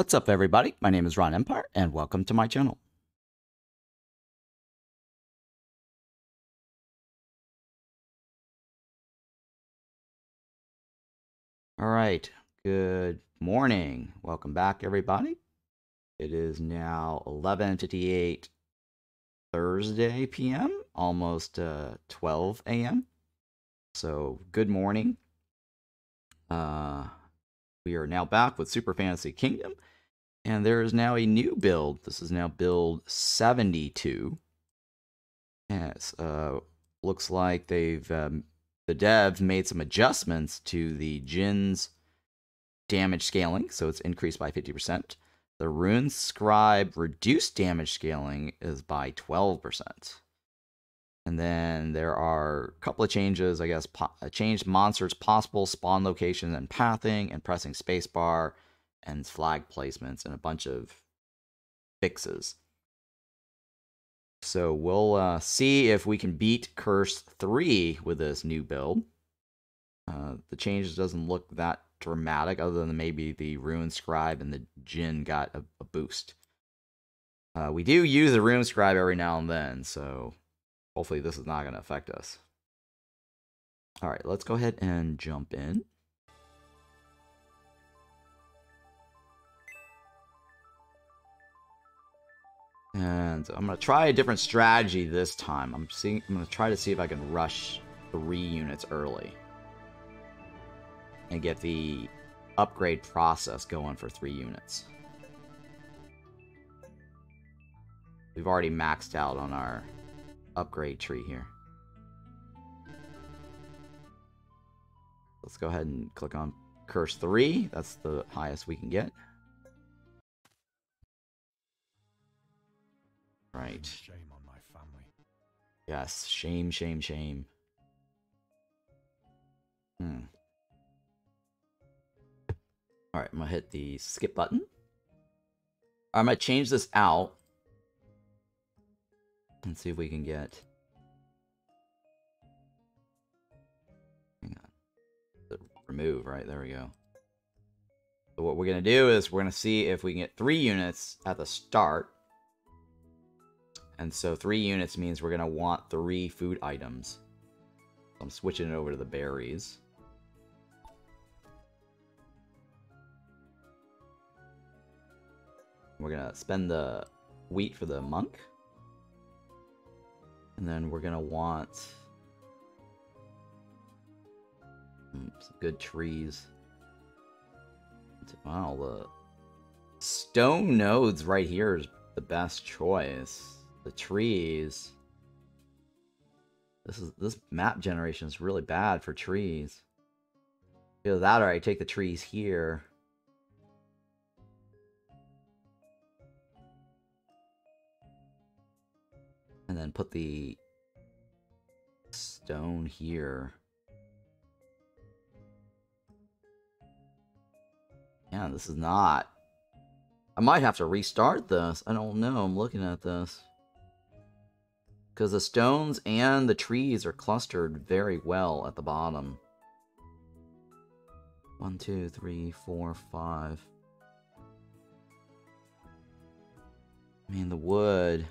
What's up everybody? My name is Ron Empire and welcome to my channel. All right, good morning. Welcome back everybody. It is now 11:58 Thursday p.m., almost uh, 12 a.m. So, good morning. Uh we are now back with Super Fantasy Kingdom, and there is now a new build. This is now build 72. Yes, uh, looks like they've um, the devs made some adjustments to the Djinn's damage scaling, so it's increased by 50%. The Rune Scribe reduced damage scaling is by 12%. And then there are a couple of changes, I guess, po- uh, changed monsters' possible spawn location and pathing, and pressing spacebar, and flag placements, and a bunch of fixes. So we'll uh, see if we can beat Curse 3 with this new build. Uh, the changes doesn't look that dramatic, other than maybe the Rune Scribe and the Djinn got a, a boost. Uh, we do use the Rune Scribe every now and then, so hopefully this is not going to affect us. All right, let's go ahead and jump in. And I'm going to try a different strategy this time. I'm seeing I'm going to try to see if I can rush 3 units early. And get the upgrade process going for 3 units. We've already maxed out on our upgrade tree here. Let's go ahead and click on Curse 3. That's the highest we can get. Right. Shame on my family. Yes, shame, shame, shame. Hmm. Alright, I'm gonna hit the skip button. I'm gonna change this out and see if we can get. Hang on. The remove, right? There we go. So what we're gonna do is we're gonna see if we can get three units at the start. And so three units means we're gonna want three food items. I'm switching it over to the berries. We're gonna spend the wheat for the monk. And then we're gonna want hmm, some good trees. Wow, the stone nodes right here is the best choice. The trees. This is this map generation is really bad for trees. Either that or I take the trees here. And then put the stone here. Yeah, this is not. I might have to restart this. I don't know. I'm looking at this. Because the stones and the trees are clustered very well at the bottom. One, two, three, four, five. I mean, the wood.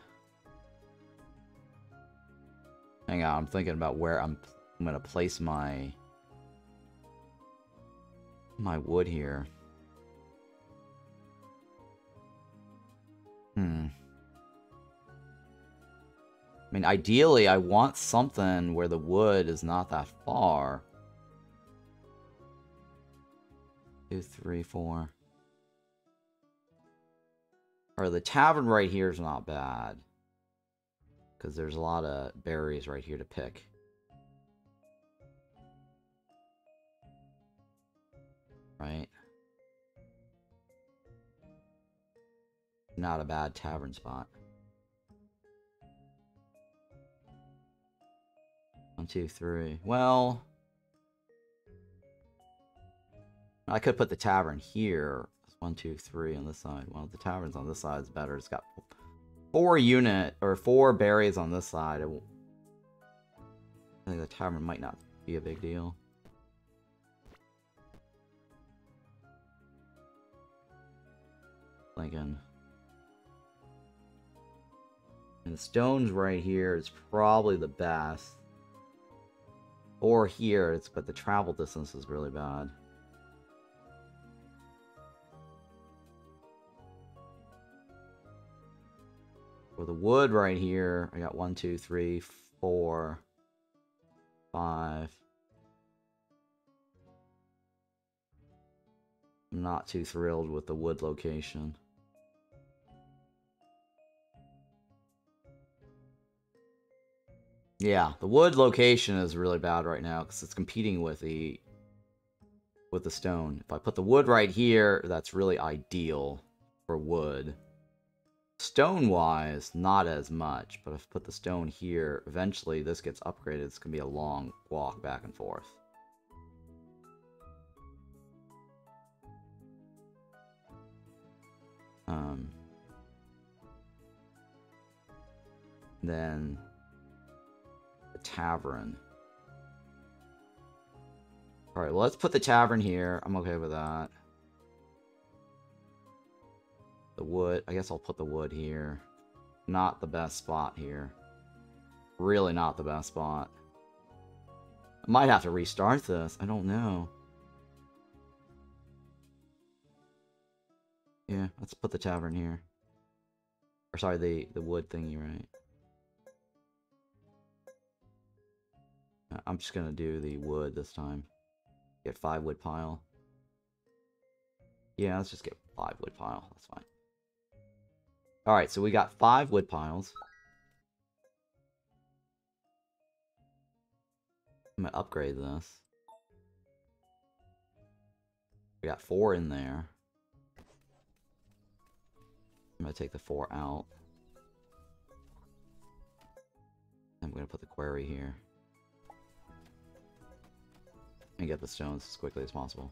Hang on, I'm thinking about where I'm, I'm gonna place my my wood here. Hmm. I mean, ideally, I want something where the wood is not that far. Two, three, four. Or the tavern right here is not bad. Because there's a lot of berries right here to pick. Right? Not a bad tavern spot. One, two, three. Well... I could put the tavern here. One, two, three on this side. Well, the tavern's on this side is better. It's got four unit or four berries on this side. I think the tavern might not be a big deal. thinking. And the stones right here is probably the best. Or here, it's but the travel distance is really bad. For the wood right here, I got one, two, three, four, five. I'm not too thrilled with the wood location. Yeah, the wood location is really bad right now because it's competing with the with the stone. If I put the wood right here, that's really ideal for wood. Stone-wise, not as much, but if I put the stone here, eventually this gets upgraded. It's going to be a long walk back and forth. Um, then the tavern. Alright, let's put the tavern here. I'm okay with that. The wood. I guess I'll put the wood here. Not the best spot here. Really not the best spot. I might have to restart this. I don't know. Yeah, let's put the tavern here. Or sorry, the, the wood thingy, right? I'm just gonna do the wood this time. Get five wood pile. Yeah, let's just get five wood pile. That's fine. Alright, so we got five wood piles. I'm gonna upgrade this. We got four in there. I'm gonna take the four out. I'm gonna put the quarry here. And get the stones as quickly as possible.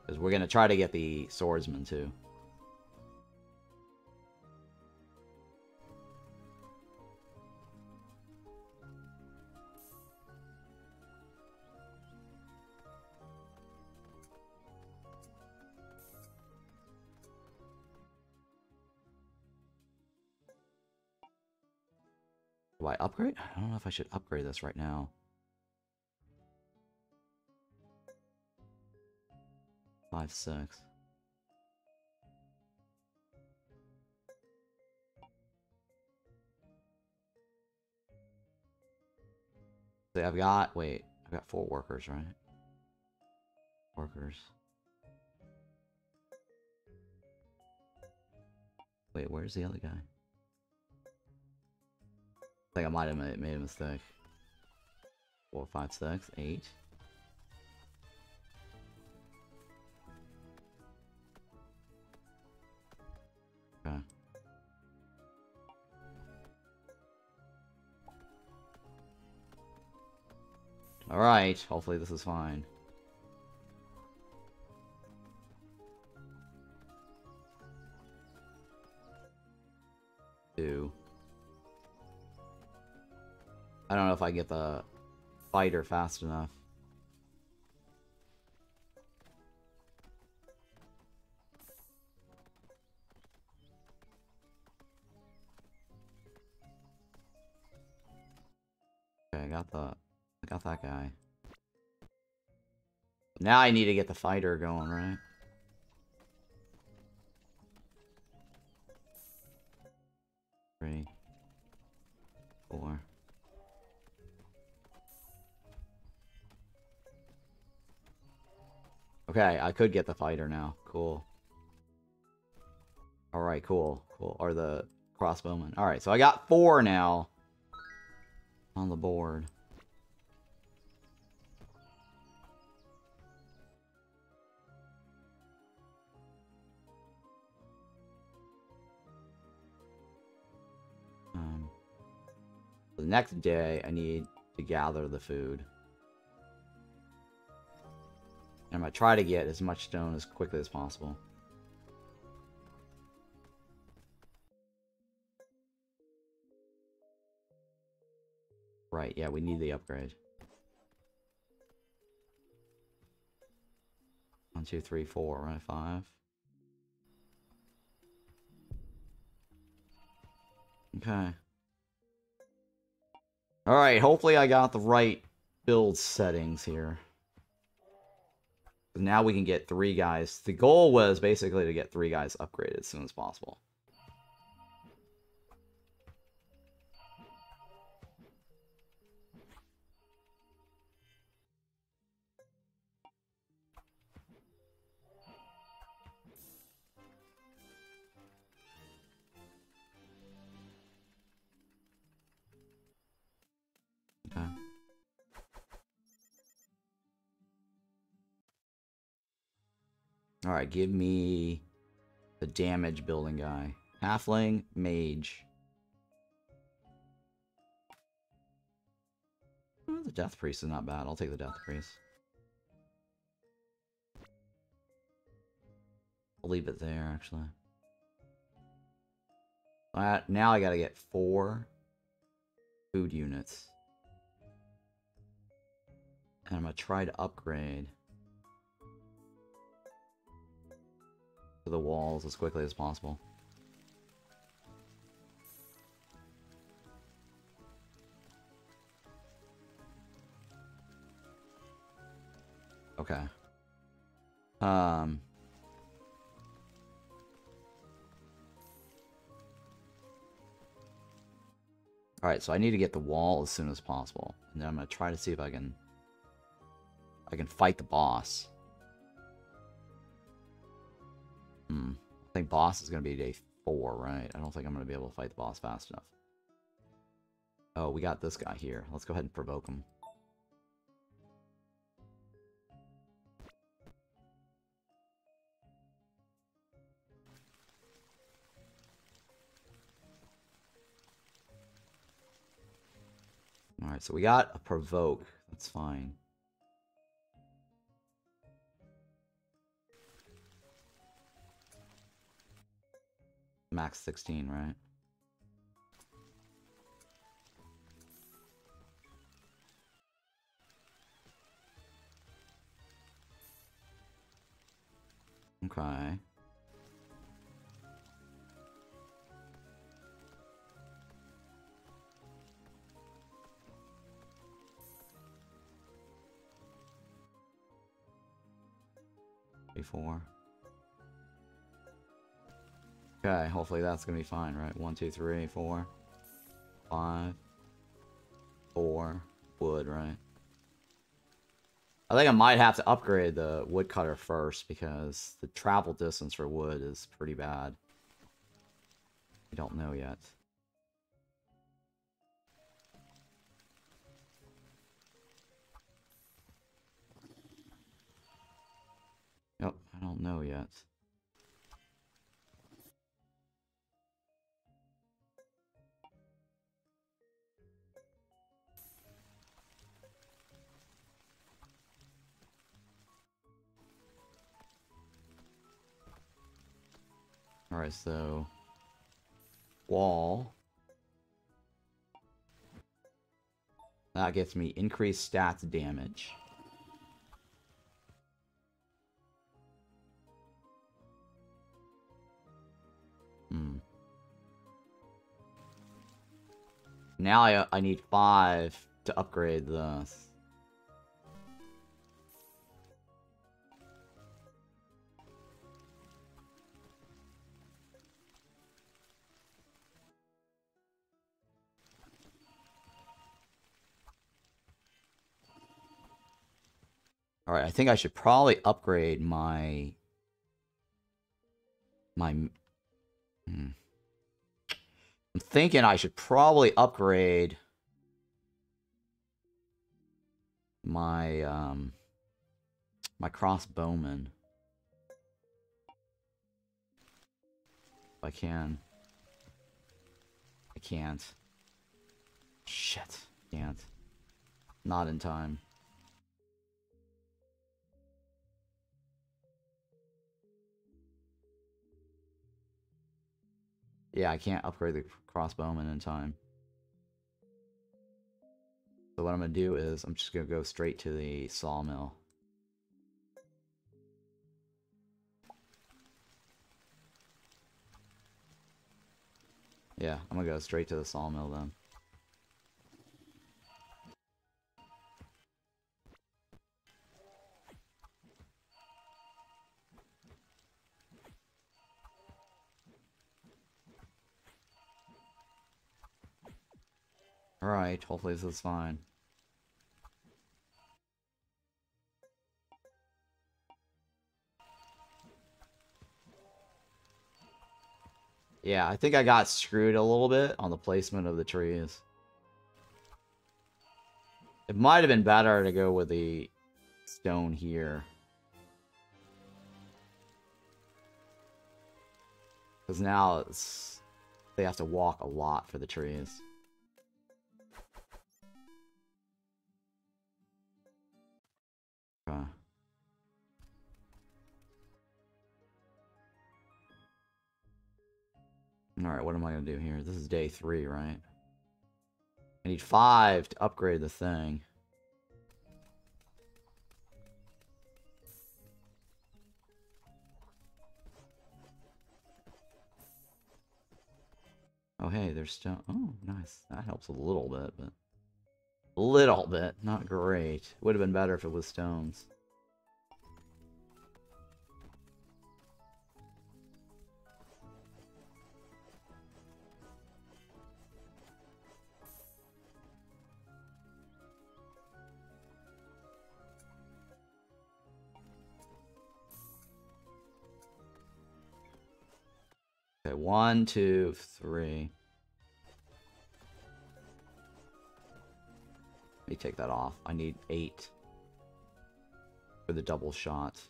Because we're gonna try to get the swordsman too. Do I upgrade? I don't know if I should upgrade this right now. Five, six. See, I've got, wait, I've got four workers, right? Workers. Wait, where's the other guy? Think I might have made, a mistake. Four, five, six, eight. Okay. Alright, hopefully this is fine. Two. I don't know if I get the fighter fast enough. Okay, I got the I got that guy. Now I need to get the fighter going, right? Three. Four. Okay, I could get the fighter now. Cool. Alright, cool. Cool. Or the crossbowman. Alright, so I got four now on the board. Um, the next day, I need to gather the food. I'm going to try to get as much stone as quickly as possible. Right, yeah, we need the upgrade. One, two, three, four, right? Five. Okay. Alright, hopefully I got the right build settings here. Now we can get three guys. The goal was basically to get three guys upgraded as soon as possible. Alright, give me the damage building guy. Halfling, mage. Oh, the death priest is not bad. I'll take the death priest. I'll leave it there, actually. Uh, now I gotta get four food units. And I'm gonna try to upgrade to the walls as quickly as possible. Okay. Um. Alright, so I need to get the wall as soon as possible. And then I'm going to try to see if I can... I can fight the boss. Hmm. I think boss is going to be day 4, right? I don't think I'm going to be able to fight the boss fast enough. Oh, we got this guy here. Let's go ahead and provoke him. Alright, so we got a provoke. That's fine. Max 16, right? Okay. Before. Okay, hopefully that's gonna be fine, right? One, two, three, four, five, four, wood, right? I think I might have to upgrade the woodcutter first because the travel distance for wood is pretty bad. I don't know yet. Yep, I don't know yet. Alright, so... Wall. That gets me increased stats damage. Hmm. Now I, I need five to upgrade this. Alright, I think I should probably upgrade my... My... Hmm. I'm thinking I should probably upgrade... My, um... My crossbowman. I can. I can't. Shit. Can't. Not in time. Yeah, I can't upgrade the crossbowman in time. So what I'm going to do is I'm just going to go straight to the sawmill. Yeah, I'm going to go straight to the sawmill then. Alright, hopefully this is fine. Yeah, I think I got screwed a little bit on the placement of the trees. It might have been better to go with the stone here. Because now it's... They have to walk a lot for the trees. Alright, what am I going to do here? This is day three, right? I need five to upgrade the thing. Oh, hey, there's stone. Oh, nice. That helps a little bit, but... Little bit. Not great. Would have been better if it was stones. Okay, one, two, three. Me take that off. I need eight for the double shot.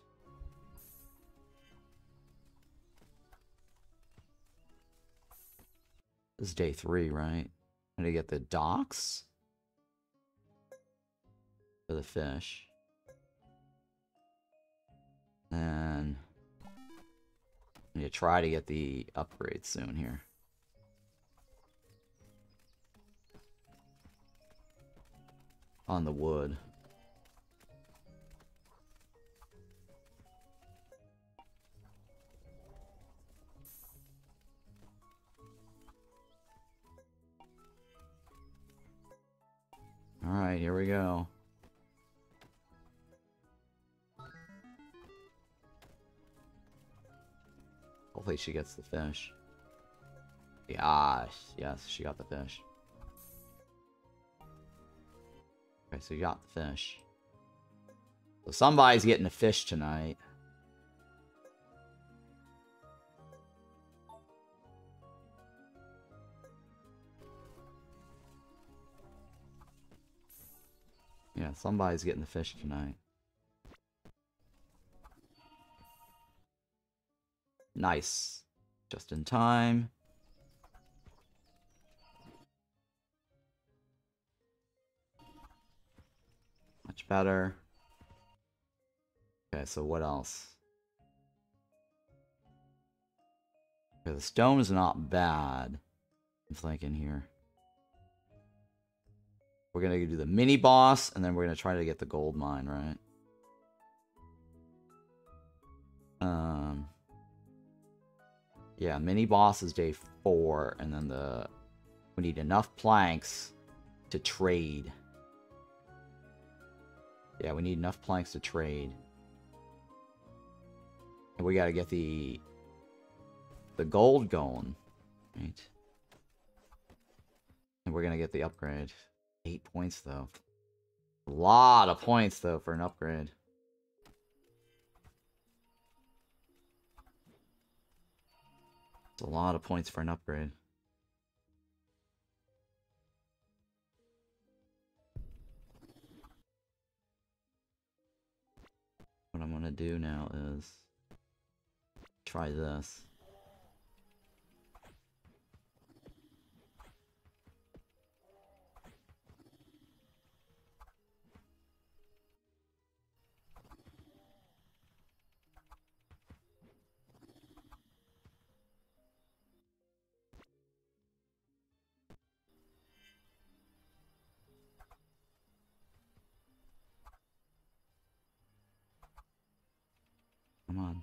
This is day three, right? I'm gonna get the docks for the fish. And I need to try to get the upgrade soon here. On the wood. Alright, here we go. Hopefully she gets the fish. Yeah, yes, she got the fish. Okay, so you got the fish. So somebody's getting a fish tonight. Yeah, somebody's getting the fish tonight. Nice. Just in time. Much better. Okay, so what else? Okay, the stone is not bad. I'm thinking here. We're gonna do the mini boss, and then we're gonna try to get the gold mine, right? Um, yeah, mini boss is day four, and then the we need enough planks to trade. Yeah, we need enough planks to trade. And we gotta get the the gold going. Right. And we're gonna get the upgrade. Eight points though. A lot of points though for an upgrade. It's a lot of points for an upgrade. What I'm gonna do now is try this. Come on.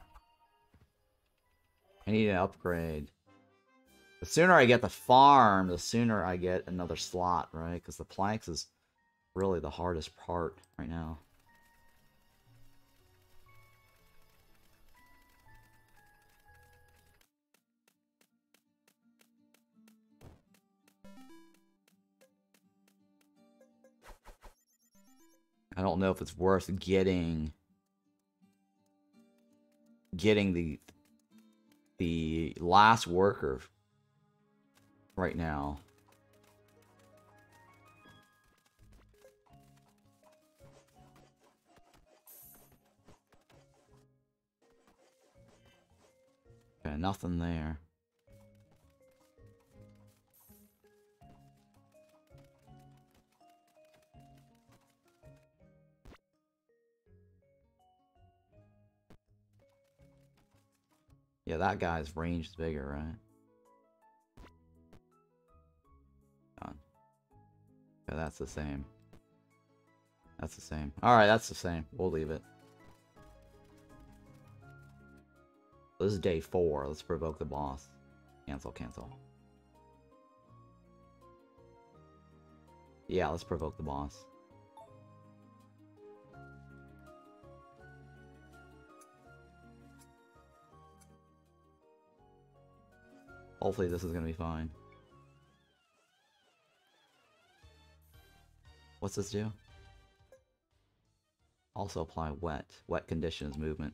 I need an upgrade. The sooner I get the farm, the sooner I get another slot, right? Because the planks is really the hardest part right now. I don't know if it's worth getting getting the the last worker right now. Okay, nothing there. Yeah, that guy's range is bigger, right? Yeah, that's the same. That's the same. Alright, that's the same. We'll leave it. This is day four. Let's provoke the boss. Cancel, cancel. Yeah, let's provoke the boss. Hopefully this is gonna be fine. What's this do? Also apply wet. Wet conditions movement.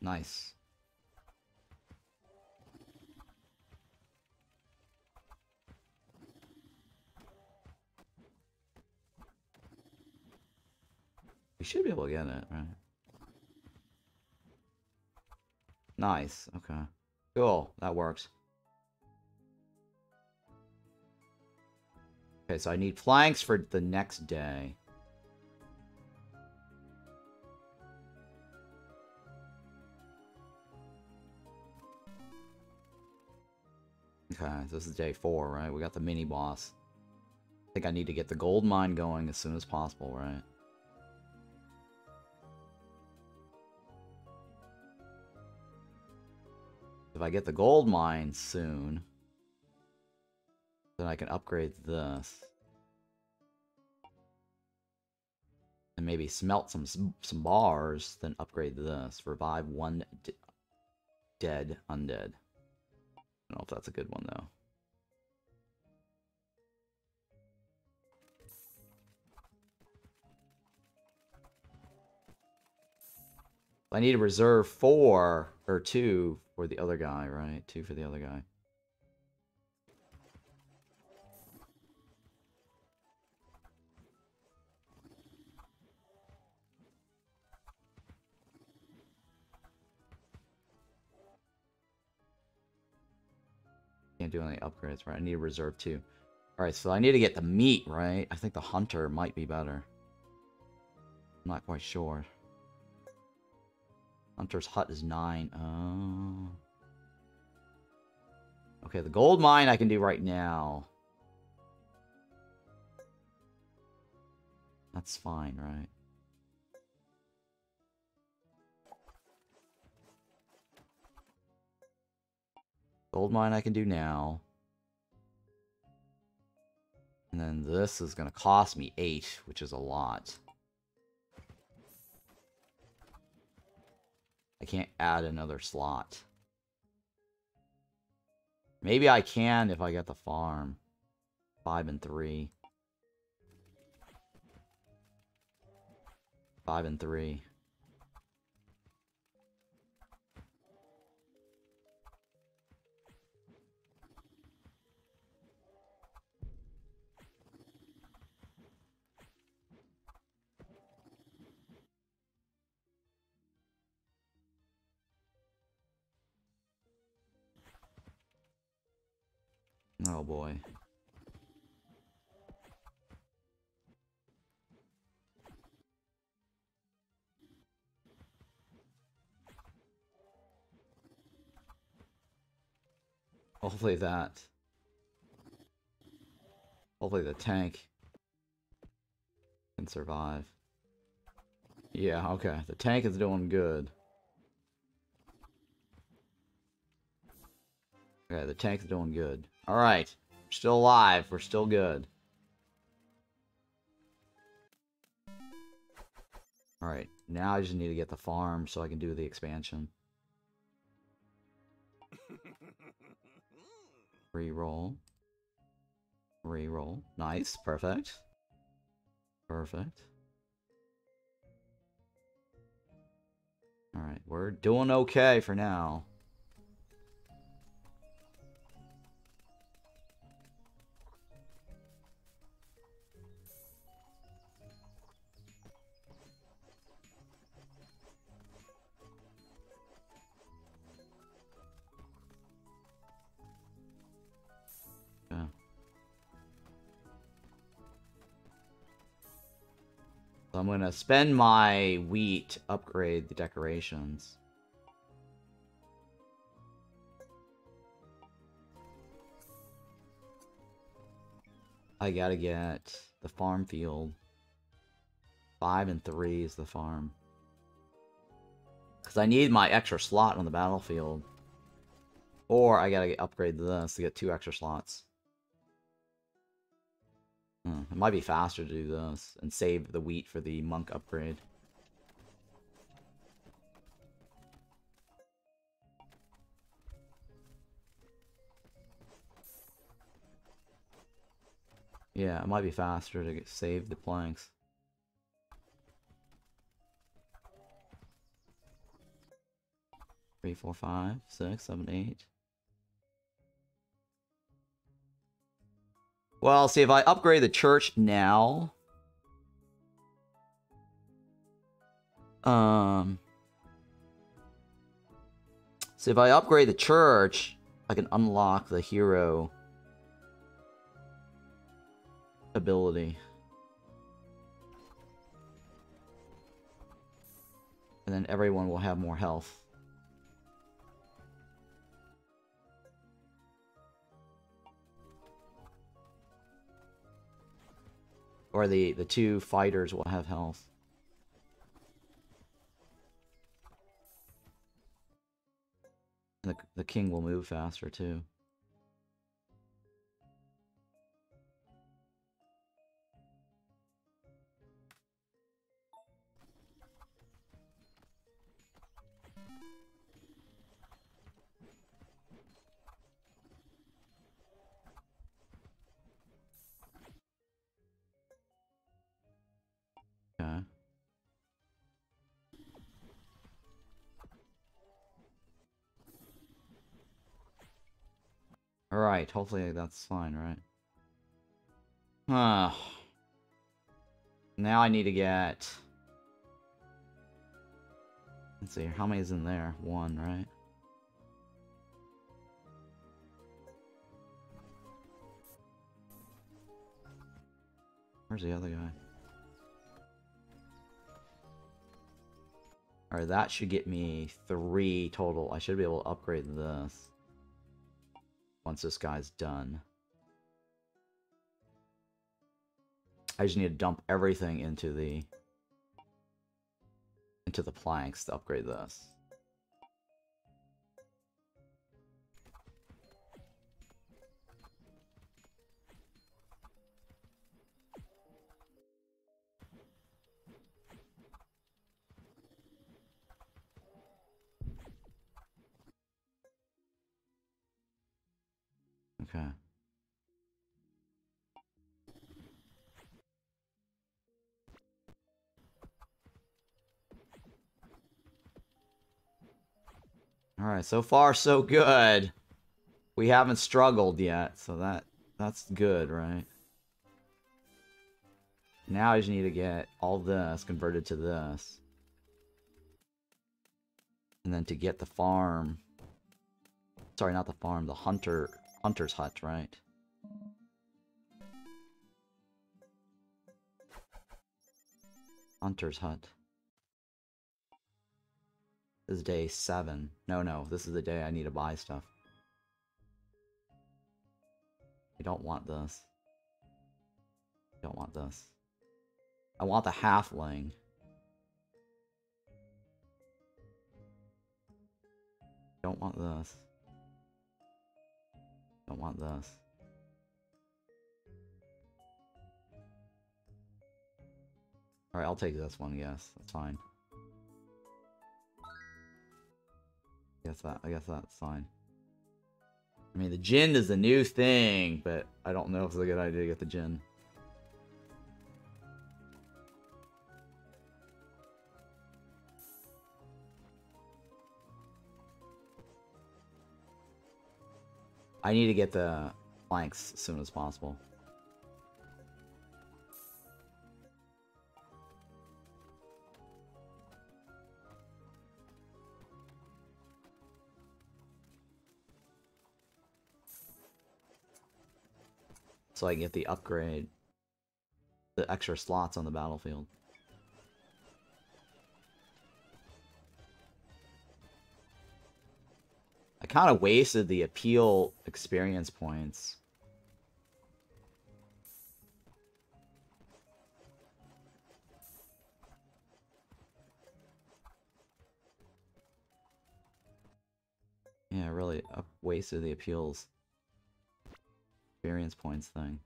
Nice. We should be able to get it, right? Nice. Okay. Cool. That works. Okay, so I need flanks for the next day. Okay, so this is day four, right? We got the mini boss. I think I need to get the gold mine going as soon as possible, right? If I get the gold mine soon, then I can upgrade this. And maybe smelt some some bars, then upgrade this. Revive one dead undead. I don't know if that's a good one, though. I need to reserve four or two for the other guy, right? Two for the other guy. Can't do any upgrades, right? I need to reserve two. Alright, so I need to get the meat, right? I think the hunter might be better. I'm not quite sure. Hunter's hut is nine. Oh. Okay, the gold mine I can do right now. That's fine, right? Gold mine I can do now. And then this is going to cost me 8, which is a lot. I can't add another slot. Maybe I can if I get the farm. 5 and 3. 5 and 3. Oh boy. Hopefully that. Hopefully the tank can survive. Yeah, okay. The tank is doing good. Okay, the tank's doing good. Alright. We're still alive. We're still good. Alright. Now I just need to get the farm so I can do the expansion. Reroll. Reroll. Nice. Perfect. Perfect. Alright, we're doing okay for now. So I'm gonna spend my wheat upgrade the decorations. I gotta get the farm field. Five and three is the farm. Because I need my extra slot on the battlefield. Or I gotta upgrade this to get two extra slots. Hmm, it might be faster to do this and save the wheat for the monk upgrade. Yeah, it might be faster to save the planks. Three, four, five, six, seven, eight. Well, see, if I upgrade the church now... Um... So if I upgrade the church, I can unlock the hero ability. And then everyone will have more health. Or the, the two fighters will have health. The, the king will move faster too. Alright, hopefully that's fine, right? Ah. now I need to get... Let's see, how many is in there? One, right? Where's the other guy? Alright, that should get me three total. I should be able to upgrade this. Once this guy's done. I just need to dump everything into the... into the planks to upgrade this. Okay. Alright, so far so good. We haven't struggled yet, so that that's good, right? Now I just need to get all this converted to this. And then to get the farm... Sorry, not the farm, the hunter Hunter's hut, right? Hunter's hut. This is day seven. No, no, this is the day I need to buy stuff. I don't want this. I don't want this. I want the halfling. Don't want this. Don't want this. Alright, I'll take this one, yes. That's fine. I guess that I guess that's fine. I mean the Djinn is a new thing, but I don't know if it's a good idea to get the Djinn. I need to get the planks as soon as possible. So I can get the upgrade, the extra slots on the battlefield. Kind of wasted the appeal experience points. Yeah, really up wasted the appeals experience points thing.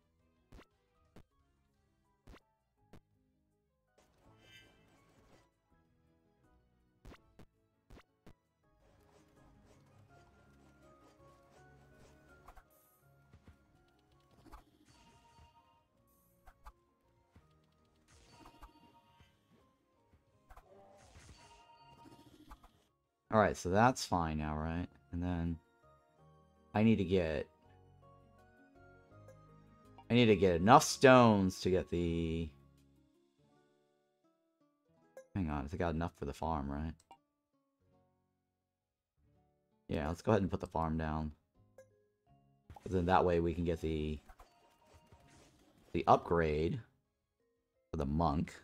Alright, so that's fine now, right? And then I need to get I need to get enough stones to get the Hang on, I got enough for the farm, right? Yeah, let's go ahead and put the farm down. Then that way we can get the the upgrade for the monk.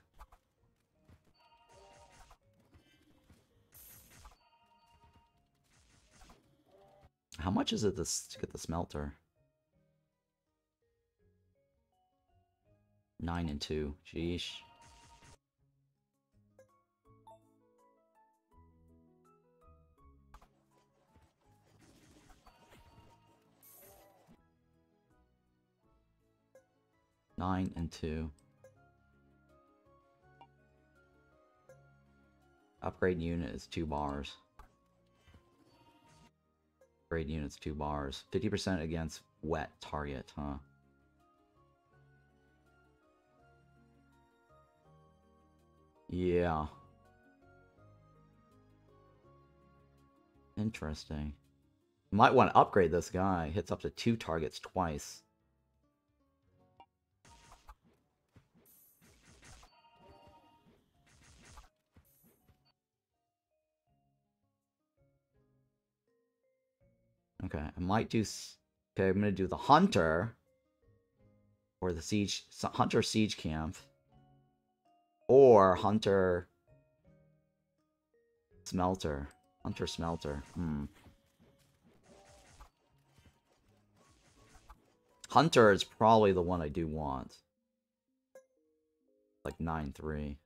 How much is it to get the smelter? Nine and two. Jeesh. Nine and two. Upgrade unit is two bars. Upgrade units two bars. 50% against wet target, huh? Yeah. Interesting. Might want to upgrade this guy. Hits up to two targets twice. Okay, I might do... Okay, I'm going to do the Hunter. Or the Siege... Hunter Siege Camp. Or Hunter... Smelter. Hunter Smelter. Hmm. Hunter is probably the one I do want. Like 9-3.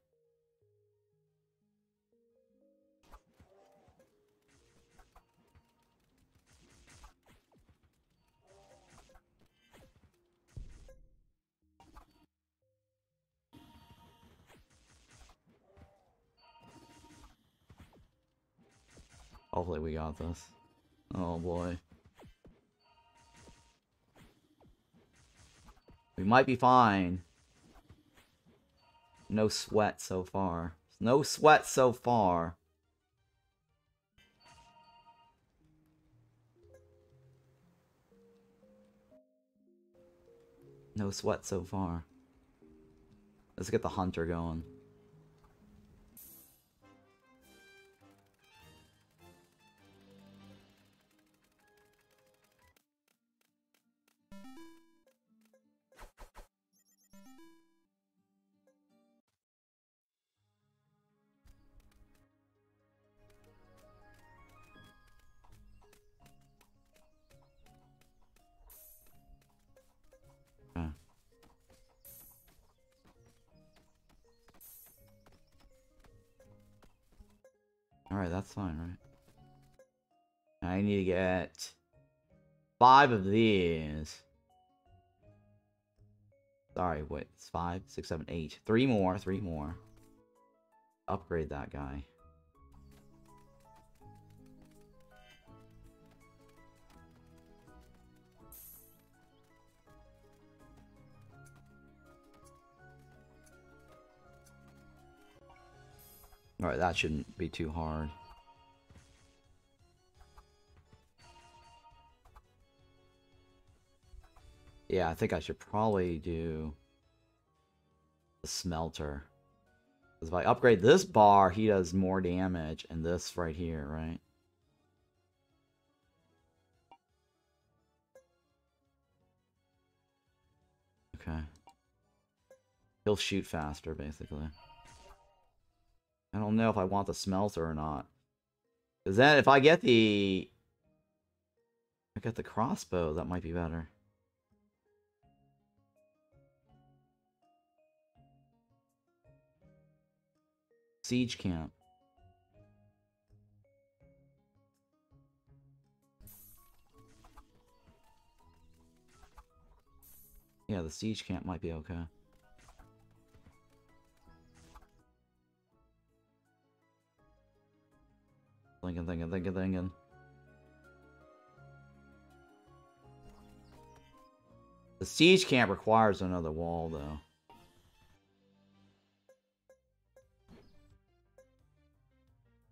Hopefully we got this. Oh boy. We might be fine. No sweat so far. No sweat so far. No sweat so far. Let's get the hunter going. Need to get five of these. Sorry, wait, it's five, six, seven, eight. Three more, three more. Upgrade that guy. Alright, that shouldn't be too hard. Yeah, I think I should probably do the smelter. Because if I upgrade this bar, he does more damage, and this right here, right? Okay. He'll shoot faster, basically. I don't know if I want the smelter or not. Because then if I get the... I get the crossbow, that might be better. Siege camp. Yeah, the siege camp might be okay. Thinking, thinking, thinking, thinking. The siege camp requires another wall, though.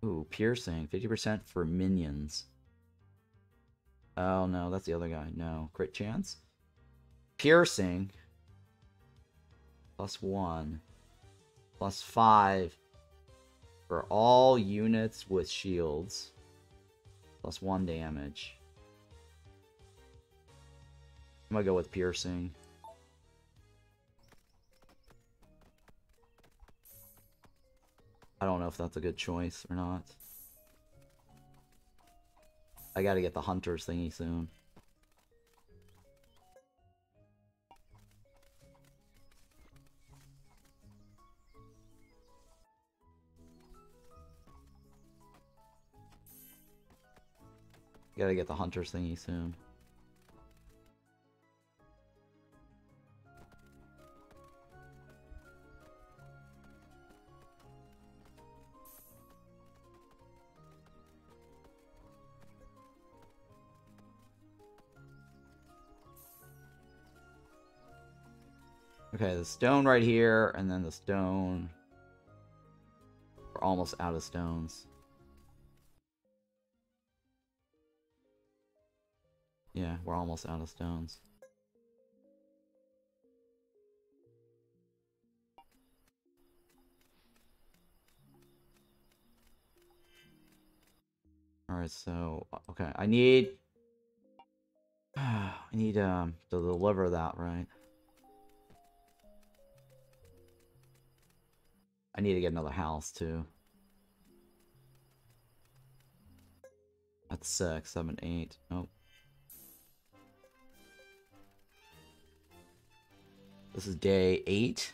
Ooh, piercing. 50% for minions. Oh, no, that's the other guy. No. Crit chance? Piercing. Plus one. Plus five. For all units with shields. Plus one damage. I'm gonna go with piercing. I don't know if that's a good choice or not. I gotta get the hunters thingy soon. Gotta get the hunters thingy soon. Okay, the stone right here, and then the stone. We're almost out of stones. Yeah, we're almost out of stones. Alright, so, okay, I need... I need, um, to deliver that, right? I need to get another house, too. That's six, seven, eight. Nope. This is day eight.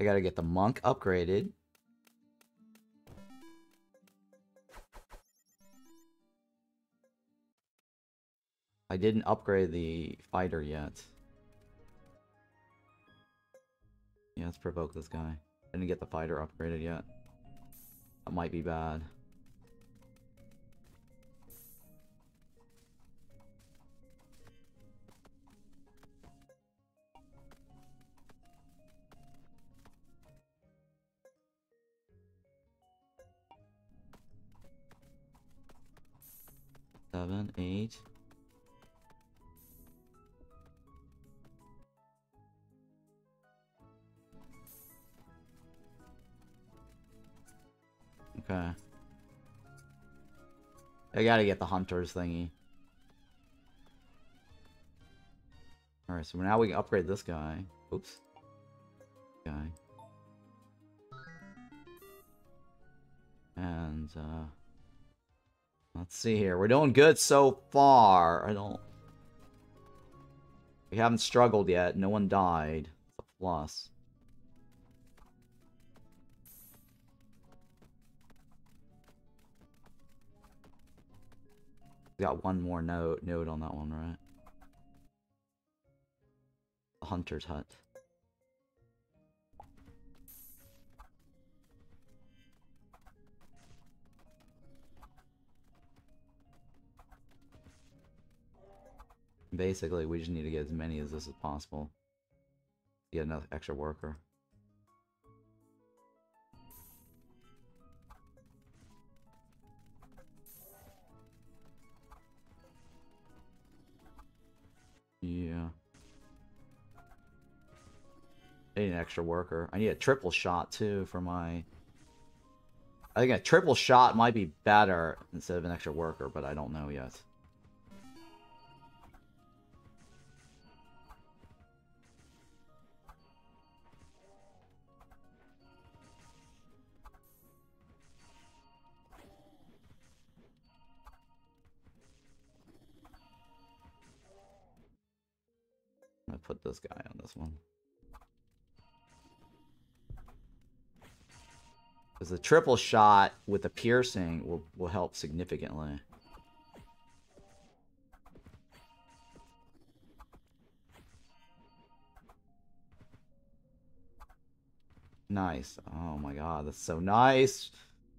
I gotta get the monk upgraded. I didn't upgrade the fighter yet. Yeah, let's provoke this guy. Didn't get the fighter upgraded yet. That might be bad. Seven, eight. Okay. I gotta get the hunters thingy. Alright, so now we can upgrade this guy. Oops. Guy. And, uh... Let's see here. We're doing good so far. I don't... We haven't struggled yet. No one died. It's a plus. Got one more note on that one, right? Hunter's hut. Basically, we just need to get as many as this as possible. Get another extra worker. Yeah. I need an extra worker. I need a triple shot too for my... I think a triple shot might be better instead of an extra worker, but I don't know yet. Gonna put this guy on this one. Because the triple shot with the piercing will, will help significantly. Nice. Oh my god, that's so nice.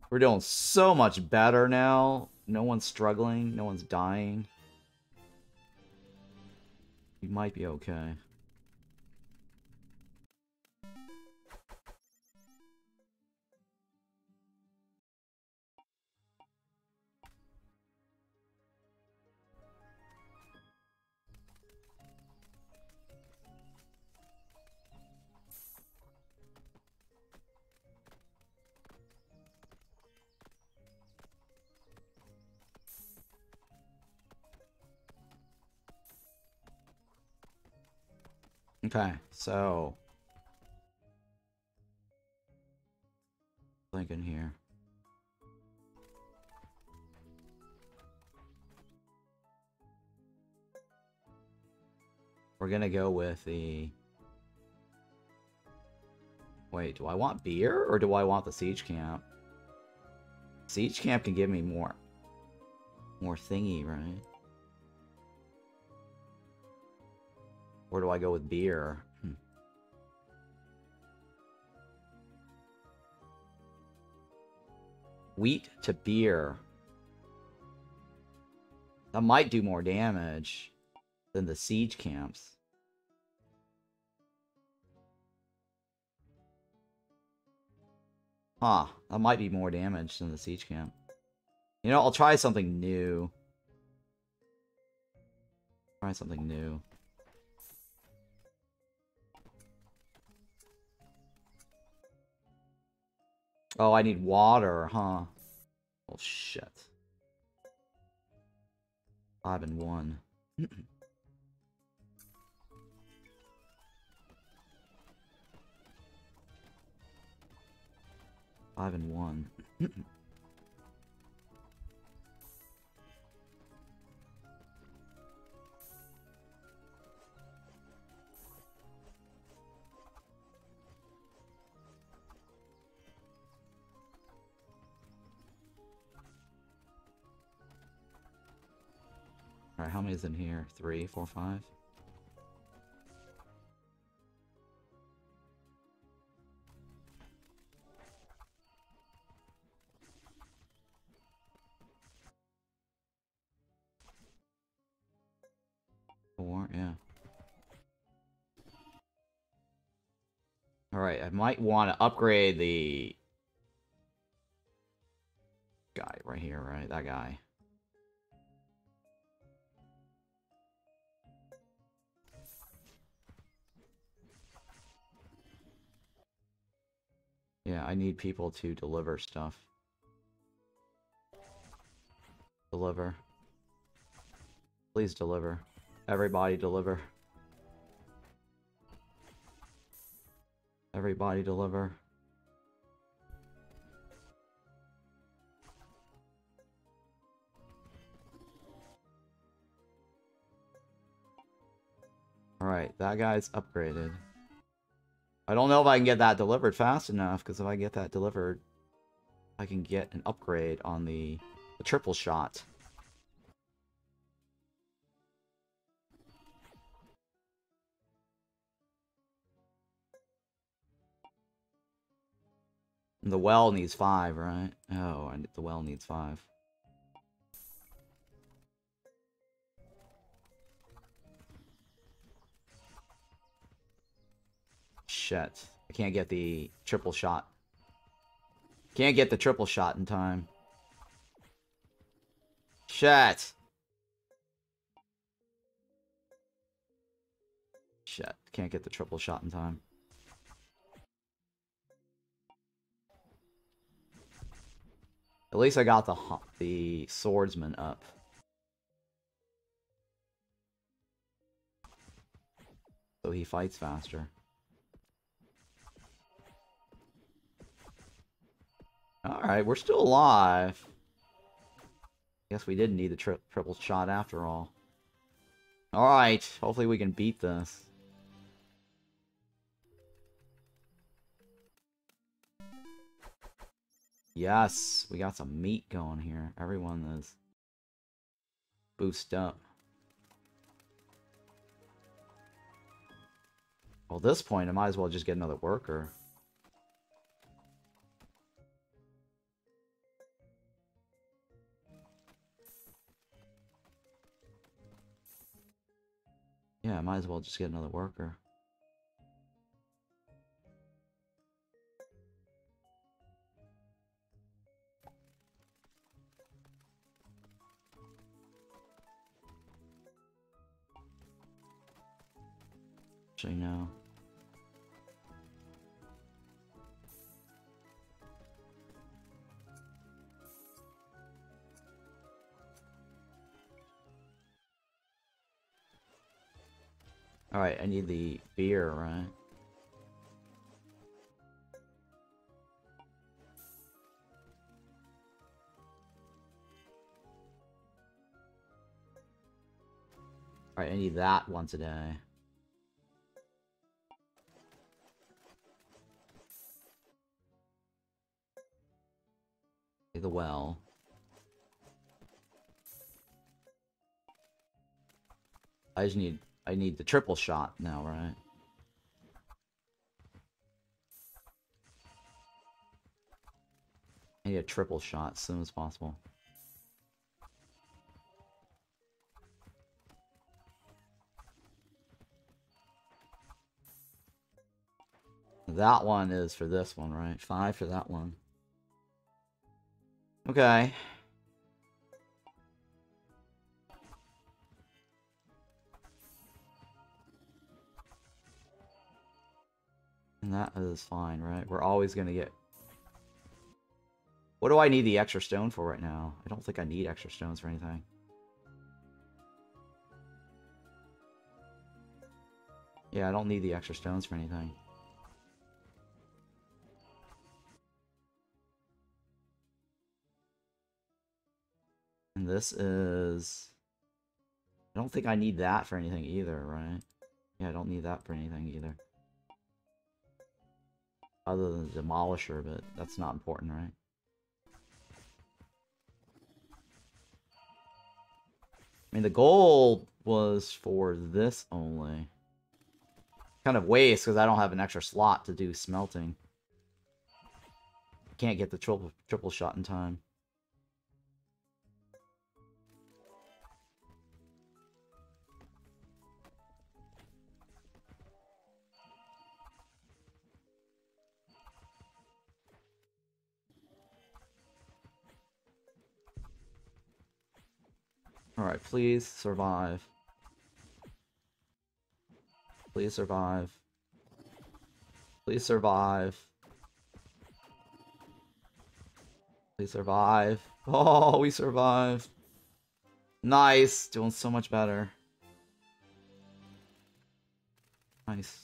We're doing so much better now. No one's struggling. No one's dying. We might be okay. Okay, so thinking here. We're gonna go with the... Wait, do I want beer or do I want the siege camp? Siege camp can give me more... More thingy, right? Or do I go with beer? Hmm. Wheat to beer. That might do more damage than the siege camps. Huh, that might be more damage than the siege camp. You know, I'll try something new. Try something new. Oh, I need water, huh? Oh, shit. Five and one. Five and one. Alright, how many is in here? Three, four, five? Four, yeah. Alright, I might want to upgrade the guy right here, right? That guy. Yeah, I need people to deliver stuff. Deliver. Please deliver. Everybody deliver. Everybody deliver. Alright, that guy's upgraded. I don't know if I can get that delivered fast enough, because if I get that delivered, I can get an upgrade on the, the triple shot. The well needs five, right? Oh, the well needs five. Shit. I can't get the triple shot. Can't get the triple shot in time. Shit. Shit. Can't get the triple shot in time. At least I got the the swordsman up. So he fights faster. Alright, we're still alive. Guess we didn't need the tri triple shot after all. Alright, hopefully we can beat this. Yes, we got some meat going here. Everyone is boost up. Well, at this point, I might as well just get another worker. Yeah, I might as well just get another worker. Actually, no. Alright, I need the beer, right? Alright, I need that once a day. The well. I just need I need the triple shot now, right? I need a triple shot as soon as possible. That one is for this one, right? Five for that one. Okay. And that is fine, right? We're always going to get... What do I need the extra stone for right now? I don't think I need extra stones for anything. Yeah, I don't need the extra stones for anything. And this is... I don't think I need that for anything either, right? Yeah, I don't need that for anything either. Other than the Demolisher, but that's not important, right? I mean, the goal was for this only. Kind of waste, because I don't have an extra slot to do smelting. Can't get the triple, triple shot in time. Alright, please survive. Please survive. Please survive. Please survive. Oh, we survived. Nice. Doing so much better. Nice.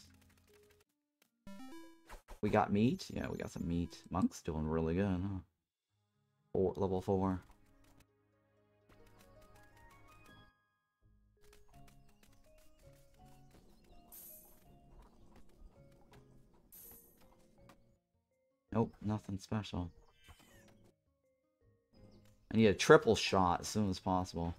We got meat? Yeah, we got some meat. Monk's doing really good, huh? Four, level 4. Nope, nothing special. I need a triple shot as soon as possible.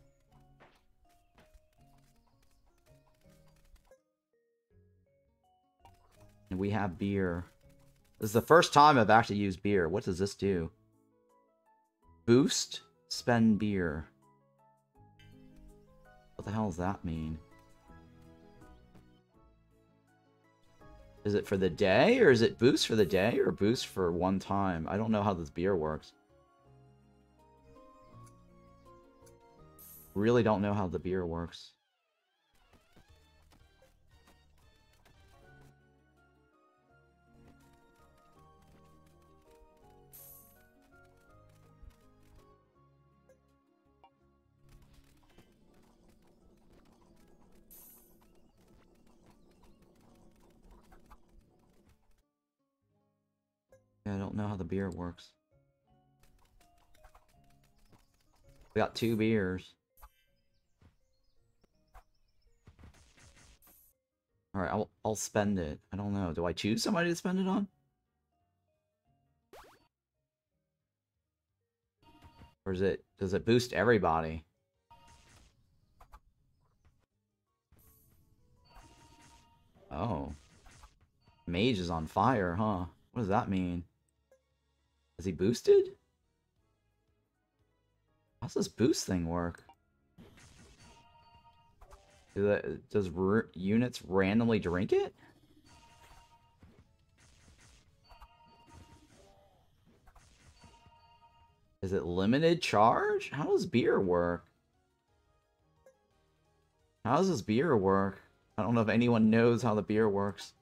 And we have beer. This is the first time I've actually used beer. What does this do? Boost, spend beer. What the hell does that mean? Is it for the day, or is it boost for the day, or boost for one time? I don't know how this beer works. Really don't know how the beer works. Yeah, I don't know how the beer works. We got two beers. Alright, I'll, I'll spend it. I don't know. Do I choose somebody to spend it on? Or is it, does it boost everybody? Oh. Mage is on fire, huh? What does that mean? Is he boosted? How's this boost thing work? Do that, does units randomly drink it? Is it limited charge? How does beer work? How does this beer work? I don't know if anyone knows how the beer works.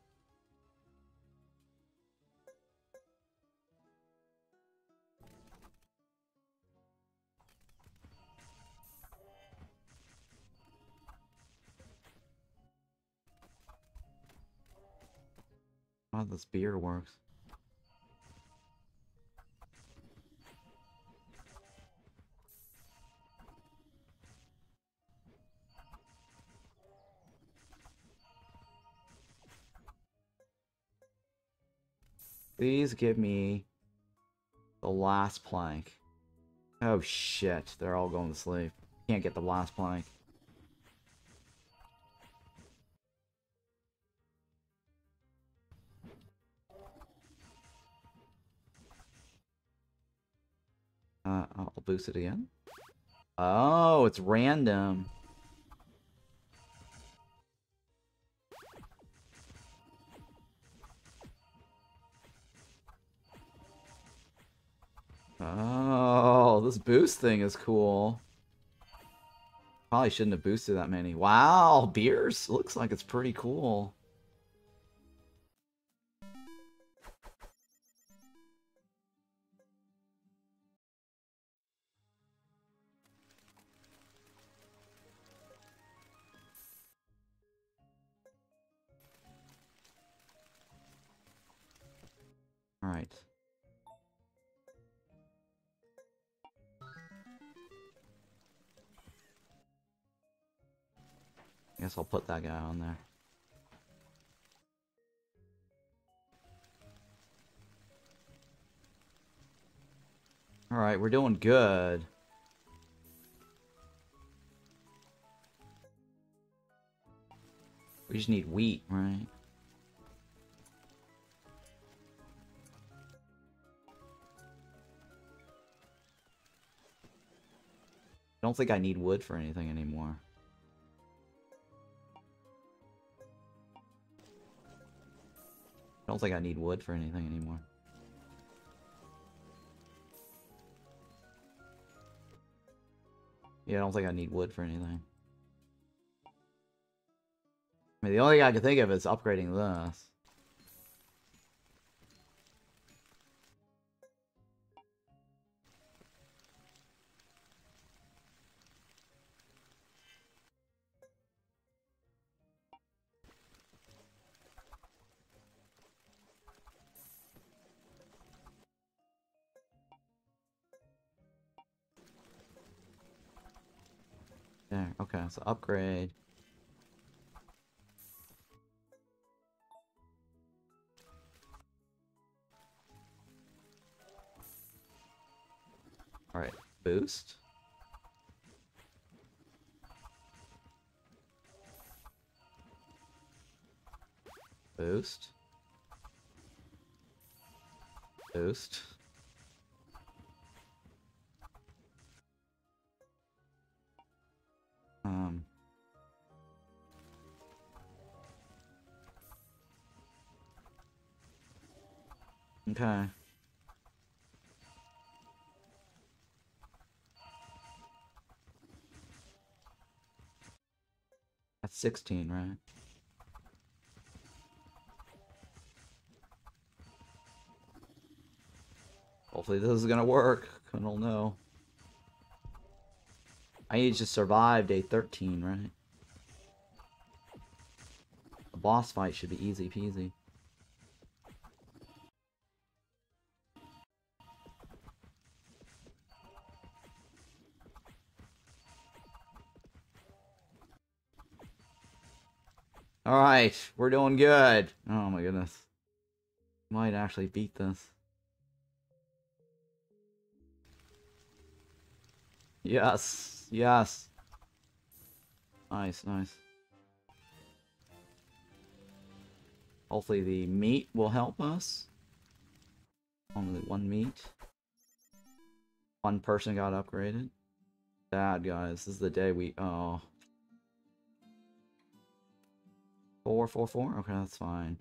How this beer works. Please give me the last plank. Oh shit, they're all going to sleep. Can't get the last plank. Uh, I'll boost it again. Oh, it's random. Oh, this boost thing is cool. Probably shouldn't have boosted that many. Wow, beers looks like it's pretty cool. Guess I'll put that guy on there. Alright, we're doing good. We just need wheat, right? I don't think I need wood for anything anymore. I don't think I need wood for anything anymore. Yeah, I don't think I need wood for anything. I mean, the only thing I can think of is upgrading this. There, okay, so upgrade. Alright, boost. Boost. Boost. Um. Okay. That's 16, right? Hopefully this is gonna work. I don't know. I need to survive day 13, right? The boss fight should be easy peasy. Alright, we're doing good. Oh my goodness. Might actually beat this. Yes, yes. Nice, nice. Hopefully the meat will help us. Only one meat. One person got upgraded. Bad, guys. This is the day we... Oh. Four, four, four? Okay, that's fine.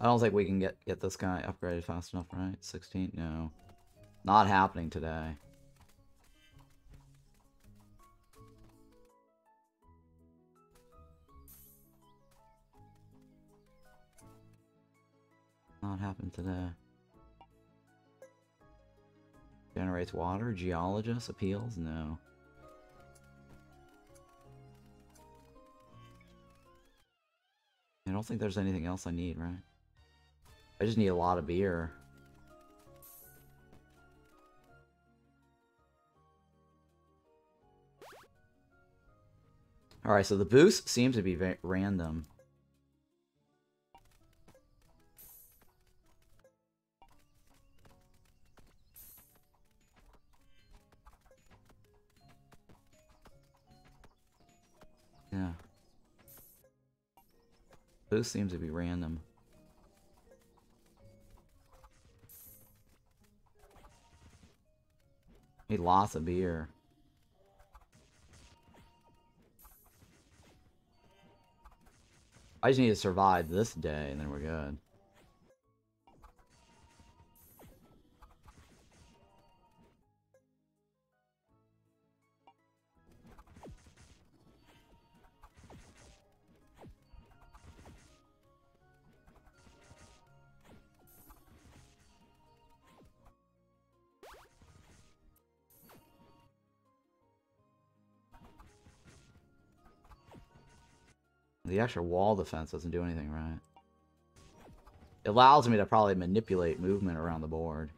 I don't think we can get get this guy upgraded fast enough, right? 16? No. Not happening today. Not happened today. Generates water? Geologist? Appeals? No. I don't think there's anything else I need, right? I just need a lot of beer. Alright, so the boost seems to be random. Yeah. Boost seems to be random. Need lots of beer. I just need to survive this day and then we're good. The extra wall defense doesn't do anything right. It allows me to probably manipulate movement around the board.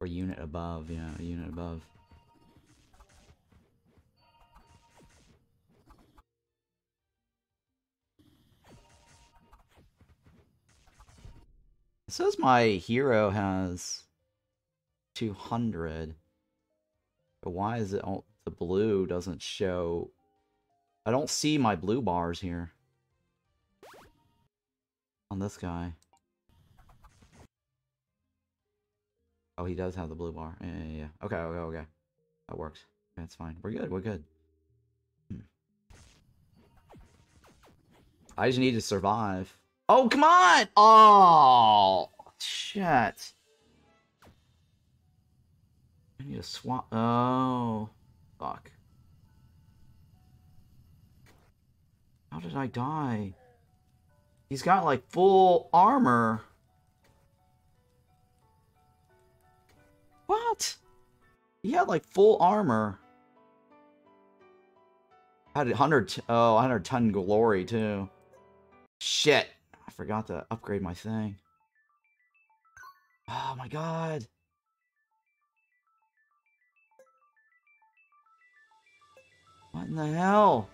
Or unit above, yeah, unit above. It says my hero has 200. But why is it all, the blue doesn't show? I don't see my blue bars here. On this guy. Oh, he does have the blue bar. Yeah, yeah, yeah. Okay, okay, okay. That works. That's fine. We're good, we're good. Hmm. I just need to survive. Oh, come on! Oh, shit. I need to swap. Oh, fuck. How did I die? He's got like full armor. What? He had like full armor. Had 100, oh, 100 ton glory too. Shit. I forgot to upgrade my thing. Oh my god. What in the hell?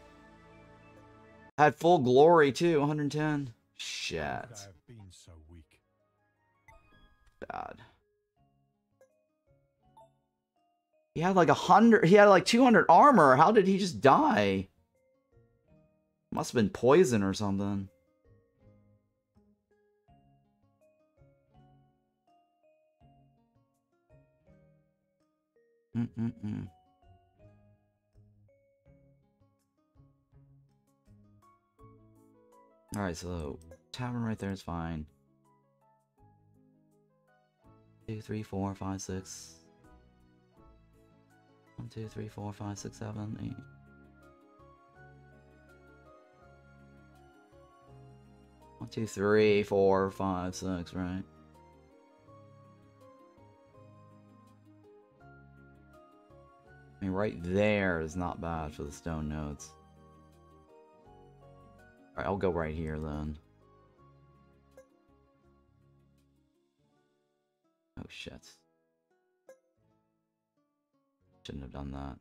Had full glory too, 110. Shit. Been so weak. Bad. He had like a hundred. He had like 200 armor. How did he just die? Must have been poison or something. Mm-mm-mm. Alright, so tavern right there is fine. Two, three, four, five, six. One, two, three, four, five, six, seven, eight. One, two, three, four, five, six, right? I mean, right there is not bad for the stone nodes. Alright, I'll go right here then. Oh shit. Shouldn't have done that.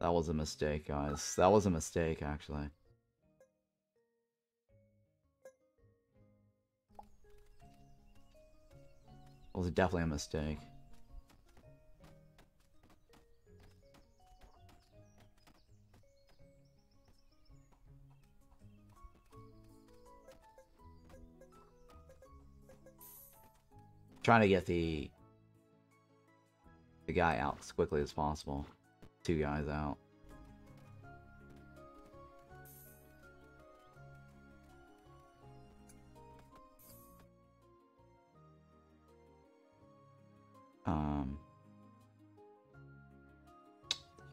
That was a mistake, guys. That was a mistake, actually. It was definitely a mistake. Trying to get the the guy out as quickly as possible. Two guys out. Um.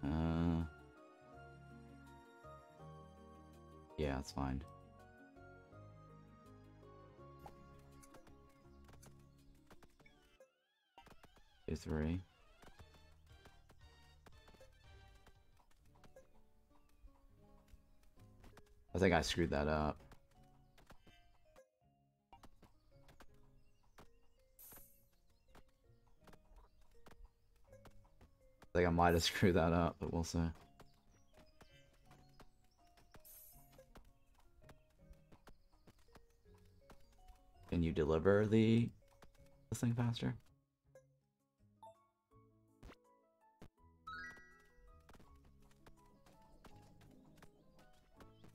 Uh. Yeah, it's fine. Three. I think I screwed that up. I think I might have screwed that up, but we'll see. Can you deliver the this thing faster?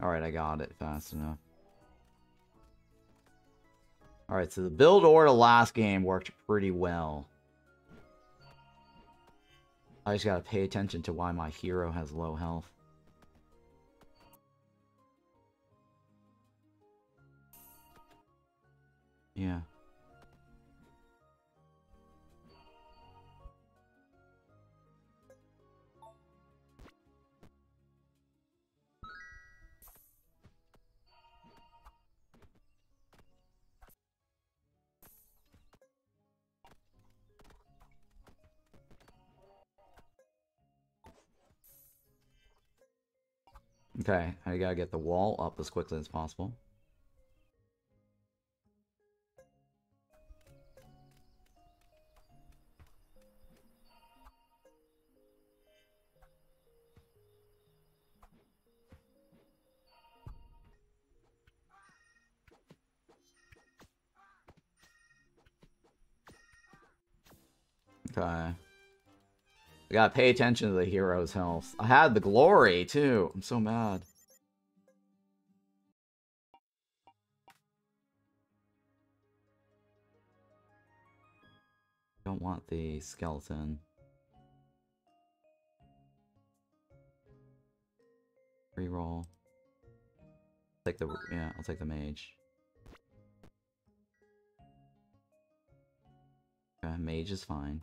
Alright, I got it fast enough. Alright, so the build order last game worked pretty well. I just gotta pay attention to why my hero has low health. Yeah. Okay, I gotta get the wall up as quickly as possible. Gotta pay attention to the hero's health. I had the glory, too. I'm so mad. Don't want the skeleton. Reroll. Take the yeah, I'll take the mage. Okay, mage is fine.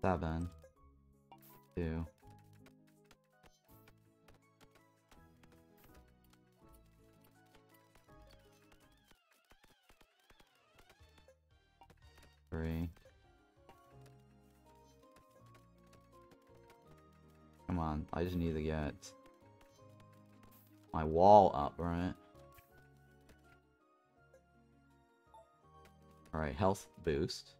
Seven. Two. Come Come on, I just need to get my wall up, right? Alright, health boost.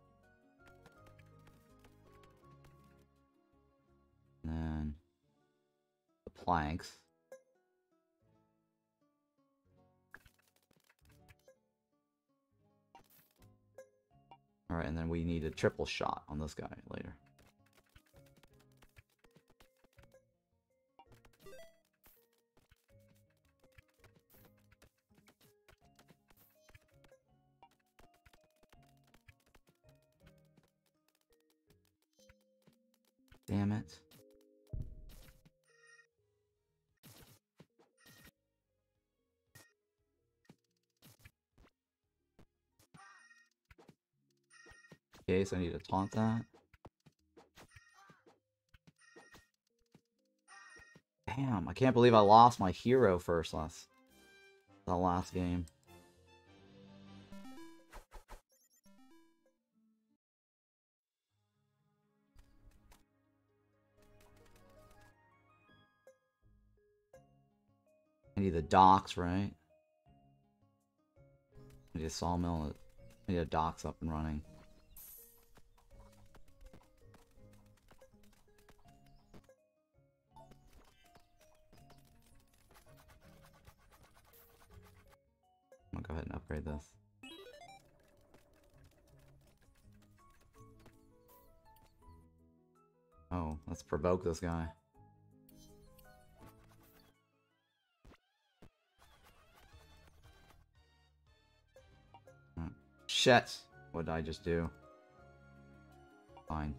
And then the planks. Alright, and then we need a triple shot on this guy later. Damn it. Okay, so I need to taunt that. Damn, I can't believe I lost my hero first last the last game. I need the docks, right? I need a sawmill. I need a docks up and running. Go ahead and upgrade this. Oh, let's provoke this guy. Hmm. Shit! What did I just do? Fine.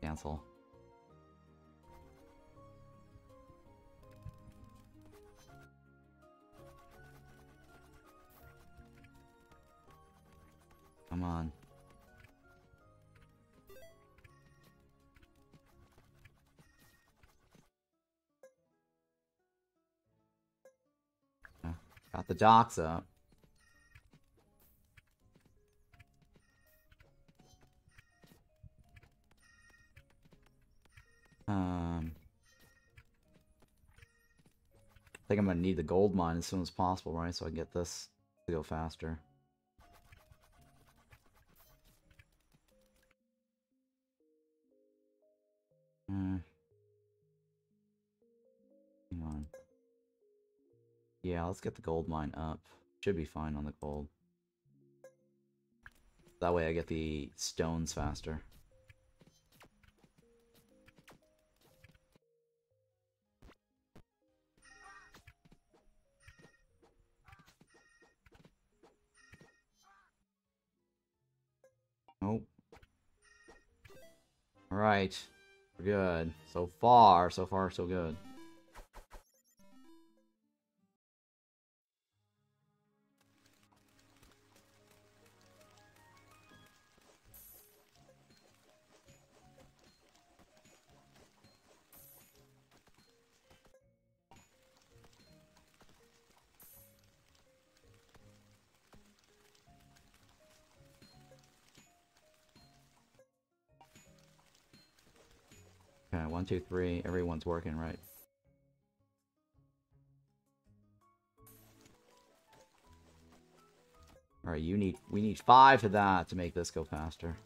Cancel. Come on. Got the docks up. Um, I think I'm gonna need the gold mine as soon as possible, right? So I can get this to go faster. Uh, hang on. Yeah, let's get the gold mine up. Should be fine on the gold. That way I get the stones faster. Oh. Alright. Good. So far, so far, so good. Two, three. Everyone's working right. Alright, you need we need five of that to make this go faster.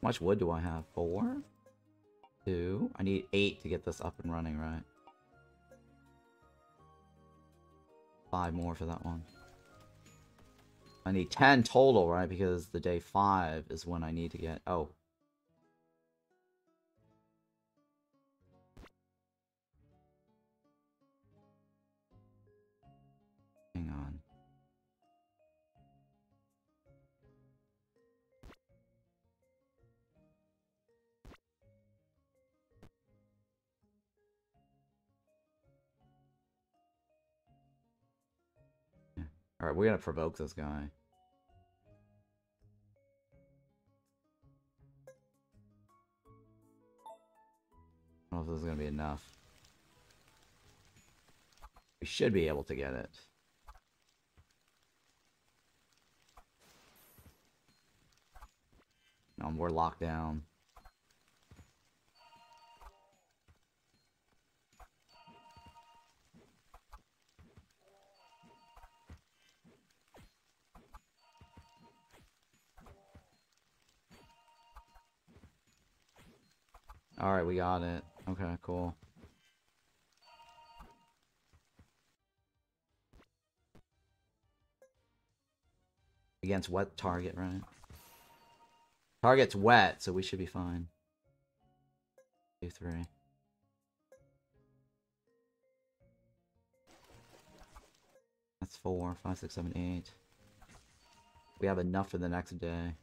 How much wood do I have? Four? Two? I need eight to get this up and running, right? Five more for that one. I need 10 total, right? Because the day 5 is when I need to get... Oh. Alright, we're gonna provoke this guy. I don't know if this is gonna be enough. We should be able to get it. No, we're locked down. Alright, we got it. Okay, cool. Against wet target, right? Target's wet, so we should be fine. Two, three. That's four, five, six, seven, eight. We have enough for the next day.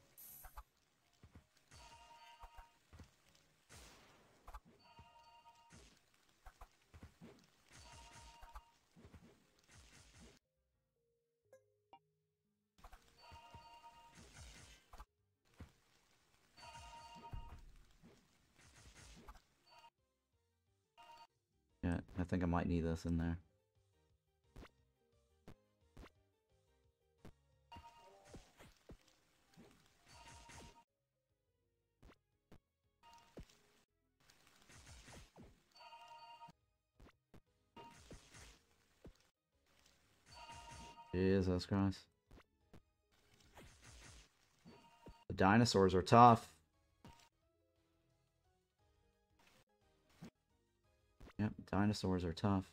Think I might need this in there. Jesus Christ. The dinosaurs are tough. Yep, dinosaurs are tough.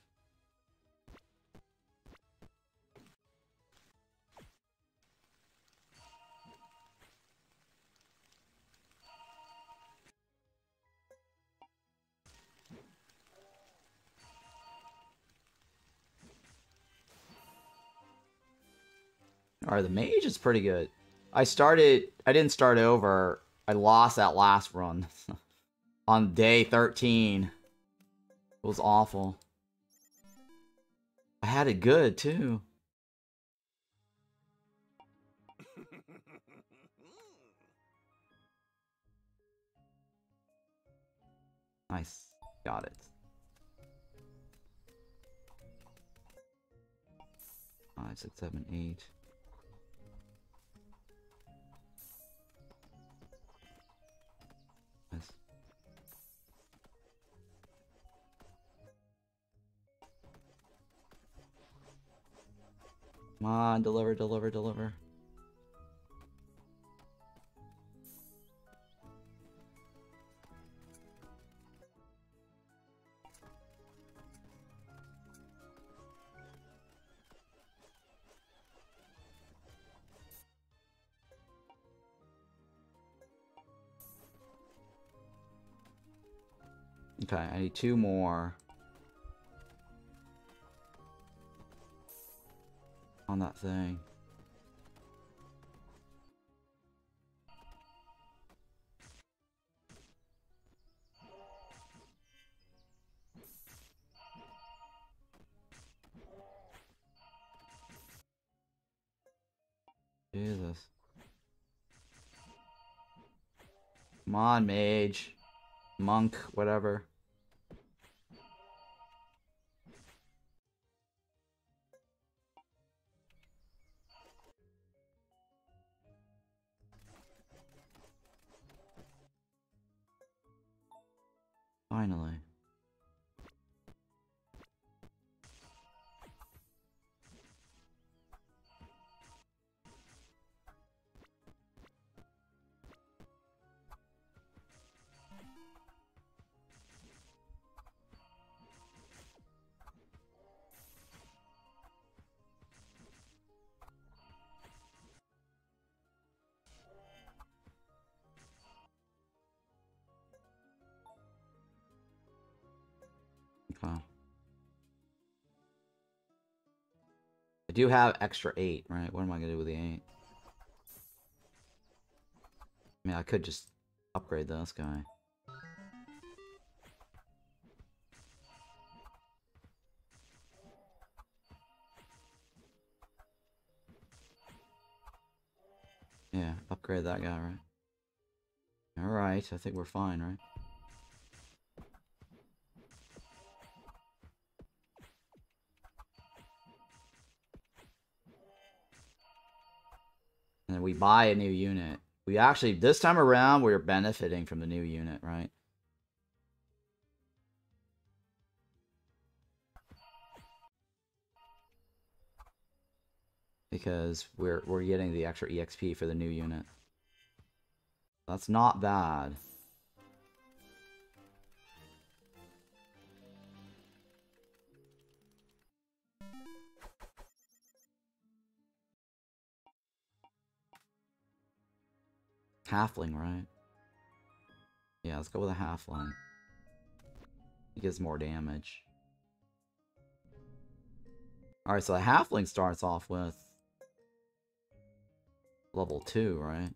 Alright, the mage is pretty good. I started... I didn't start over. I lost that last run. on day 13. It was awful. I had it good, too. Nice. Got it. Five, six, seven, eight. Come on, deliver, deliver, deliver. Okay, I need two more. On that thing. Jesus. Come on, mage. Monk, whatever. Finally. I do have extra eight, right? What am I gonna do with the eight? I mean, I could just upgrade this guy. Yeah, upgrade that guy, right? Alright, I think we're fine, right? And we buy a new unit. We actually, this time around, we're benefiting from the new unit, right? Because we're we're getting the extra EXP for the new unit. That's not bad. Halfling, right? Yeah, let's go with a halfling. He gives more damage. Alright, so the halfling starts off with level 2, right?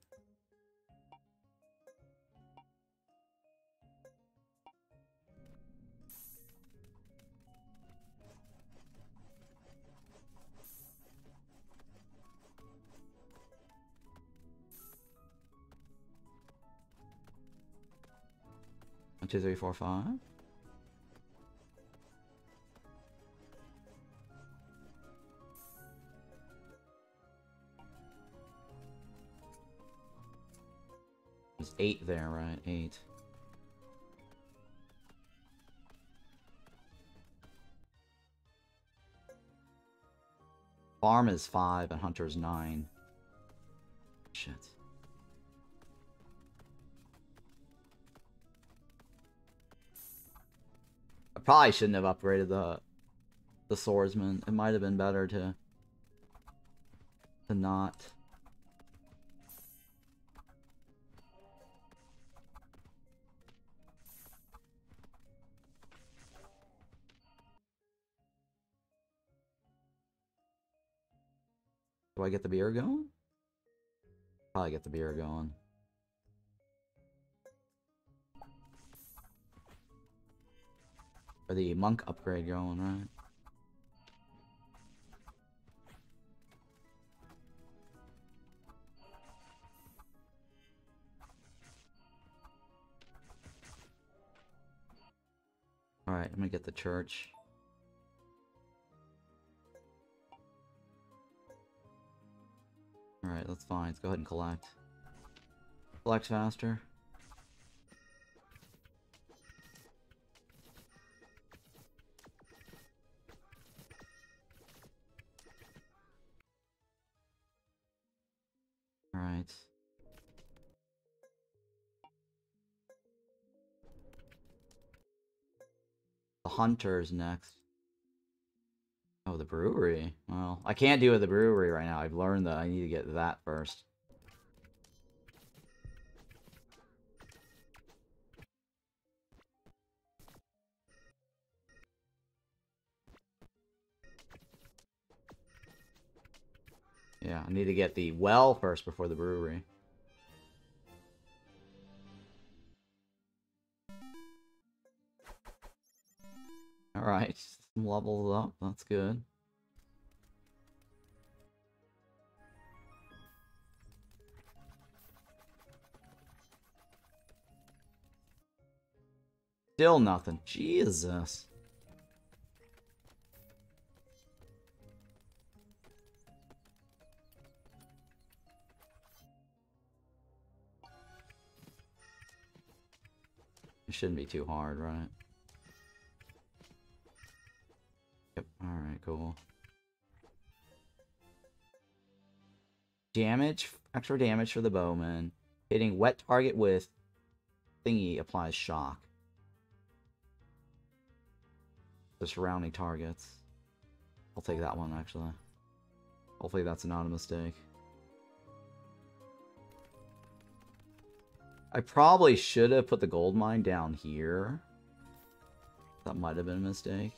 Two, three, four, five. There's eight there, right? Eight. Farm is five and Hunter's nine. Shit. Probably shouldn't have upgraded the the swordsman. It might have been better to to not. Do I get the beer going? Probably get the beer going. Or the monk upgrade going, right? Alright, I'm gonna get the church. Alright, that's fine. Let's go ahead and collect. Collect faster. Alright. The hunter's next. Oh, the brewery. Well, I can't do with the brewery right now. I've learned that I need to get that first. Yeah, I need to get the well first before the brewery. Alright, levels up, that's good. Still nothing. Jesus. It shouldn't be too hard, right? Yep, alright, cool. Damage, extra damage for the bowman. Hitting wet target with thingy applies shock. The surrounding targets. I'll take that one, actually. Hopefully that's not a mistake. I probably should have put the gold mine down here. That might have been a mistake.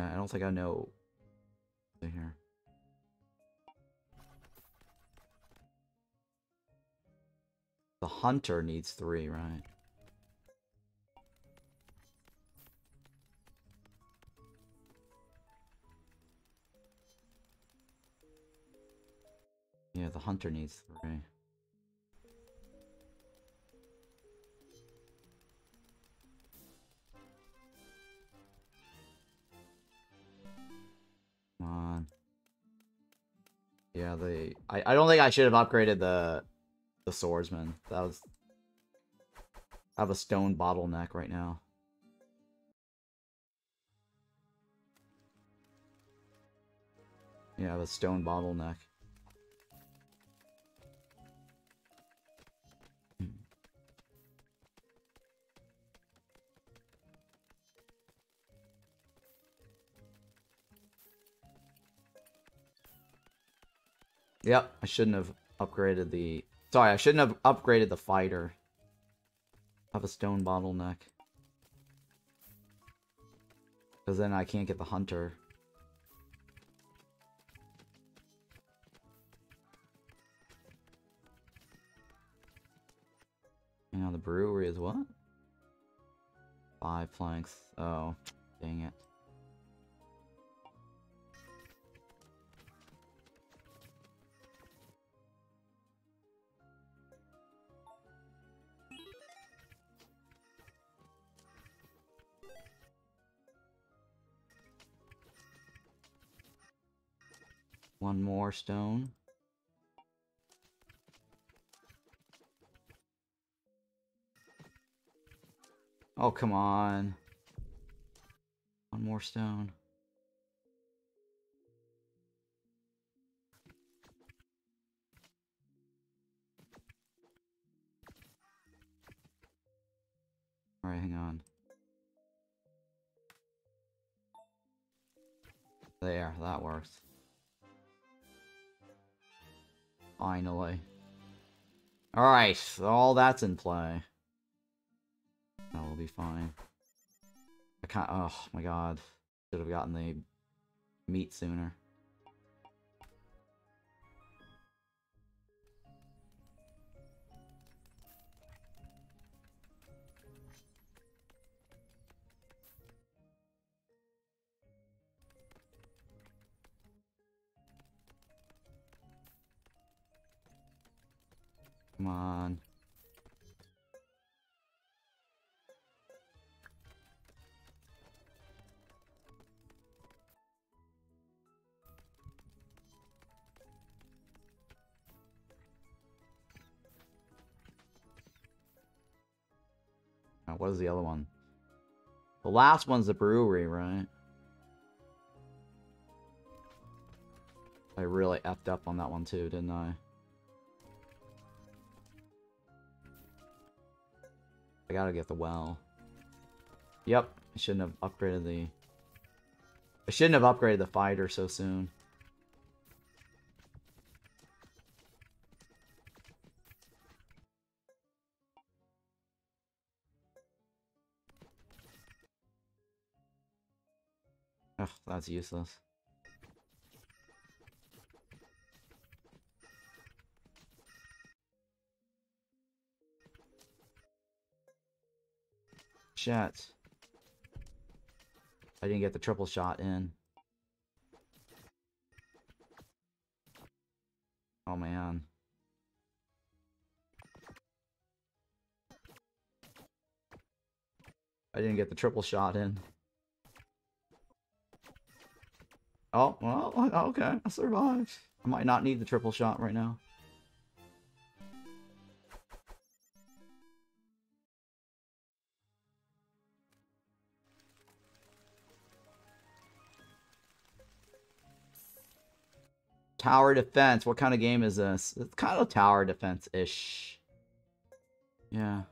I don't think I know. Here. The hunter needs three, right? Yeah, the hunter needs three. Come on. Yeah, the I, I don't think I should have upgraded the the swordsman. That was I have a stone bottleneck right now. Yeah, I have a stone bottleneck. Yep, I shouldn't have upgraded the... Sorry, I shouldn't have upgraded the fighter. Have a stone bottleneck. Because then I can't get the hunter. Now the brewery is what? Five planks. Oh, dang it. One more stone. Oh, come on. One more stone. Alright, hang on. There, that works. Finally. Alright, all that's in play. That will be fine. I can't- oh my god. Should have gotten the meat sooner. Come on. What is the other one? The last one's the brewery, right? I really effed up on that one too, didn't I? Gotta get the well. Yep, I shouldn't have upgraded the... I shouldn't have upgraded the fighter so soon. Ugh, that's useless. Shit. I didn't get the triple shot in. Oh man. I didn't get the triple shot in. Oh, well, okay, I survived. I might not need the triple shot right now. Tower defense. What kind of game is this? It's kind of tower defense-ish. Yeah.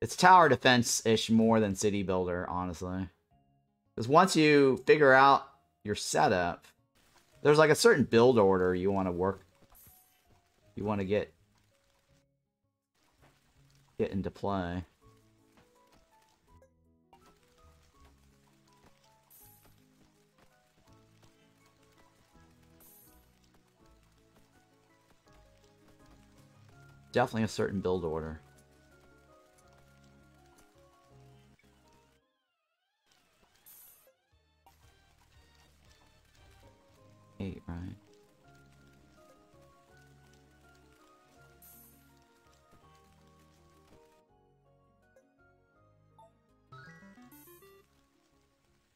It's tower defense-ish more than city builder, honestly. Because once you figure out your setup, there's like a certain build order you want to work. You want to get get into play. definitely a certain build order. Eight, right?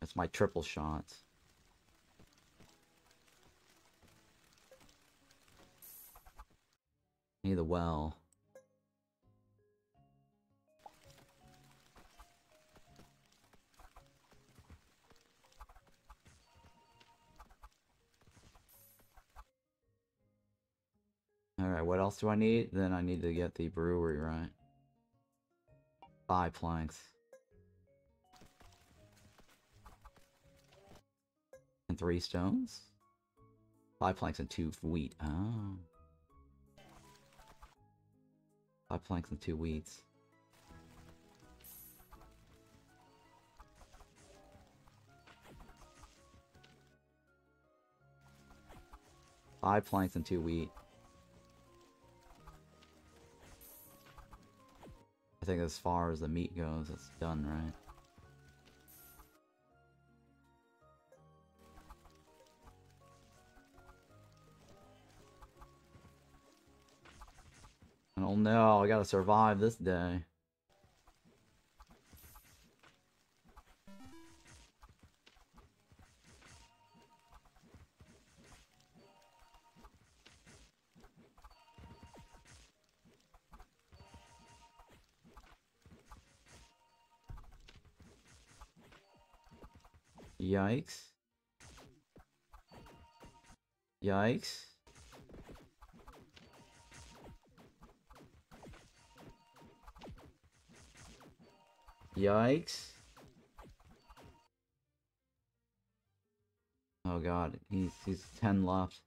That's my triple shots. Need the well. Alright, what else do I need? Then I need to get the brewery right. Five planks. And three stones? Five planks and two wheat. Oh. Five planks and two weeds. Five planks and two wheat. I think as far as the meat goes, it's done, right? Oh no, I gotta survive this day. Yikes. Yikes. Yikes. Oh god, he's he's 10 left.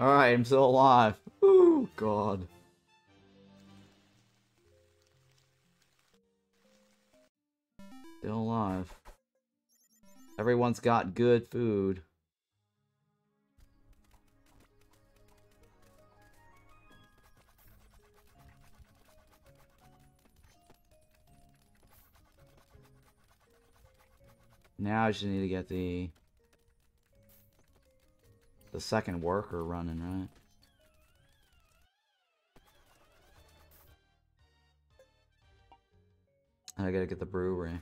Alright, I'm still alive. Oh god. Still alive. Everyone's got good food. Now I just need to get the the second worker running, right? I gotta get the brewery.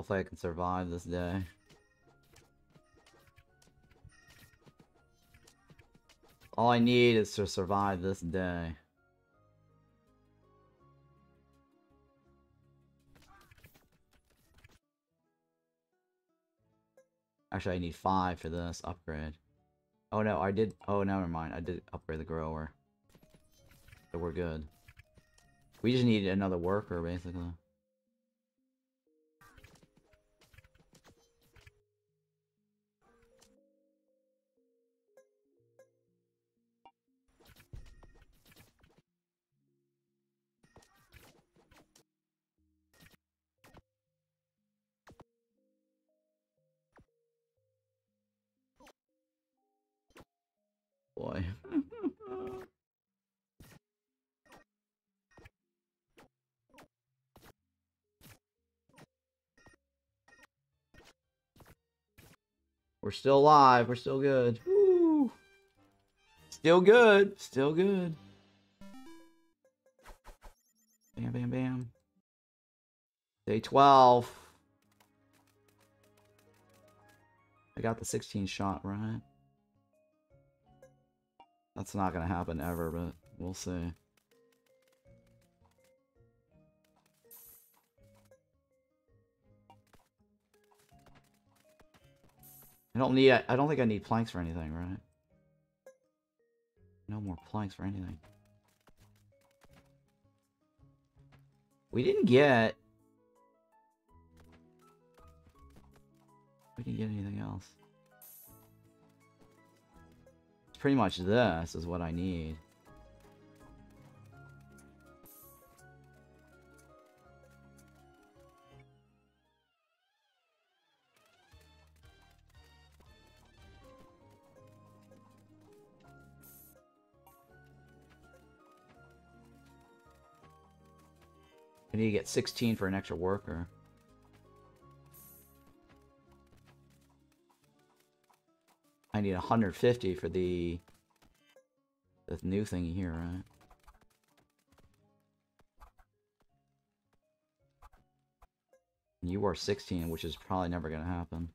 Hopefully I can survive this day. All I need is to survive this day. Actually, I need five for this upgrade. Oh no, I did- oh, never mind. I did upgrade the grower. So we're good. We just need another worker, basically. Boy. We're still alive. We're still good. Woo. Still good. Still good. Bam, bam, bam. Day 12. I got the 16 shot right. That's not gonna happen ever, but we'll see. I don't need, I don't think I need planks for anything, right? No more planks for anything. We didn't get... We didn't get anything else pretty much this is what I need. I need to get 16 for an extra worker. I need 150 for the the new thing here, right? You are 16, which is probably never going to happen.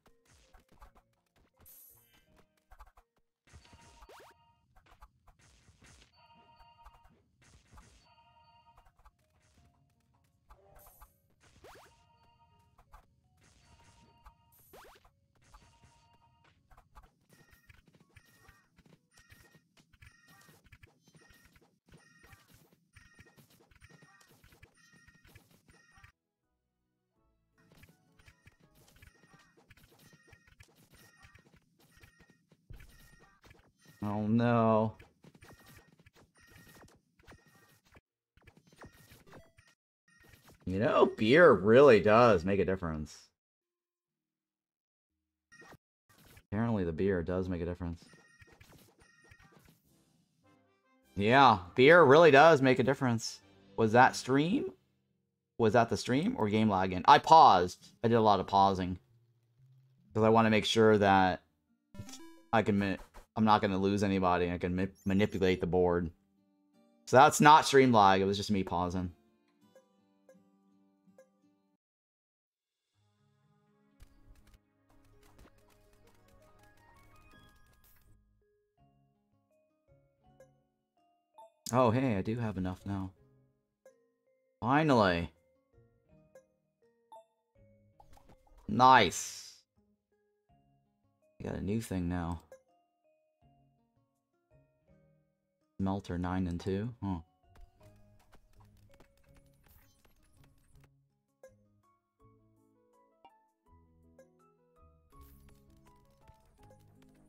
No. You know, beer really does make a difference. Apparently the beer does make a difference. Yeah, beer really does make a difference. Was that stream? Was that the stream or game lagging? I paused. I did a lot of pausing. Because I want to make sure that I can I'm not going to lose anybody. I can ma manipulate the board. So that's not stream lag. It was just me pausing. Oh, hey, I do have enough now. Finally. Nice. I got a new thing now. Melter 9 and 2? Huh.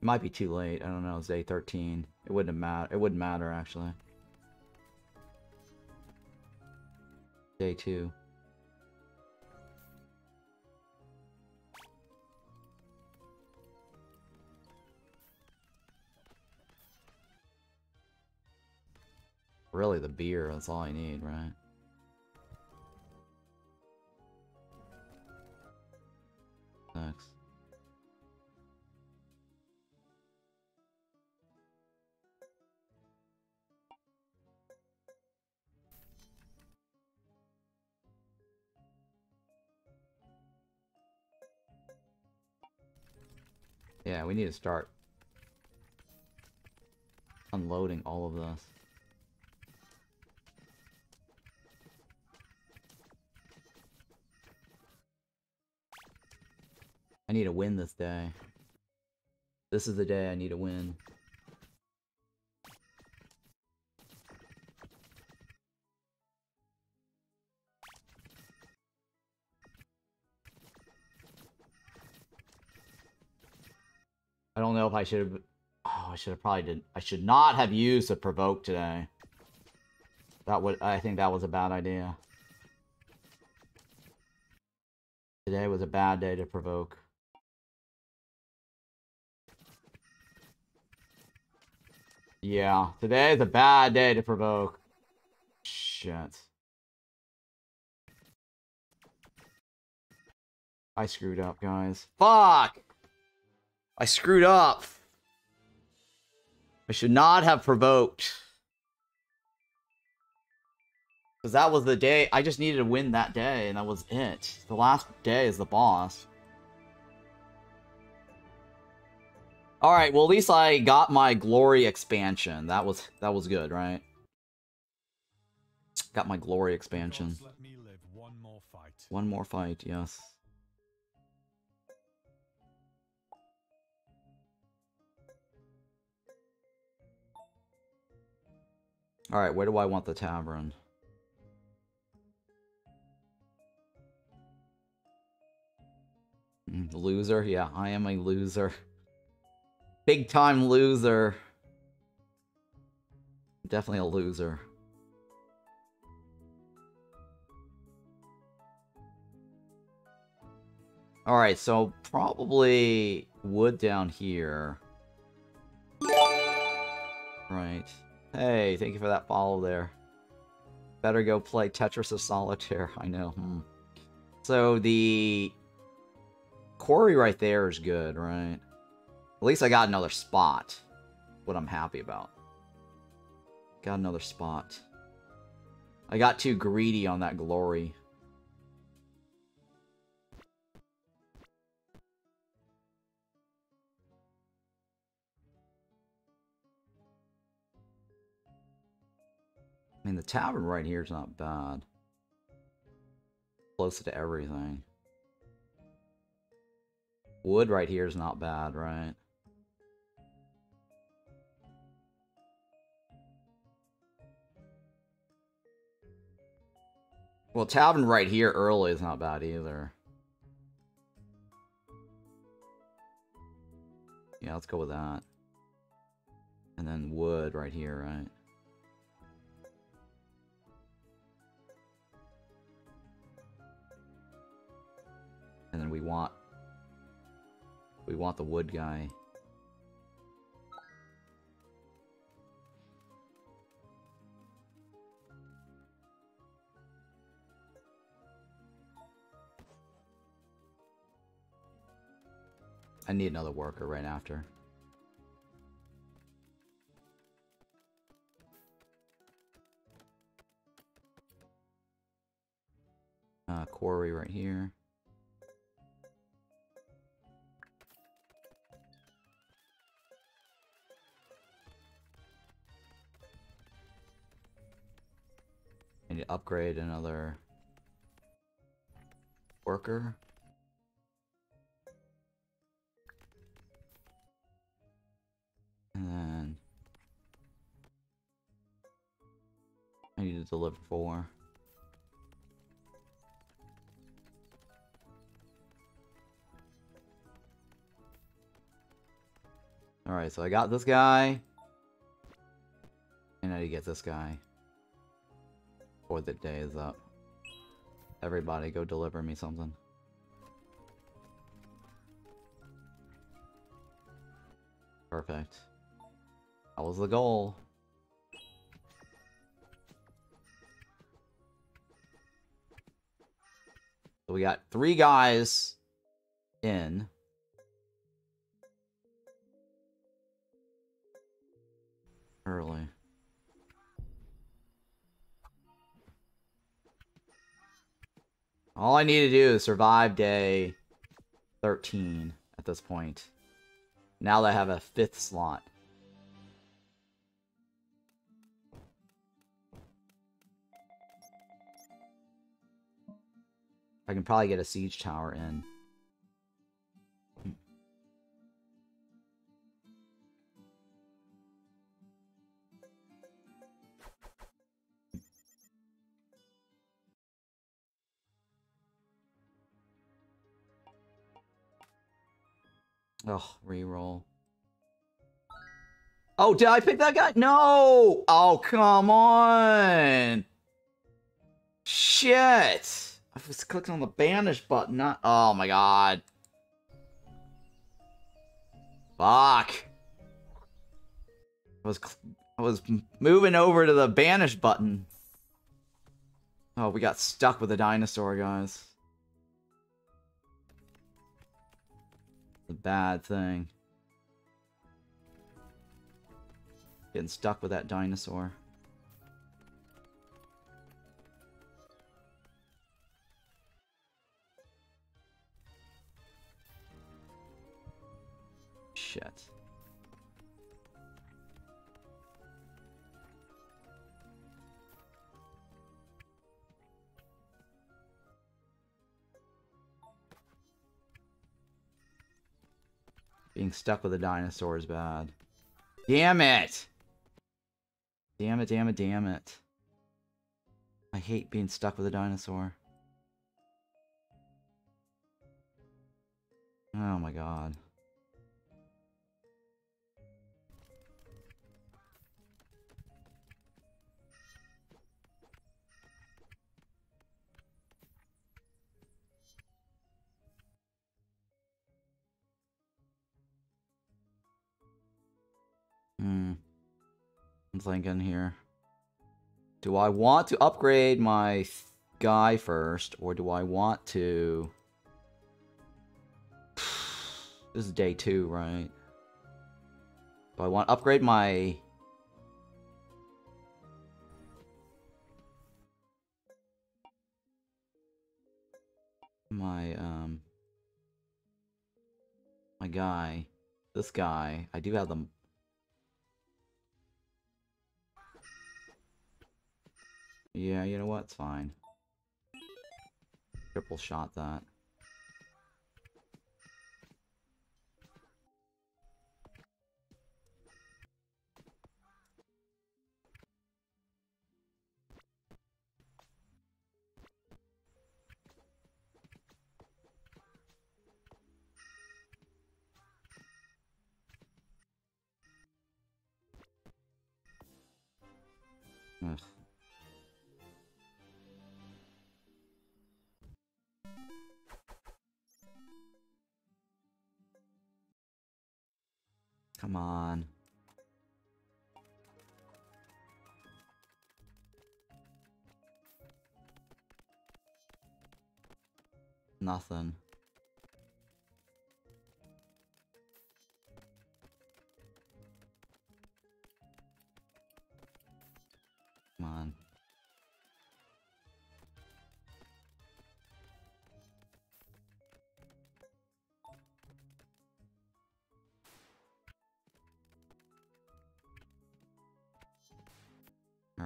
might be too late. I don't know. It's day 13. It wouldn't matter. It wouldn't matter actually. Day 2. Really, the beer, that's all I need, right? Next. Yeah, we need to start unloading all of this. Need to win this day. This is the day I need to win. I don't know if I should have... Oh, I should have probably did. I should not have used a provoke today. That would. I think that was a bad idea. Today was a bad day to provoke. Yeah, today is a bad day to provoke. Shit. I screwed up, guys. Fuck! I screwed up. I should not have provoked. Because that was the day, I just needed to win that day, and that was it. The last day is the boss. Alright, well at least I got my glory expansion. That was that was good, right? Got my glory expansion. One more fight. One more fight, yes. Alright, where do I want the tavern? Mm, loser? Yeah, I am a loser. Big time loser. Definitely a loser. Alright, so probably wood down here. Right. Hey, thank you for that follow there. Better go play Tetris of Solitaire. I know. Hmm. So the quarry right there is good, right? At least I got another spot. What I'm happy about. Got another spot. I got too greedy on that glory. I mean, the tavern right here is not bad. Close to everything. Wood right here is not bad, right? Well, tavern right here early is not bad either. Yeah, let's go with that. And then wood right here, right? And then we want... We want the wood guy. I need another worker right after. Uh, quarry right here. I need to upgrade another worker. And I need to deliver four. Alright, so I got this guy. And I need to get this guy. Before the day is up. Everybody go deliver me something. Perfect. That was the goal. So we got three guys in. Early. All I need to do is survive day 13 at this point. Now that I have a fifth slot. I can probably get a siege tower in. Oh, reroll. Oh, did I pick that guy? No! Oh, come on! Shit! I was clicking on the banish button, not- Oh my god. Fuck. I was, I was moving over to the banish button. Oh, we got stuck with a dinosaur, guys. The bad thing. Getting stuck with that dinosaur. Shit. Being stuck with a dinosaur is bad. Damn it! Damn it, damn it, damn it. I hate being stuck with a dinosaur. Oh my god. Hmm. I'm thinking here. Do I want to upgrade my guy first, or do I want to... This is day two, right? Do I want to upgrade my... My, um... My guy. This guy. I do have them. Yeah, you know what? It's fine. Triple shot that. Come on. Nothing.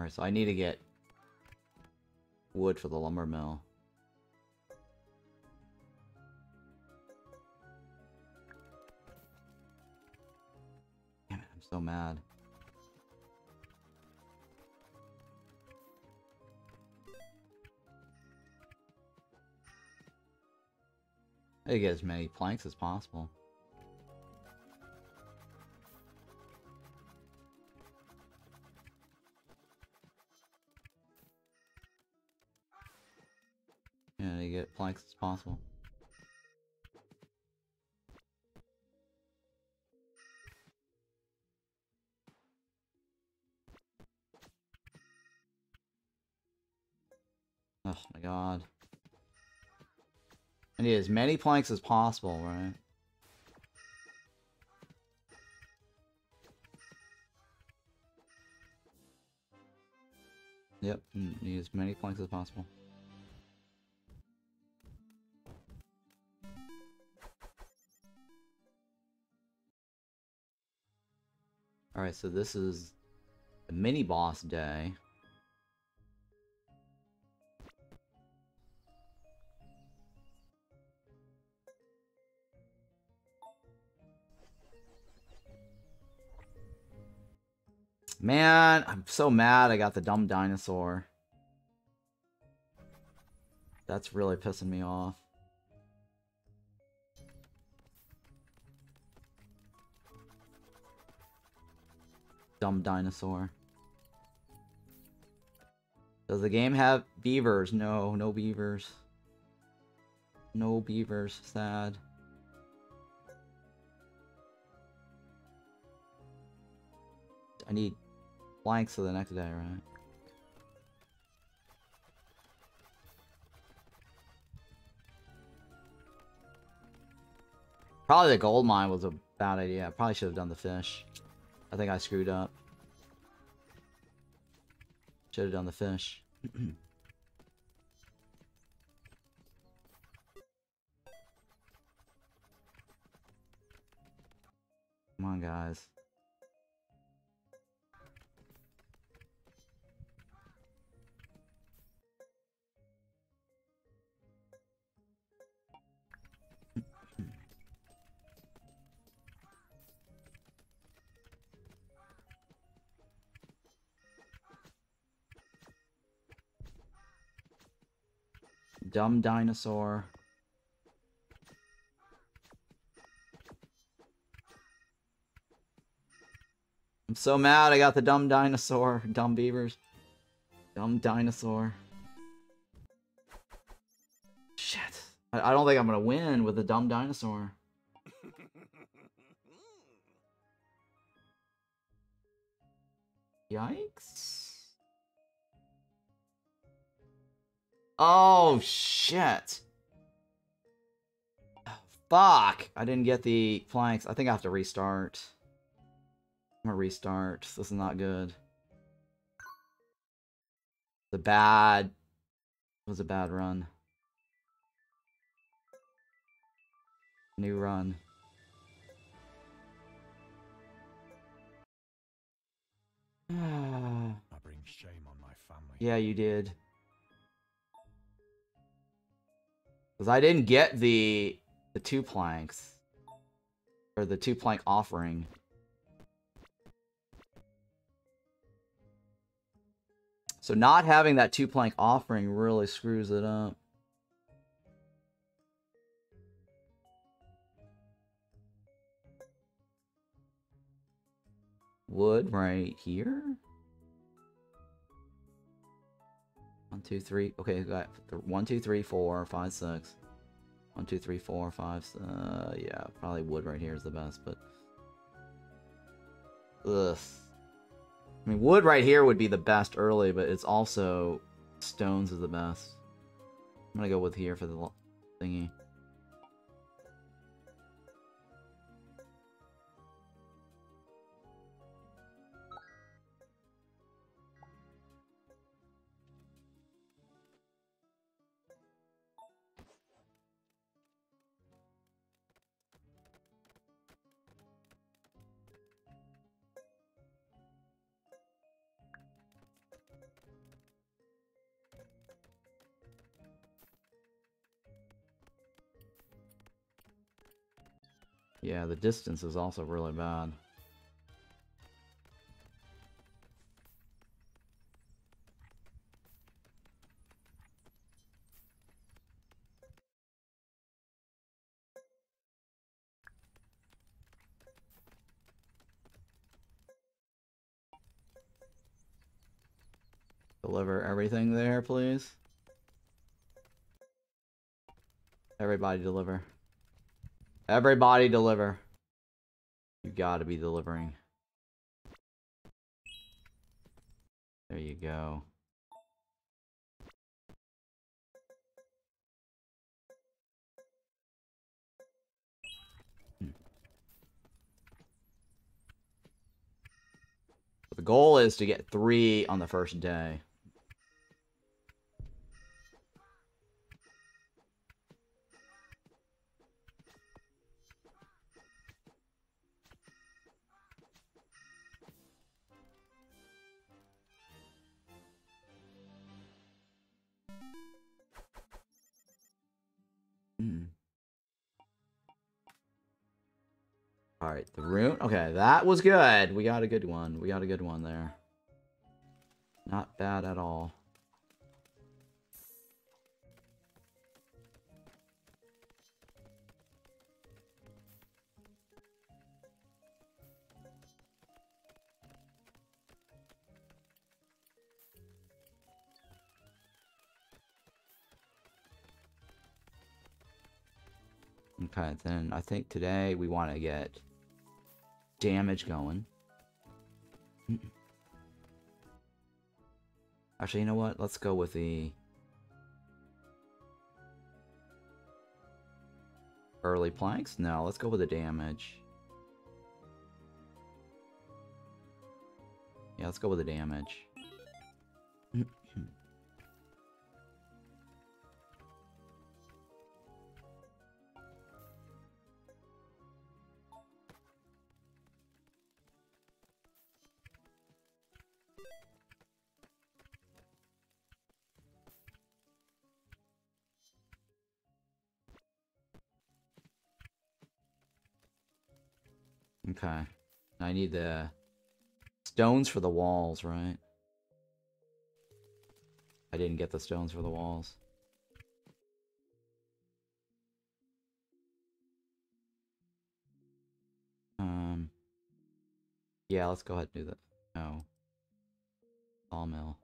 Alright, so I need to get wood for the lumber mill. Damn it, I'm so mad. I get as many planks as possible. Get planks as possible. Oh my god. I need as many planks as possible, right? Yep, need as many planks as possible. Alright, so this is the mini boss day. Man, I'm so mad I got the dumb dinosaur. That's really pissing me off. Dumb dinosaur. Does the game have beavers? No, no beavers. No beavers, sad. I need blanks for the next day, right? Probably the gold mine was a bad idea. I probably should have done the fish. I think I screwed up. Should have done the fish. Come on, guys. Dumb dinosaur. I'm so mad I got the dumb dinosaur. Dumb beavers. Dumb dinosaur. Shit. I, I don't think I'm gonna win with the dumb dinosaur. Yikes. Oh, shit. Oh, fuck! I didn't get the planks. I think I have to restart. I'm gonna restart. This is not good. The bad... It was a bad run. New run. I bring shame on my family. yeah, you did. Because I didn't get the the two planks. Or the two plank offering. So not having that two plank offering really screws it up. Wood right here. One, two, three. Okay, got one, two, three, four, five, six. One, two, three, four, five. Uh, yeah, probably wood right here is the best, but. Ugh. I mean, wood right here would be the best early, but it's also stones is the best. I'm gonna go with here for the thingy. Yeah, the distance is also really bad. Deliver everything there, please. Everybody deliver. Everybody deliver. You gotta be delivering. There you go. Hmm. The goal is to get three on the first day. All right, the rune. Okay, that was good. We got a good one. We got a good one there. Not bad at all. Okay, then I think today we want to get damage going. Actually, you know what? Let's go with the early planks. No, let's go with the damage. Yeah, let's go with the damage. Okay. I need the stones for the walls, right? I didn't get the stones for the walls. Um. Yeah, let's go ahead and do that. No. Sawmill.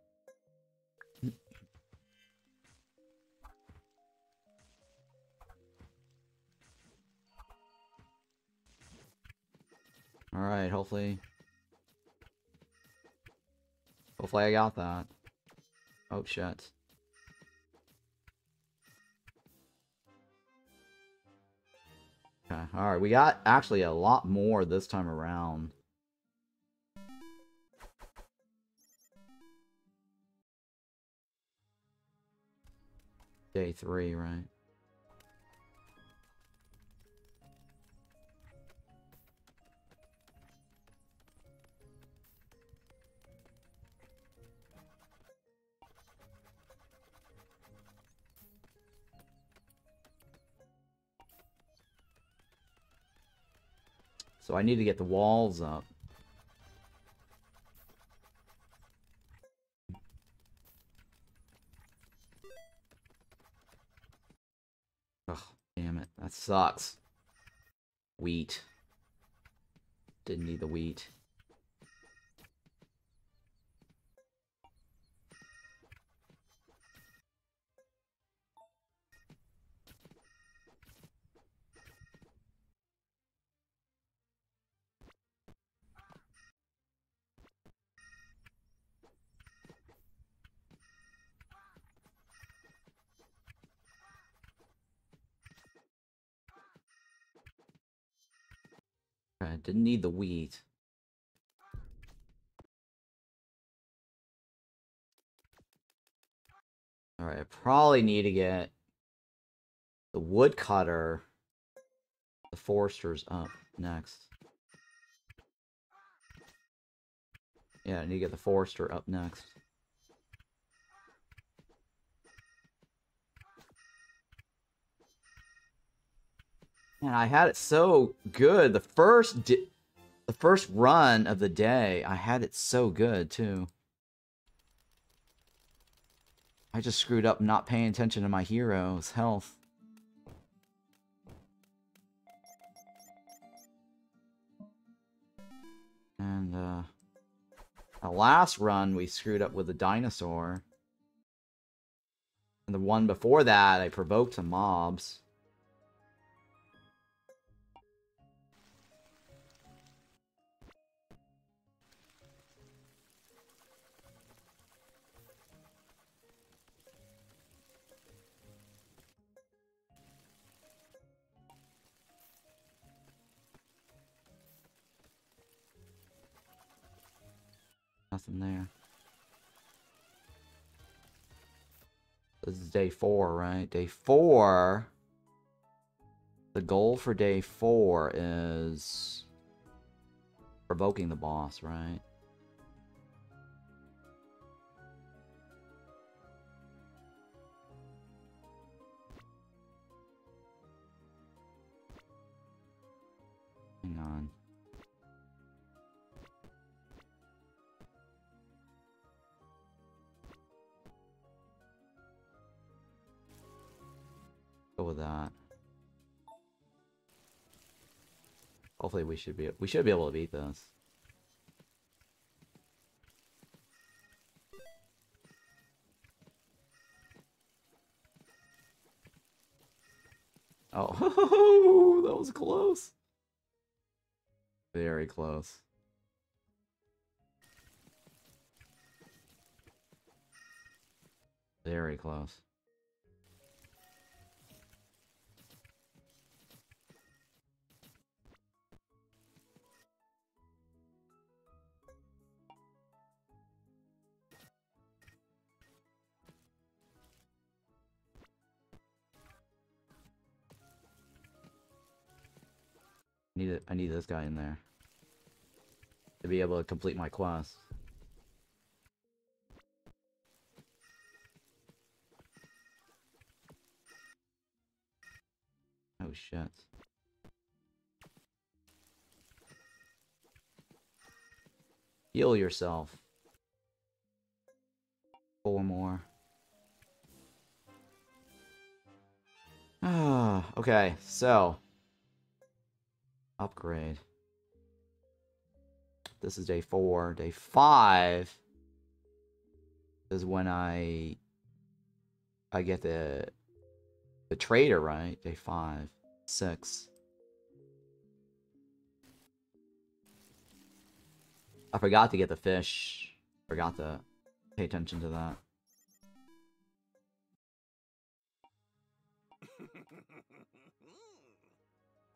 Alright, hopefully... Hopefully I got that. Oh, shit. Okay, alright, we got actually a lot more this time around. Day three, right? So I need to get the walls up. Ugh, damn it. That sucks. Wheat. Didn't need the wheat. Didn't need the wheat. Alright, I probably need to get the woodcutter, the foresters up next. Yeah, I need to get the forester up next. Man, I had it so good. The first the first run of the day, I had it so good too. I just screwed up not paying attention to my hero's health. And uh the last run we screwed up with the dinosaur. And the one before that I provoked some mobs. Nothing there. This is day four, right? Day four. The goal for day four is provoking the boss, right? Hang on. Go with that. Hopefully we should be we should be able to beat this. Oh, that was close. Very close. Very close. Need it. I need this guy in there to be able to complete my quest. Oh shit. Heal yourself. Four more. Ah, okay, so upgrade. This is day four. Day five is when I I get the the trader right. Day five, six. I forgot to get the fish. Forgot to pay attention to that.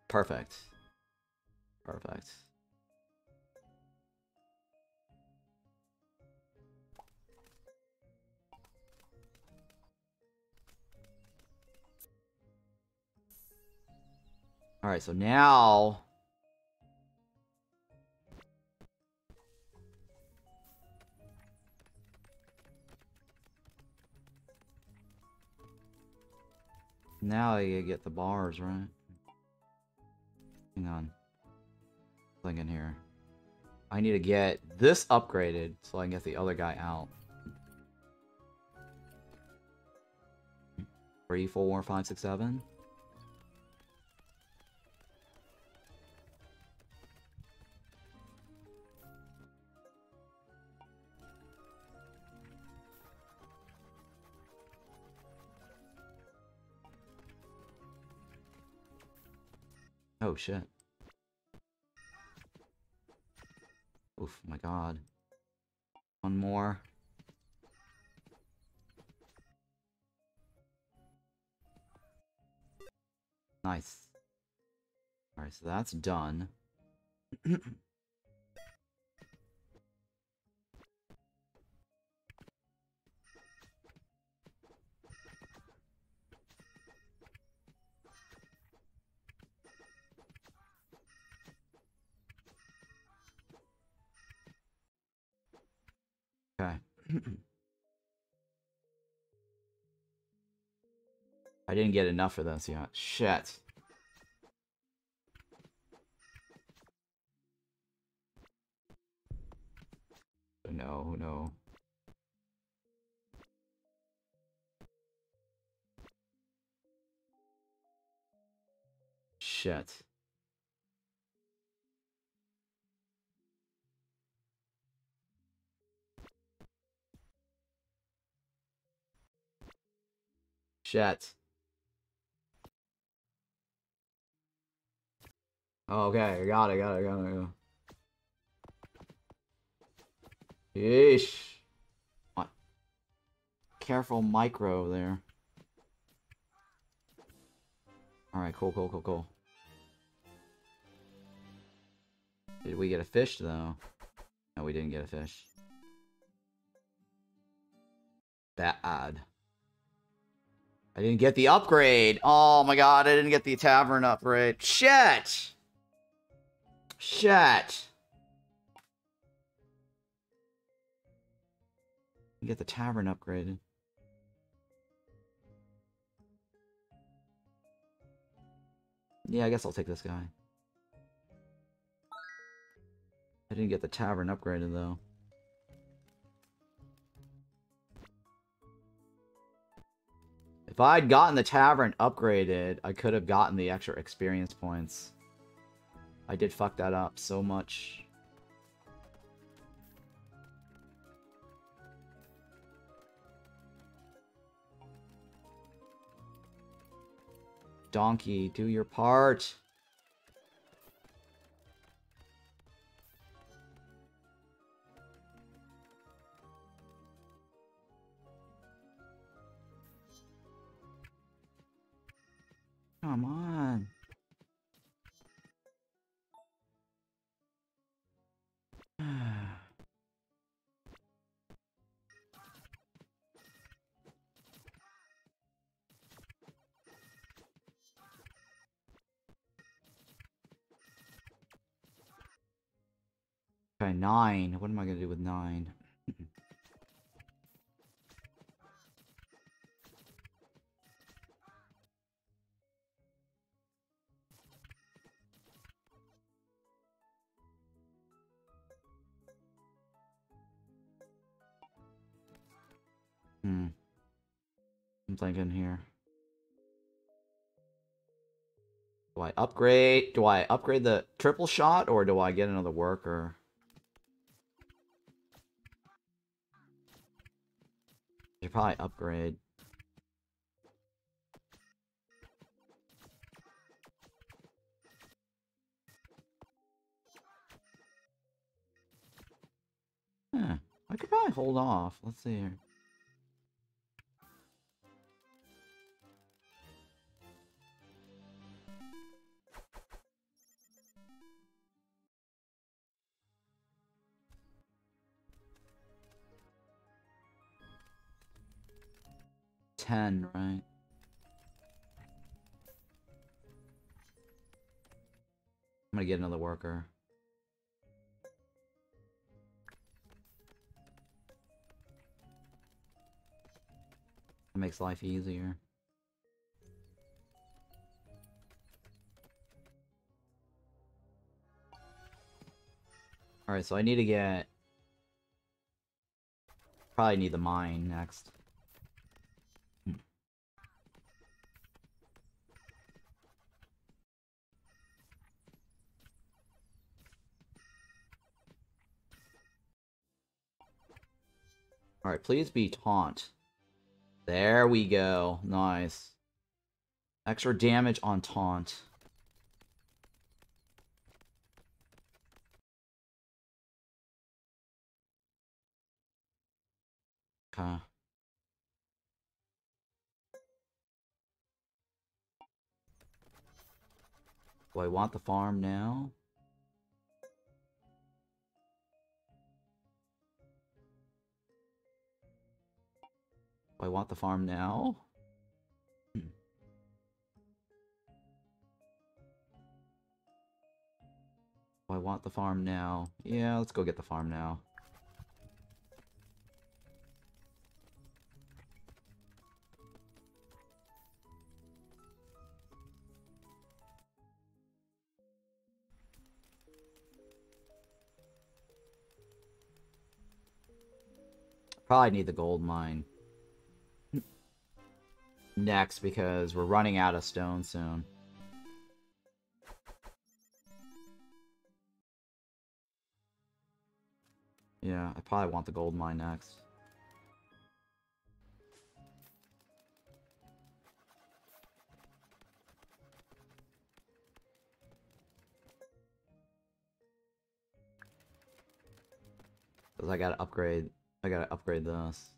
Perfect. Perfect. Alright, so now... Now I get the bars, right? Hang on. Thinking here. I need to get this upgraded so I can get the other guy out. Three, four, five, six, seven. Oh shit. Oof, my god. One more. Nice. Alright, so that's done. I didn't get enough of this yet. Shit. No, no. Shit. Shit. Oh, okay, I got it, got it, got it, got it. Yeesh. What? Careful micro there. Alright, cool, cool, cool, cool. Did we get a fish, though? No, we didn't get a fish. Bad. I didn't get the upgrade. Oh my god, I didn't get the tavern upgrade. Shit! Shit! Get the tavern upgraded. Yeah, I guess I'll take this guy. I didn't get the tavern upgraded though. If I'd gotten the tavern upgraded, I could have gotten the extra experience points. I did fuck that up so much. Donkey, do your part. Come on. Okay, nine. What am I gonna do with nine? I'm thinking here. Do I upgrade? Do I upgrade the triple shot or do I get another worker? I should probably upgrade. Huh. I could probably hold off. Let's see here. 10, right? I'm gonna get another worker. That makes life easier. Alright, so I need to get... Probably need the mine next. Alright, please be taunt. There we go. Nice. Extra damage on taunt. Okay. Do I want the farm now? I want the farm now? Hmm. I want the farm now? Yeah, let's go get the farm now. Probably need the gold mine next because we're running out of stone soon. Yeah, I probably want the gold mine next. Because I gotta upgrade I gotta upgrade this.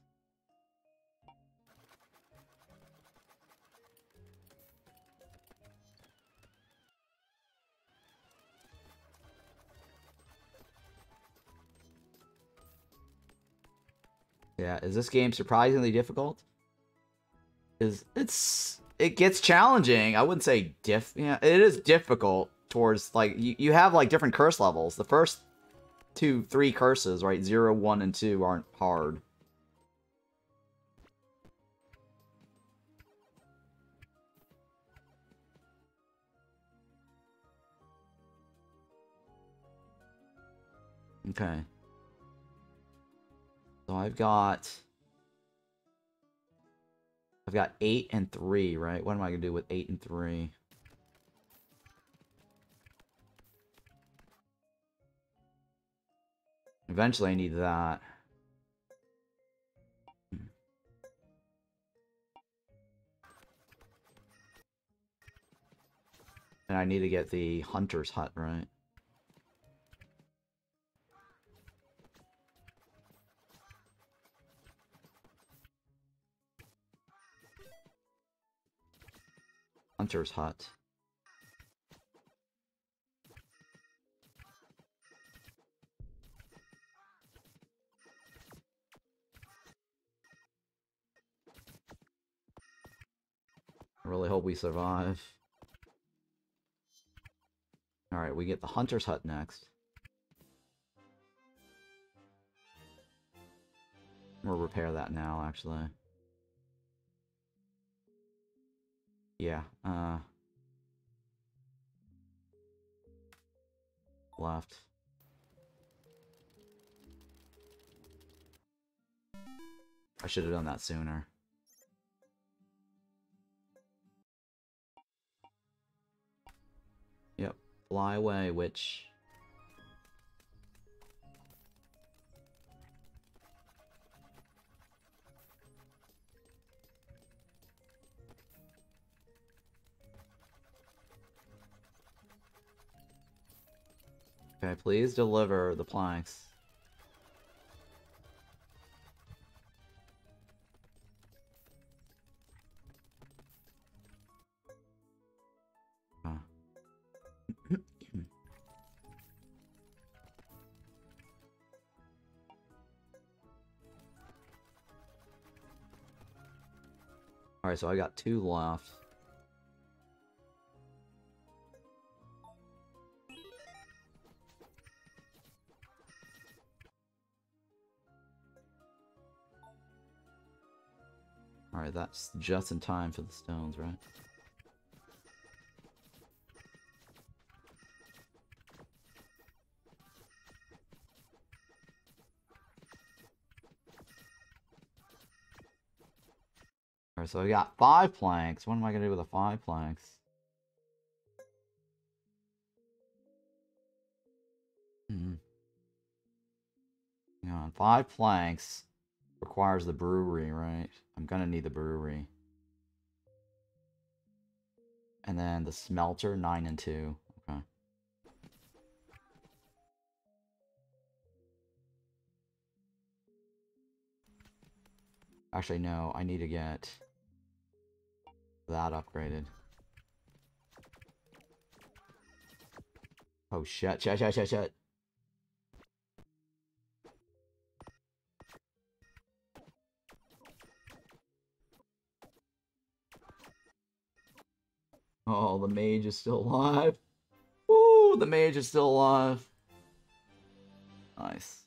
Yeah, is this game surprisingly difficult? Is it's it gets challenging. I wouldn't say diff. Yeah, it is difficult towards like you, you have like different curse levels. The first two, three curses, right? Zero, one, and two aren't hard. Okay. So I've got... I've got 8 and 3, right? What am I going to do with 8 and 3? Eventually I need that. And I need to get the hunter's hut, right? Hunter's hut. I really hope we survive. Alright, we get the Hunter's Hut next. We'll repair that now, actually. Yeah, uh... Left. I should have done that sooner. Yep, fly away, witch. Okay, please deliver the planks. Alright, so I got two left. Alright, that's just in time for the stones, right? Alright, so I got five planks. What am I gonna do with the five planks? Hmm. Hang on, five planks requires the brewery, right? I'm gonna need the brewery. And then the smelter, 9 and 2. Okay. Actually, no, I need to get that upgraded. Oh shit, shit, shit, shit, shit. Oh, the mage is still alive. Woo, the mage is still alive. Nice.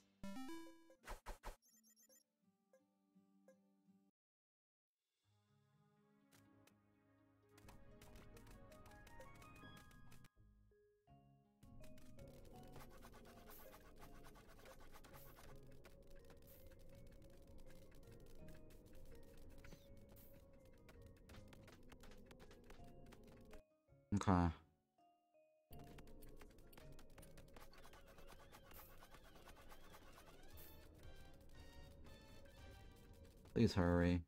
Please hurry.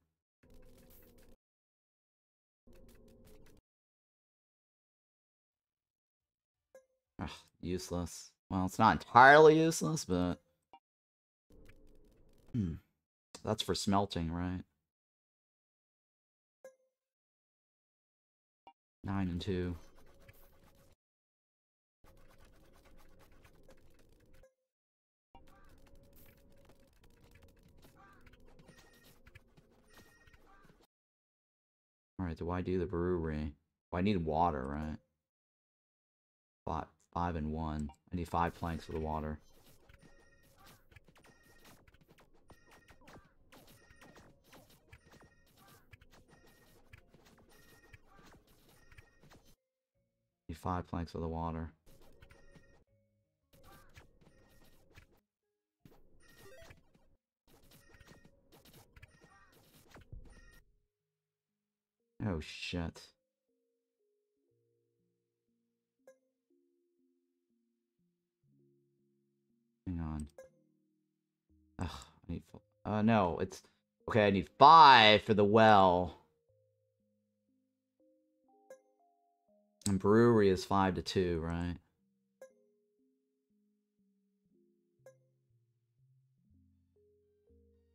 Ugh, useless. Well, it's not entirely useless, but... Hmm. That's for smelting, right? Nine and two. Alright, do I do the brewery? Well, I need water, right? Five, five and one. I need five planks for the water. Need five planks of the water. Oh shit. Hang on. Ugh, I need. Uh, no, it's okay. I need five for the well. And brewery is five to two, right?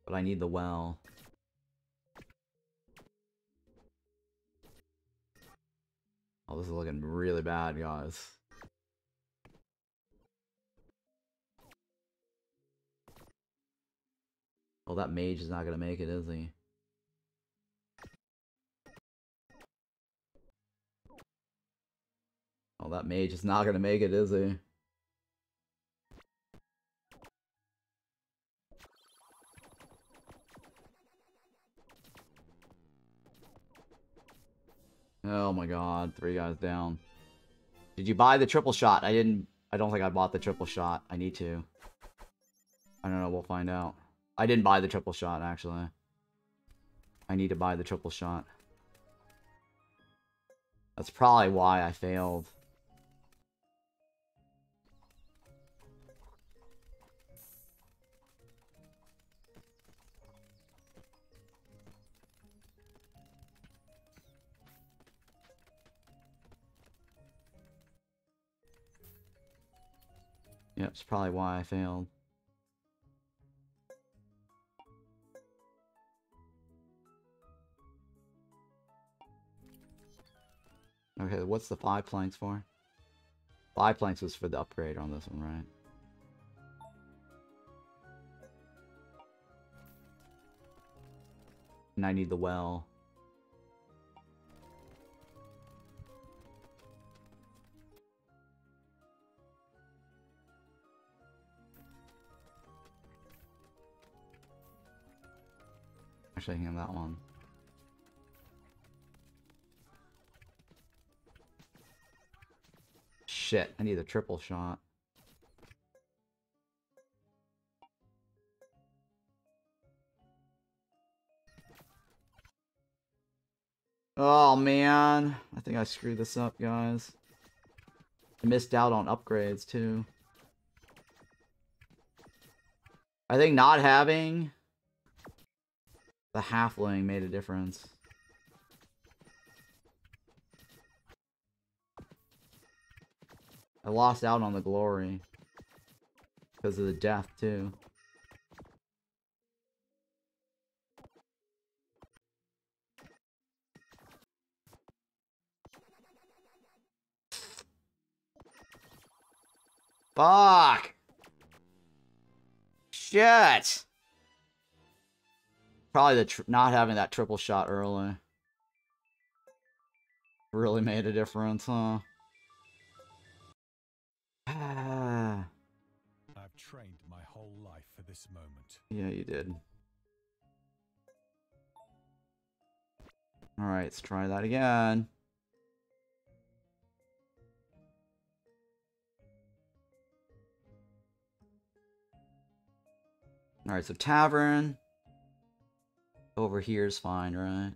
But I need the well. Oh, this is looking really bad, guys. Oh, that mage is not gonna make it, is he? Oh, that mage is not gonna make it, is he? Oh my god, three guys down. Did you buy the triple shot? I didn't... I don't think I bought the triple shot. I need to. I don't know, we'll find out. I didn't buy the triple shot, actually. I need to buy the triple shot. That's probably why I failed. It's probably why I failed. Okay, what's the five planks for? Five planks was for the upgrade on this one, right? And I need the well. Shaking that one. Shit, I need a triple shot. Oh man, I think I screwed this up, guys. I missed out on upgrades too. I think not having the halfling made a difference. I lost out on the glory. Because of the death, too. Fuck! Shit! Probably the not having that triple shot early. Really made a difference, huh? I've trained my whole life for this moment. Yeah, you did. Alright, let's try that again. Alright, so tavern. Over here is fine, right?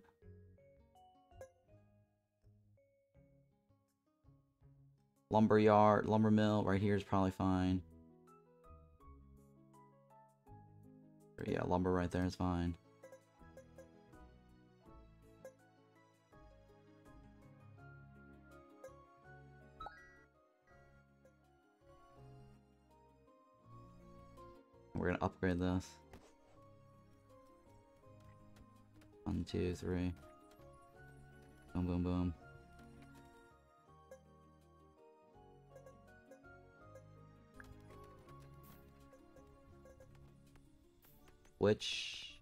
Lumber yard, lumber mill, right here is probably fine. Yeah, lumber right there is fine. We're gonna upgrade this. One, two, three. Boom, boom, boom. Which...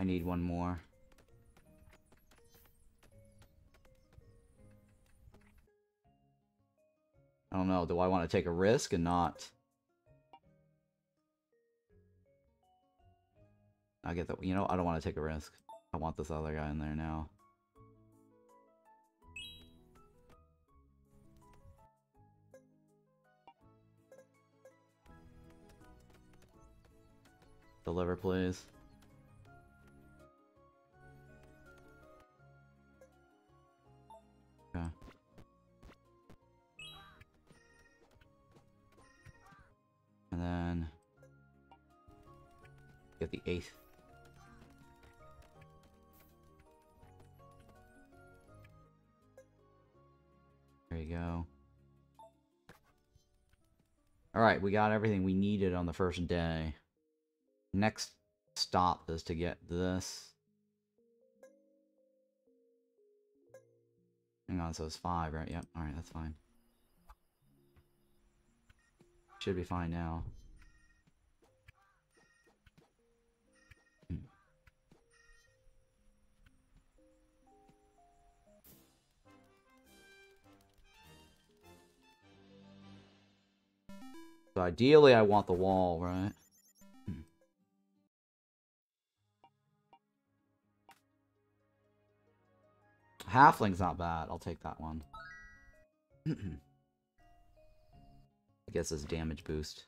I need one more. I don't know, do I want to take a risk and not... I get that, you know, I don't want to take a risk. I want this other guy in there now. Deliver, please. Then get the eighth. There you go. Alright, we got everything we needed on the first day. Next stop is to get this. Hang on, so it's five, right? Yep, alright, that's fine. Should be fine now. Hmm. So ideally I want the wall, right? Hmm. Halfling's not bad. I'll take that one. I guess it's damage boost.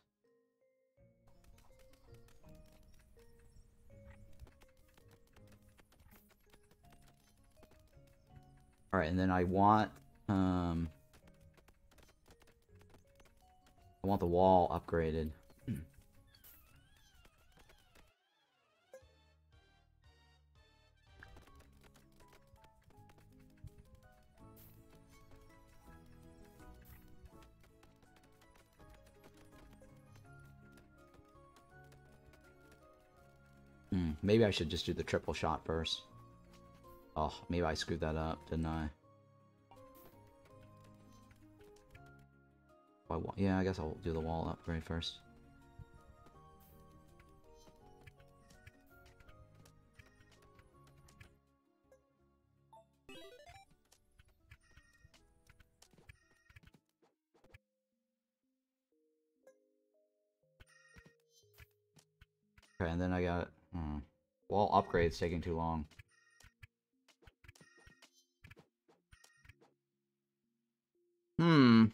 Alright, and then I want, um... I want the wall upgraded. Hmm. Maybe I should just do the triple shot first. Oh, maybe I screwed that up, didn't I? I yeah, I guess I'll do the wall upgrade first. Okay, and then I got Hmm. Wall upgrade's taking too long. Hmm.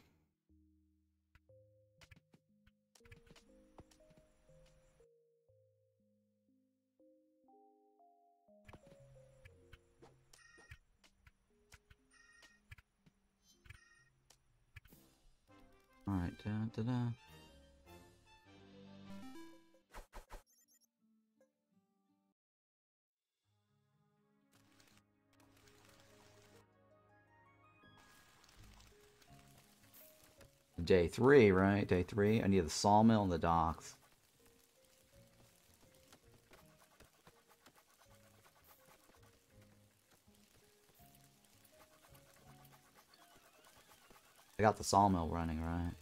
Alright, da da da. Day three, right? Day three. I need the sawmill and the docks. I got the sawmill running, right?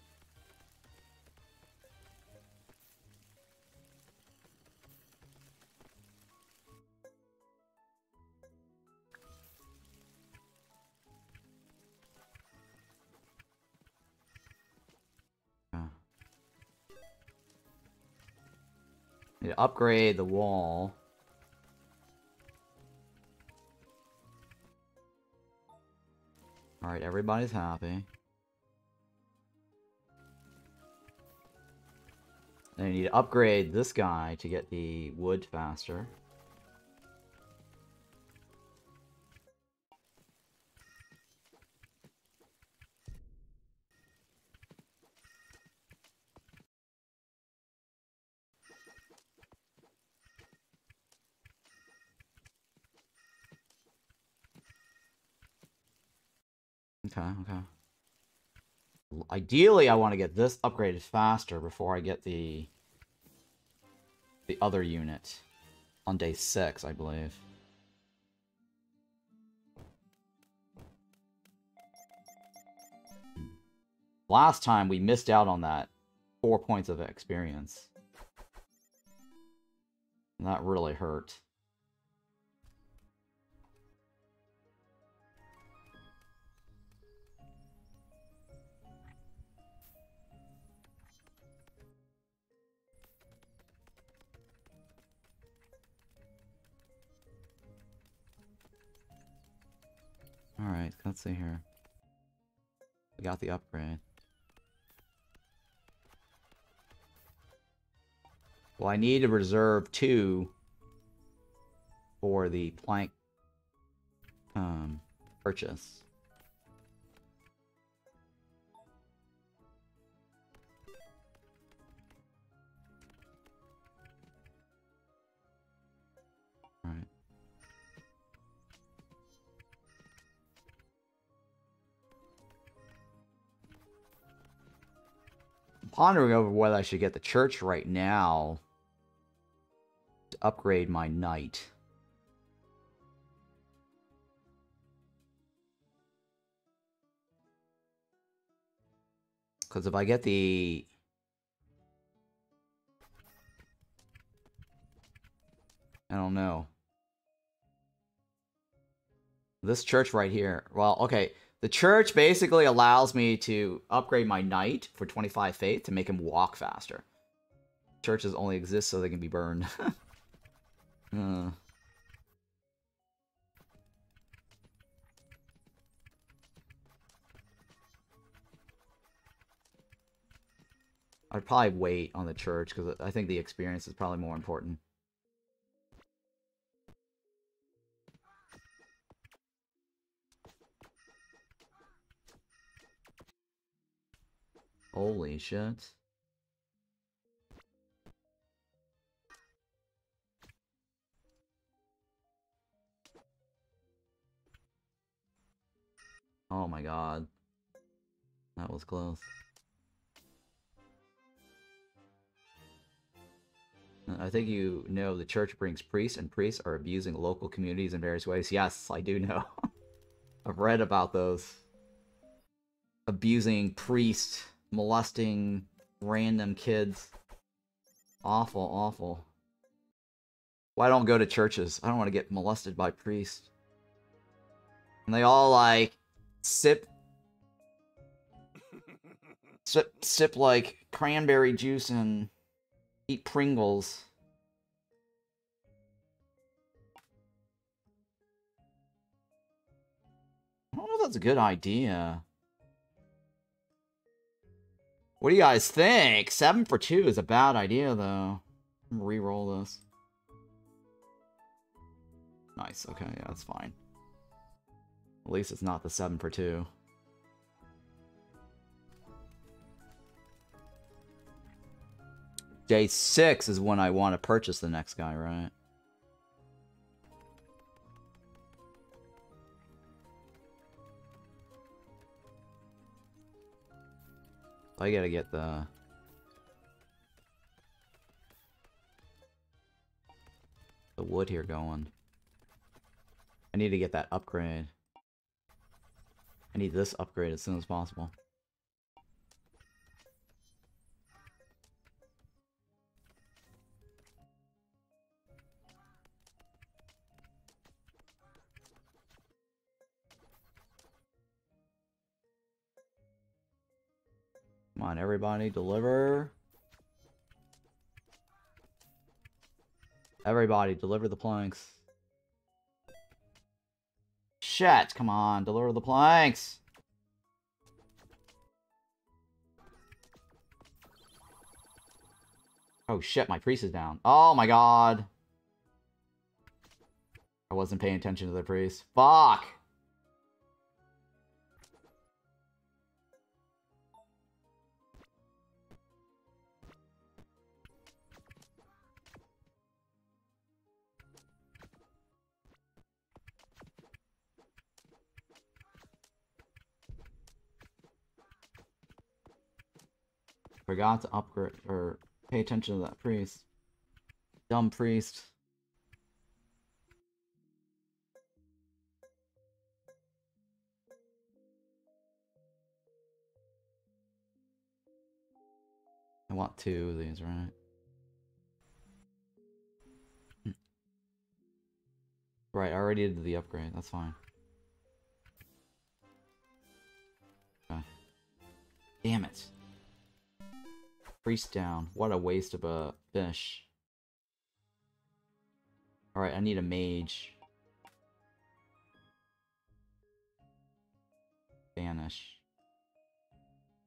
Need to upgrade the wall. Alright, everybody's happy. Then I need to upgrade this guy to get the wood faster. Okay, okay. Ideally, I want to get this upgraded faster before I get the the other unit on day six, I believe. Last time we missed out on that four points of experience. And that really hurt. Alright, let's see here. We got the upgrade. Well, I need to reserve two for the plank um, purchase. Pondering over whether I should get the church right now to upgrade my knight. Because if I get the... I don't know. This church right here. Well, okay. The church basically allows me to upgrade my knight for 25 faith to make him walk faster. Churches only exist so they can be burned. uh. I'd probably wait on the church because I think the experience is probably more important. Holy shit. Oh my god. That was close. I think you know the church brings priests, and priests are abusing local communities in various ways. Yes, I do know. I've read about those. Abusing priests, molesting random kids. Awful, awful. Why don't go to churches? I don't want to get molested by priests. And they all like sip sip sip like cranberry juice and eat Pringles. I don't know if that's a good idea. What do you guys think? Seven for two is a bad idea, though. Re-roll this. Nice. Okay, yeah, that's fine. At least it's not the seven for two. Day six is when I want to purchase the next guy, right? I gotta get the... The wood here going. I need to get that upgrade. I need this upgrade as soon as possible. Come on, everybody, deliver. Everybody, deliver the planks. Shit, come on, deliver the planks. Oh shit, my priest is down. Oh my god. I wasn't paying attention to the priest. Fuck! Forgot to upgrade or pay attention to that priest. Dumb priest. I want two of these, right? Right, I already did the upgrade, that's fine. Okay. Damn it. Priest down. What a waste of a fish. Alright, I need a mage. Banish.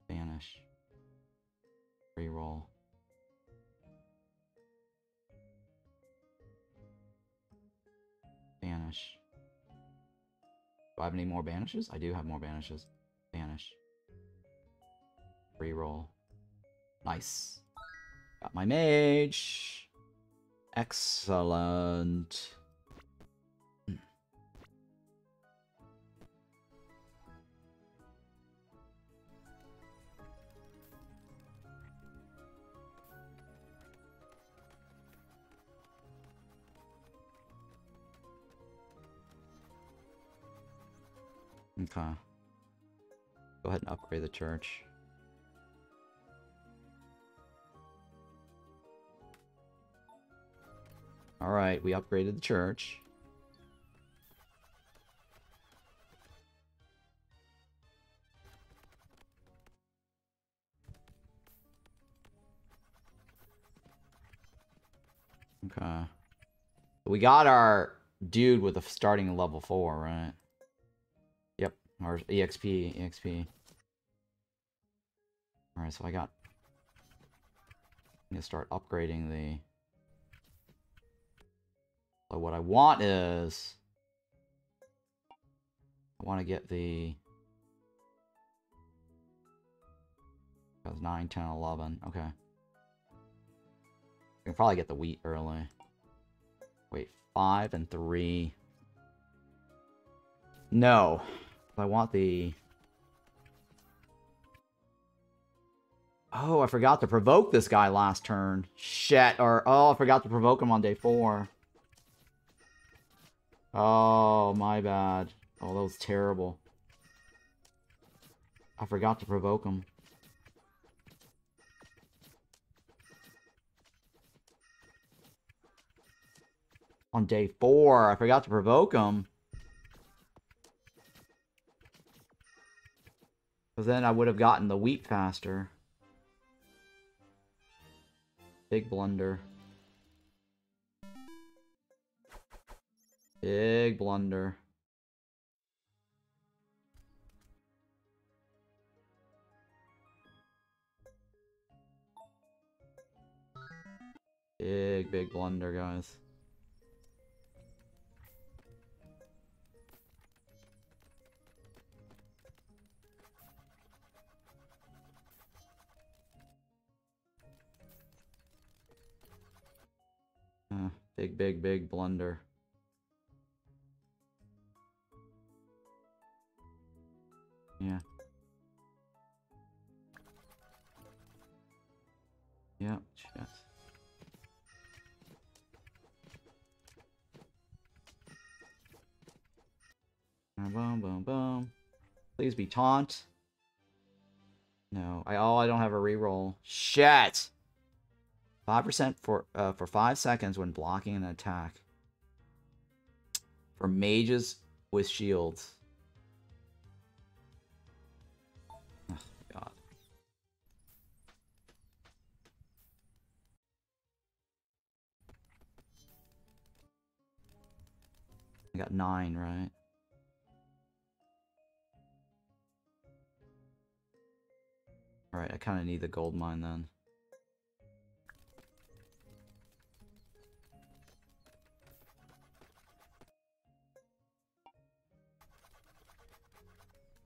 Vanish. Reroll. Banish. Do I have any more banishes? I do have more banishes. Banish. Reroll. Nice. Got my mage. Excellent. Hmm. Okay. Go ahead and upgrade the church. Alright, we upgraded the church. Okay. We got our dude with a starting level 4, right? Yep, our EXP, EXP. Alright, so I got... I'm gonna start upgrading the... So what I want is... I want to get the... That was 9, 10, 11. Okay. I can probably get the wheat early. Wait, 5 and 3. No. I want the... Oh, I forgot to provoke this guy last turn. Shit. Or, oh, I forgot to provoke him on day 4. Oh, my bad. Oh, that was terrible. I forgot to provoke him. On day four, I forgot to provoke him. Because then I would have gotten the wheat faster. Big blunder. Big blunder. Big, big blunder, guys. Uh, big, big, big blunder. Yeah. Yeah, shit. Boom, boom, boom. Please be taunt. No, I oh I don't have a reroll. Shit. Five percent for uh, for five seconds when blocking an attack. For mages with shields. Got nine, right? Alright, I kind of need the gold mine then.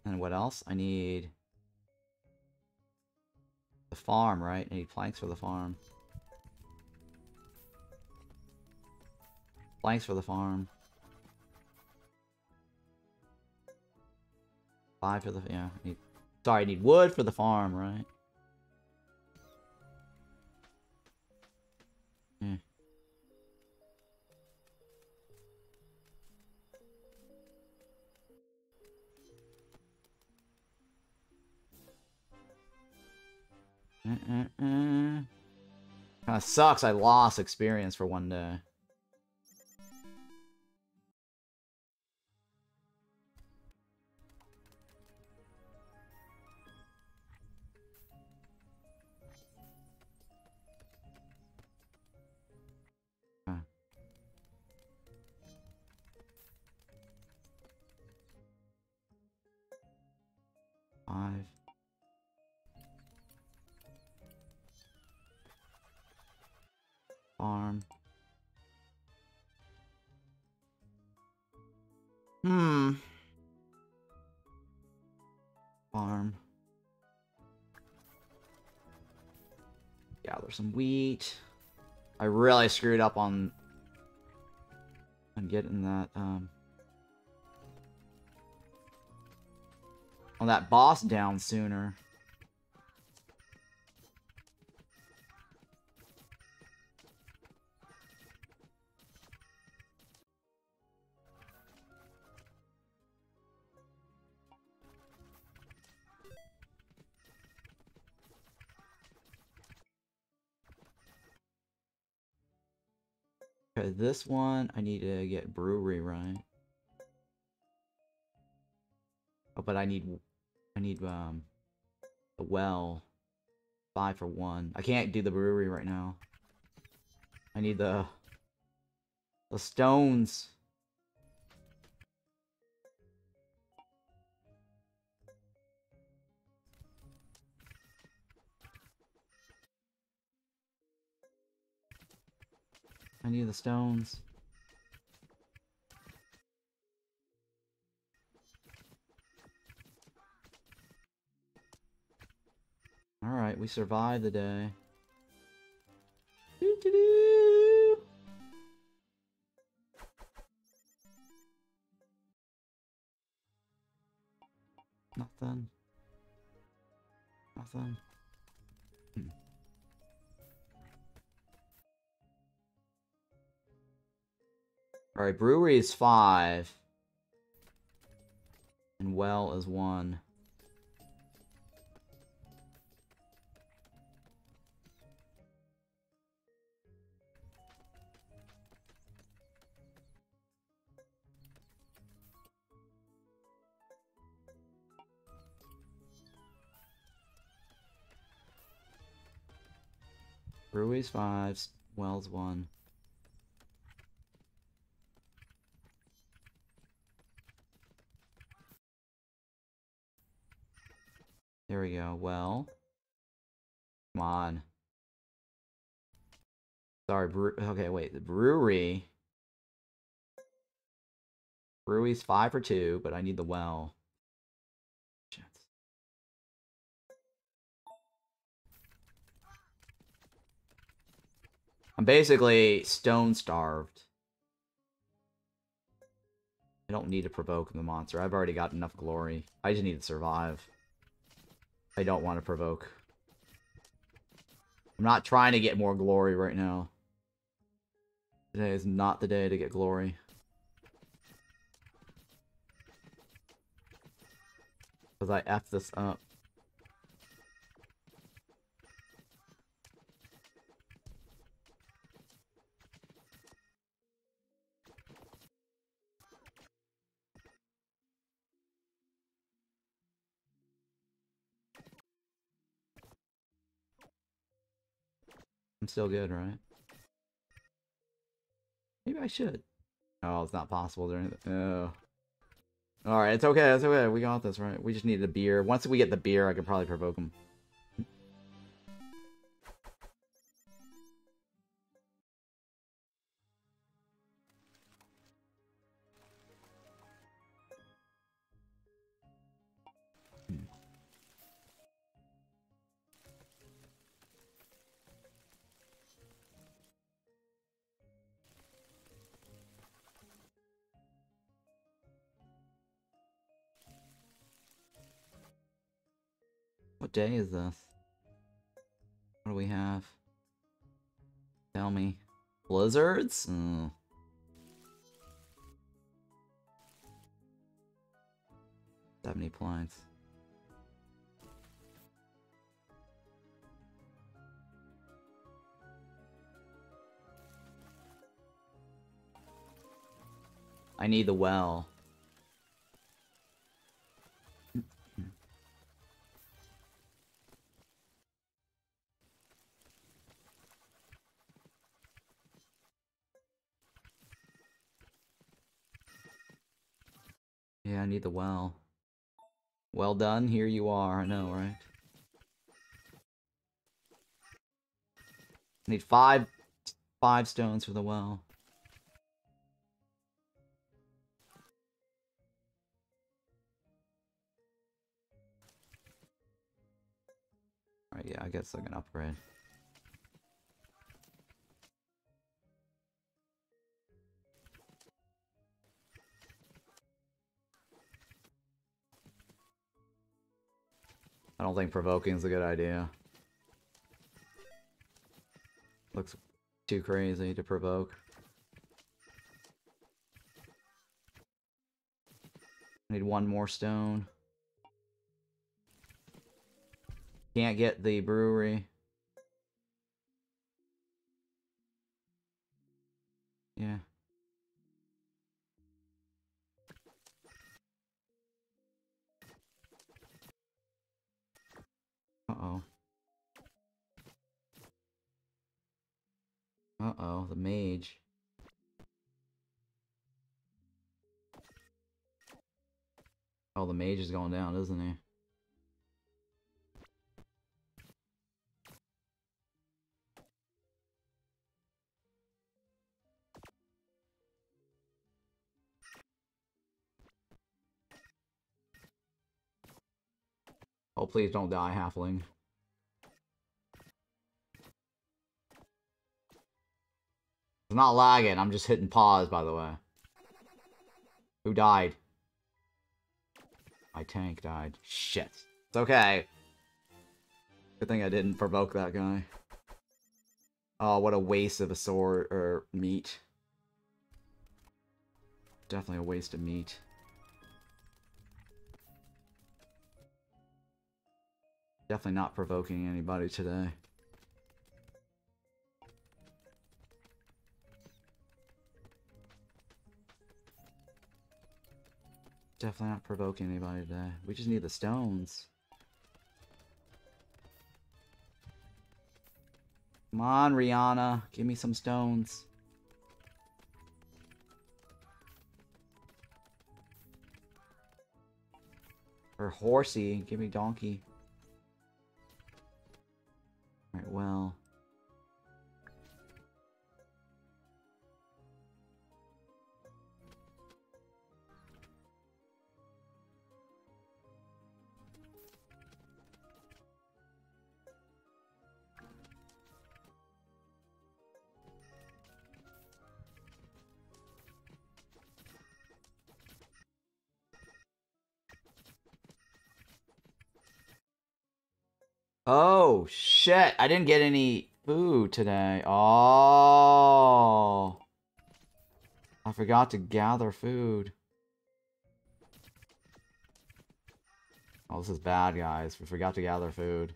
And what else? I need the farm, right? I need planks for the farm. Planks for the farm. Five for the yeah. I need, sorry, I need wood for the farm, right? Uh, uh, uh. Kinda sucks I lost experience for one day. Five. Farm. Hmm. Farm. Gather some wheat. I really screwed up on on getting that um on that boss down sooner. Okay, this one, I need to get brewery right. Oh, but I need, I need, um, the well. Five for one. I can't do the brewery right now. I need the, the stones. I need the stones. Alright, we survived the day. Doo -doo -doo. Nothing. Nothing. Hmm. Alright, brewery is five. And well is one. Brewery's five, Wells one. There we go. Well. Come on. Sorry, brew okay, wait, the brewery. Brewery's five for two, but I need the well. Shit. I'm basically stone starved. I don't need to provoke the monster. I've already got enough glory. I just need to survive. I don't want to provoke. I'm not trying to get more glory right now. Today is not the day to get glory. Because I F this up. I'm still good, right? Maybe I should. Oh, it's not possible during the... Oh. Alright, it's okay, it's okay. We got this, right? We just need the beer. Once we get the beer, I could probably provoke him. Day is this? What do we have? Tell me. Blizzards? Mm. Seventy points. I need the well. Yeah, I need the well. Well done, here you are, I know, right? I need five five stones for the well. Alright, yeah, I guess I can upgrade. I don't think provoking is a good idea. Looks too crazy to provoke. Need one more stone. Can't get the brewery. Yeah. Uh-oh. Uh-oh, the mage. Oh, the mage is going down, isn't he? Oh, please don't die, halfling. It's not lagging, I'm just hitting pause, by the way. Who died? My tank died. Shit. It's okay. Good thing I didn't provoke that guy. Oh, what a waste of a sword, or meat. Definitely a waste of meat. Definitely not provoking anybody today. Definitely not provoking anybody today. We just need the stones. Come on, Rihanna. Give me some stones. Or horsey. Give me donkey. Alright, well. Oh, shit. I didn't get any food today. Oh. I forgot to gather food. Oh, this is bad, guys. We forgot to gather food.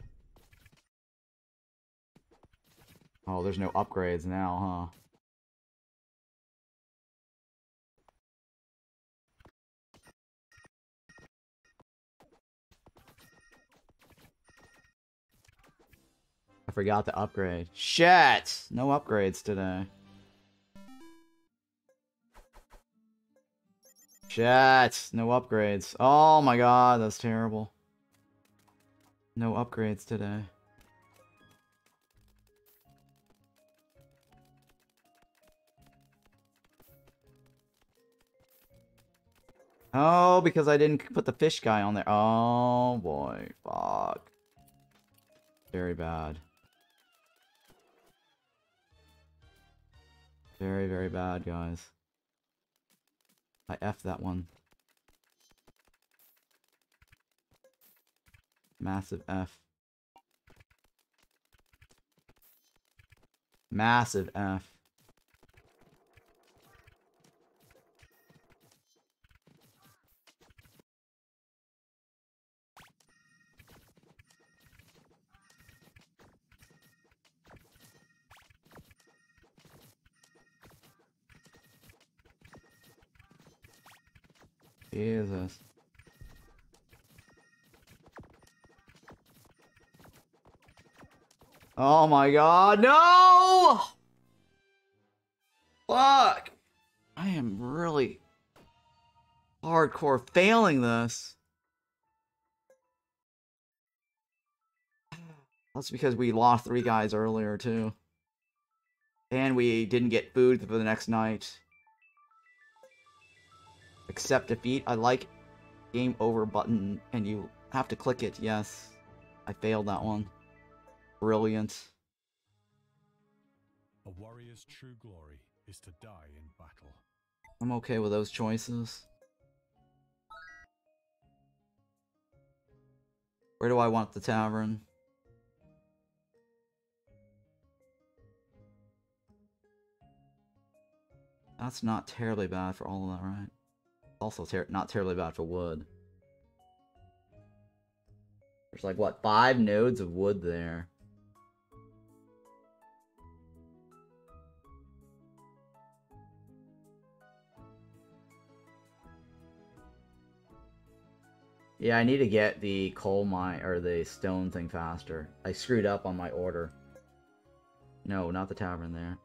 Oh, there's no upgrades now, huh? I forgot to upgrade. Shit! No upgrades today. Shit! No upgrades. Oh my god, that's terrible. No upgrades today. Oh, because I didn't put the fish guy on there. Oh boy, fuck. Very bad. Very, very bad, guys. I F that one. Massive F. Massive F. Jesus. Oh my god, no! Fuck! I am really hardcore failing this. That's because we lost three guys earlier, too. And we didn't get food for the next night. Accept defeat. I like game over button and you have to click it. Yes. I failed that one. Brilliant. A warrior's true glory is to die in battle. I'm okay with those choices. Where do I want the tavern? That's not terribly bad for all of that, right? Also ter not terribly bad for wood. There's like, what, five nodes of wood there. Yeah, I need to get the coal mine, or the stone thing faster. I screwed up on my order. No, not the tavern there.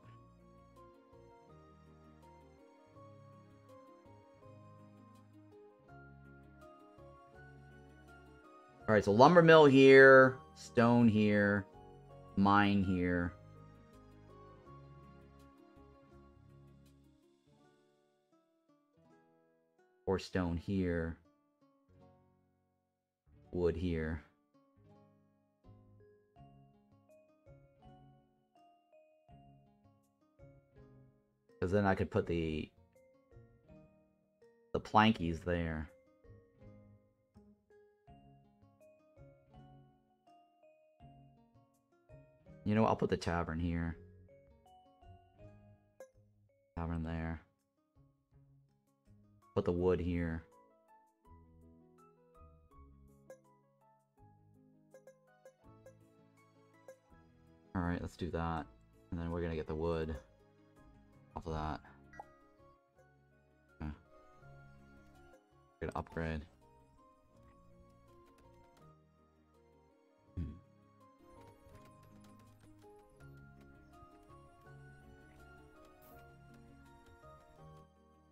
Alright, so lumber mill here, stone here, mine here. Or stone here. Wood here. Because then I could put the the plankies there. You know what? I'll put the tavern here. Tavern there. Put the wood here. Alright, let's do that. And then we're gonna get the wood off of that. Okay. We're gonna upgrade.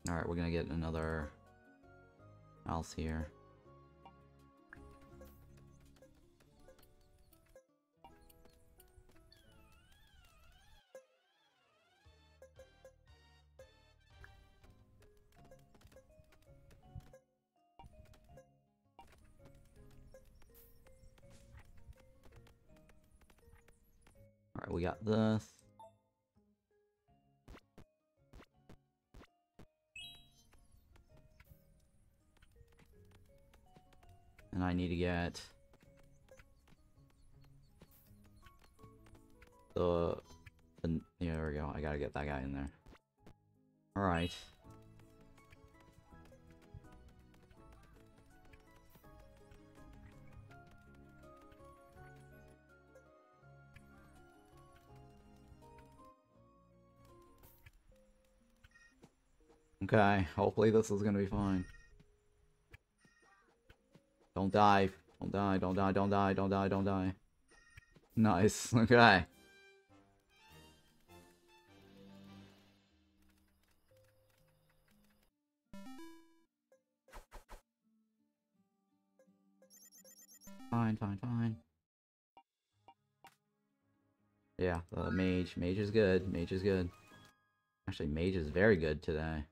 Alright, we're gonna get another else here. Alright, we got this. And I need to get... the, the there we go. I gotta get that guy in there. All right. Okay, hopefully this is gonna be fine. Don't die. Don't die, don't die, don't die, don't die, don't die. Nice, okay. Fine, fine, fine. Yeah, the mage. Mage is good. Mage is good. Actually, mage is very good today.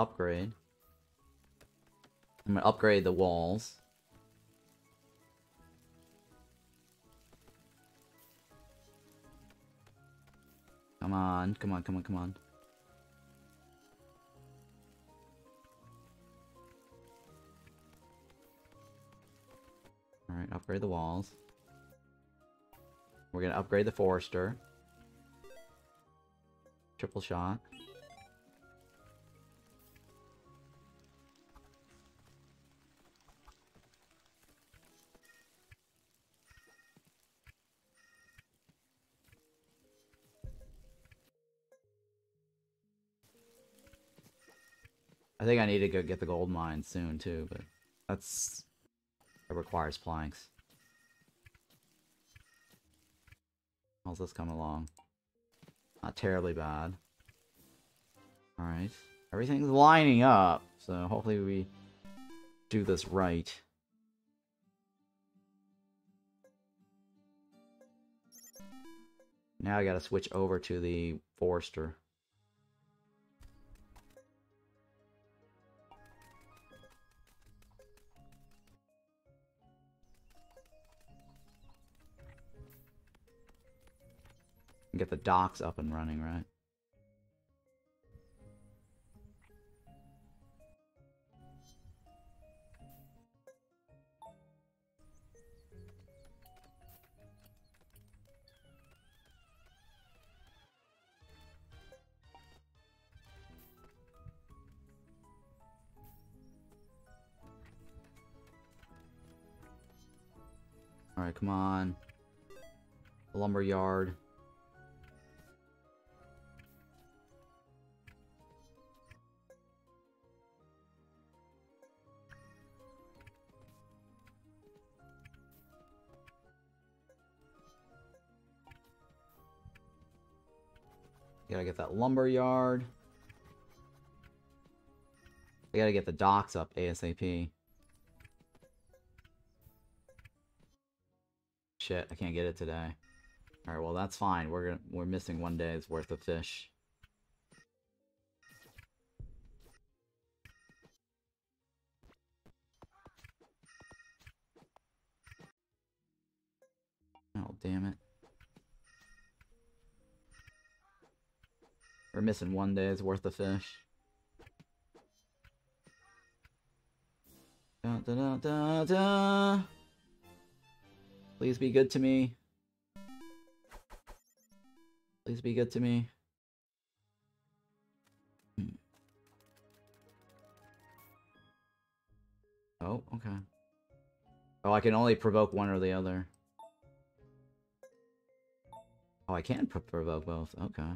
Upgrade. I'm gonna upgrade the walls. Come on, come on, come on, come on. Alright, upgrade the walls. We're gonna upgrade the Forester. Triple shot. I think I need to go get the gold mine soon too, but that's it requires planks. How's this coming along? Not terribly bad. Alright. Everything's lining up, so hopefully we do this right. Now I gotta switch over to the Forester. Get the docks up and running, right? Alright, come on. Lumber Gotta get that lumber yard. I gotta get the docks up ASAP. Shit, I can't get it today. Alright, well that's fine. We're gonna we're missing one day's worth of fish. Oh, damn it. We're missing one day's worth of fish. Da, da, da, da. Please be good to me. Please be good to me. Hmm. Oh, okay. Oh, I can only provoke one or the other. Oh, I can provoke both. Okay.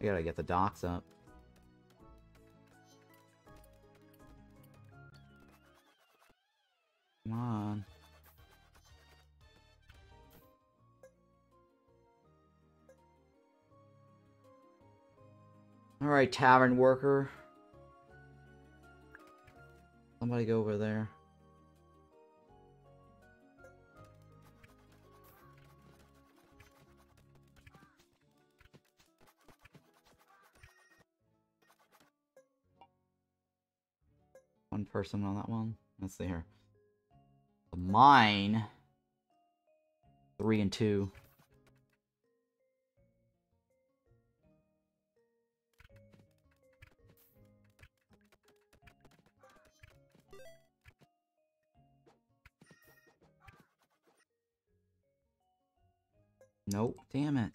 I gotta get the docks up. Come on. Alright, tavern worker. Somebody go over there. One person on that one. Let's see here. Mine. Three and two. Nope, damn it.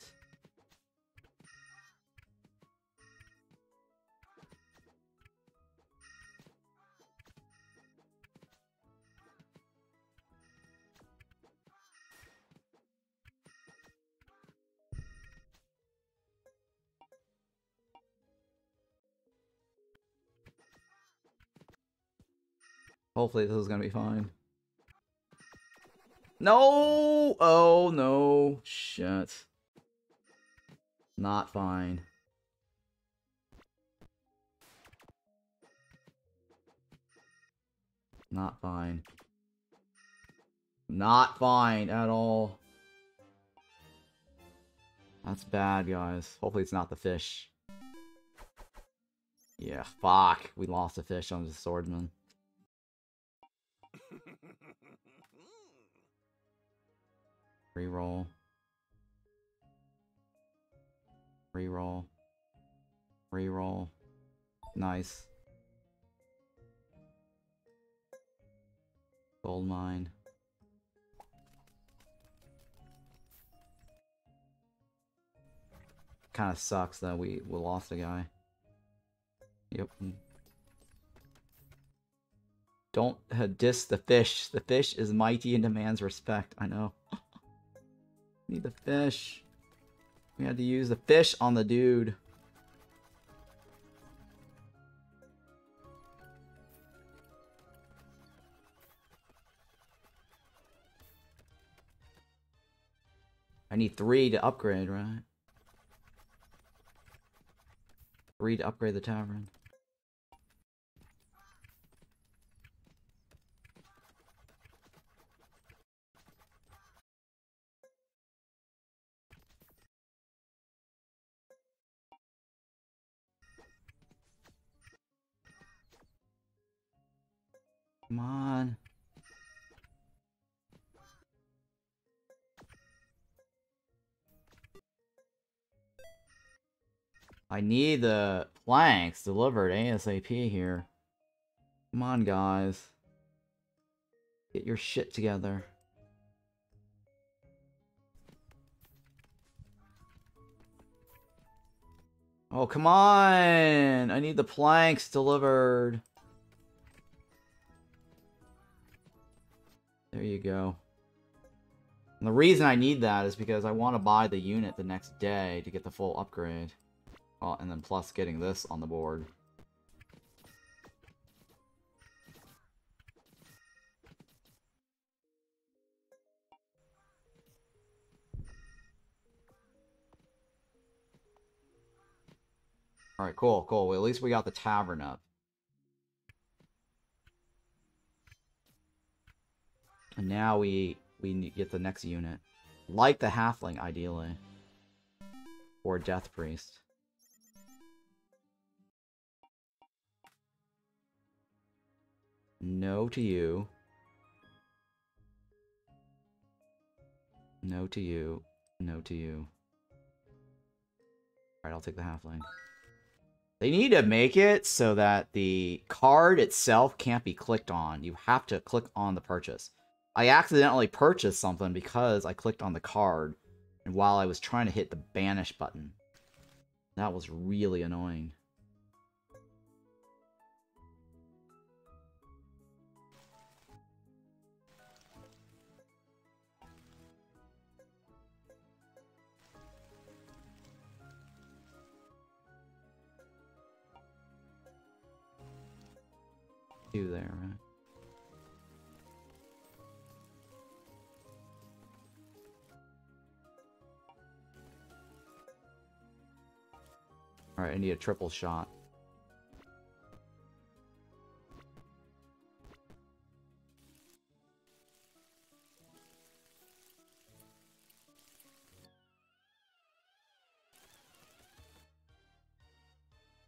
Hopefully this is gonna be mm. fine. No! Oh no. Shit. Not fine. Not fine. Not fine at all. That's bad, guys. Hopefully it's not the fish. Yeah, fuck. We lost a fish on the swordsman. Reroll. Reroll. Reroll. Nice. Gold mine. Kind of sucks that we, we lost a guy. Yep. Don't uh, diss the fish. The fish is mighty and demands respect. I know. Need the fish. We had to use the fish on the dude. I need three to upgrade, right? Three to upgrade the tavern. Come on. I need the planks delivered ASAP here. Come on, guys. Get your shit together. Oh, come on! I need the planks delivered. There you go. And the reason I need that is because I want to buy the unit the next day to get the full upgrade. Oh, and then plus getting this on the board. Alright, cool, cool. Well, at least we got the tavern up. And now we we get the next unit. Like the halfling, ideally. Or death priest. No to you. No to you. No to you. Alright, I'll take the halfling. They need to make it so that the card itself can't be clicked on. You have to click on the purchase. I accidentally purchased something because I clicked on the card and while I was trying to hit the banish button. That was really annoying. Two there, right? Alright, I need a triple shot.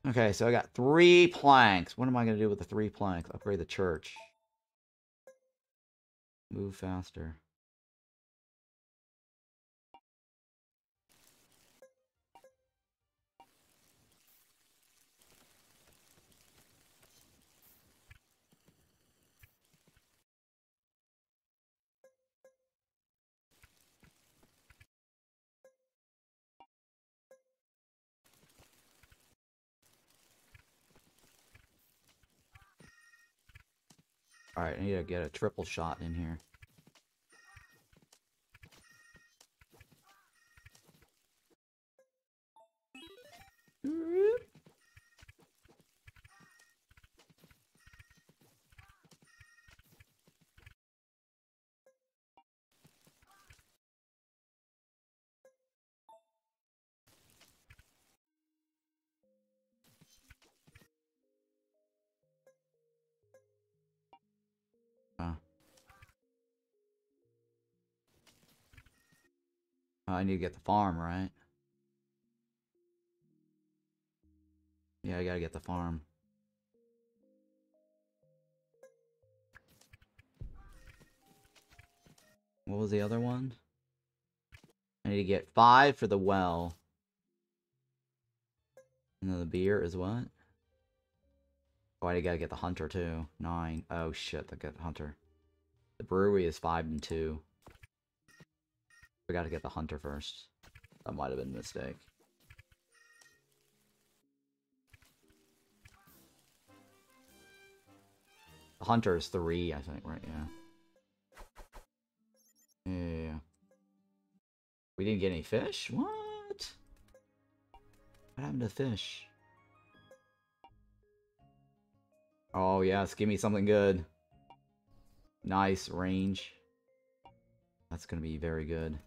Okay, so I got three planks. What am I going to do with the three planks? Upgrade the church. Move faster. Alright, I need to get a triple shot in here. Oh, I need to get the farm, right? Yeah, I gotta get the farm. What was the other one? I need to get five for the well. And then the beer is what? Oh, I gotta get the hunter too. Nine. Oh shit, I got hunter. The brewery is five and two. We gotta get the hunter first. That might have been a mistake. The hunter is three, I think, right? Yeah. Yeah. We didn't get any fish? What? What happened to fish? Oh, yes. Give me something good. Nice range. That's going to be very good.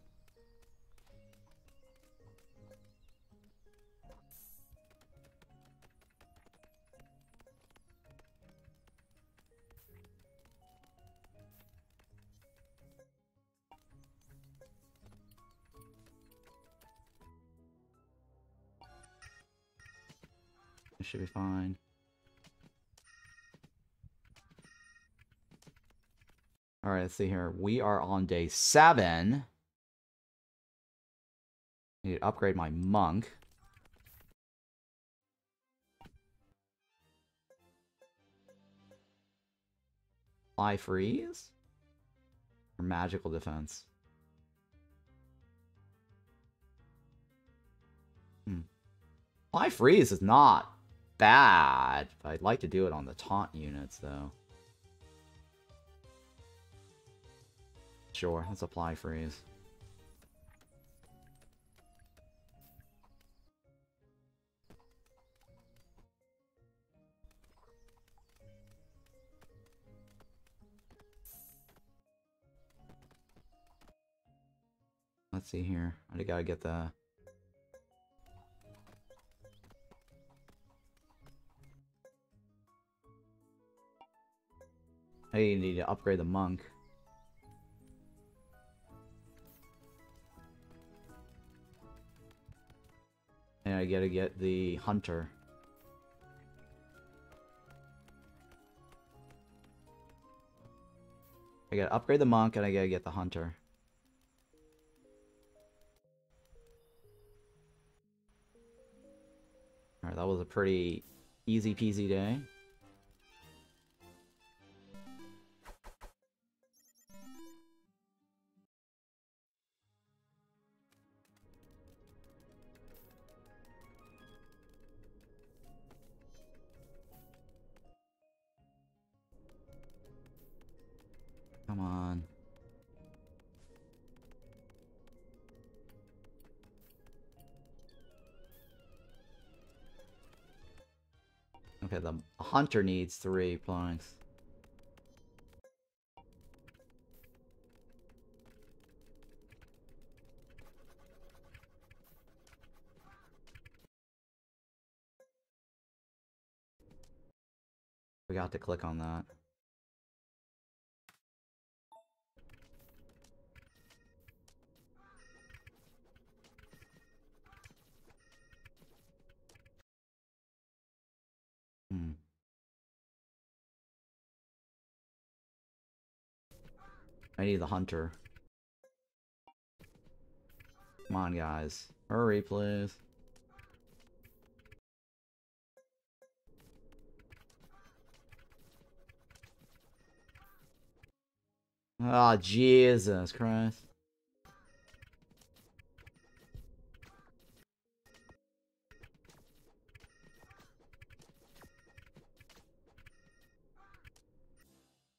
It should be fine. All right, let's see here. We are on day seven. I Need to upgrade my monk. Fly freeze? Or magical defense? Hmm. Freeze is not bad. I'd like to do it on the taunt units, though. Sure, let's apply freeze. Let's see here. I gotta get the I need to upgrade the monk. And I gotta get the hunter. I gotta upgrade the monk and I gotta get the hunter. Alright, that was a pretty easy peasy day. Hunter needs three planks. We got to click on that. I need the hunter. Come on, guys. Hurry, please. Oh, Jesus Christ.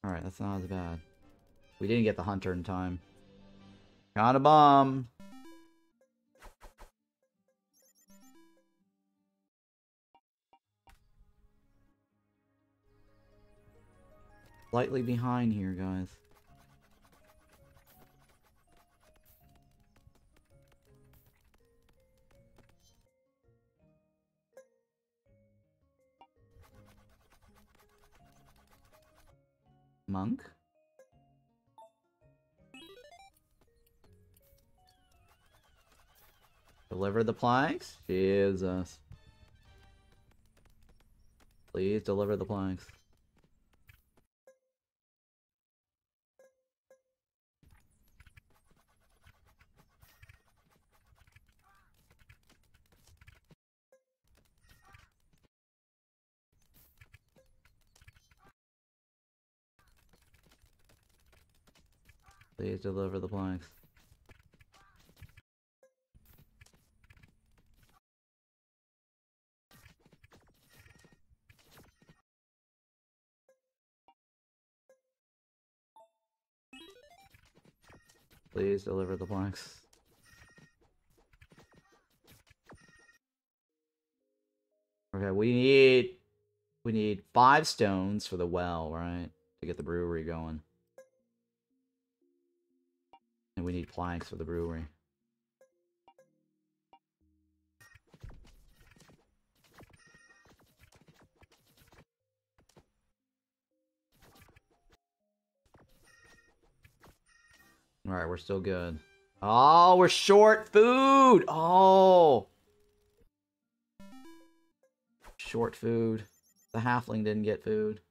Alright, that's not as bad. We didn't get the hunter in time. Got a bomb. Slightly behind here, guys. Monk? Deliver the planks? Jesus. Please deliver the planks. Please deliver the planks. Please deliver the planks. Okay, we need we need five stones for the well, right? To get the brewery going. And we need planks for the brewery. Alright, we're still good. Oh, we're short food! Oh! Short food. The halfling didn't get food.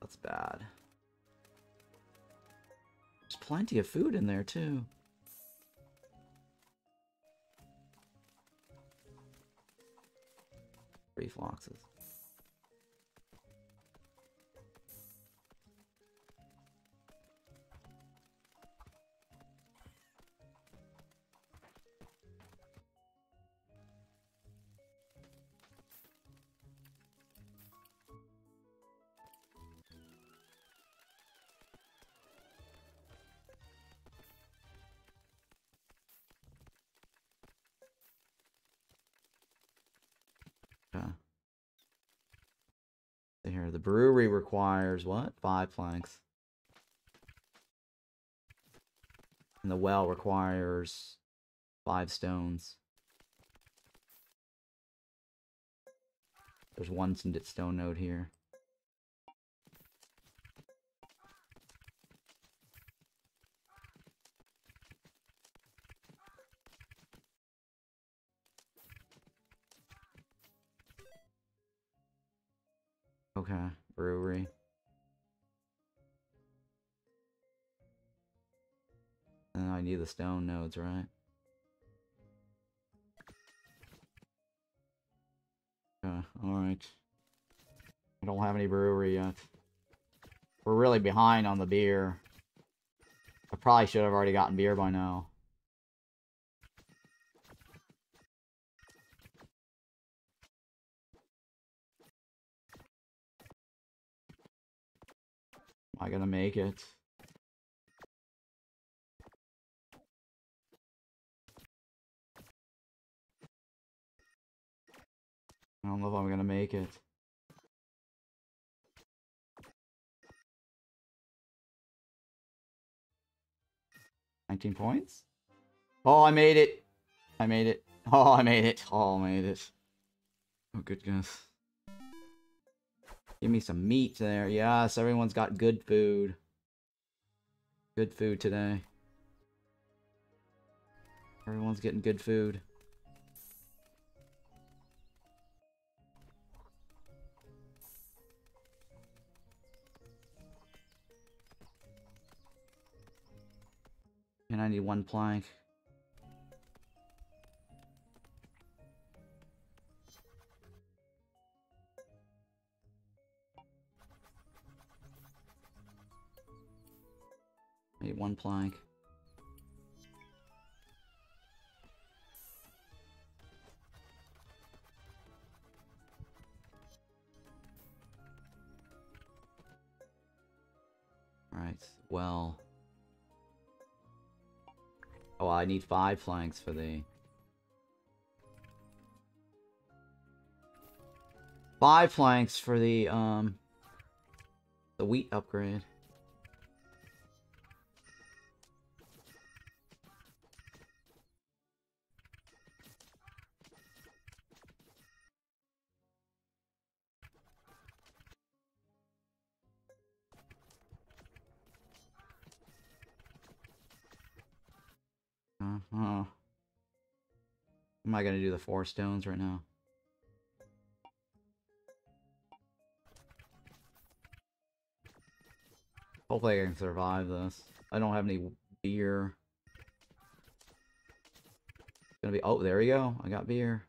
That's bad. There's plenty of food in there, too. Three foxes. Here, the brewery requires what? Five planks. And the well requires five stones. There's one stone node here. Okay, brewery. And I need the stone nodes, right? Okay, alright. I don't have any brewery yet. We're really behind on the beer. I probably should have already gotten beer by now. Am I gonna make it? I don't know if I'm gonna make it. Nineteen points? Oh, I made it! I made it. Oh, I made it. Oh, I made it. Oh, good guess. Give me some meat there. Yes, everyone's got good food. Good food today. Everyone's getting good food. And I need one plank. Need one plank. Alright, well... Oh, I need five planks for the... Five planks for the, um... The wheat upgrade. Uh-huh. Am I gonna do the four stones right now? Hopefully I can survive this. I don't have any beer. It's gonna be- oh, there we go. I got beer.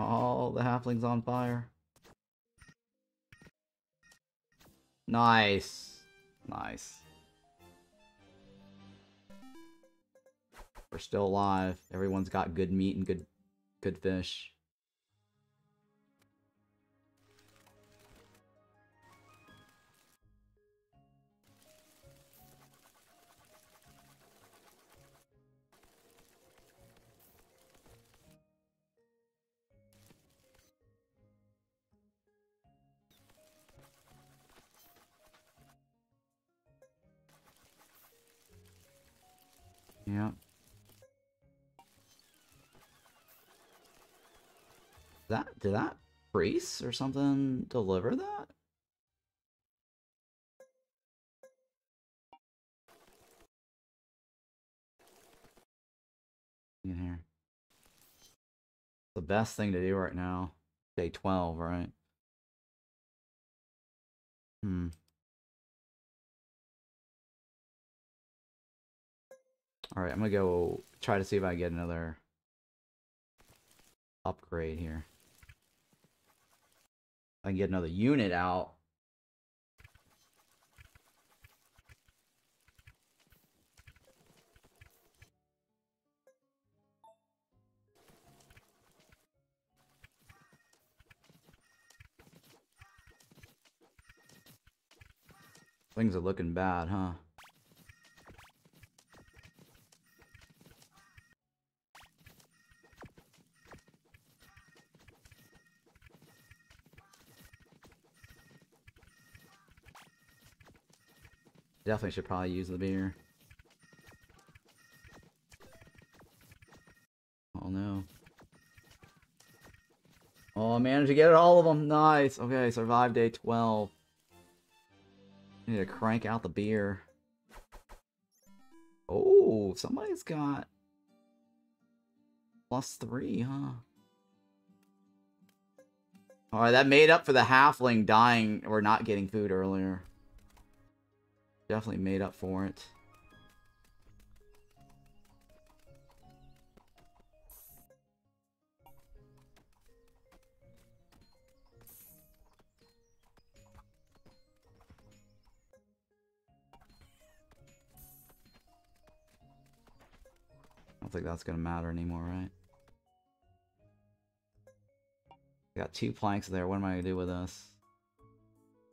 All the halflings on fire. Nice. Nice. We're still alive. Everyone's got good meat and good good fish. Yeah. That did that priest or something deliver that? In here. The best thing to do right now. Day 12, right? Hmm. Alright, I'm gonna go try to see if I get another upgrade here. I can get another unit out. Things are looking bad, huh? Definitely should probably use the beer. Oh no. Oh, I managed to get all of them. Nice. Okay, survive day 12. Need to crank out the beer. Oh, somebody's got plus three, huh? Alright, that made up for the halfling dying or not getting food earlier. Definitely made up for it. I don't think that's gonna matter anymore, right? Got two planks there. What am I gonna do with this?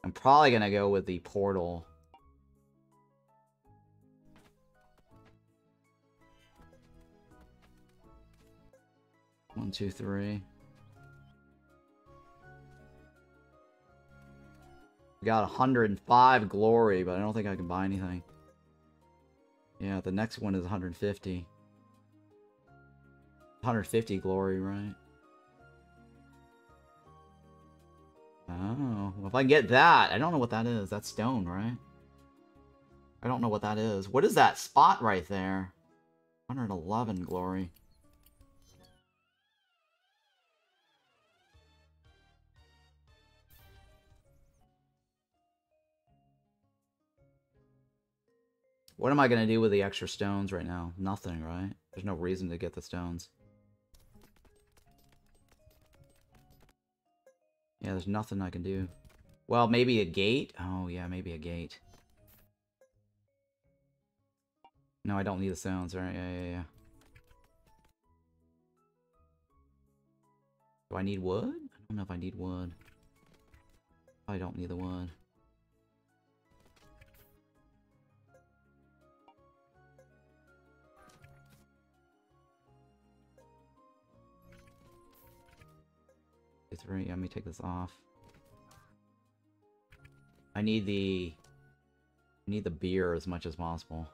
I'm probably gonna go with the portal. One, two, three. We got 105 glory, but I don't think I can buy anything. Yeah, the next one is 150. 150 glory, right? Oh, well, if I get that, I don't know what that is. That's stone, right? I don't know what that is. What is that spot right there? 111 glory. What am I going to do with the extra stones right now? Nothing, right? There's no reason to get the stones. Yeah, there's nothing I can do. Well, maybe a gate? Oh, yeah, maybe a gate. No, I don't need the stones, right? Yeah, yeah, yeah. Do I need wood? I don't know if I need wood. I don't need the wood. Three. Let me take this off. I need the I need the beer as much as possible.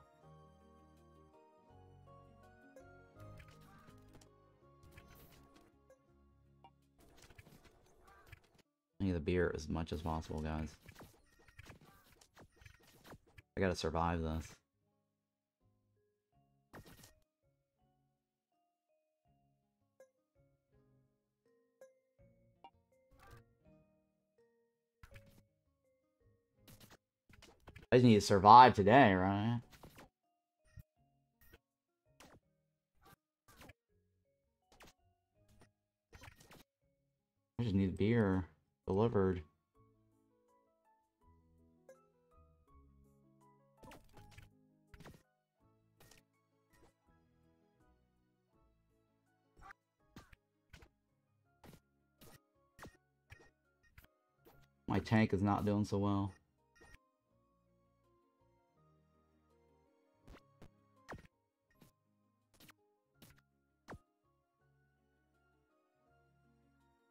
I need the beer as much as possible, guys. I gotta survive this. I just need to survive today, right? I just need beer delivered. My tank is not doing so well.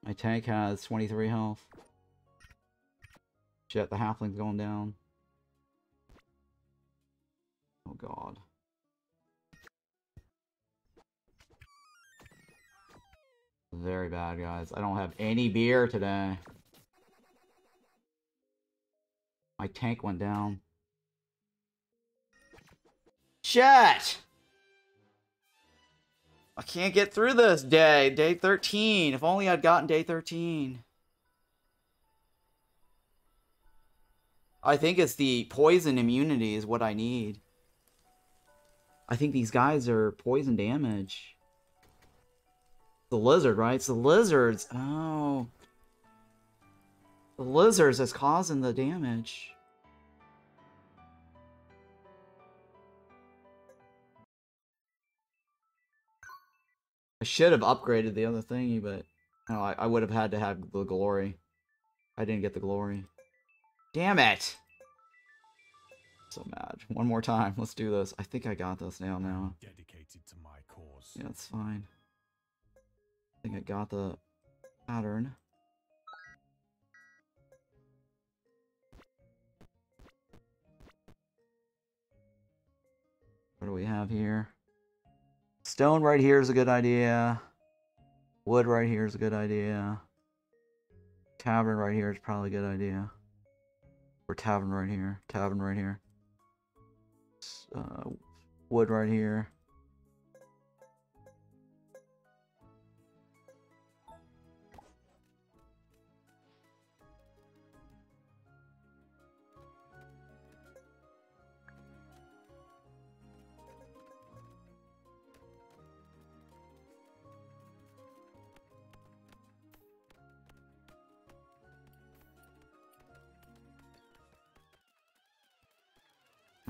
My tank has 23 health. Shit, the halfling's going down. Oh god. Very bad, guys. I don't have any beer today. My tank went down. Shit! I can't get through this day. Day 13. If only I'd gotten day 13. I think it's the poison immunity is what I need. I think these guys are poison damage. The lizard, right? It's the lizards. Oh. The lizards is causing the damage. I should have upgraded the other thingy, but no, I, I would have had to have the glory. I didn't get the glory. Damn it! So mad. One more time. Let's do this. I think I got this now. Now. Dedicated to my cause. Yeah, it's fine. I think I got the pattern. What do we have here? Stone right here is a good idea. Wood right here is a good idea. Tavern right here is probably a good idea. Or tavern right here. Tavern right here. Uh, wood right here.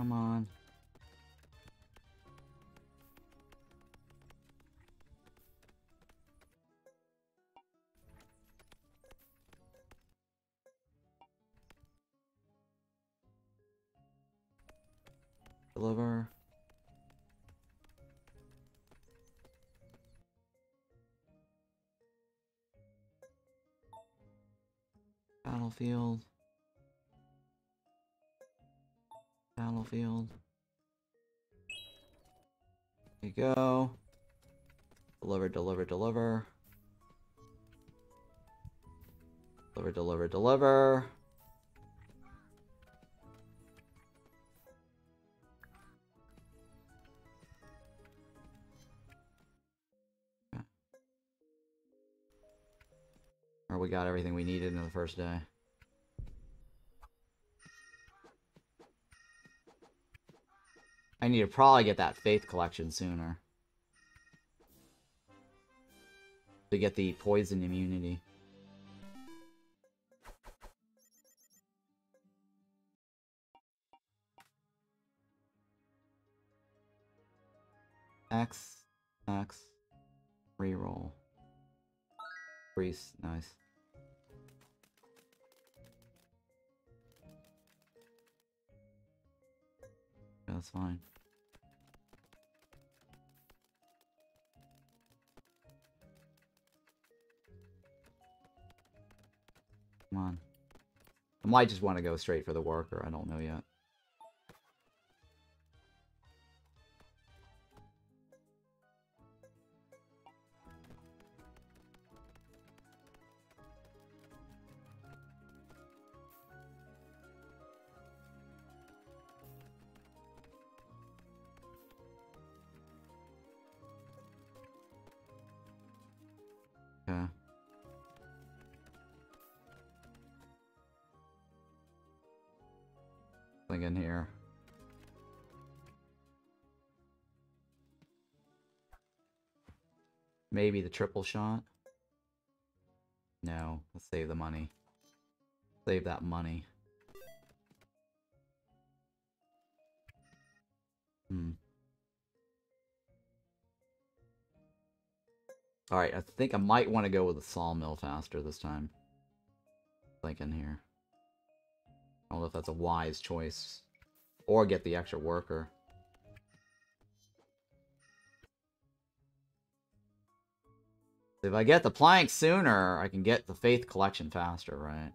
Come on. Deliver. Battlefield. Battlefield. There you go. Deliver, deliver, deliver. Deliver, deliver, deliver. Or we got everything we needed in the first day. I need to probably get that faith collection sooner. To get the poison immunity. X, X, reroll. Priest, nice. That's fine. Come on. I might just want to go straight for the worker, I don't know yet. Thing in here. Maybe the triple shot? No, let's save the money. Save that money. Hmm. Alright, I think I might want to go with the sawmill faster this time. Thinking here. I don't know if that's a wise choice. Or get the extra worker. If I get the plank sooner, I can get the faith collection faster, right?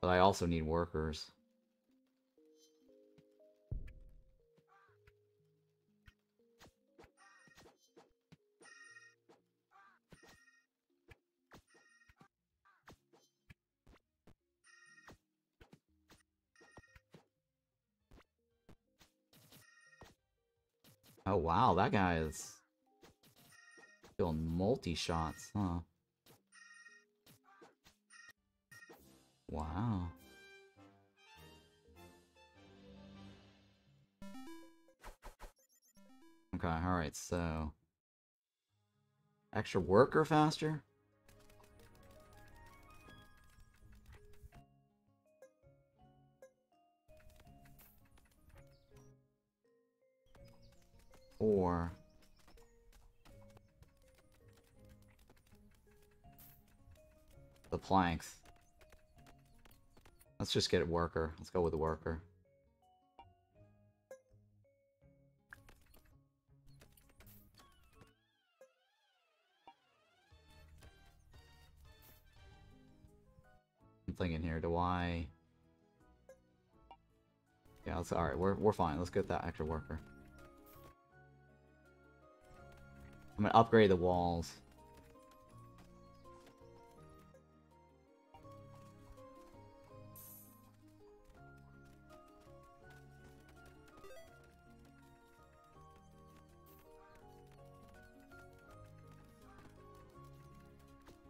But I also need workers. Oh wow, that guy is doing multi-shots, huh? Wow. Okay, alright, so... Extra worker faster? Or... The planks. Let's just get a worker. Let's go with the worker. I'm thinking here, do I... Yeah, let's, alright, we're, we're fine. Let's get that extra worker. I'm gonna upgrade the walls.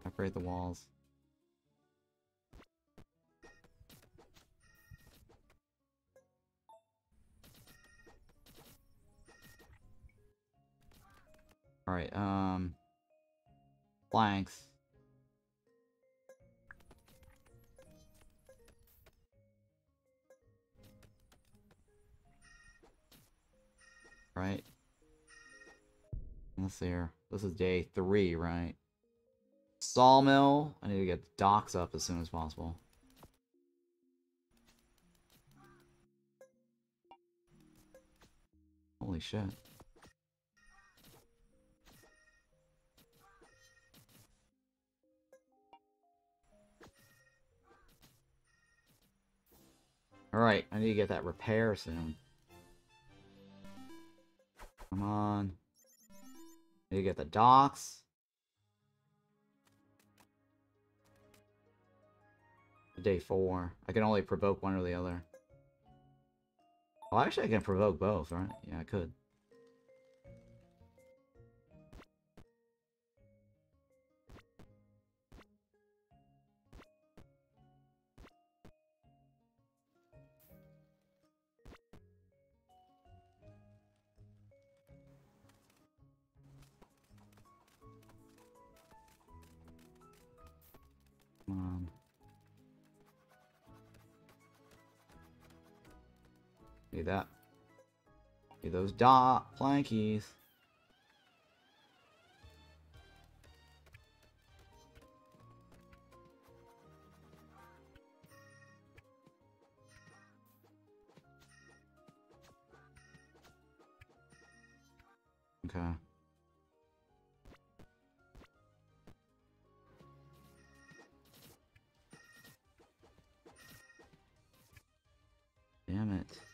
Upgrade the walls. Alright, um... Flanks. Right. Let's see here. This is day three, right? Sawmill. I need to get the docks up as soon as possible. Holy shit. Alright, I need to get that repair soon. Come on. Need to get the docks. Day four. I can only provoke one or the other. Well, actually, I can provoke both, right? Yeah, I could. Need that. Need those dot plankies. Okay. Damn it.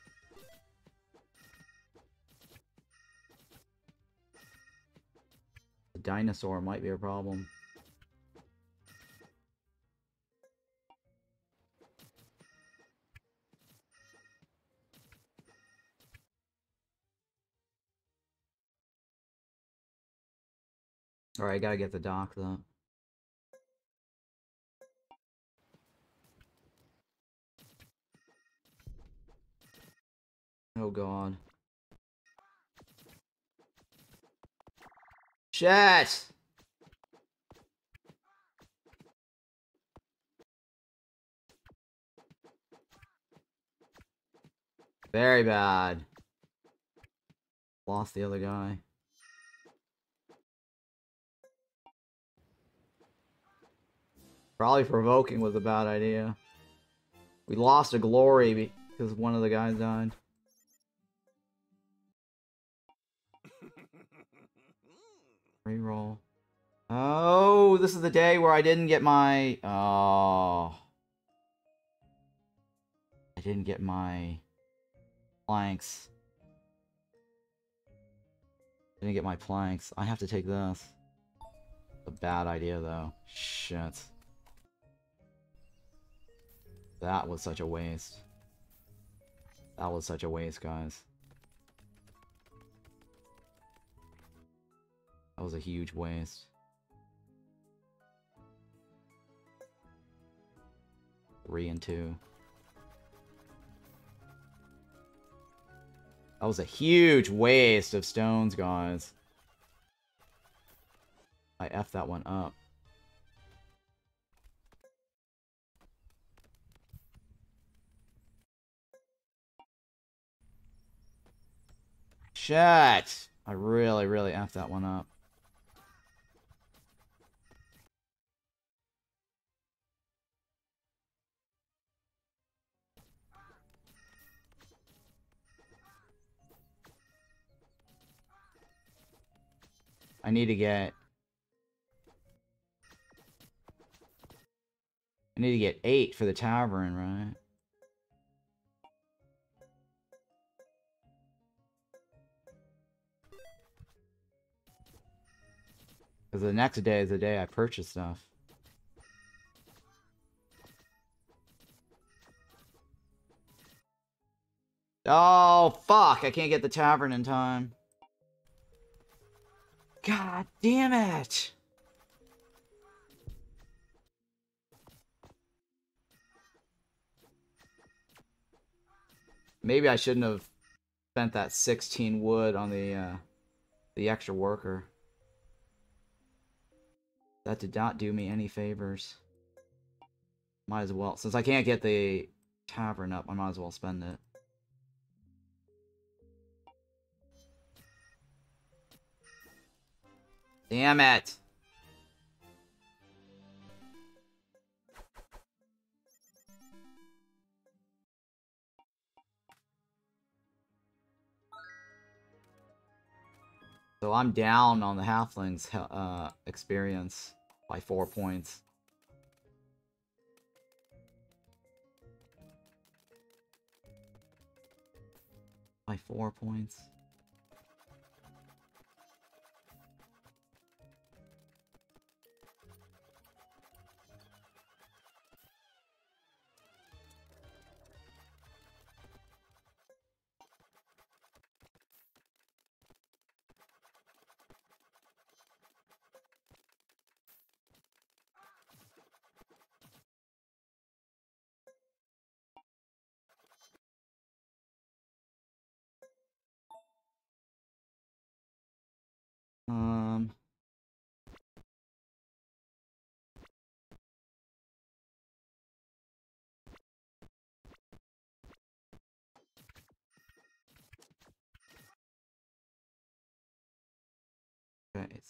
Dinosaur might be a problem. Alright, I gotta get the dock though. Oh god. Shit! Very bad. Lost the other guy. Probably provoking was a bad idea. We lost a glory because one of the guys died. Reroll. Oh, this is the day where I didn't get my... Oh. I didn't get my planks. Didn't get my planks. I have to take this. A bad idea, though. Shit. That was such a waste. That was such a waste, guys. That was a huge waste. Three and two. That was a huge waste of stones, guys. I F that one up. Shit! I really, really F that one up. I need to get... I need to get eight for the tavern, right? Because the next day is the day I purchase stuff. Oh, fuck! I can't get the tavern in time. God damn it! Maybe I shouldn't have spent that 16 wood on the, uh, the extra worker. That did not do me any favors. Might as well. Since I can't get the tavern up, I might as well spend it. Damn it! So I'm down on the halflings uh, experience by four points. By four points.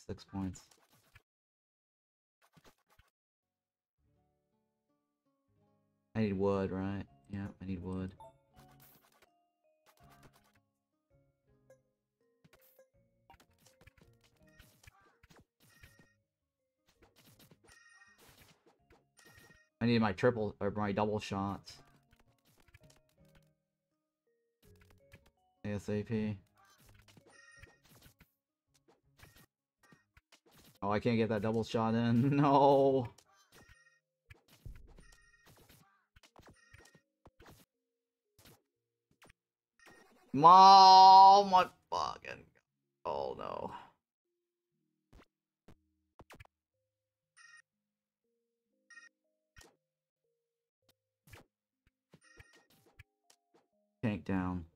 Six points. I need wood, right? Yeah, I need wood. I need my triple or my double shots. ASAP. Oh, I can't get that double shot in. No. Mom, my fucking. Oh no. Tank down.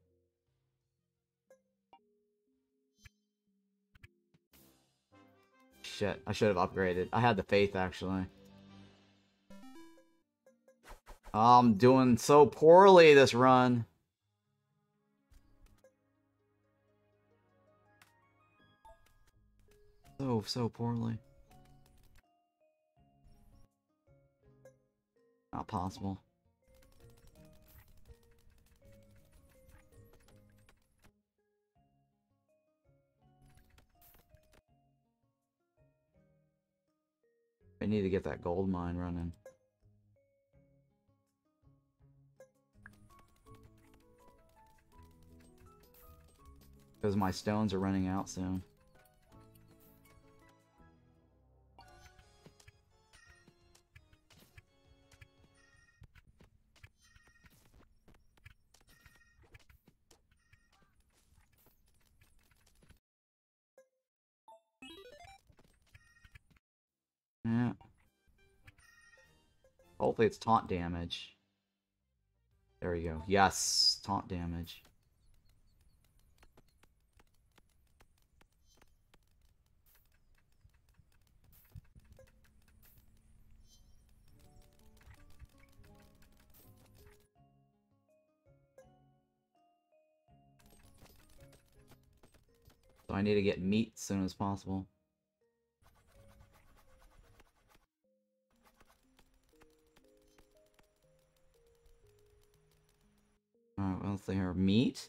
Shit, I should have upgraded. I had the faith, actually. I'm doing so poorly this run. So, so poorly. Not possible. I need to get that gold mine running. Because my stones are running out soon. Hopefully it's taunt damage. There we go. Yes, taunt damage. So I need to get meat as soon as possible. Here. Meat?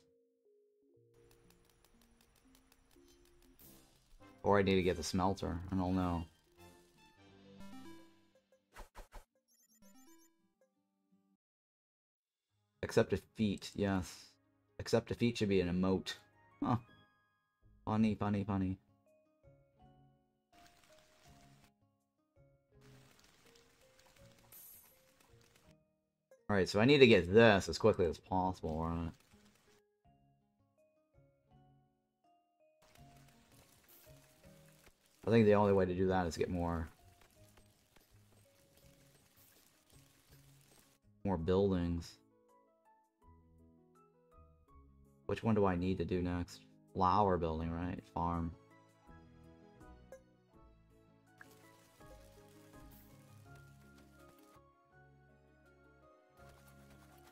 Or I need to get the smelter. I don't know. Accept defeat, yes. Accept defeat should be an emote. Huh. Funny, funny, funny. Alright, so I need to get this as quickly as possible, right? I think the only way to do that is get more... More buildings. Which one do I need to do next? Flower building, right? Farm.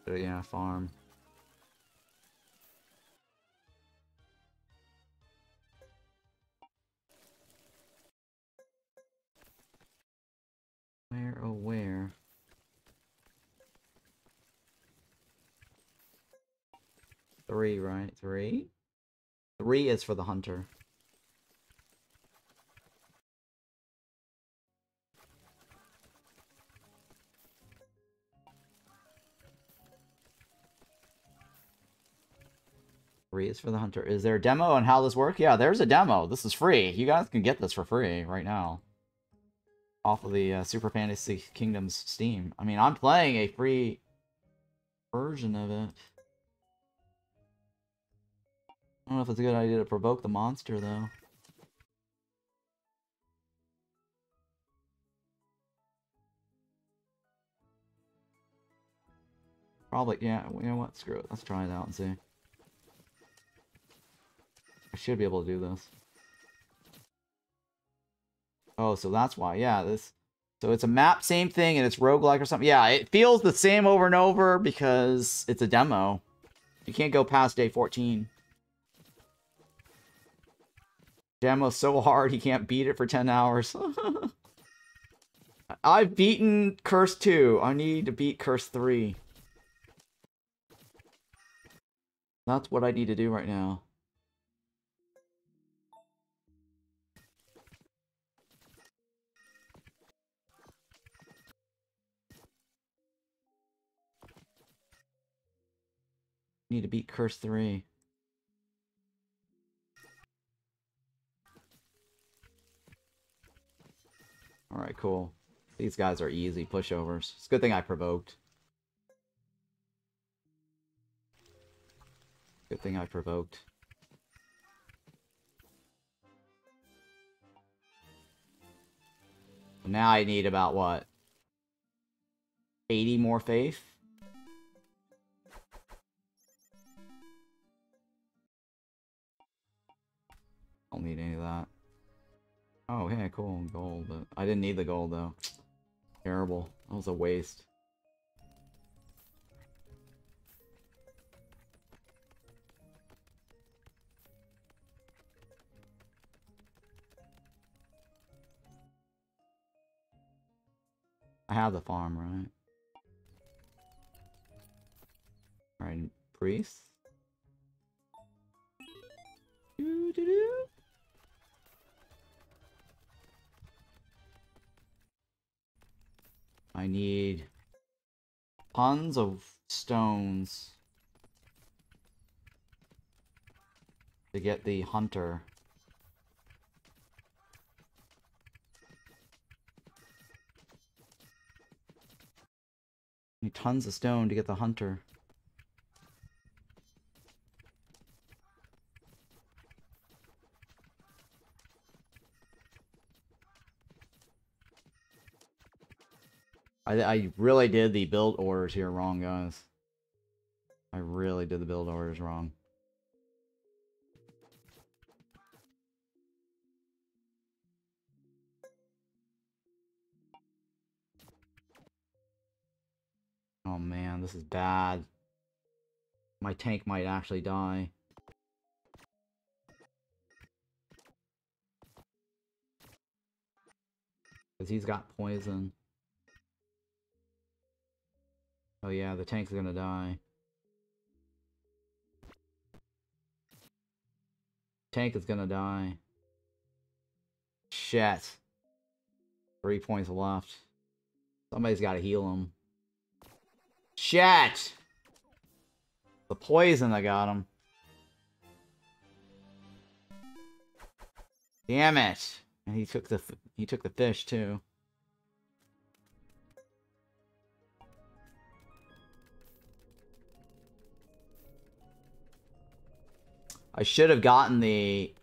Uh, so yeah, farm. Where, oh where? Three, right? Three? Three is for the hunter. Three is for the hunter. Is there a demo on how this works? Yeah, there's a demo. This is free. You guys can get this for free right now. Off of the uh, Super Fantasy Kingdoms Steam. I mean, I'm playing a free version of it. I don't know if it's a good idea to provoke the monster, though. Probably, yeah, you know what, screw it. Let's try it out and see. I should be able to do this. Oh, so that's why. Yeah, this... So it's a map, same thing, and it's roguelike or something. Yeah, it feels the same over and over because it's a demo. You can't go past day 14. Demo's so hard he can't beat it for 10 hours. I've beaten Curse 2. I need to beat Curse 3. That's what I need to do right now. Need to beat Curse 3. Alright, cool. These guys are easy pushovers. It's a good thing I provoked. Good thing I provoked. Now I need about, what? 80 more faith? Don't need any of that. Oh, yeah, cool, gold, but I didn't need the gold, though. Terrible. That was a waste. I have the farm, right? Alright, priest. Doo -doo -doo. I need tons of stones to get the hunter. Need tons of stone to get the hunter. I, I really did the build orders here wrong, guys. I really did the build orders wrong. Oh man, this is bad. My tank might actually die. Because he's got poison. Oh yeah, the tank's gonna die. Tank is gonna die. Shit. Three points left. Somebody's gotta heal him. Shit! The poison I got him. Damn it! And he took the he took the fish too. I should have gotten the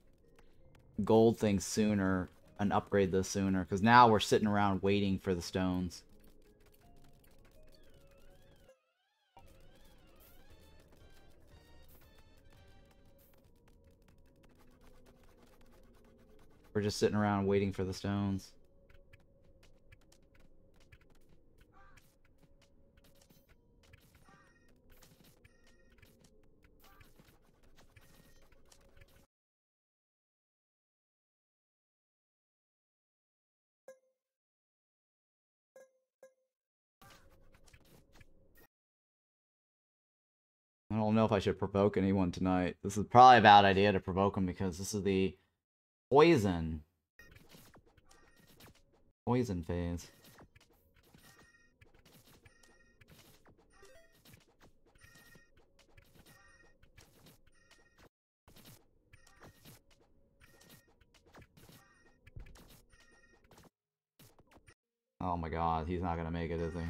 gold thing sooner and upgrade this sooner because now we're sitting around waiting for the stones. We're just sitting around waiting for the stones. Don't know if I should provoke anyone tonight. This is probably a bad idea to provoke them because this is the poison. Poison phase. Oh my god, he's not gonna make it, is he?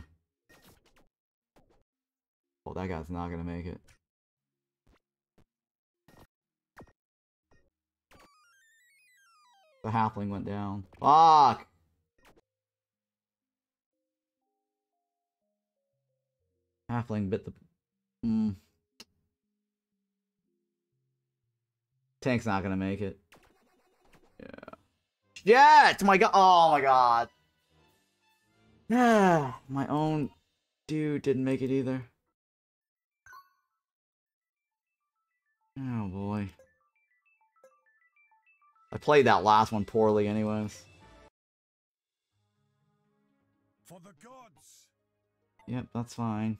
Oh, that guy's not gonna make it. The halfling went down. Fuck! Halfling bit the... Mm. Tank's not gonna make it. Yeah. Yeah! It's my god! Oh my god! Yeah, my own dude didn't make it either. Oh boy. I played that last one poorly anyways. For the gods. Yep, that's fine.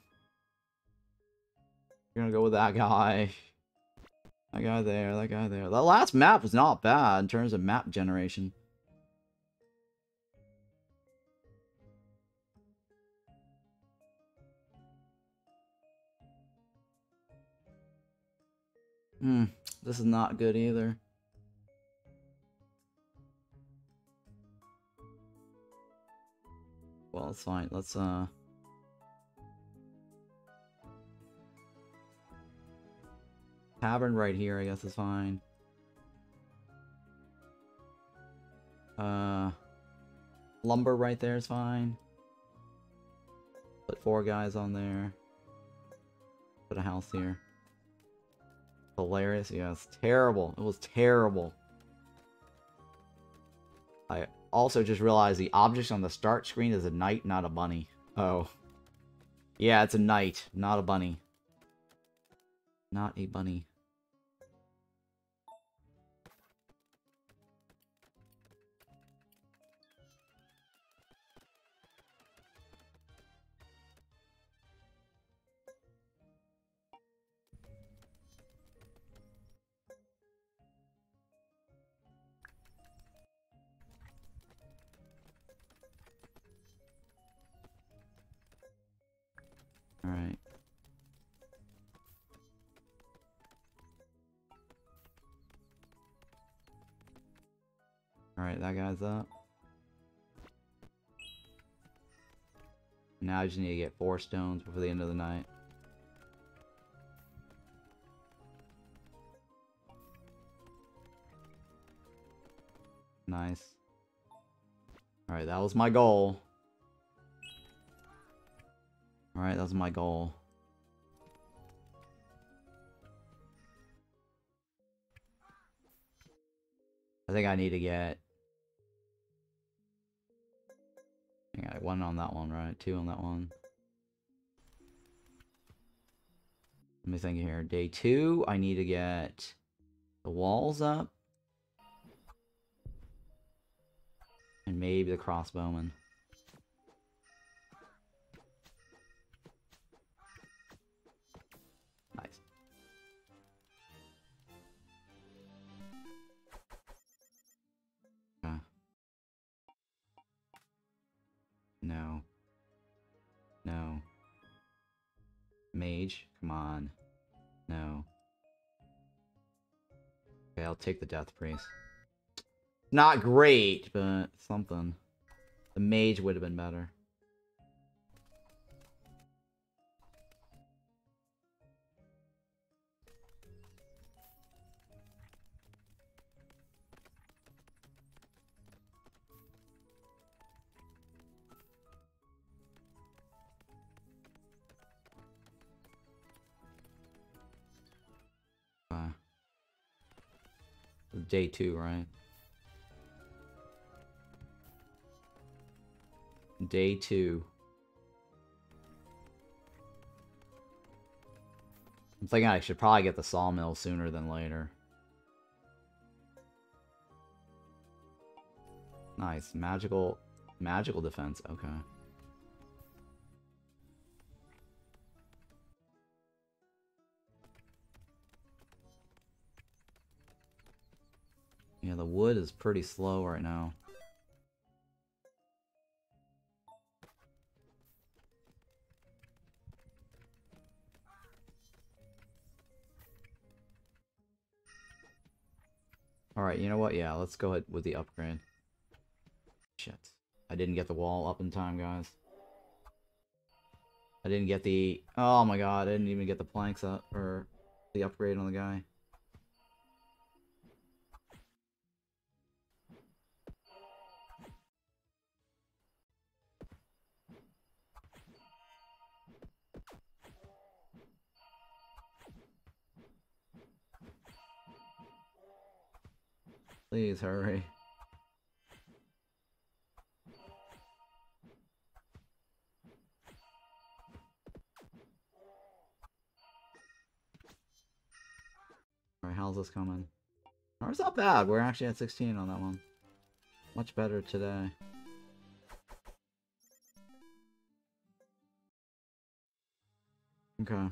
You're gonna go with that guy. That guy there, that guy there. That last map was not bad in terms of map generation. Hmm, this is not good either. Well, it's fine. Let's, uh... Tavern right here, I guess is fine. Uh... Lumber right there is fine. Put four guys on there. Put a house here. Hilarious, yes. Terrible. It was terrible. Also just realized the object on the start screen is a knight, not a bunny. Oh. Yeah, it's a knight, not a bunny. Not a bunny. Alright. Alright, that guy's up. Now I just need to get four stones before the end of the night. Nice. Alright, that was my goal. Alright, that was my goal. I think I need to get... I got one on that one, right? Two on that one. Let me think here. Day two, I need to get the walls up. And maybe the crossbowman. No. No. Mage, come on. No. Okay, I'll take the Death Priest. Not great, but something. The mage would have been better. Day two, right? Day two. I'm thinking I should probably get the sawmill sooner than later. Nice. Magical magical defense. Okay. Yeah, the wood is pretty slow right now. Alright, you know what? Yeah, let's go ahead with the upgrade. Shit. I didn't get the wall up in time, guys. I didn't get the... Oh my god, I didn't even get the planks up, or the upgrade on the guy. Please hurry. Alright, how's this coming? It's not bad. We're actually at 16 on that one. Much better today. Okay.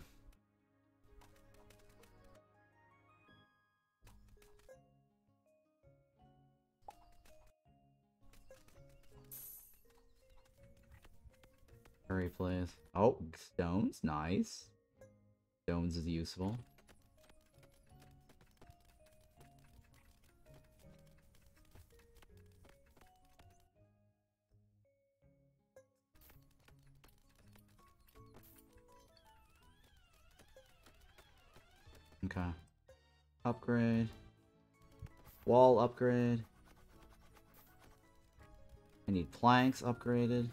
Hurry, please. Oh, stones. Nice. Stones is useful. Okay. Upgrade. Wall upgrade. I need planks upgraded.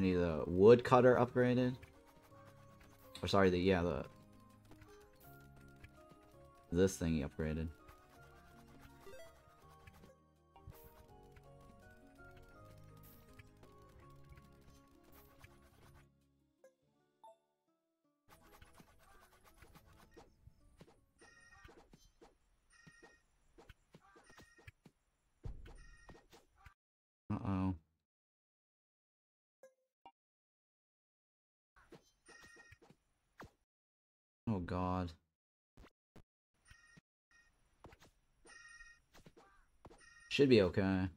I need the wood cutter upgraded. Or sorry, the yeah, the this thingy upgraded. Should be okay.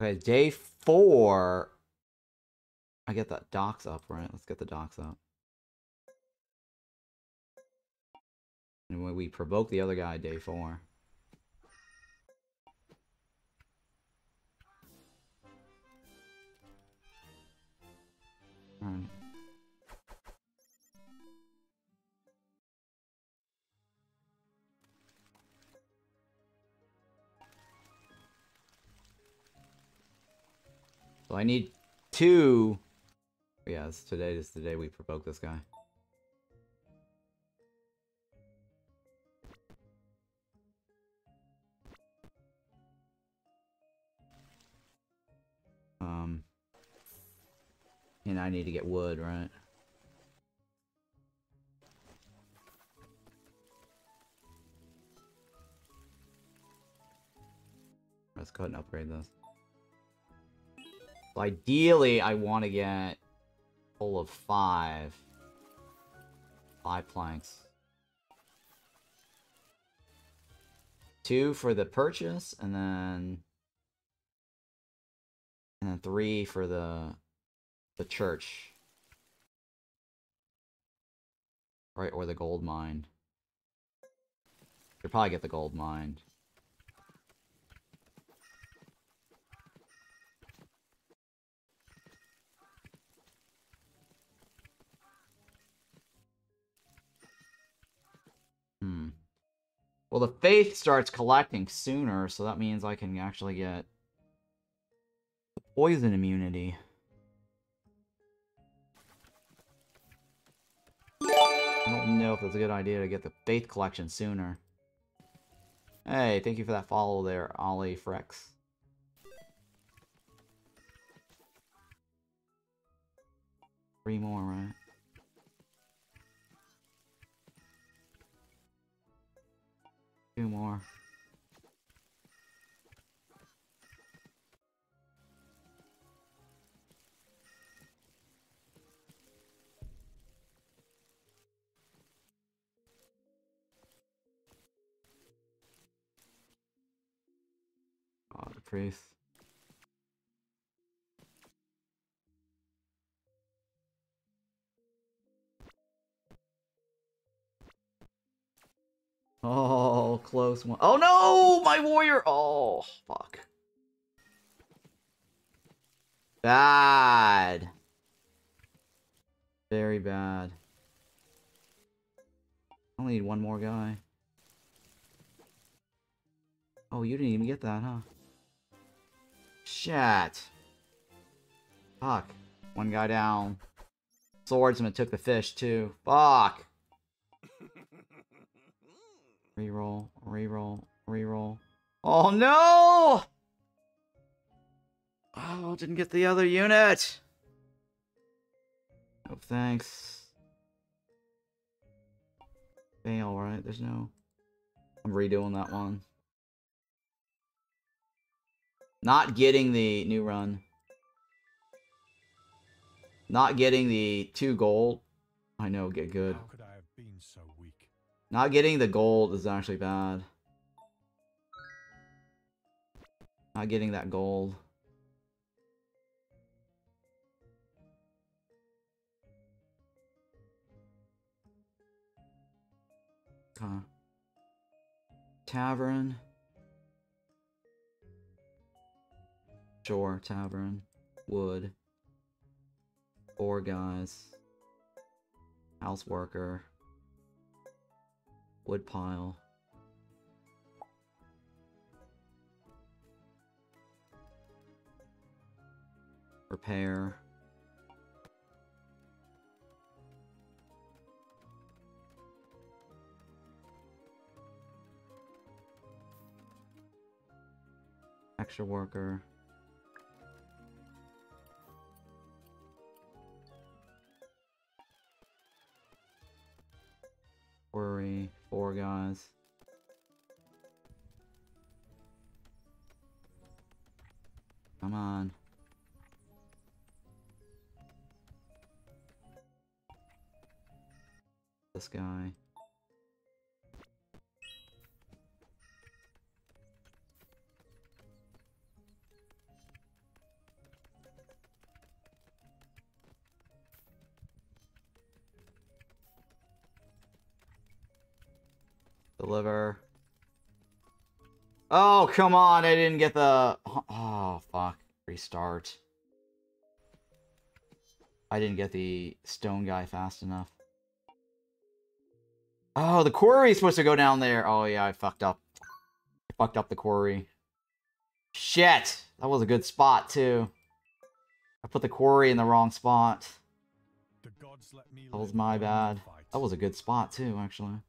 Okay, day four. I get the docks up, right? Let's get the docks up. And when we provoke the other guy, day four. Alright. So I need two. Yes, today is the day we provoke this guy. Um, and I need to get wood, right? Let's go ahead and upgrade this. Ideally, I want to get a full of five. Five planks. Two for the purchase, and then... And then three for the... The church. Right, or the gold mine. You'll probably get the gold mine. Well, the faith starts collecting sooner, so that means I can actually get poison immunity. I don't know if it's a good idea to get the faith collection sooner. Hey, thank you for that follow there, Ollie Frex. Three more, right? Two more. Oh, the priest. Oh, close one. Oh no, my warrior. Oh, fuck. Bad. Very bad. I only need one more guy. Oh, you didn't even get that, huh? Shit. Fuck. One guy down. Swordsman took the fish, too. Fuck. Reroll, reroll, reroll. Oh no! Oh, didn't get the other unit. Oh, thanks. Fail, right? There's no... I'm redoing that one. Not getting the new run. Not getting the two gold. I know, get good. Not getting the gold is actually bad. Not getting that gold. Huh. Tavern. Shore, tavern. Wood. Four guys. House worker. Wood pile. Repair. Extra worker. Worry, four guys. Come on. This guy. Deliver. Oh, come on. I didn't get the... Oh, fuck. Restart. I didn't get the stone guy fast enough. Oh, the quarry is supposed to go down there. Oh, yeah, I fucked up. I fucked up the quarry. Shit! That was a good spot, too. I put the quarry in the wrong spot. The gods let me That was my bad. That was a good spot, too, actually.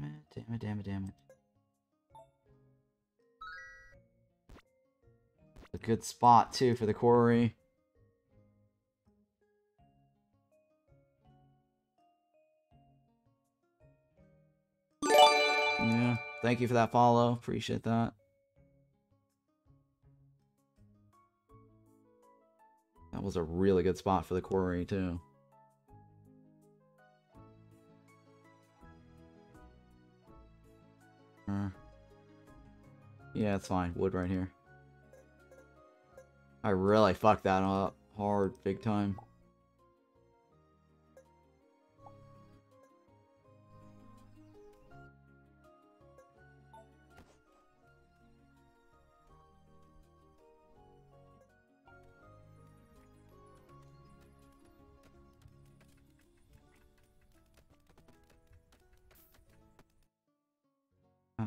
Damn it, damn it, damn it, damn it. A good spot, too, for the quarry. Yeah, thank you for that follow. Appreciate that. That was a really good spot for the quarry, too. Uh, yeah, it's fine. Wood right here. I really fucked that up hard, big time.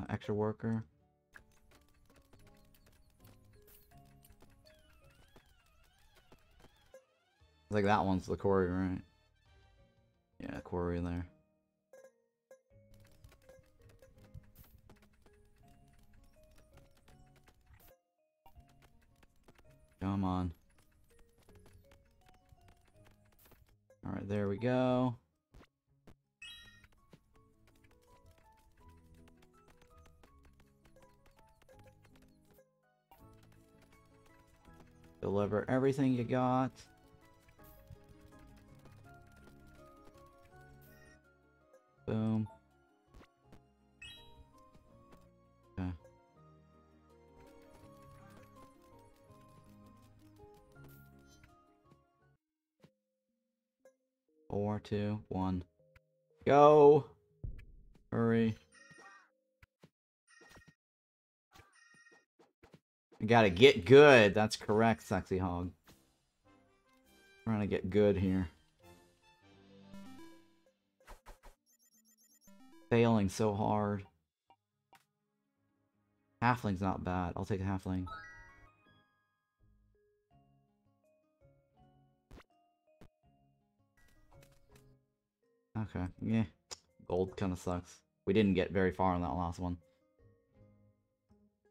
Extra worker. Think that one's the quarry, right? Yeah, quarry there. Come on. Alright, there we go. Deliver everything you got. Boom. Four, two, one. Go! Hurry. I gotta get good. That's correct, Sexy Hog. Trying to get good here. Failing so hard. Halfling's not bad. I'll take a halfling. Okay, yeah. Gold kind of sucks. We didn't get very far on that last one.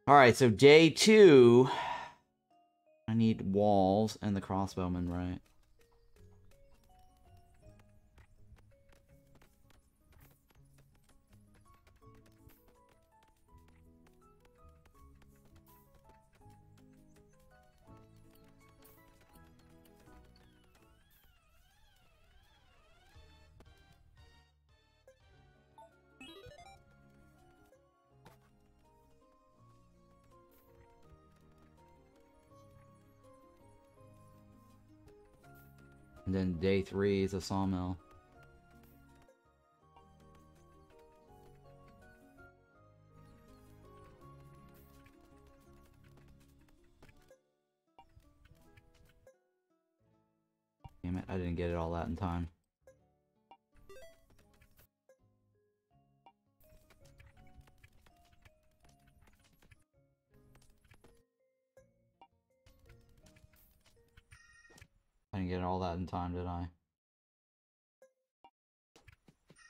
All right, so day two. I need walls and the crossbowman, right? And then day three is a sawmill. Damn it, I didn't get it all out in time. Get all that in time, did I?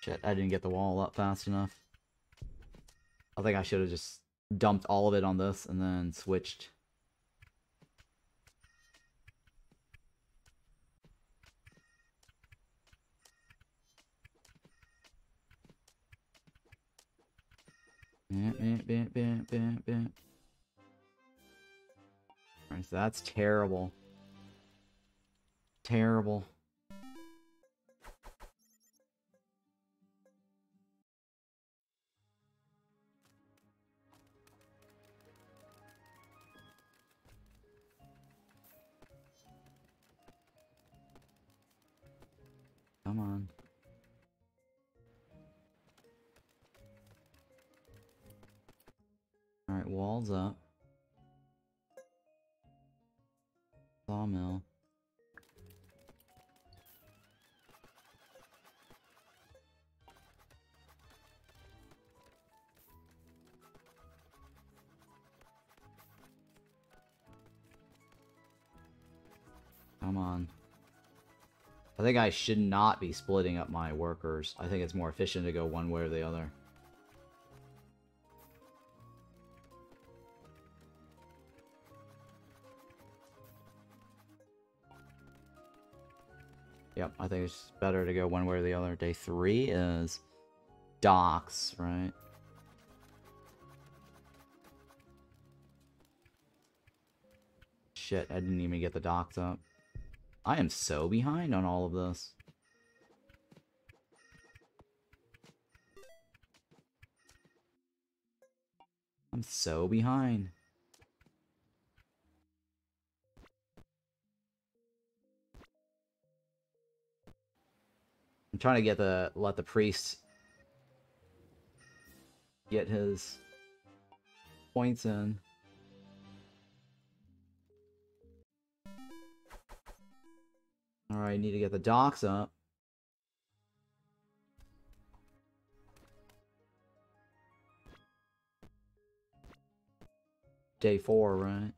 Shit, I didn't get the wall up fast enough. I think I should have just dumped all of it on this and then switched. Alright, so that's terrible. Terrible. Come on. Alright, walls up. Sawmill. Come on. I think I should not be splitting up my workers. I think it's more efficient to go one way or the other. Yep, I think it's better to go one way or the other. Day three is docks, right? Shit, I didn't even get the docks up. I am so behind on all of this. I'm so behind. I'm trying to get the let the priest get his points in. Alright, need to get the docks up. Day four, right?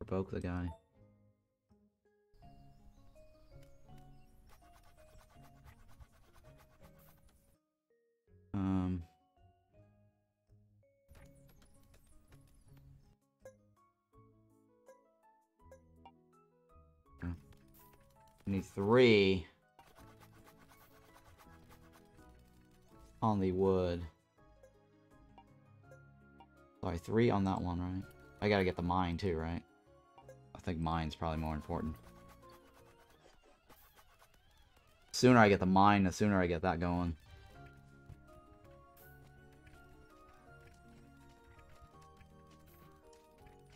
Provoke the guy. Um... need three on the wood. Sorry, three on that one, right? I gotta get the mine too, right? I think mine's probably more important. The sooner I get the mine, the sooner I get that going.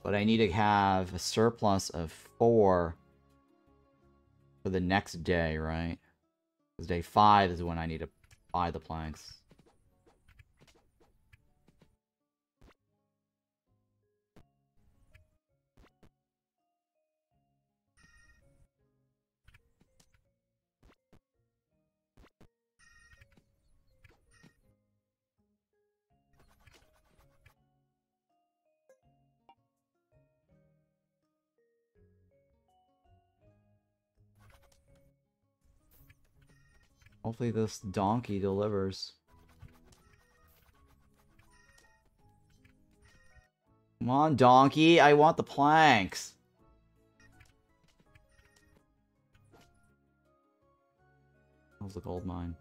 But I need to have a surplus of four for the next day, right? Because day five is when I need to buy the planks. Hopefully this donkey delivers. Come on, donkey. I want the planks. How's the gold mine?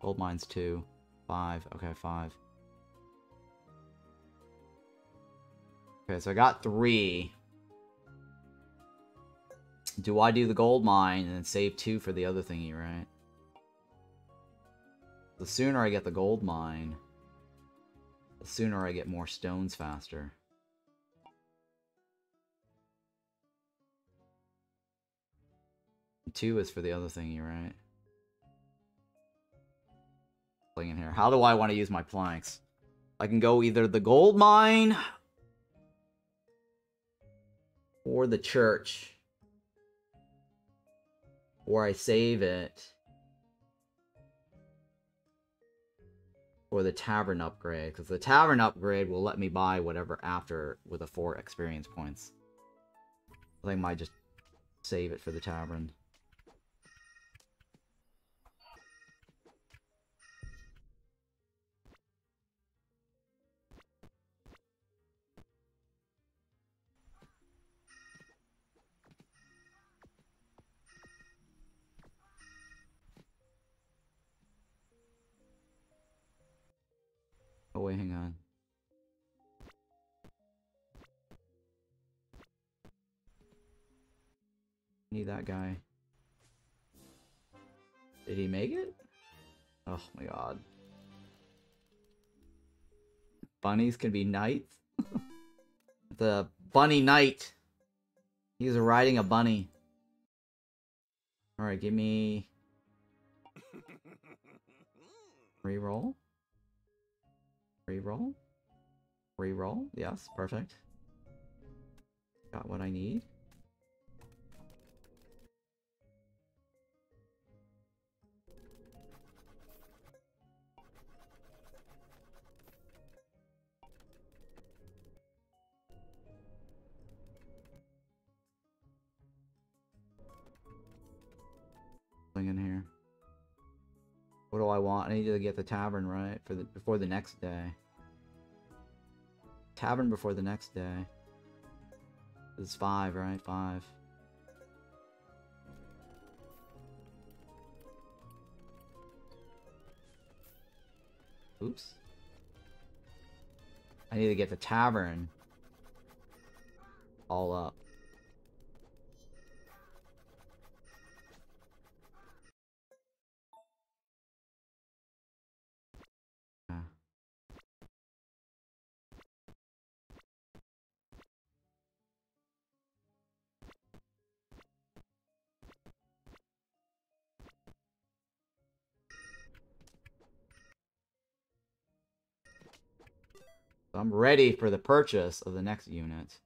Gold mine's two. Five. Okay, five. Okay, so I got three. Do I do the gold mine and then save two for the other thingy, right? The sooner I get the gold mine, the sooner I get more stones faster. Two is for the other thingy, right? Playing in here. How do I want to use my planks? I can go either the gold mine or the church. Or I save it for the tavern upgrade. Because the tavern upgrade will let me buy whatever after with a 4 experience points. I think I might just save it for the tavern. Oh wait, hang on. Need that guy. Did he make it? Oh my god. Bunnies can be knights? the bunny knight. He's riding a bunny. Alright, give me... Reroll? Reroll? Reroll? Yes, perfect. Got what I need. In here. I want? I need to get the tavern right for the before the next day. Tavern before the next day. Is five, right? Five. Oops. I need to get the tavern all up. I'm ready for the purchase of the next unit.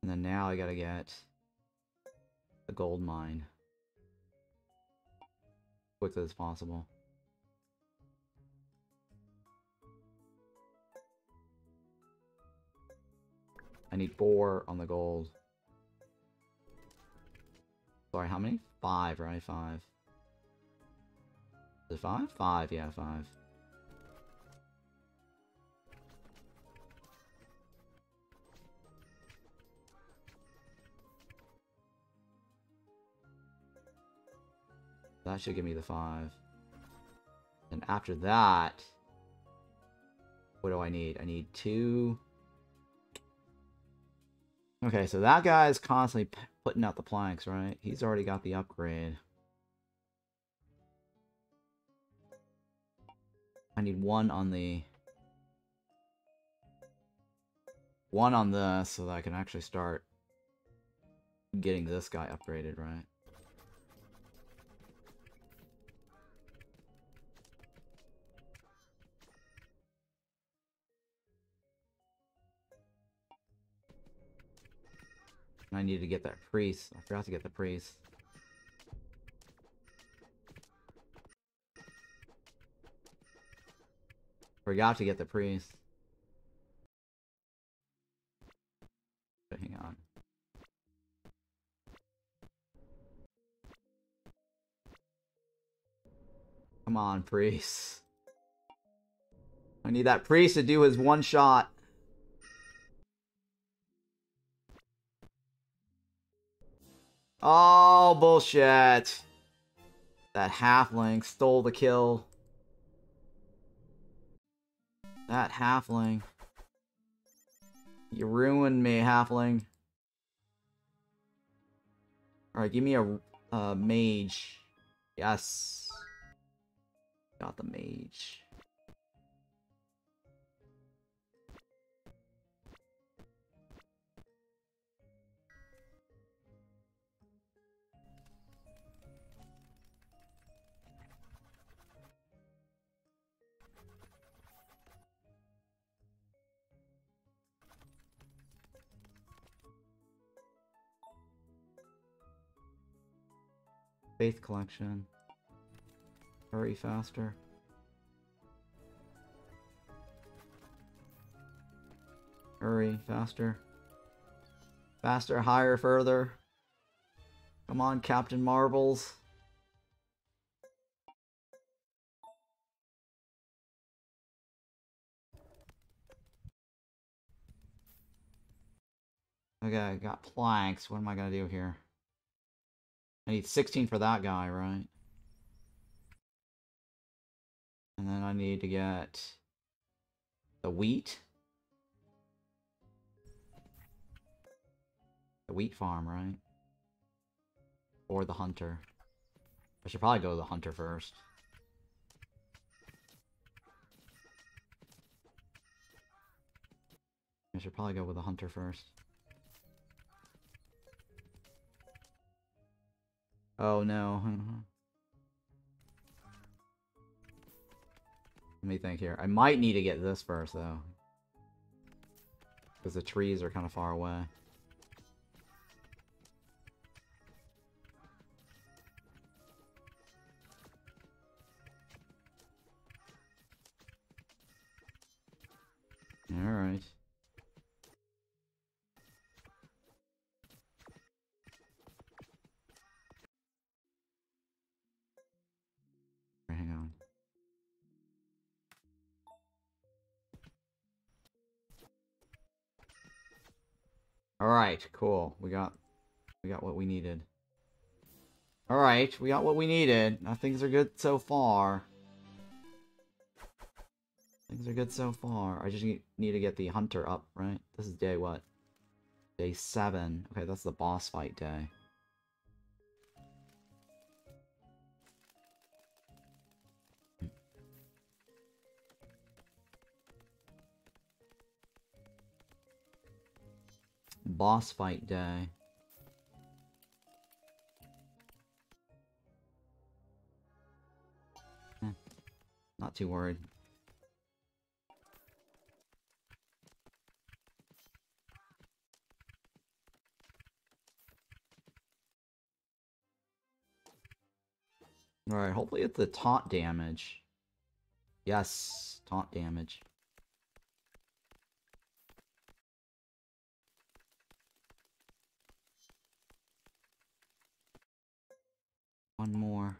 And then now I gotta get the gold mine. Quickly as possible. I need four on the gold. Sorry, how many? Five, right? Five. Is it five? Five, yeah, five. That should give me the five. And after that, what do I need? I need two. Okay, so that guy is constantly putting out the planks, right? He's already got the upgrade. I need one on the... One on this so that I can actually start getting this guy upgraded, right? I need to get that priest. I forgot to get the priest. Forgot to get the priest. Hang on. Come on, priest. I need that priest to do his one shot. Oh, bullshit. That halfling stole the kill. That halfling. You ruined me, halfling. Alright, give me a, a mage. Yes. Got the mage. Faith collection. Hurry faster. Hurry, faster. Faster, higher, further. Come on, Captain Marbles. Okay, I got planks. What am I gonna do here? I need 16 for that guy, right? And then I need to get the wheat. The wheat farm, right? Or the hunter. I should probably go to the hunter first. I should probably go with the hunter first. Oh no. Let me think here. I might need to get this first though. Because the trees are kind of far away. Alright. Alright, cool. We got we got what we needed. Alright, we got what we needed. Now things are good so far. Things are good so far. I just need, need to get the hunter up, right? This is day what? Day 7. Okay, that's the boss fight day. Boss fight day. Eh, not too worried. Alright, hopefully it's the taunt damage. Yes, taunt damage. One more.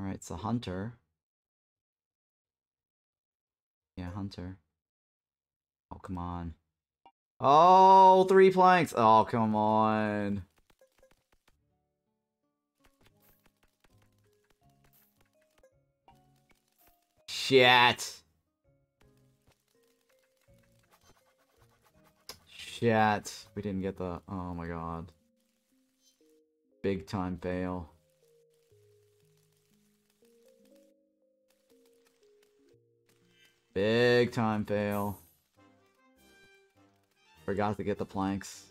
Alright, it's a hunter. Yeah, hunter. Oh, come on. Oh, three planks. Oh, come on. Shit. Shit. We didn't get the... Oh my god. Big time fail. Big time fail. Forgot to get the planks.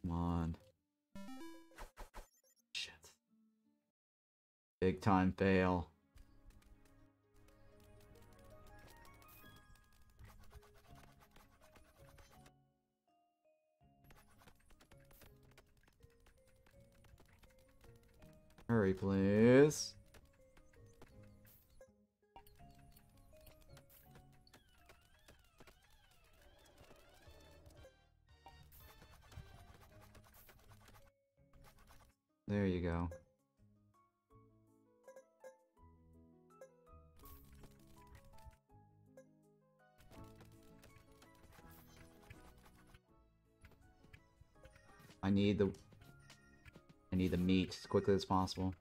Come on. Shit. Big time fail. Hurry, please. There you go. I need the I need the meat as quickly as possible.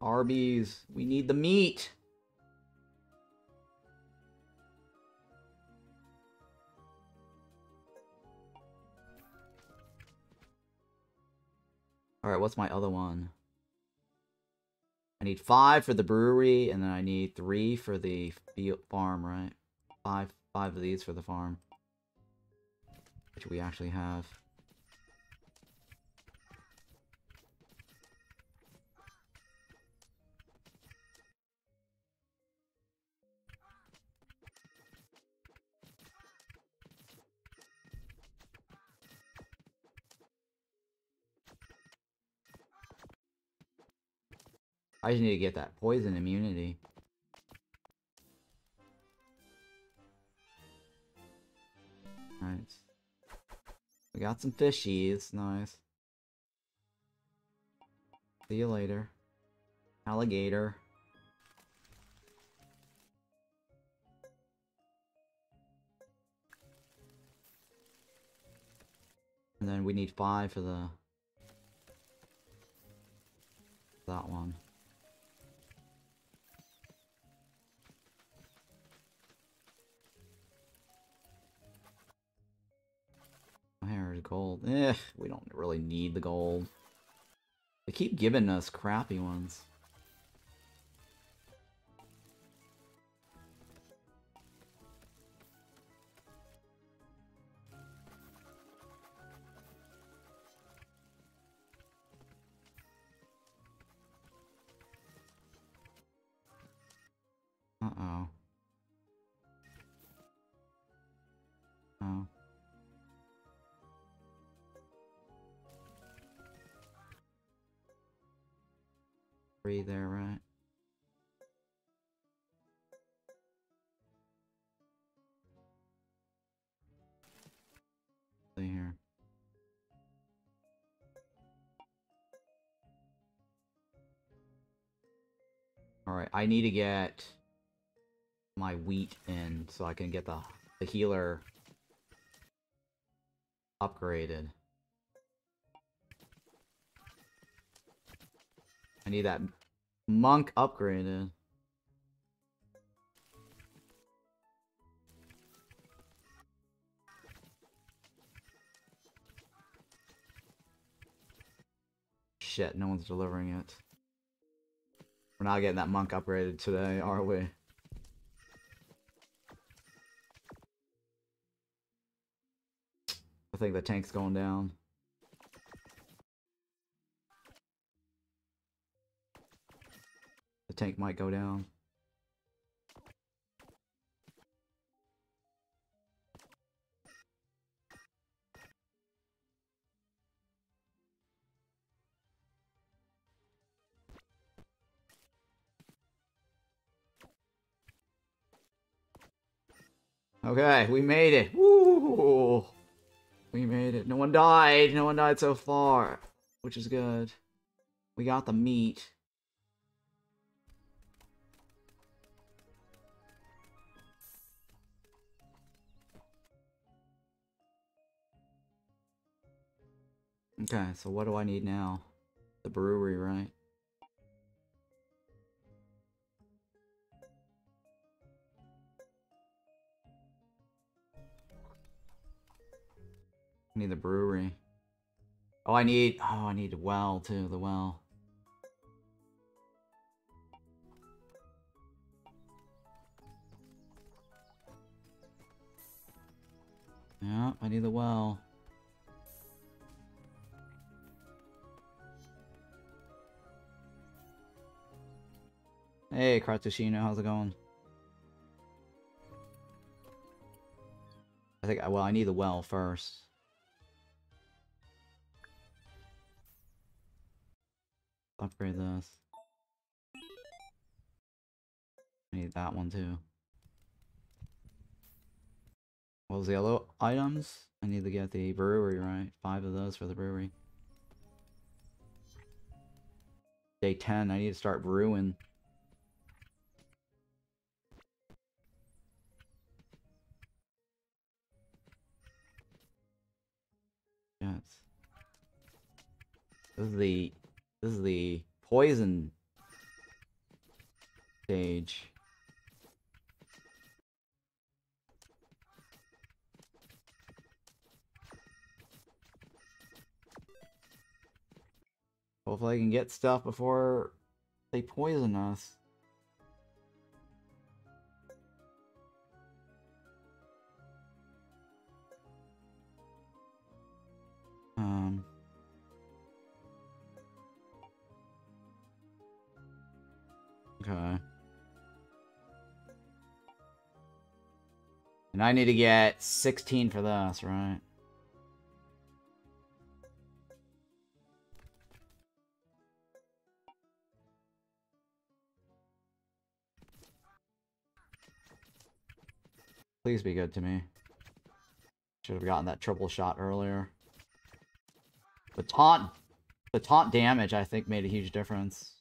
Arby's, we need the meat. Alright, what's my other one? I need five for the brewery, and then I need three for the farm, right? Five, five of these for the farm. Which we actually have. I just need to get that poison immunity. Alright. We got some fishies. Nice. See you later. Alligator. And then we need five for the... That one. Here's gold. Eh, we don't really need the gold. They keep giving us crappy ones. Uh-oh. Oh. Three there, right? Here. Alright, I need to get my wheat in so I can get the, the healer upgraded. I need that monk upgraded. Shit, no one's delivering it. We're not getting that monk upgraded today, are we? I think the tank's going down. The tank might go down. Okay, we made it. Woo! We made it. No one died. No one died so far, which is good. We got the meat. Okay, so what do I need now? The brewery, right? I need the brewery. Oh, I need... Oh, I need a well, too. The well. Yeah, I need the well. Hey, Cartushino, how's it going? I think, I well, I need the well first. Upgrade this. I need that one too. What was the other items? I need to get the brewery right. Five of those for the brewery. Day 10, I need to start brewing. Yes. This is the this is the poison stage. Hopefully I can get stuff before they poison us. Um... Okay. And I need to get 16 for this, right? Please be good to me. Should have gotten that triple shot earlier. The taunt, the taunt damage, I think, made a huge difference.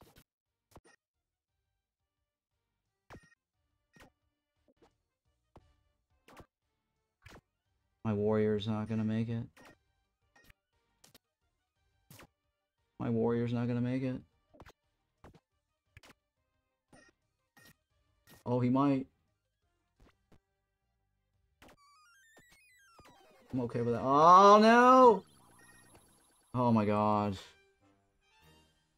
My warrior's not gonna make it. My warrior's not gonna make it. Oh, he might. I'm okay with that. Oh, no! Oh my god.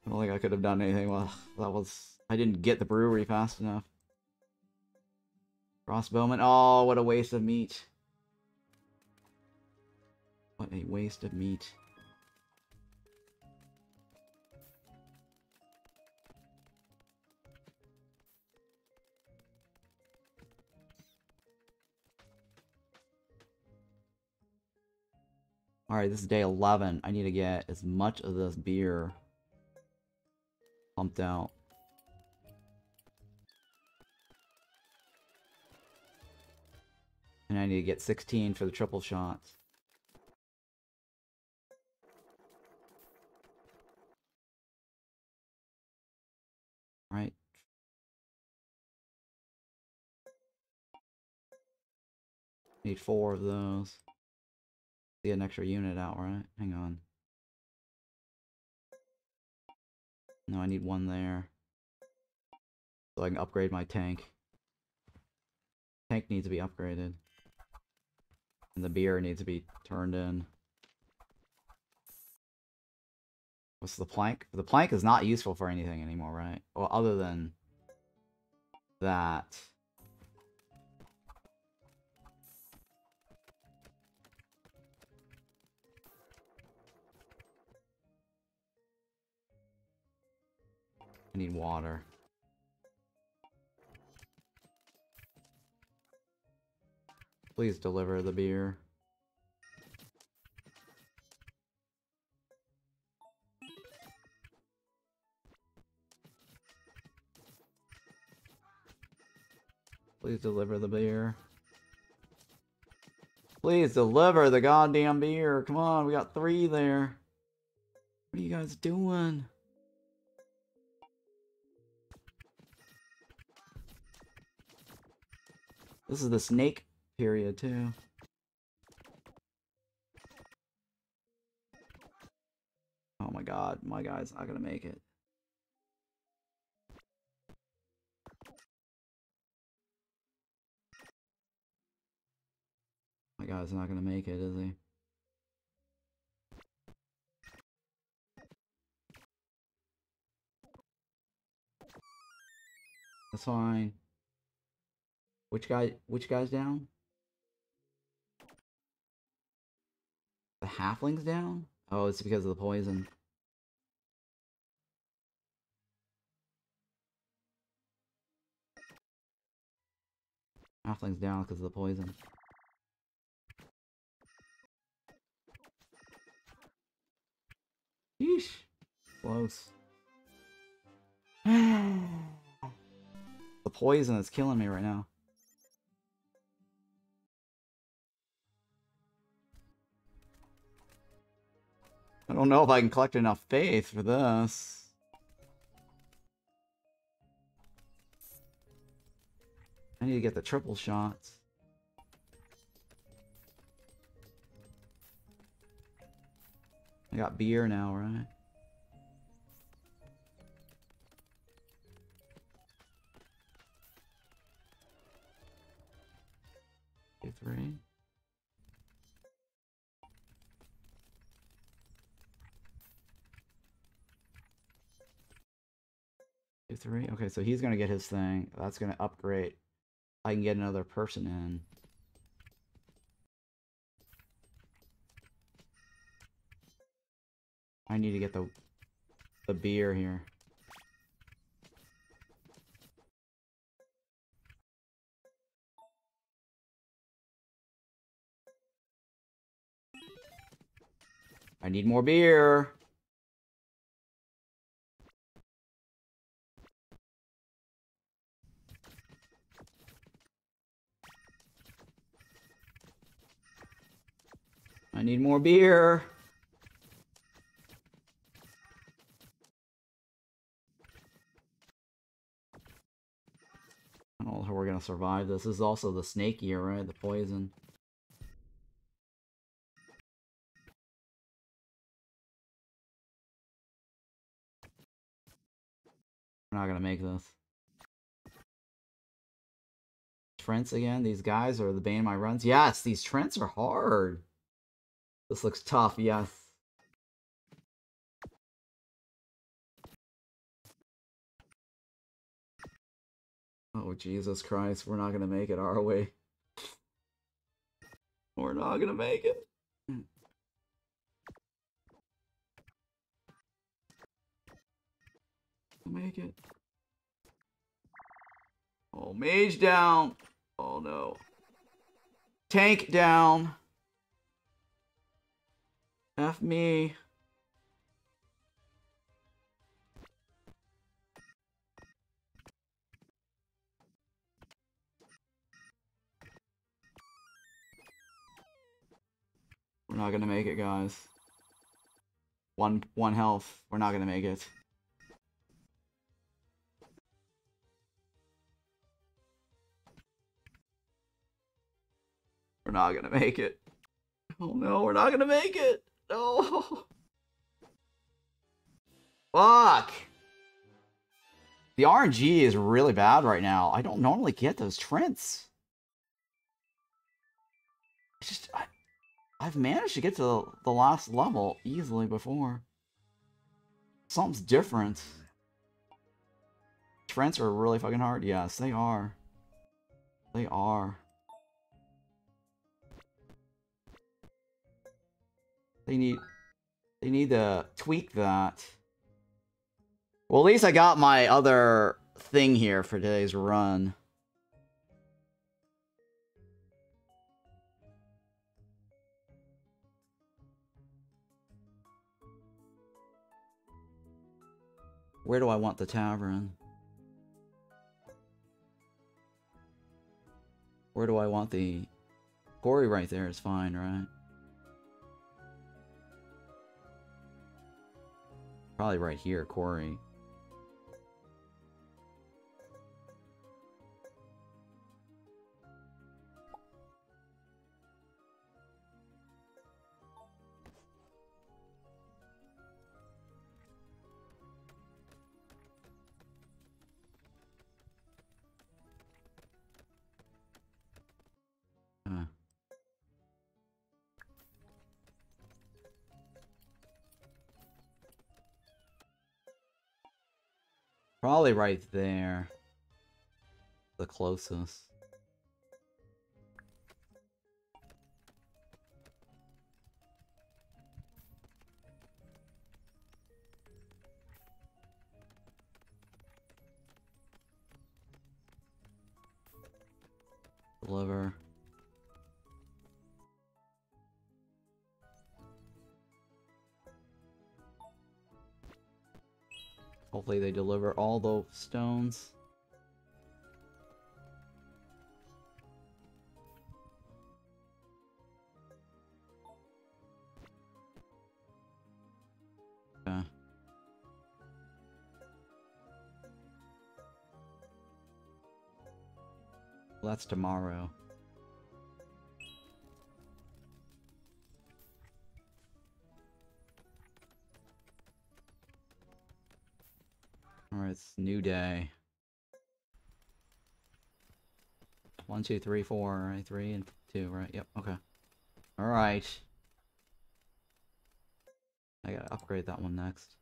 I don't think I could have done anything. Well, that was... I didn't get the brewery fast enough. Crossbowman. Oh, what a waste of meat. What a waste of meat. Alright, this is day 11. I need to get as much of this beer pumped out. And I need to get 16 for the triple shots. Right. Need four of those. Get an extra unit out, right? Hang on. No, I need one there. So I can upgrade my tank. Tank needs to be upgraded. And the beer needs to be turned in. What's the plank? The plank is not useful for anything anymore, right? Well, other than that. I need water. Please deliver the beer. Please deliver the beer. Please deliver the goddamn beer. Come on, we got three there. What are you guys doing? This is the snake period, too. Oh my god, my guy's not gonna make it. My guy's not gonna make it, is he? That's fine. Which guy which guy's down? The halfling's down? Oh, it's because of the poison. Halfling's down because of the poison. Yeesh. Close. the poison is killing me right now. I don't know if I can collect enough faith for this. I need to get the triple shots. I got beer now, right? Okay, three. Two, three. Okay, so he's gonna get his thing. That's gonna upgrade. I can get another person in. I need to get the the beer here. I need more beer. I need more beer. I don't know how we're gonna survive this. This is also the snake year, right? The poison. We're not gonna make this. Trents again? These guys are the bane of my runs? Yes, these Trents are hard. This looks tough, yes. Oh, Jesus Christ, we're not gonna make it, are we? We're not gonna make it. Make it. Oh, mage down. Oh no. Tank down. F me. We're not gonna make it, guys. One one health. We're not gonna make it. We're not gonna make it. Oh no, we're not gonna make it. No. Fuck. The RNG is really bad right now. I don't normally get those Trents. It's just I, I've managed to get to the last level easily before. Something's different. Trents are really fucking hard. Yes, they are. They are. They need they need to tweak that. Well, at least I got my other thing here for today's run. Where do I want the tavern? Where do I want the... Quarry right there is fine, right? Probably right here, quarry. Probably right there. The closest. Deliver. Hopefully they deliver all the stones. That's tomorrow. Alright, it's new day. One, two, three, four, right? Three and two, right? Yep, okay. Alright. I gotta upgrade that one next.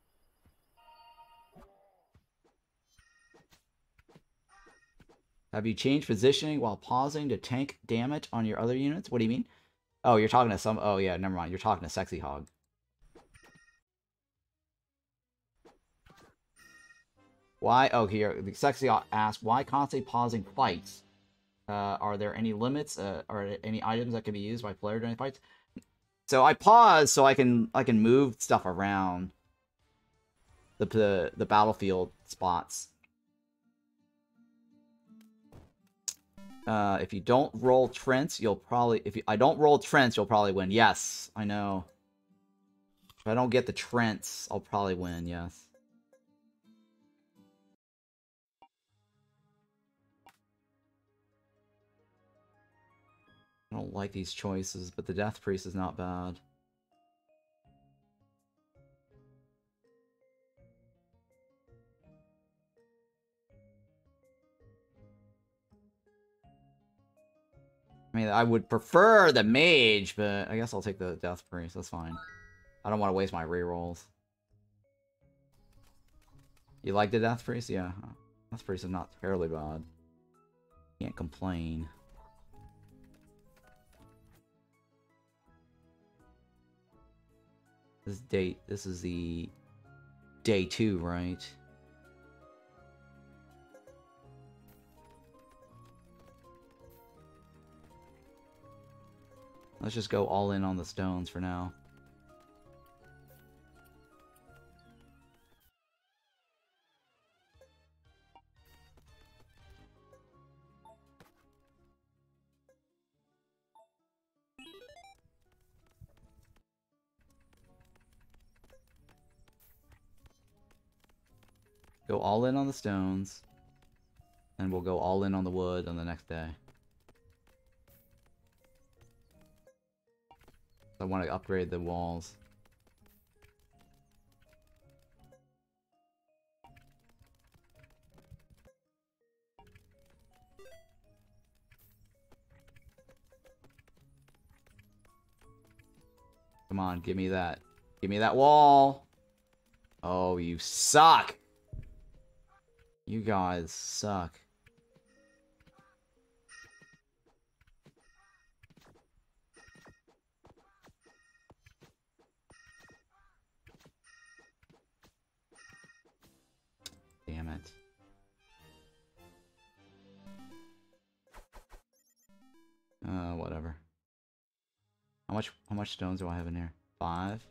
Have you changed positioning while pausing to tank damage on your other units? What do you mean? Oh, you're talking to some... Oh, yeah, never mind. You're talking to Sexy Hog. Why? Oh, here. The Sexy asked, why constantly pausing fights? Uh, are there any limits? Uh, are any items that can be used by player during fights? So I pause so I can I can move stuff around the the, the battlefield spots. Uh, if you don't roll Trents, you'll probably... If you, I don't roll Trents, you'll probably win. Yes, I know. If I don't get the Trents, I'll probably win, yes. I don't like these choices, but the Death Priest is not bad. I mean, I would prefer the mage, but I guess I'll take the Death Priest. That's fine. I don't want to waste my rerolls. You like the Death Priest? Yeah. Death Priest is not terribly bad. Can't complain. This date, this is the day two, right? Let's just go all in on the stones for now. Go all in on the stones. And we'll go all in on the wood on the next day. I want to upgrade the walls. Come on, give me that. Give me that wall. Oh, you suck. You guys suck. Damn it. Uh, whatever. How much, how much stones do I have in here? Five?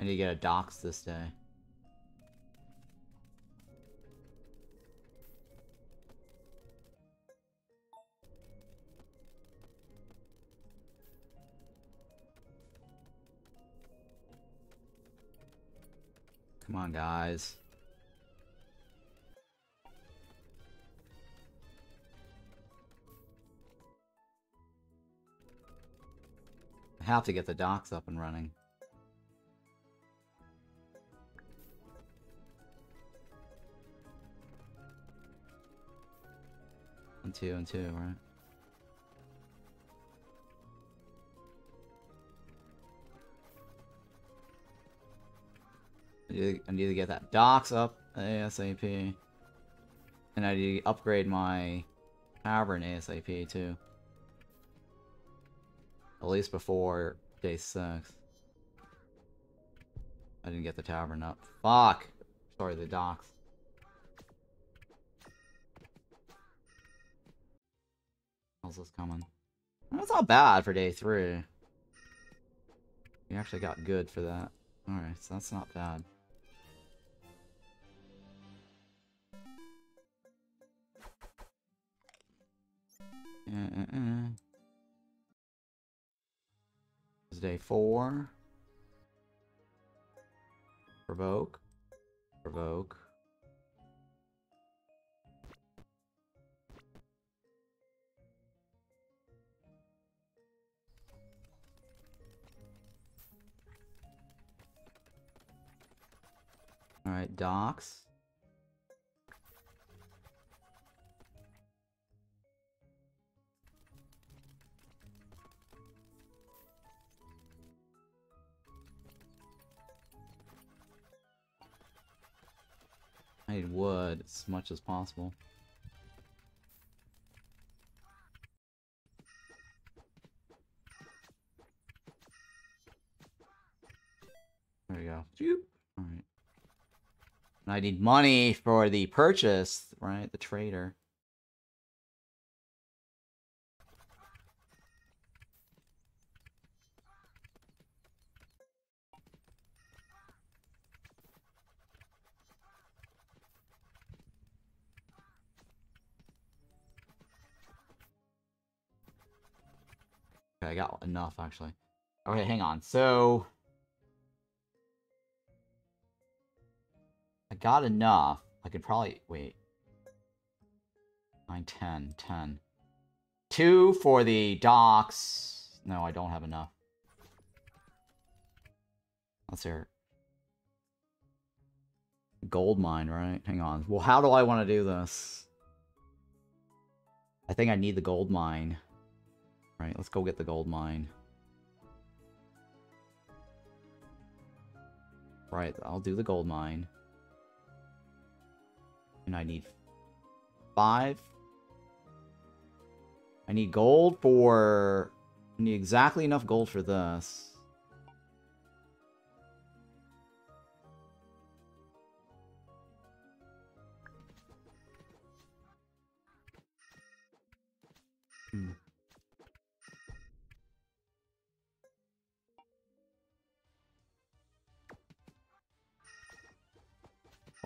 I need to get a docks this day. Come on, guys. I have to get the docks up and running. And two and two, right? I need to get that docks up ASAP. And I need to upgrade my tavern ASAP too. At least before day 6. I didn't get the tavern up. Fuck! Sorry, the docks. How's this coming? That's not bad for day 3. We actually got good for that. Alright, so that's not bad. Is day four. Provoke. Provoke. All right, docks. I need wood as much as possible. There we go. Alright. I need money for the purchase, right? The trader. Okay, I got enough actually. Okay, hang on. So I got enough. I could probably wait. 9, 10, 10. Two for the docks. No, I don't have enough. Let's hear it. Gold mine, right? Hang on. Well, how do I want to do this? I think I need the gold mine. Right, let's go get the gold mine. Right, I'll do the gold mine. And I need five. I need gold for... I need exactly enough gold for this.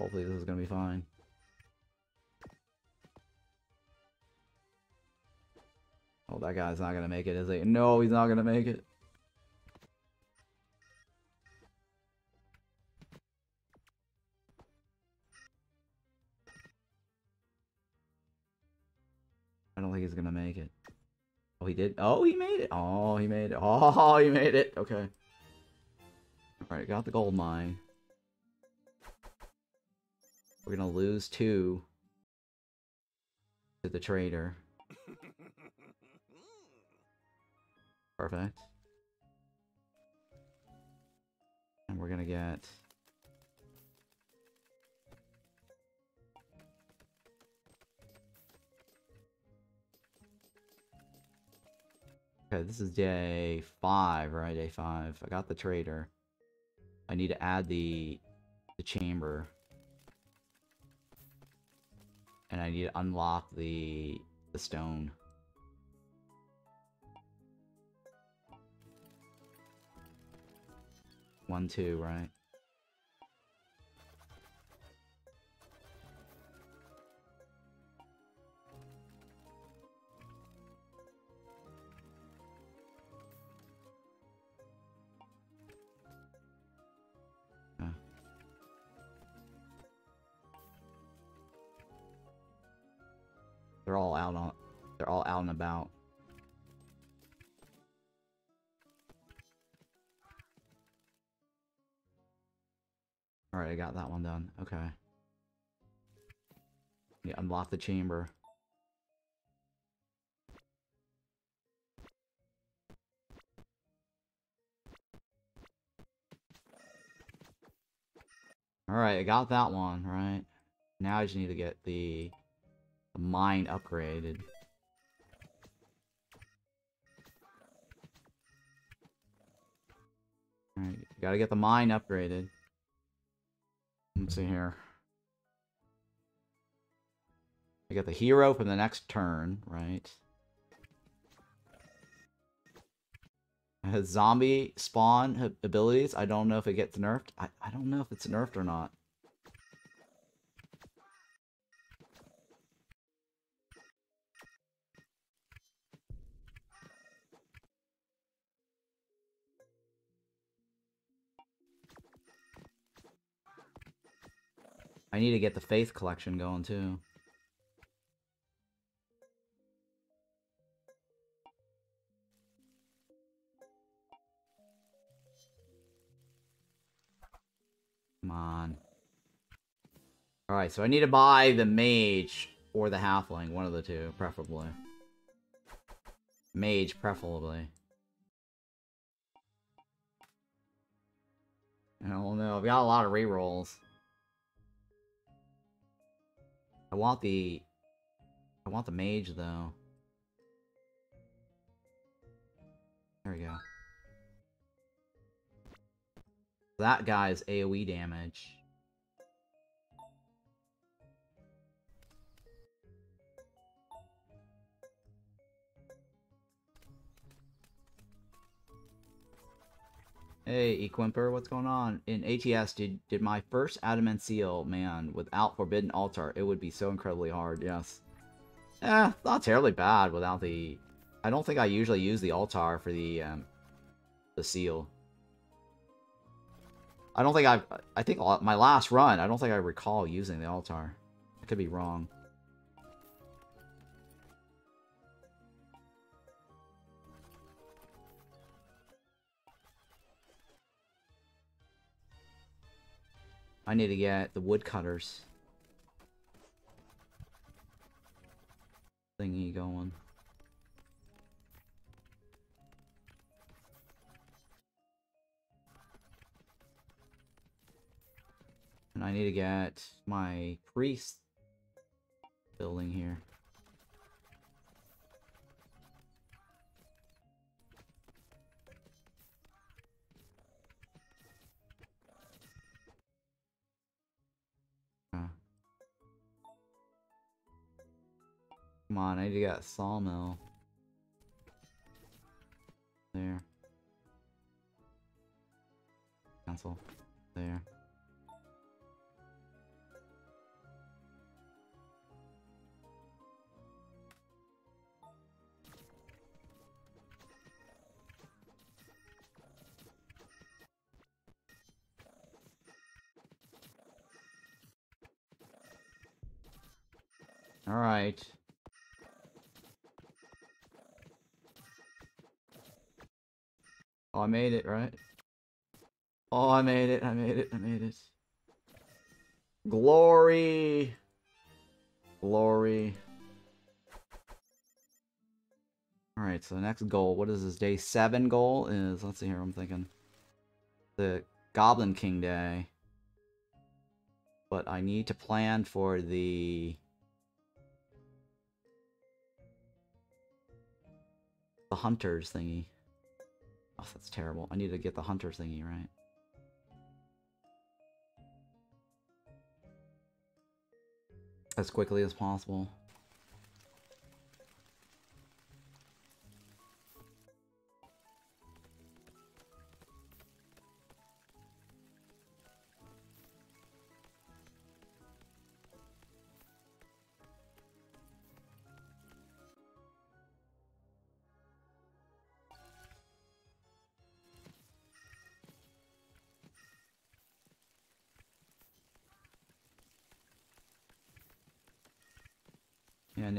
Hopefully this is gonna be fine. Oh, that guy's not gonna make it, is he? No, he's not gonna make it. I don't think he's gonna make it. Oh, he did? Oh, he made it! Oh, he made it. Oh, he made it! Okay. Alright, got the gold mine. We're gonna lose two to the trader. Perfect. And we're gonna get... Okay, this is day five, right? Day five. I got the trader. I need to add the the chamber. And I need to unlock the the stone. One, two, right? They're all out on they're all out and about. Alright, I got that one done. Okay. Yeah, unlock the chamber. Alright, I got that one, right? Now I just need to get the, the mine upgraded. Alright, gotta get the mine upgraded. Let's see here. I got the hero for the next turn, right? Has zombie spawn abilities. I don't know if it gets nerfed. I, I don't know if it's nerfed or not. I need to get the Faith collection going too. Come on. Alright, so I need to buy the mage or the halfling, one of the two, preferably. Mage, preferably. I don't know, I've got a lot of rerolls. I want the... I want the mage, though. There we go. That guy's AoE damage. Hey, Equimper, what's going on? In ATS, did, did my first Adamant Seal, man, without Forbidden Altar, it would be so incredibly hard, yes. Eh, not terribly bad without the... I don't think I usually use the Altar for the, um, the Seal. I don't think I... I think my last run, I don't think I recall using the Altar. I could be wrong. I need to get the woodcutters thingy going. And I need to get my priest building here. Come on, I get a sawmill. There. Cancel. There. All right. Oh, I made it, right? Oh, I made it, I made it, I made it. Glory! Glory. Alright, so the next goal, what is this, day 7 goal is, let's see here, I'm thinking. The Goblin King Day. But I need to plan for the... The Hunters thingy. Oh, that's terrible. I need to get the hunter thingy, right? As quickly as possible.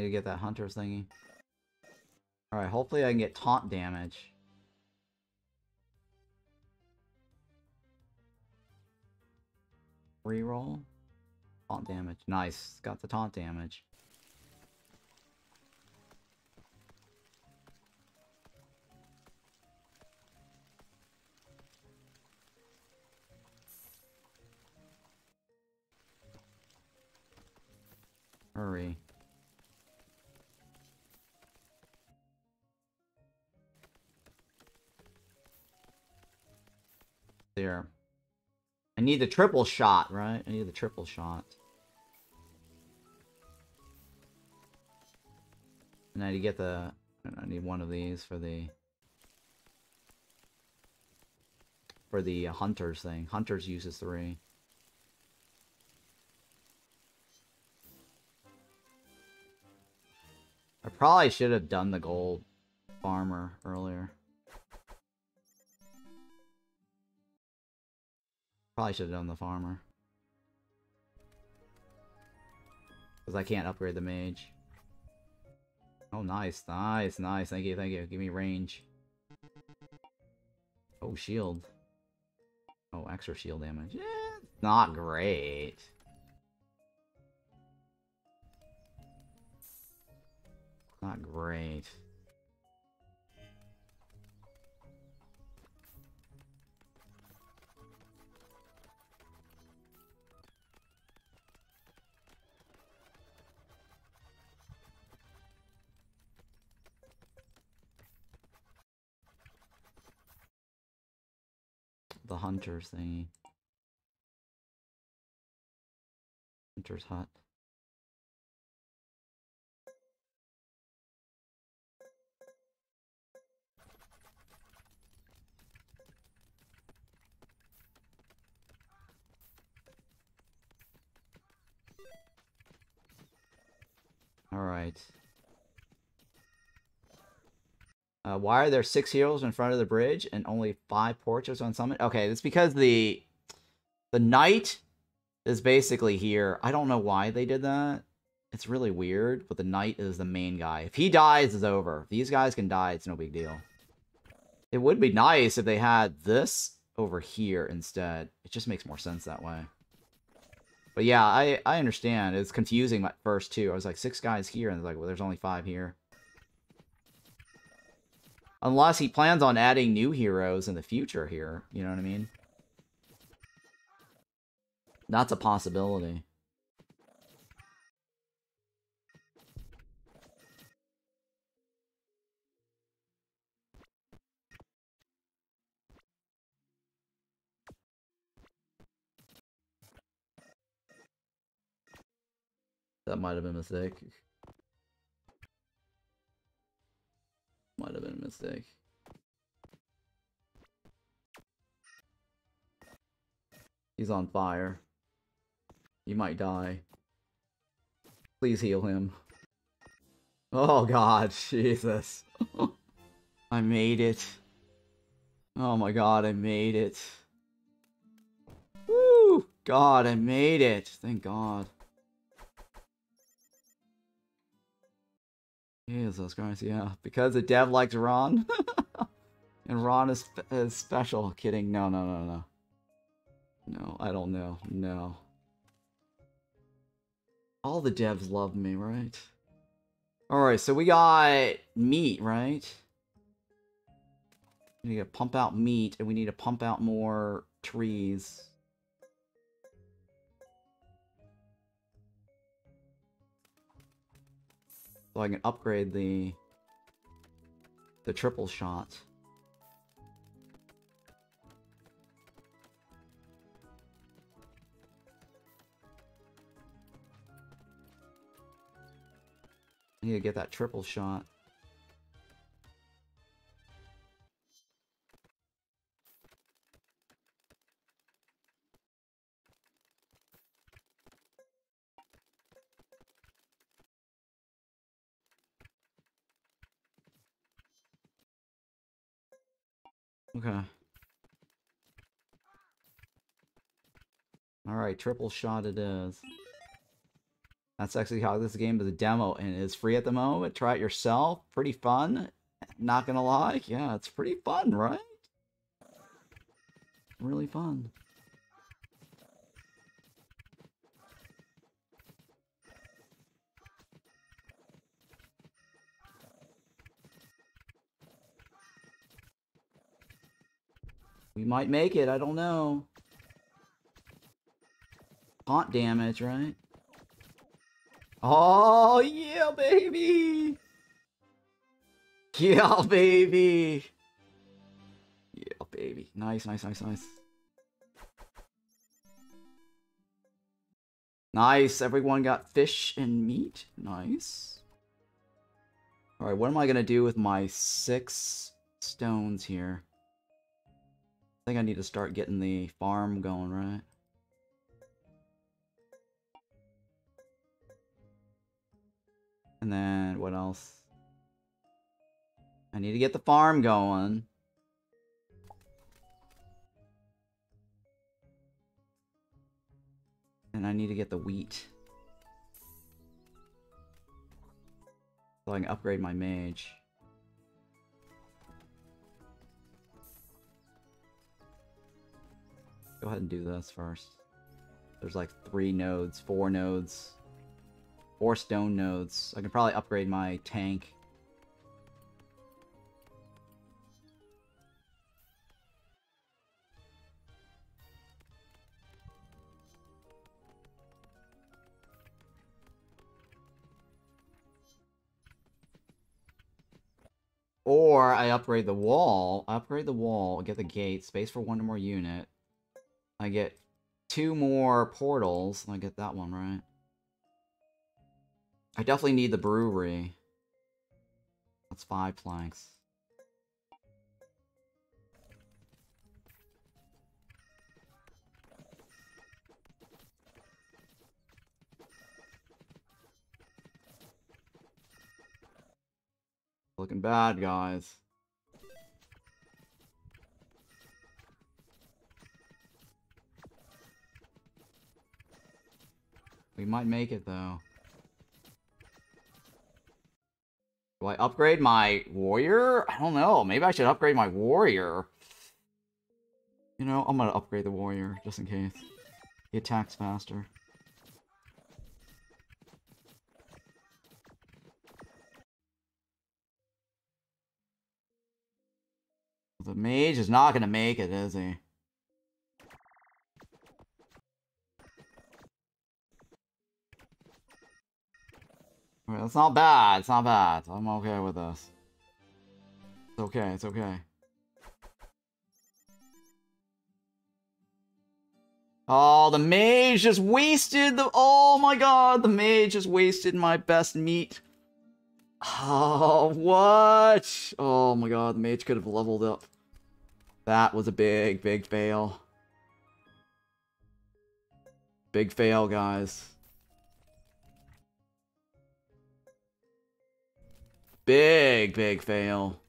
Need to get that hunter's thingy. Alright, hopefully I can get taunt damage. Reroll. Taunt damage. Nice. Got the taunt damage. Hurry. There. I need the triple shot, right? I need the triple shot. And I need to get the... I need one of these for the... For the uh, Hunters thing. Hunters uses three. I probably should have done the gold farmer earlier. Probably should have done the farmer. Because I can't upgrade the mage. Oh, nice, nice, nice. Thank you, thank you. Give me range. Oh, shield. Oh, extra shield damage. Yeah, not great. Not great. The hunters thingy. Hunter's hut. Alright. Uh, why are there six heroes in front of the bridge and only five portraits on summit? Okay, it's because the the knight is basically here. I don't know why they did that. It's really weird, but the knight is the main guy. If he dies, it's over. If these guys can die, it's no big deal. It would be nice if they had this over here instead. It just makes more sense that way. But yeah, I, I understand. It's confusing at first, too. I was like, six guys here, and like, well, there's only five here. Unless he plans on adding new heroes in the future here. You know what I mean? That's a possibility. That might have been a mistake. Might have been a mistake. He's on fire. He might die. Please heal him. Oh god, Jesus. I made it. Oh my god, I made it. Woo! God, I made it. Thank God. Jesus Christ, yeah. Because the dev likes Ron. and Ron is, is special. Kidding. No, no, no, no. No, I don't know. No. All the devs love me, right? Alright, so we got meat, right? We need to pump out meat, and we need to pump out more trees. So I can upgrade the the triple shot. I need to get that triple shot. Okay. Alright, triple shot it is. That's actually how this game is a demo and is free at the moment. Try it yourself. Pretty fun. Not gonna lie. Yeah, it's pretty fun, right? Really fun. We might make it, I don't know. Haunt damage, right? Oh, yeah, baby! Yeah, baby! Yeah, baby. Nice, nice, nice, nice. Nice, everyone got fish and meat. Nice. Alright, what am I gonna do with my six stones here? I think I need to start getting the farm going, right? And then, what else? I need to get the farm going. And I need to get the wheat. So I can upgrade my mage. Go ahead and do this first. There's like three nodes, four nodes. Four stone nodes. I can probably upgrade my tank. Or I upgrade the wall. I upgrade the wall, get the gate, space for one more unit. I get two more portals. I get that one right. I definitely need the brewery. That's five planks. Looking bad, guys. We might make it, though. Do I upgrade my warrior? I don't know. Maybe I should upgrade my warrior. You know, I'm gonna upgrade the warrior, just in case. He attacks faster. The mage is not gonna make it, is he? Alright, that's not bad. It's not bad. I'm okay with this. It's okay. It's okay. Oh, the mage just wasted the- Oh my god, the mage just wasted my best meat. Oh, what? Oh my god, the mage could have leveled up. That was a big, big fail. Big fail, guys. Big, big fail.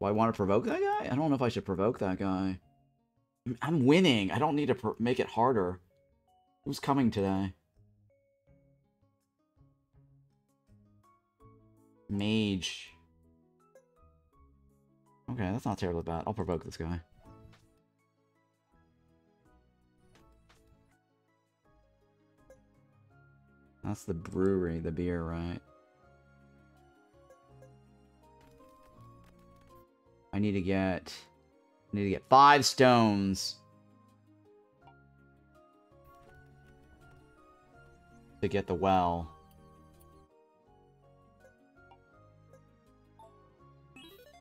Do I want to provoke that guy? I don't know if I should provoke that guy. I'm winning. I don't need to make it harder. Who's coming today? Mage. Okay, that's not terribly bad. I'll provoke this guy. That's the brewery, the beer, right? I need to get... I need to get five stones. To get the well.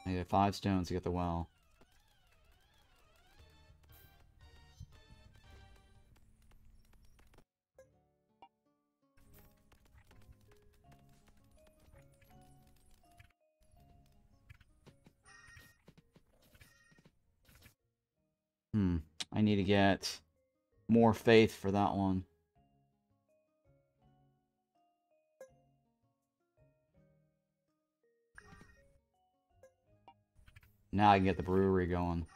I need five stones to get the well. Hmm. I need to get more faith for that one. Now I can get the brewery going.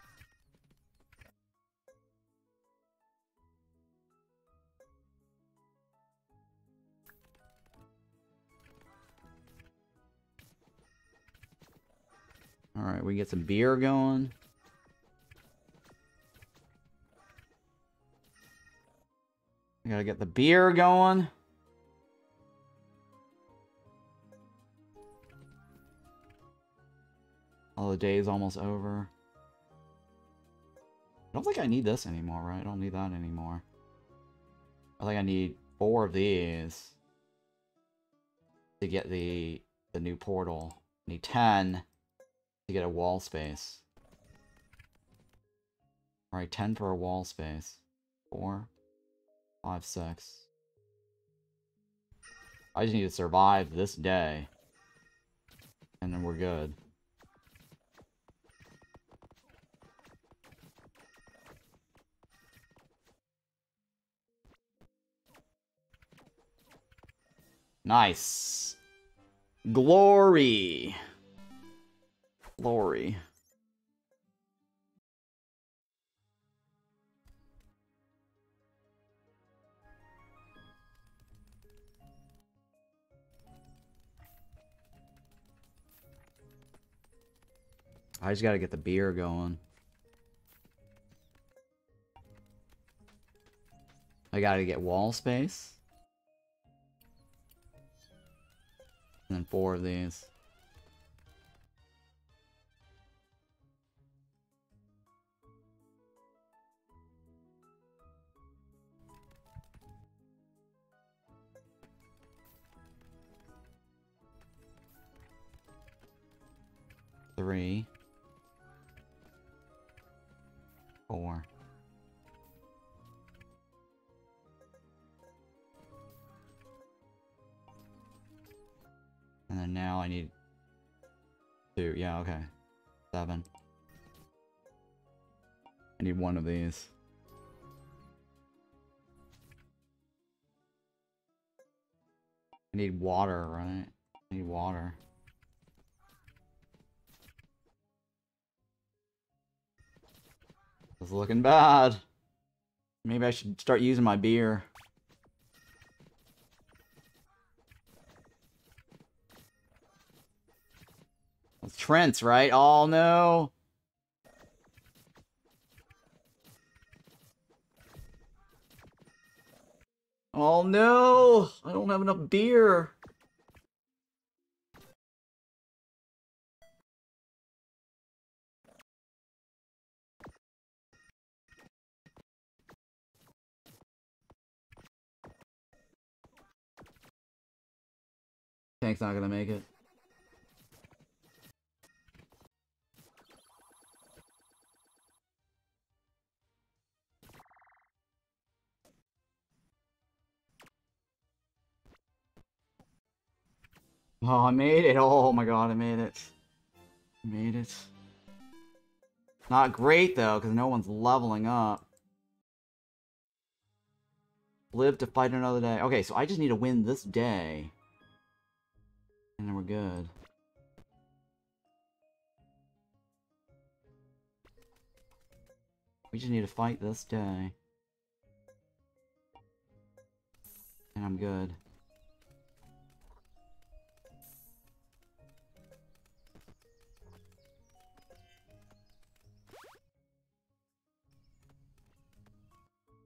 Alright, we get some beer going. I gotta get the beer going. All the day's almost over. I don't think I need this anymore, right? I don't need that anymore. I think I need four of these to get the the new portal. I need ten to get a wall space. Alright, ten for a wall space. Four, five, six. I just need to survive this day. And then we're good. Nice. Glory. Glory. I just gotta get the beer going. I gotta get wall space. And then four of these. Three. Four. And then now I need two. Yeah, okay. Seven. I need one of these. I need water, right? I need water. It's looking bad. Maybe I should start using my beer. It's Trent's, right? Oh, no. Oh, no. I don't have enough beer. Tank's not gonna make it. Oh, I made it. Oh my god, I made it. I made it. Not great, though, because no one's leveling up. Live to fight another day. Okay, so I just need to win this day. And we're good. We just need to fight this day. And I'm good.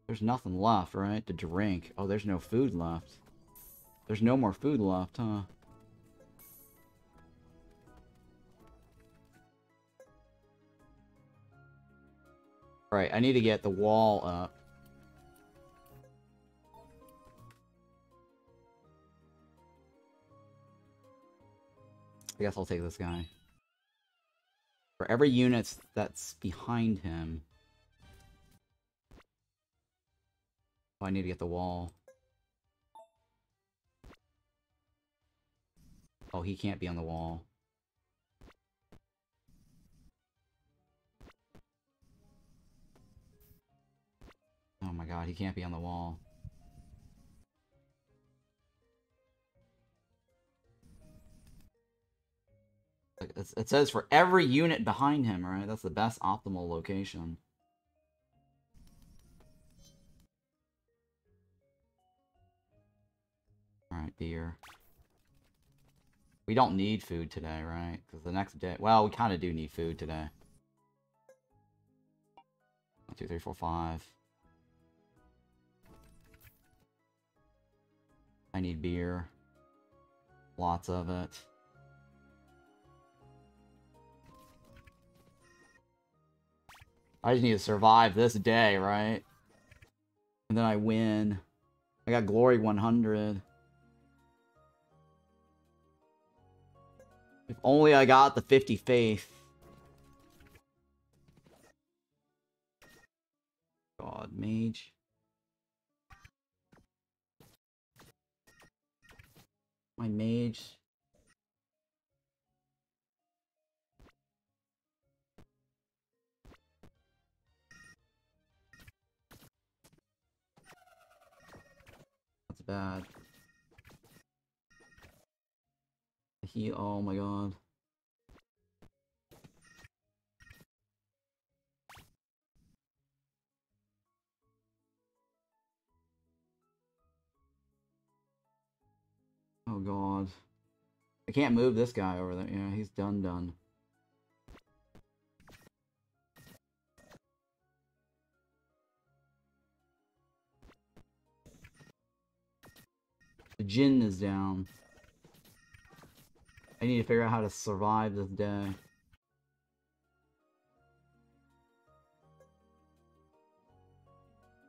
There's nothing left, right? To drink. Oh, there's no food left. There's no more food left, huh? Right, I need to get the wall up. I guess I'll take this guy. For every unit that's behind him... Oh, I need to get the wall. Oh, he can't be on the wall. Oh my god, he can't be on the wall. It says for every unit behind him, right? That's the best optimal location. Alright, beer. We don't need food today, right? Because the next day... Well, we kind of do need food today. One, two, three, four, five. I need beer. Lots of it. I just need to survive this day, right? And then I win. I got glory 100. If only I got the 50 faith. God, mage. My mage. That's bad. He, oh my god. Oh god. I can't move this guy over there. Yeah, he's done done. The Djinn is down. I need to figure out how to survive this day.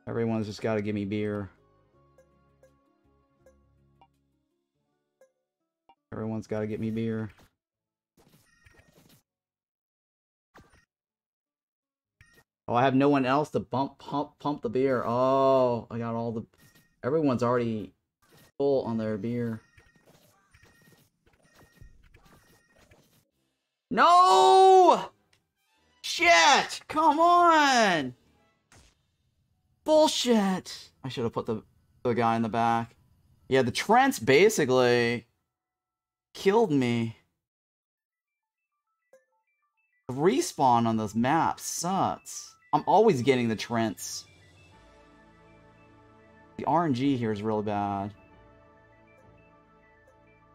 Everyone's just got to give me beer. Everyone's got to get me beer. Oh, I have no one else to bump pump pump the beer. Oh, I got all the everyone's already full on their beer. No! Shit! Come on! Bullshit! I should have put the, the guy in the back. Yeah, the Trents basically killed me. The respawn on those maps sucks. I'm always getting the Trents. The RNG here is really bad.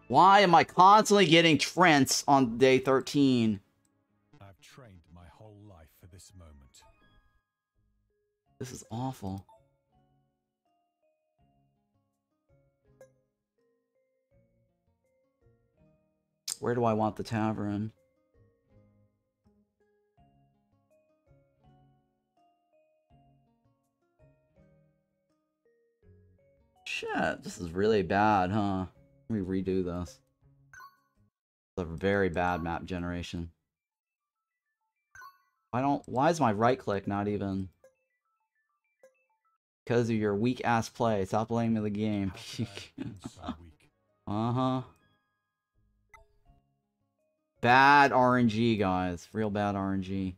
Why am I constantly getting Trents on day 13? I've trained my whole life for this moment. This is awful. Where do I want the tavern? Shit, this is really bad, huh? Let me redo this. It's a very bad map generation. I don't... Why is my right click not even... Because of your weak ass play. Stop blaming the game. How could I have been so weak? uh-huh. Bad RNG, guys. Real bad RNG.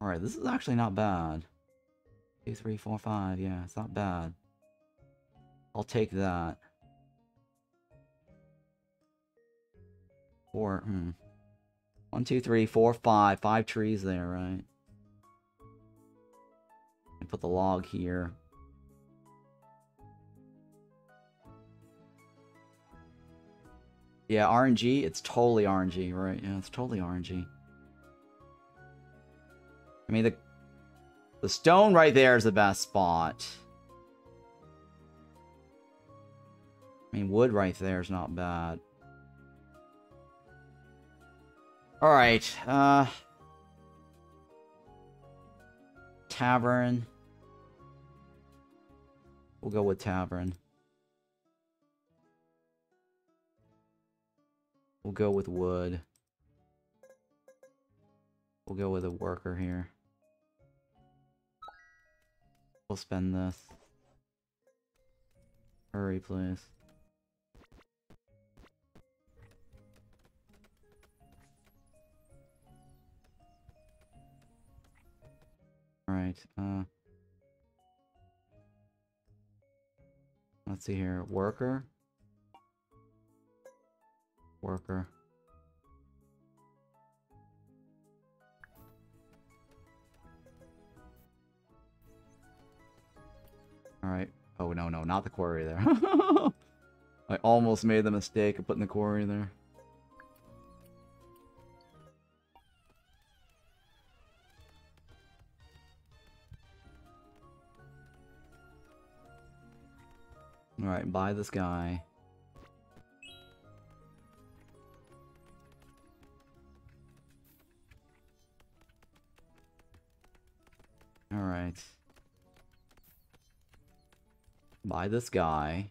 Alright, this is actually not bad. Two, three, four, five. Yeah, it's not bad. I'll take that. Four, hmm. One, two, three, four, five. Five trees there, right? And put the log here. Yeah, RNG, it's totally RNG, right? Yeah, it's totally RNG. I mean, the the stone right there is the best spot. I mean, wood right there is not bad. Alright, uh... Tavern. We'll go with Tavern. We'll go with wood. We'll go with a worker here. We'll spend this. Hurry, please. Alright, uh... Let's see here. Worker? Worker. Alright. Oh, no, no, not the quarry there. I almost made the mistake of putting the quarry there. Alright, buy this guy. Alright. Buy this guy.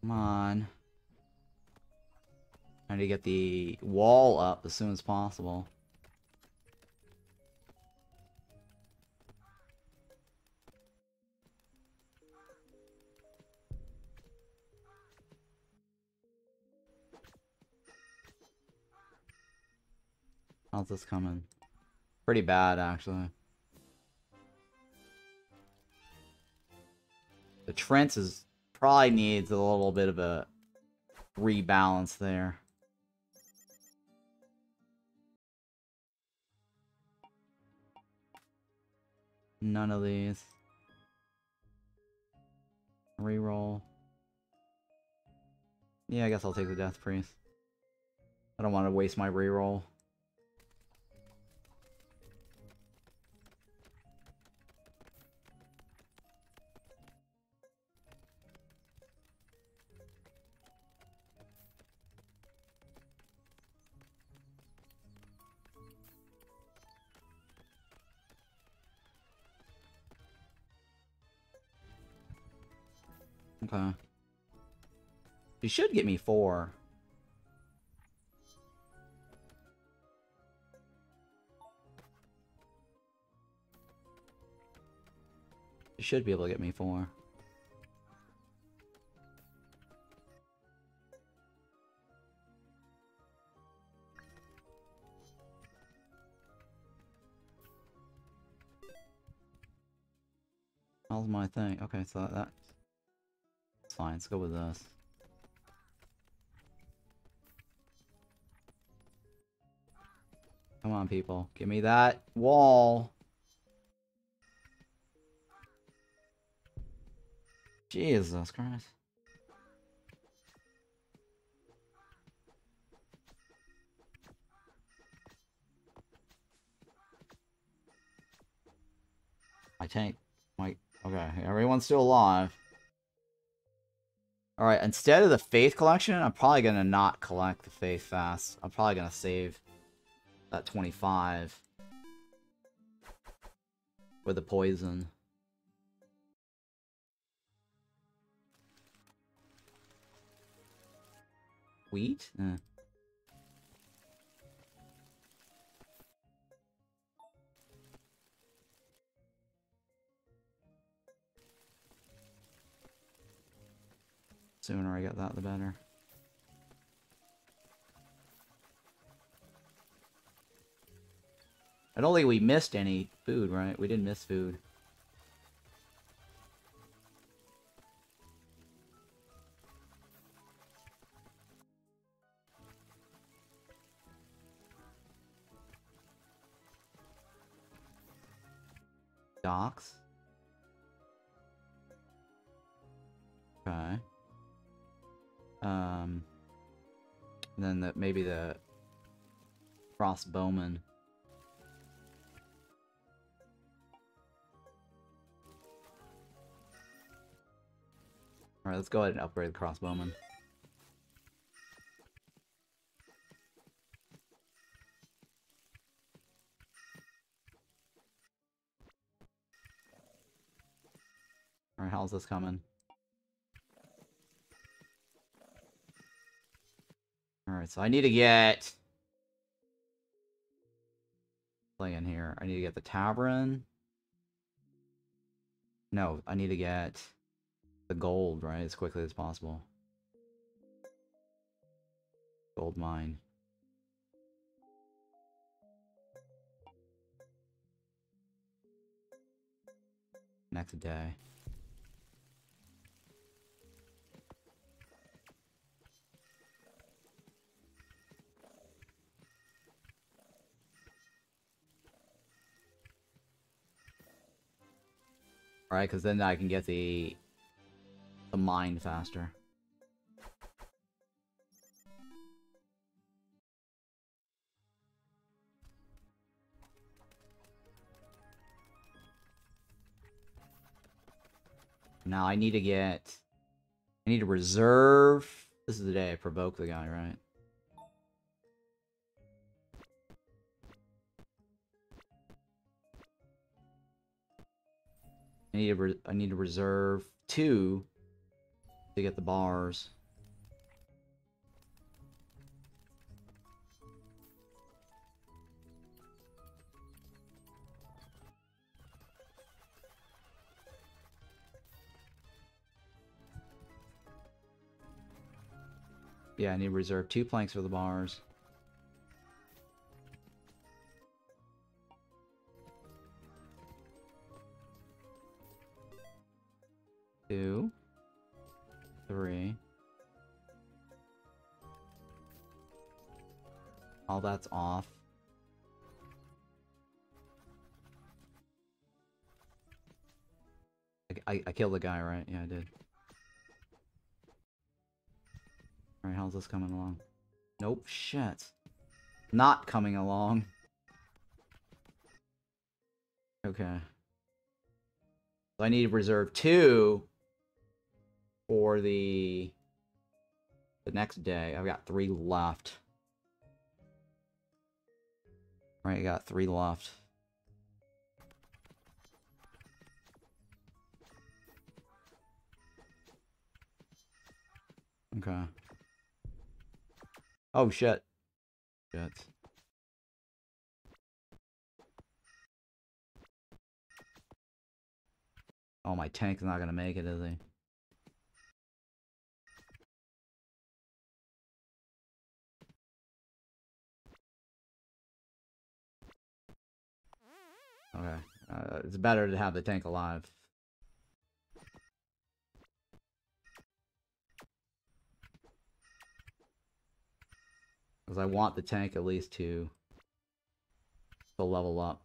Come on. I need to get the wall up as soon as possible. How's this coming? Pretty bad, actually. The Trent is probably needs a little bit of a rebalance there. None of these. Reroll. Yeah, I guess I'll take the Death Priest. I don't want to waste my reroll. Okay. She should get me four. She should be able to get me four. How's my thing? Okay, so that, fine. Let's go with this. Come on, people. Give me that wall. Jesus Christ. My tank. My okay, everyone's still alive. Alright, instead of the Faith collection, I'm probably gonna not collect the Faith fast. I'm probably gonna save that 25 with the poison. Wheat? Eh. Sooner I get that, the better. I don't think we missed any food, right? We didn't miss food. Docks. Okay. Um. then the, maybe the crossbowman. Alright, let's go ahead and upgrade the crossbowman. Alright, how's this coming? Alright, so I need to get... Play in here. I need to get the Tavern. No, I need to get the gold, right, as quickly as possible. Gold mine. Next day. Right, because then I can get the the mine faster. Now I need to get... I need to reserve... This is the day I provoke the guy, right? I need to I need to reserve two to get the bars. Yeah, I need to reserve two planks for the bars. Two three. All that's off. I, I, I killed the guy, right? Yeah, I did. Alright, how's this coming along? Nope, shit. Not coming along. Okay. So I need to reserve two for the the next day. I've got three left. Right, I got three left. Okay. Oh shit. Shit. Oh, my tank's not gonna make it, is he? Okay. Uh, it's better to have the tank alive. Because I want the tank at least to, to level up.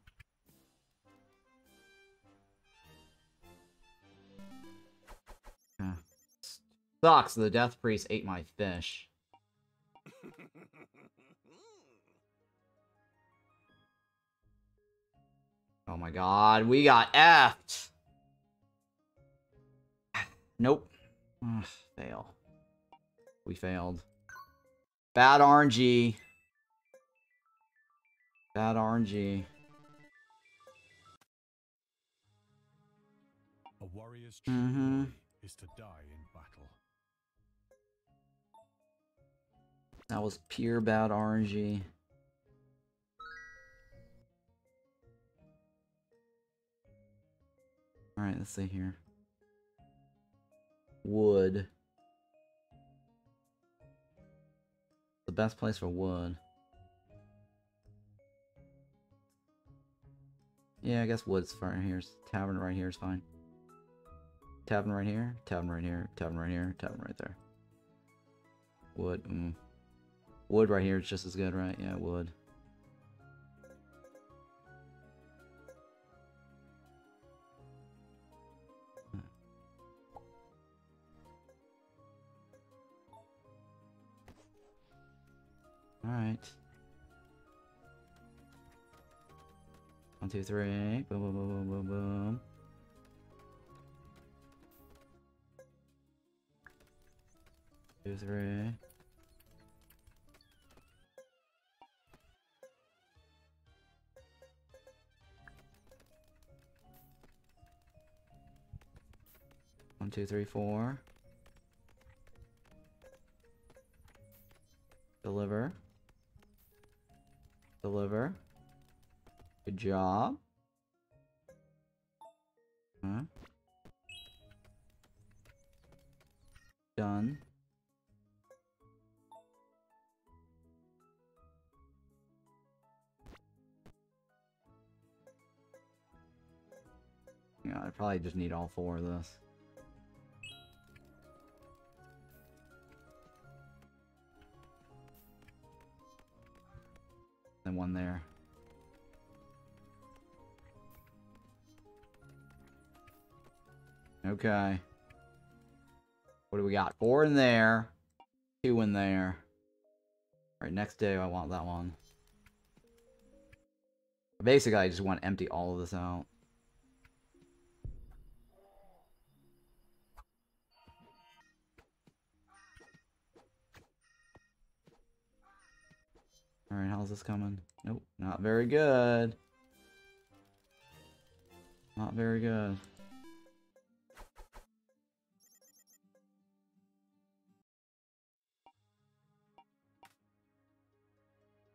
Sucks, the Death Priest ate my fish. Oh my god, we got effed! Nope. Ugh, fail. We failed. Bad RNG. Bad RNG. A warrior's true Mhm. glory is to die in battle. That was pure bad RNG. Alright, let's see here. Wood. The best place for wood. Yeah, I guess wood's fine here. Tavern right here is fine. Tavern right here, tavern right here, tavern right here, tavern right there. Wood, mm. Wood right here is just as good, right? Yeah, wood. Alright. One, two, three. Boom, boom, boom, boom, boom, boom. Two, three. One, two, three, four. Deliver. Deliver. Good job. Huh? Done. Yeah, I probably just need all four of this. And one there. Okay. What do we got? Four in there. Two in there. Alright, next day I want that one. Basically, I just want to empty all of this out. Alright, how's this coming? Nope, not very good. Not very good.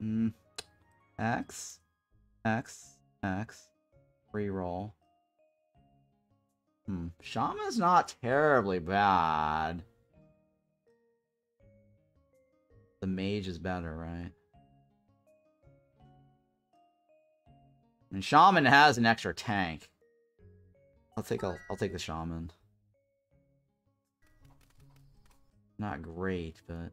Mm. X, X, X, reroll. Hmm. Shaman's not terribly bad. The mage is better, right? And shaman has an extra tank. I'll take a, I'll take the shaman. Not great, but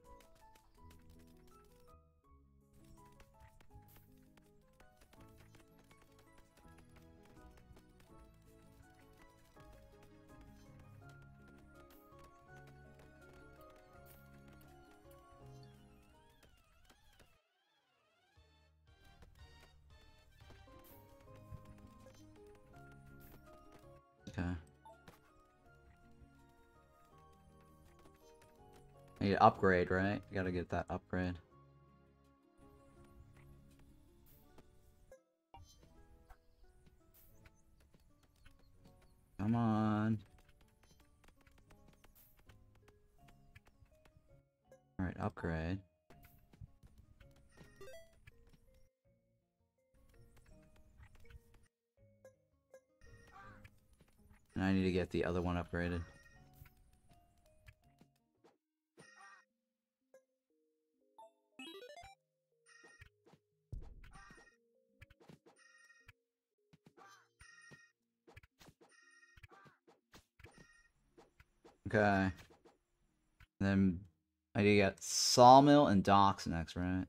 Need upgrade, right? You gotta get that upgrade. Come on. Alright, upgrade. And I need to get the other one upgraded. Okay. Then I do get sawmill and docks next, right?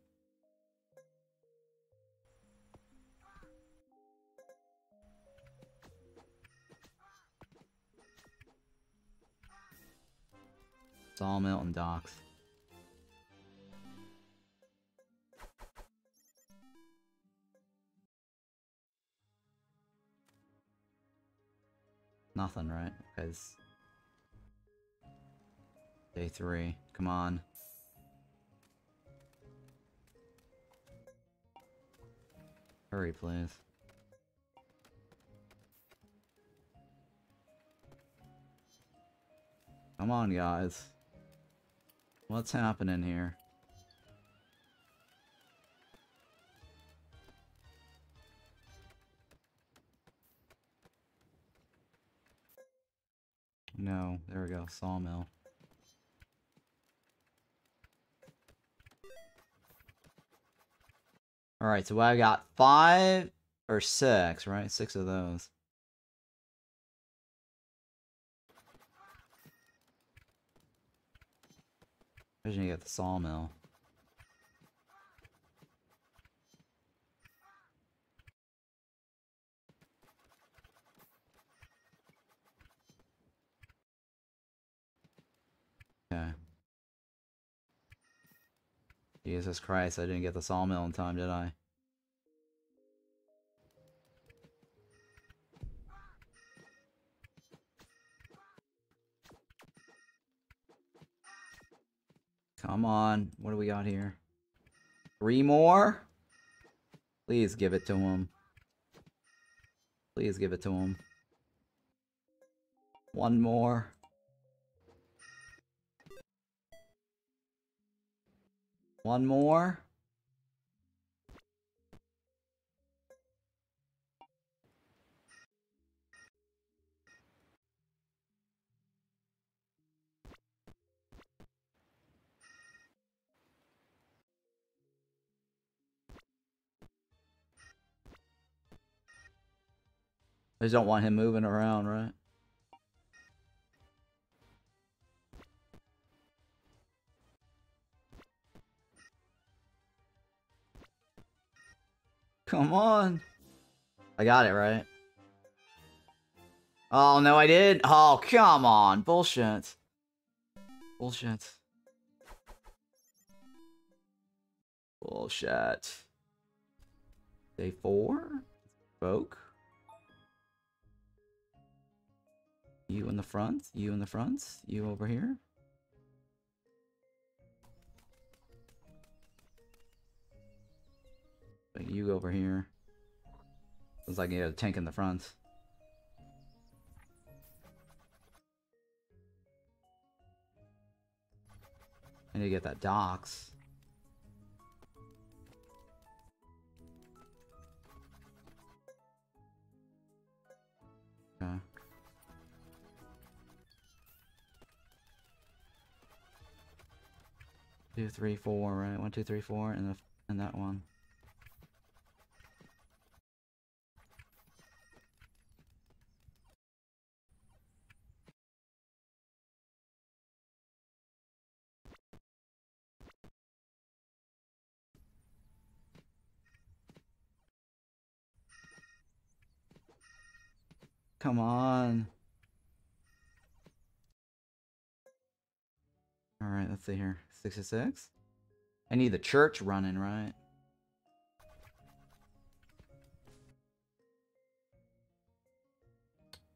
Sawmill and docks. Nothing, right? Because day three. Come on. Hurry, please. Come on, guys. What's happening here? No, there we go, sawmill. Alright, so I've got five or six, right? Six of those. I should get the sawmill. Okay. Jesus Christ, I didn't get the sawmill in time, did I? Come on. What do we got here? Three more? Please give it to him. Please give it to him. One more. One more. Just don't want him moving around, right? Come on. I got it, right? Oh, no, I did? Oh, come on. Bullshit. Bullshit. Bullshit. Day four? Spoke. You in the front, you in the front, you over here. But you over here. Looks like you have a tank in the front. I need to get that docks. Okay. Two, three, four, right? One, two, three, four, and the and that one. Come on. Alright, let's see here. 66? I need the church running, right?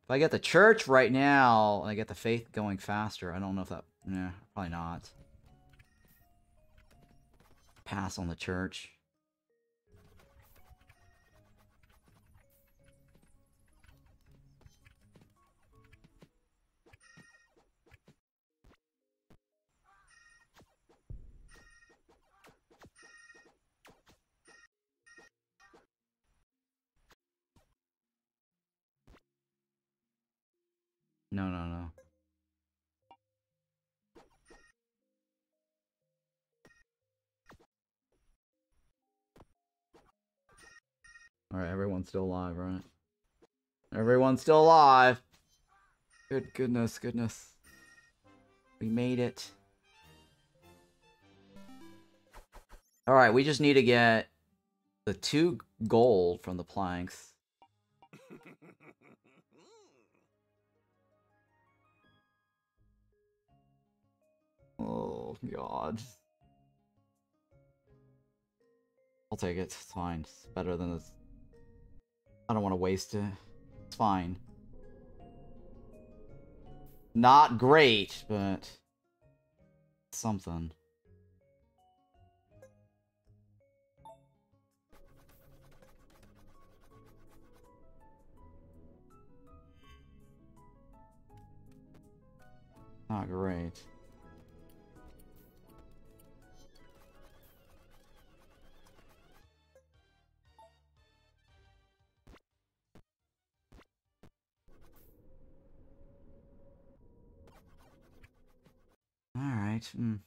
If I get the church right now, I get the faith going faster. I don't know if that... Yeah, probably not. pass on the church. No, no, no. Alright, everyone's still alive, right? Everyone's still alive! Good goodness, goodness. We made it. Alright, we just need to get the two gold from the planks. Oh, God. I'll take it. It's fine. It's better than this. I don't want to waste it. It's fine. Not great, but something. Not great. Mm.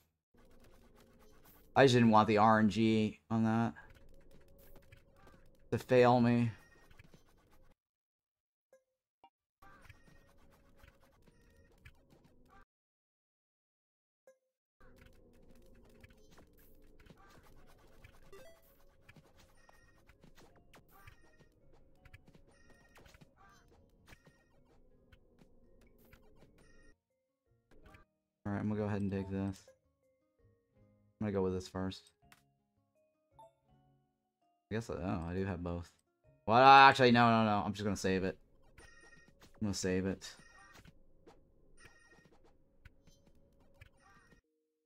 I just didn't want the RNG on that. To fail me. Alright, I'm gonna go ahead and take this. I'm gonna go with this first. I guess, oh, I do have both. Well, actually, no, no, no. I'm just gonna save it. I'm gonna save it.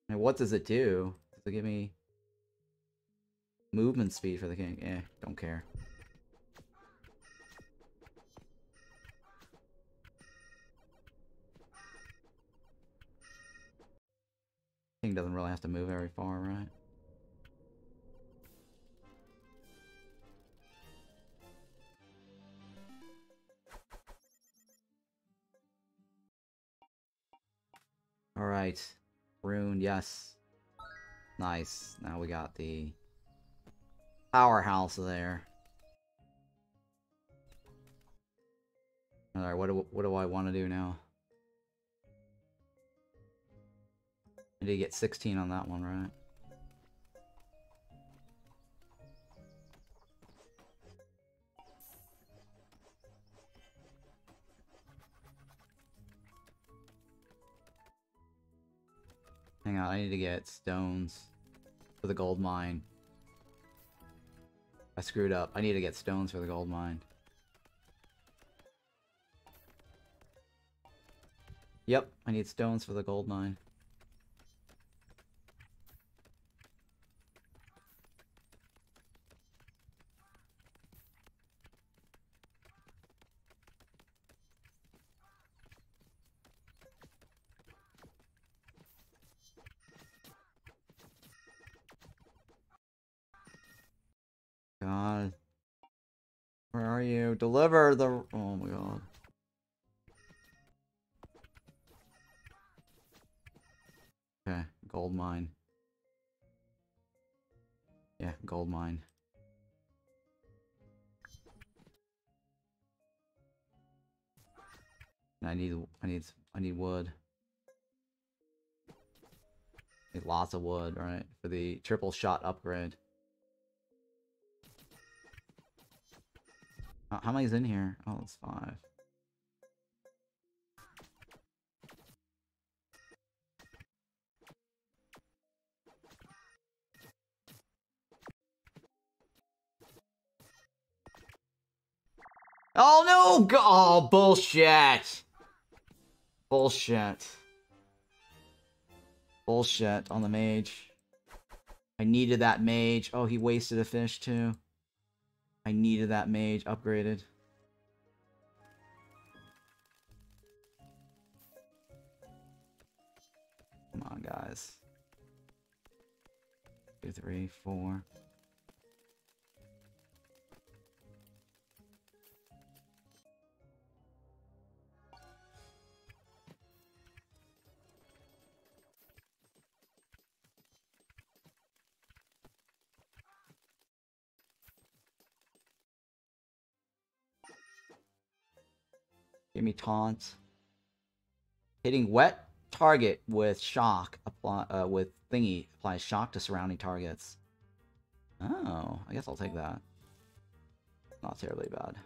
And what does it do? Does it give me movement speed for the king? Eh, don't care. King doesn't really have to move very far, right? Alright. Rune, yes. Nice. Now we got the powerhouse there. Alright, what do, what do I want to do now? I need to get 16 on that one, right? Hang on, I need to get stones for the gold mine. I screwed up. I need to get stones for the gold mine. Yep, I need stones for the gold mine. God. Where are you? Deliver the... Oh my god. Okay, gold mine. Yeah, gold mine. And I need, I need, I need wood. Need lots of wood, right? For the triple shot upgrade. How many's in here? Oh, it's five. Oh no! Oh, bullshit! Bullshit. Bullshit on the mage. I needed that mage. Oh, he wasted a fish too. I needed that mage upgraded. Come on, guys. Two, three, four. Give me taunt. Hitting wet target with shock apply uh, with thingy applies shock to surrounding targets. Oh, I guess I'll take that. Not terribly bad.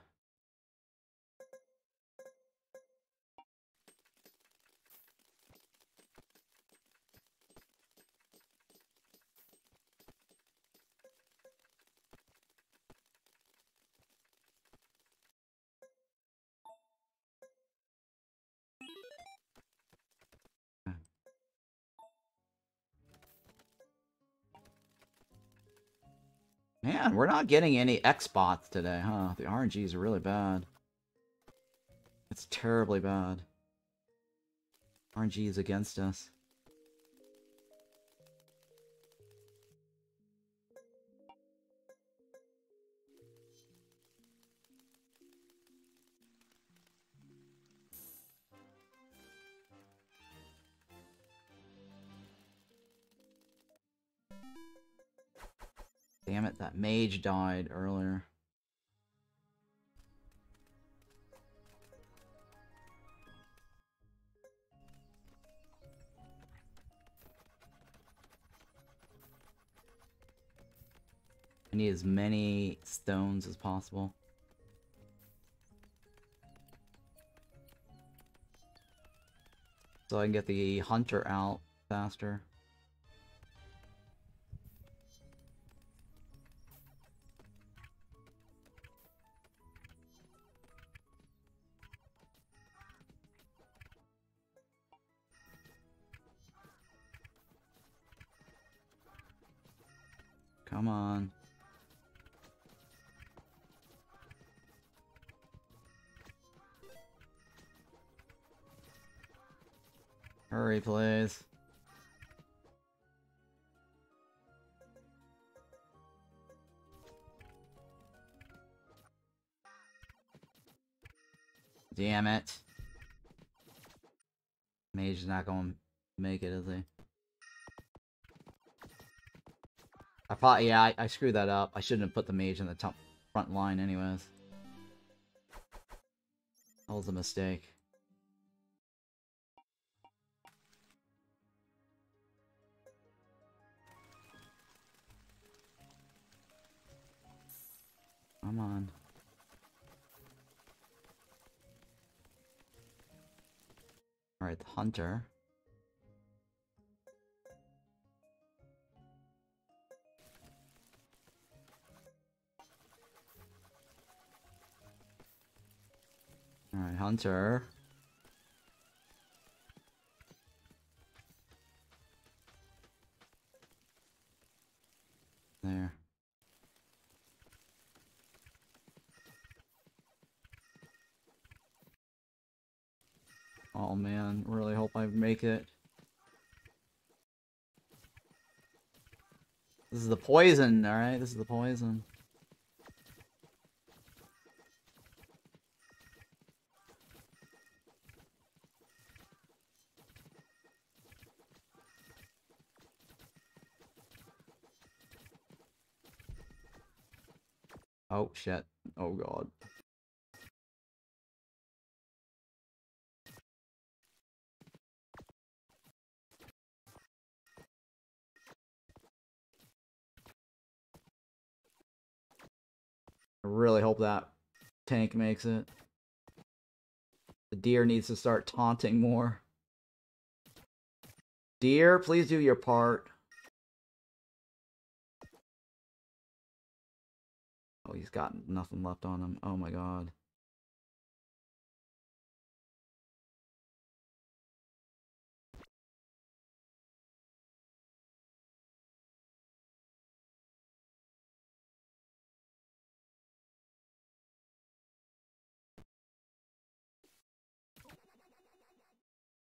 Man, we're not getting any X-bots today, huh? The RNG is really bad. It's terribly bad. RNG is against us. Damn it, that mage died earlier. I need as many stones as possible. So I can get the hunter out faster. Come on. Hurry, please. Damn it. Mage is not going to make it, is he? I probably, yeah, I, I, screwed that up. I shouldn't have put the mage in the top front line anyways. That was a mistake. Come on. Alright, the hunter. Alright, Hunter. There. Oh man, really hope I make it. This is the poison, alright? This is the poison. Oh, shit. Oh, God. I really hope that tank makes it. The deer needs to start taunting more. Deer, please do your part. He's got nothing left on him. Oh my god.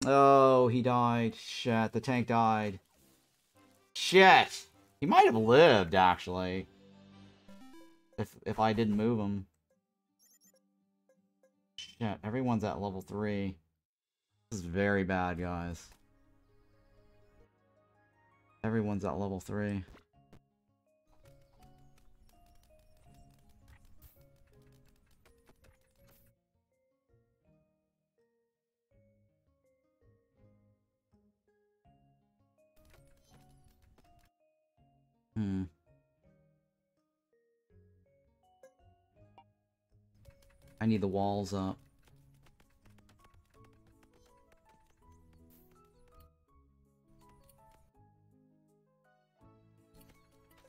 Oh, he died. Shit, the tank died. Shit! He might have lived, actually. If, if I didn't move them. Shit, everyone's at level 3. This is very bad, guys. Everyone's at level 3. Hmm. I need the walls up.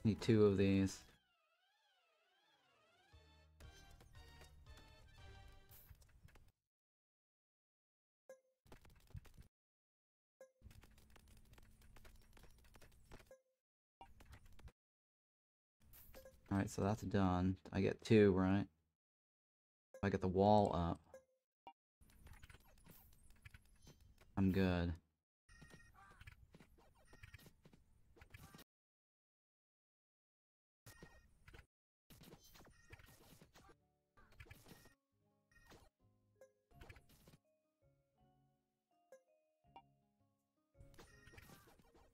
Need two of these. Alright, so that's done. I get two, right? I get the wall up. I'm good.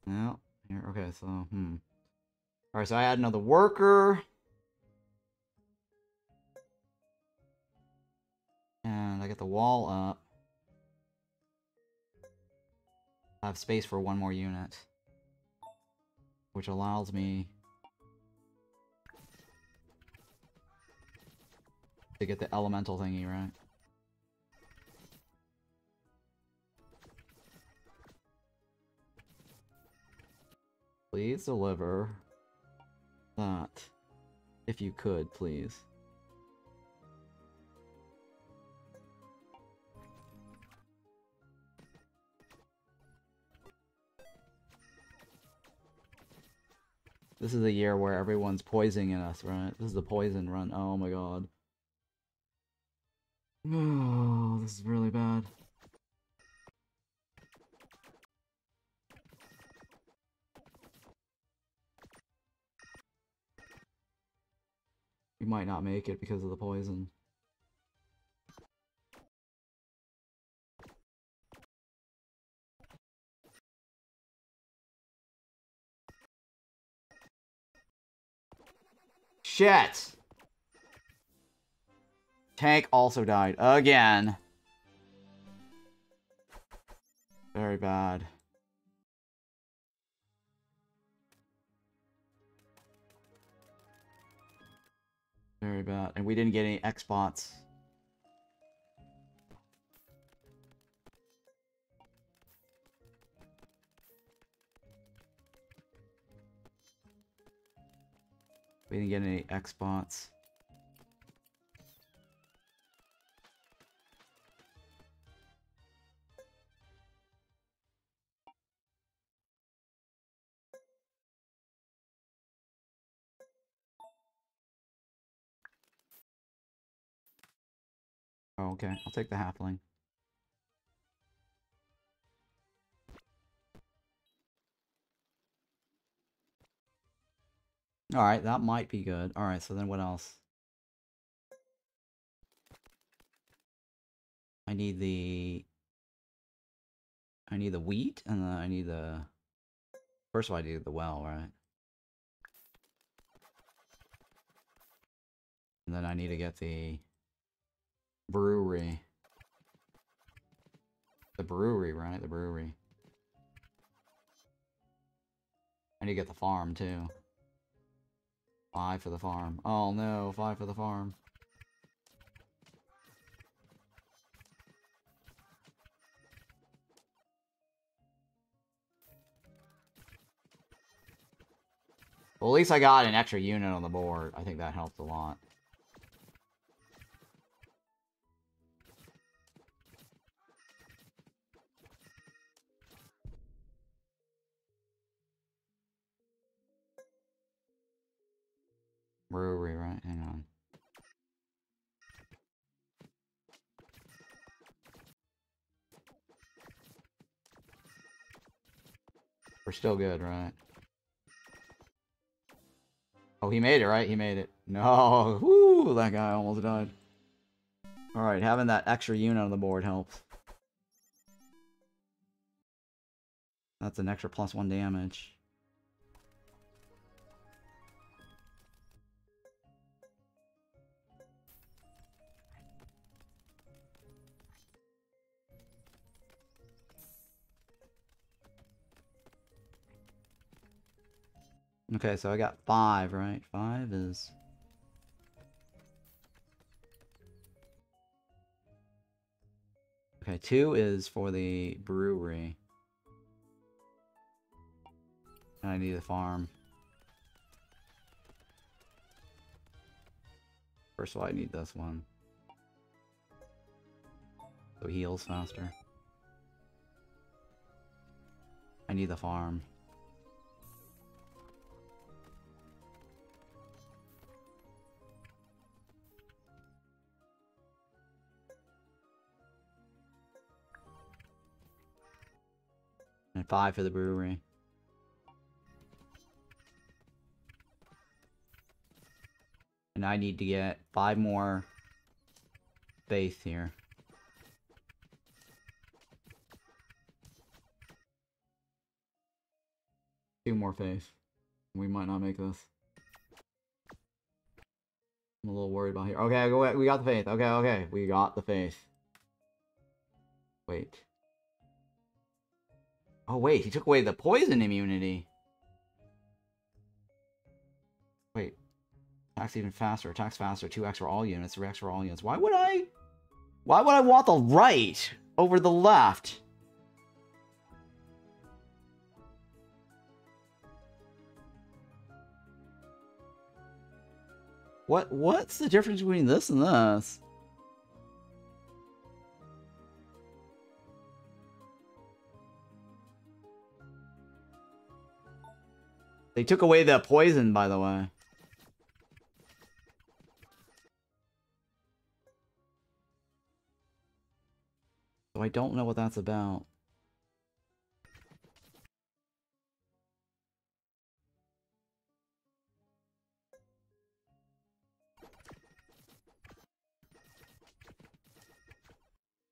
No, here, okay, so, hmm. Alright, so I add another worker. And I get the wall up. I have space for one more unit. Which allows me... To get the elemental thingy, right? Please deliver that. If you could, please. This is a year where everyone's poisoning us, right? This is the poison run. Oh my god. Oh, this is really bad. We might not make it because of the poison. Shit! Tank also died. Again. Very bad. Very bad. And we didn't get any X-Bots. We didn't get any X-Bots. Oh, okay. I'll take the halfling. Alright, that might be good. Alright, so then what else? I need the... I need the wheat, and then I need the... First of all, I need the well, right? And then I need to get the... Brewery. The brewery, right? The brewery. I need to get the farm, too. Five for the farm. Oh no, five for the farm. Well, at least I got an extra unit on the board. I think that helped a lot. Brewery, right? Hang on. We're still good, right? Oh, he made it, right? He made it. No. Woo! That guy almost died. Alright, having that extra unit on the board helps. That's an extra plus one damage. Okay, so I got five, right? Five is... Okay, two is for the brewery. And I need a farm. First of all, I need this one. So heals faster. I need the farm. And five for the brewery. And I need to get five more faith here. Two more faith. We might not make this. I'm a little worried about here. Okay, go. We got the faith. Okay, okay. We got the faith. Wait. Oh, wait. He took away the poison immunity. Wait. Attacks even faster. Attacks faster. 2x for all units. 3x for all units. Why would I... Why would I want the right over the left? What what's the difference between this and this? They took away the poison, by the way. So I don't know what that's about.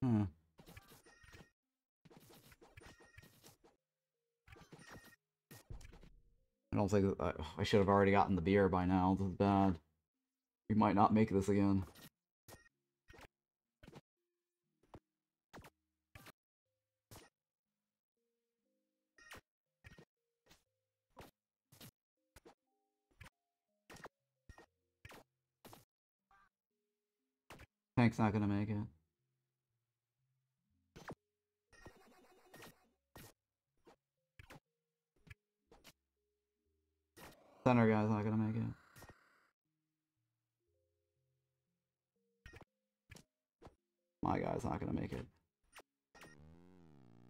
Hmm. I don't think I, I should have already gotten the beer by now. This is bad. We might not make this again. Tank's not gonna make it. Center guy's not gonna make it. My guy's not gonna make it.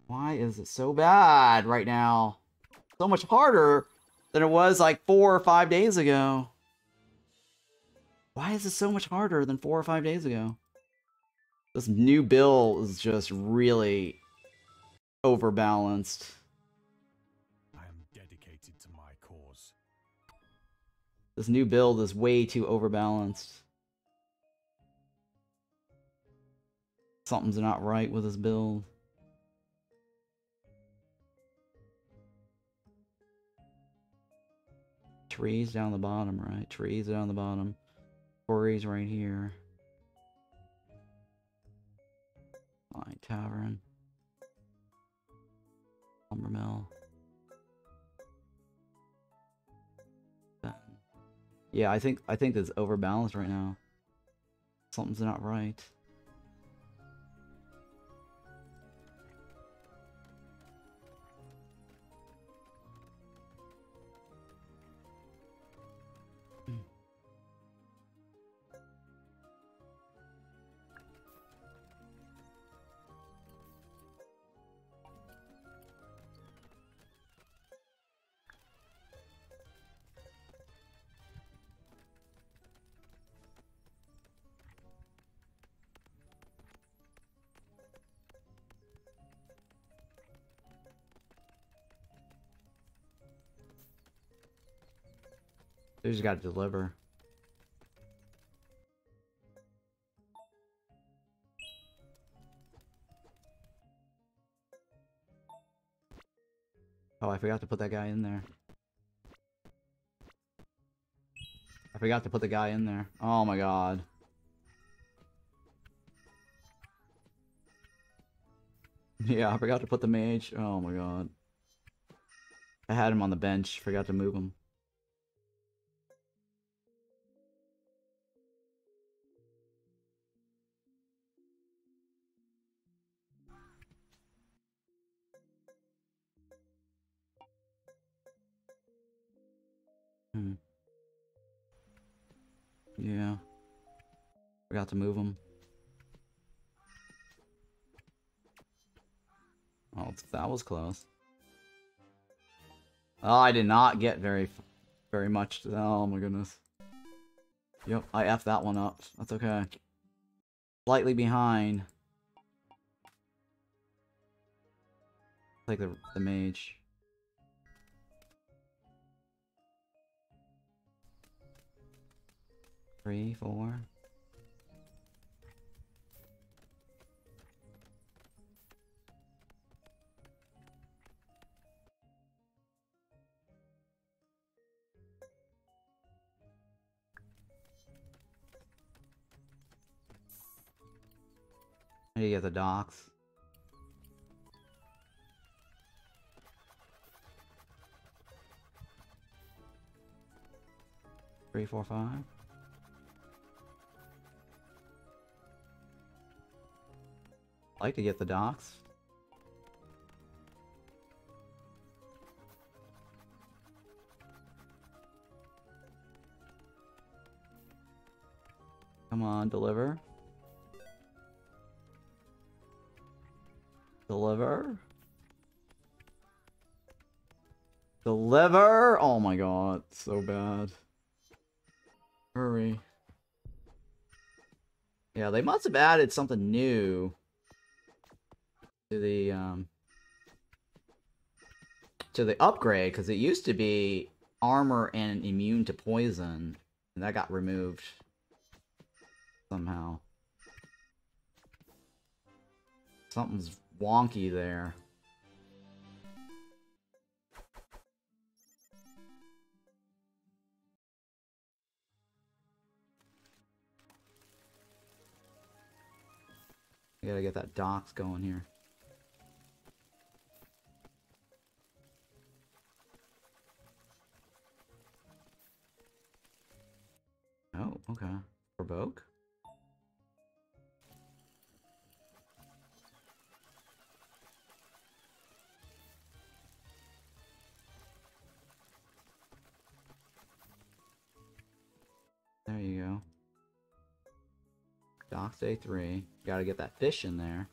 Why is it so bad right now? So much harder than it was like four or five days ago. Why is it so much harder than four or five days ago? This new bill is just really overbalanced. This new build is way too overbalanced. Something's not right with this build. Trees down the bottom, right? Trees down the bottom. Quarries right here. Fine, tavern. Lumber mill. Yeah, I think I think it's overbalanced right now. Something's not right. They just gotta deliver. Oh, I forgot to put that guy in there. I forgot to put the guy in there. Oh my god. Yeah, I forgot to put the mage. Oh my god. I had him on the bench, forgot to move him. Yeah. Forgot to move him. Oh, that was close. Oh, I did not get very, very much. Oh my goodness. Yep, I F that one up. That's okay. Slightly behind. Take the, the mage. Three, four. Need to get the docks. Three, four, five. Like to get the docks. Come on, deliver. Deliver. Deliver! Oh my god, so bad. Hurry. Yeah, they must have added something new to the um to the upgrade because it used to be armor and immune to poison and that got removed somehow. Something's wonky there. I gotta get that docks going here Oh, okay. Provoke? There you go. Docks A3. Gotta get that fish in there.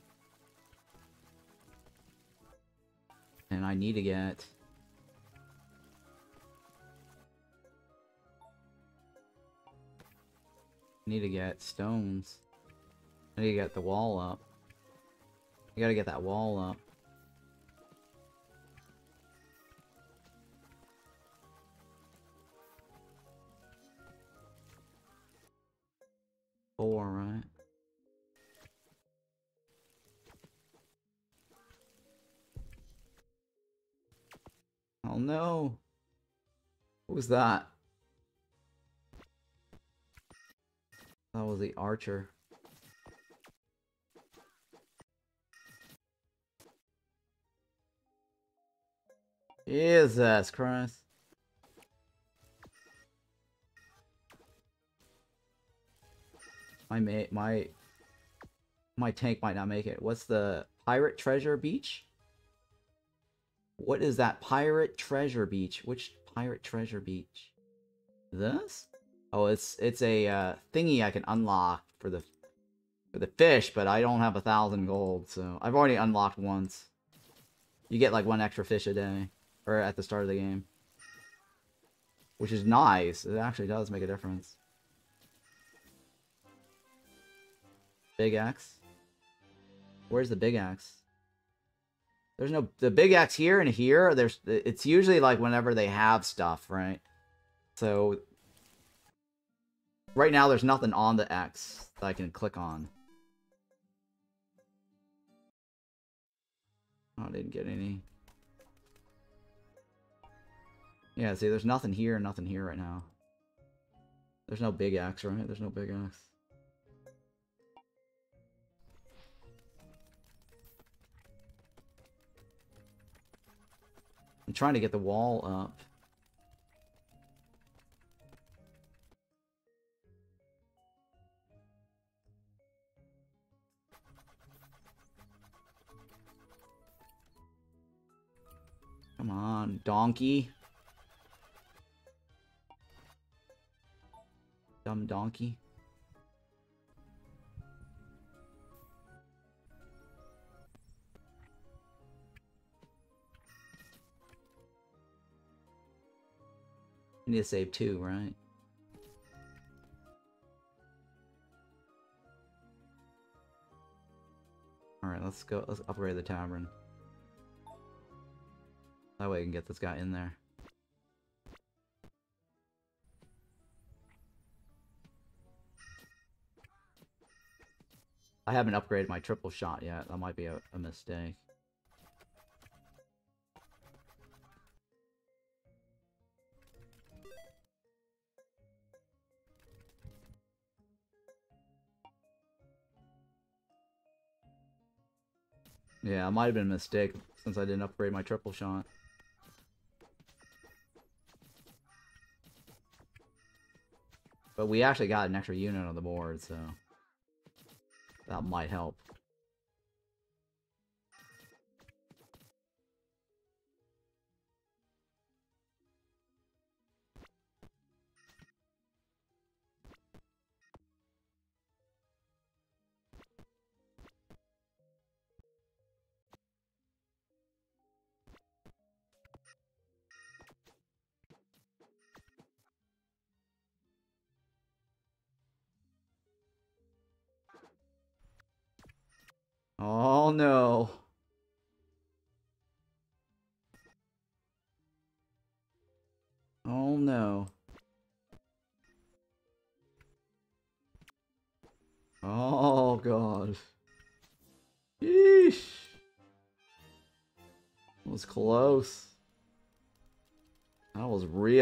And I need to get need to get stones. I need to get the wall up. You gotta get that wall up. Four, right? Oh no! What was that? That was the archer. Jesus Christ. My mate, my my tank might not make it. What's the pirate treasure beach? What is that pirate treasure beach? Which pirate treasure beach? This? Oh, it's it's a uh, thingy I can unlock for the for the fish, but I don't have a thousand gold, so I've already unlocked once. You get like one extra fish a day, or at the start of the game, which is nice. It actually does make a difference. Big axe. Where's the big axe? There's no the big axe here and here. There's it's usually like whenever they have stuff, right? So Right now, there's nothing on the X that I can click on. Oh, I didn't get any. Yeah, see, there's nothing here, nothing here right now. There's no big X, right? There's no big X. I'm trying to get the wall up. Come on, donkey. Dumb donkey. I need to save two, right? Alright, let's go. Let's upgrade the tavern. That way I can get this guy in there. I haven't upgraded my triple shot yet. That might be a, a mistake. Yeah, it might have been a mistake since I didn't upgrade my triple shot. But we actually got an extra unit on the board, so that might help.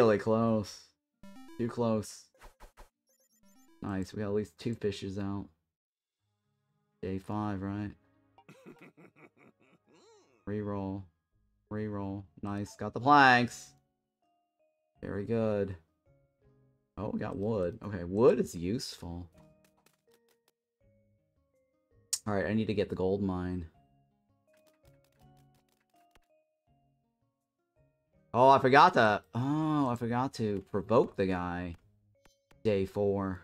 Really close. Too close. Nice, we got at least two fishes out. Day five, right? Reroll. Reroll. Nice. Got the planks. Very good. Oh, we got wood. Okay, wood is useful. Alright, I need to get the gold mine. Oh, I forgot to... Oh, I forgot to provoke the guy. Day four.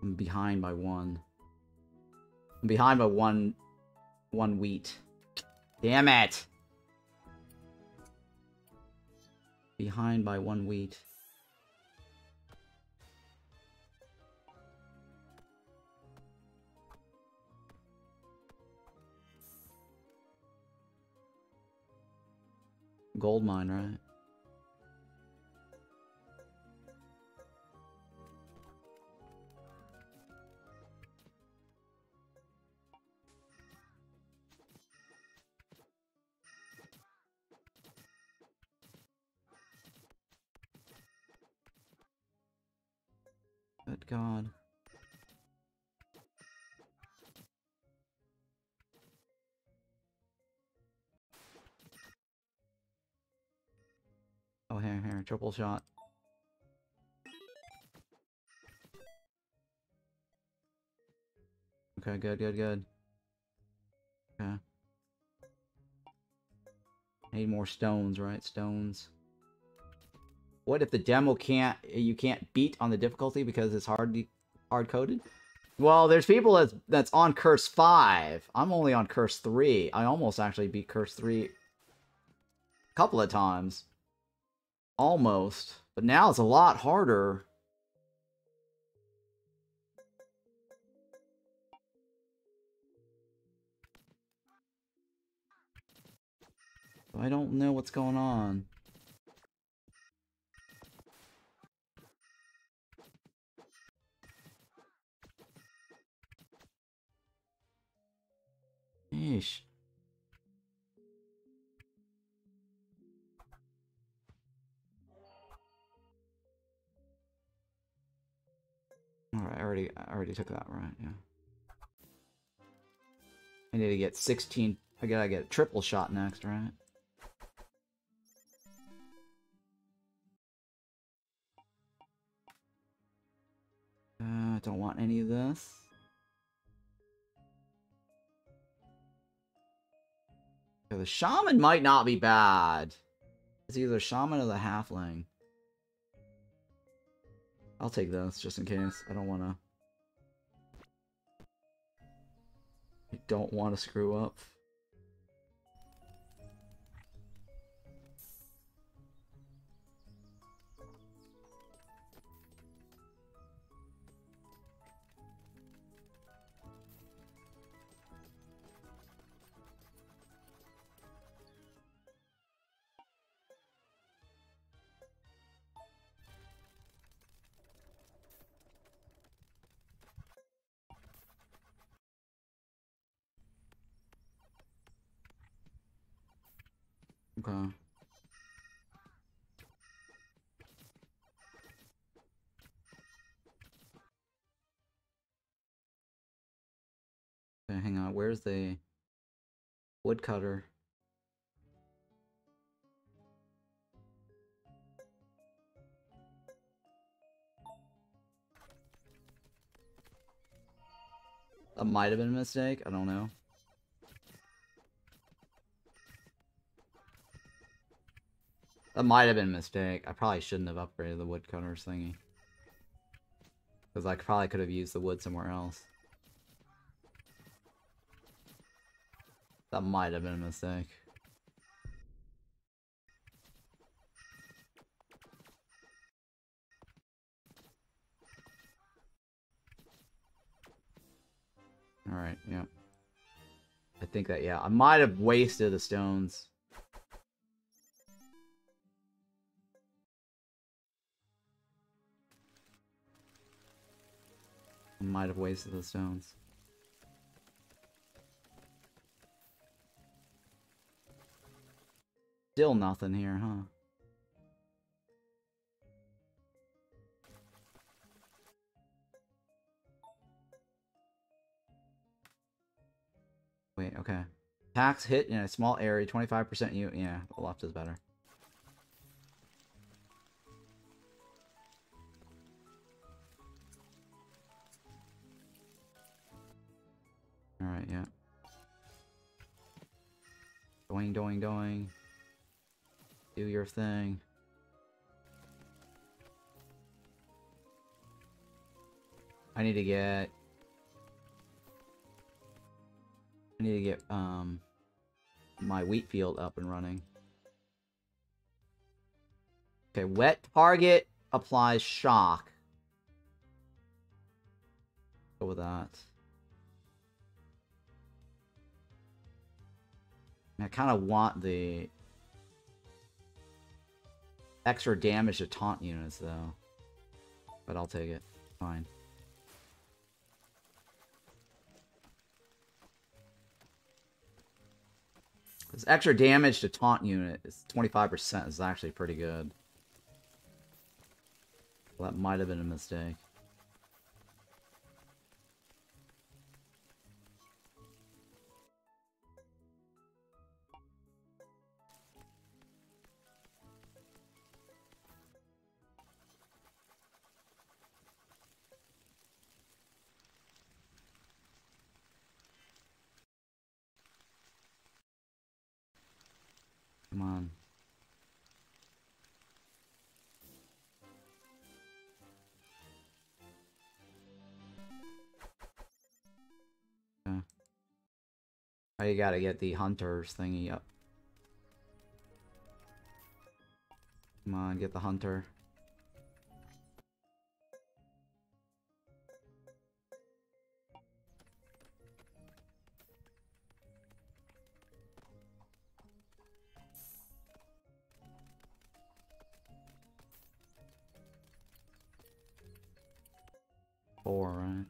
I'm behind by one. I'm behind by one... One wheat. Damn it! Behind by one wheat. Gold mine, right? Good God. Oh, here, here, triple shot. Okay, good, good, good. Okay. Need more stones, right? Stones. What if the demo can't, you can't beat on the difficulty because it's hard, hard coded? Well, there's people that's that's on Curse five. I'm only on Curse three. I almost actually beat Curse three a couple of times. Almost. But now it's a lot harder. I don't know what's going on. Yeesh. Alright, I already I already took that right, yeah. I need to get 16 I gotta get a triple shot next, right? Uh, I don't want any of this. The shaman might not be bad. It's either shaman or the halfling. I'll take this just in case. I don't want to. I don't want to screw up. Okay. Okay, hang on. Where's the woodcutter? That might have been a mistake. I don't know. That might have been a mistake. I probably shouldn't have upgraded the woodcutters thingy. Because I probably could have used the wood somewhere else. That might have been a mistake. Alright, yeah. I think that, yeah. I might have wasted the stones. Might have wasted the stones. Still nothing here, huh? Wait, okay. Tax hit in a small area, 25% you. Yeah, the left is better. Alright, yeah. Doing, doing, doing. Do your thing. I need to get... I need to get, um... My wheat field up and running. Okay, wet target applies shock. Go with that. I kind of want the extra damage to taunt units, though. But I'll take it. Fine. This extra damage to taunt unit is 25% is actually pretty good. Well, that might have been a mistake. Come on. Okay. Oh, you gotta get the hunters thingy up. Come on, get the hunter. four, right?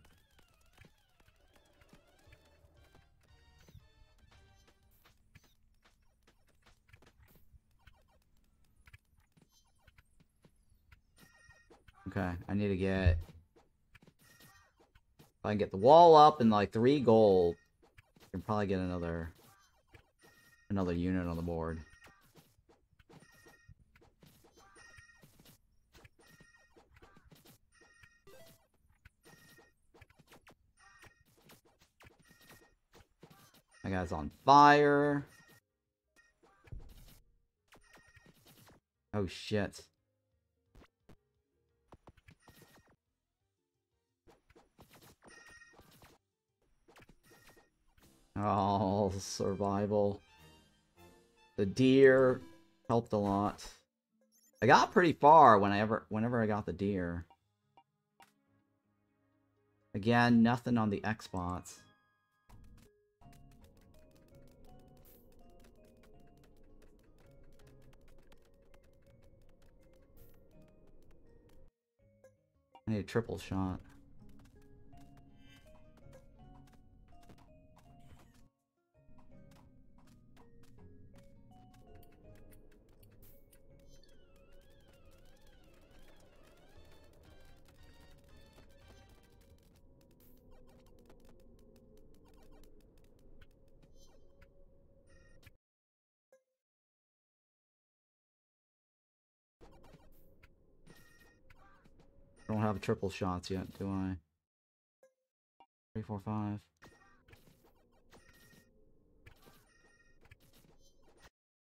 Okay, I need to get... If I can get the wall up and like three gold, I can probably get another... Another unit on the board. That guy's on fire. Oh shit. Oh, survival. The deer helped a lot. I got pretty far whenever whenever I got the deer. Again, nothing on the X-Bots. Need a triple shot. I don't have triple shots yet, do I? Three, four, five.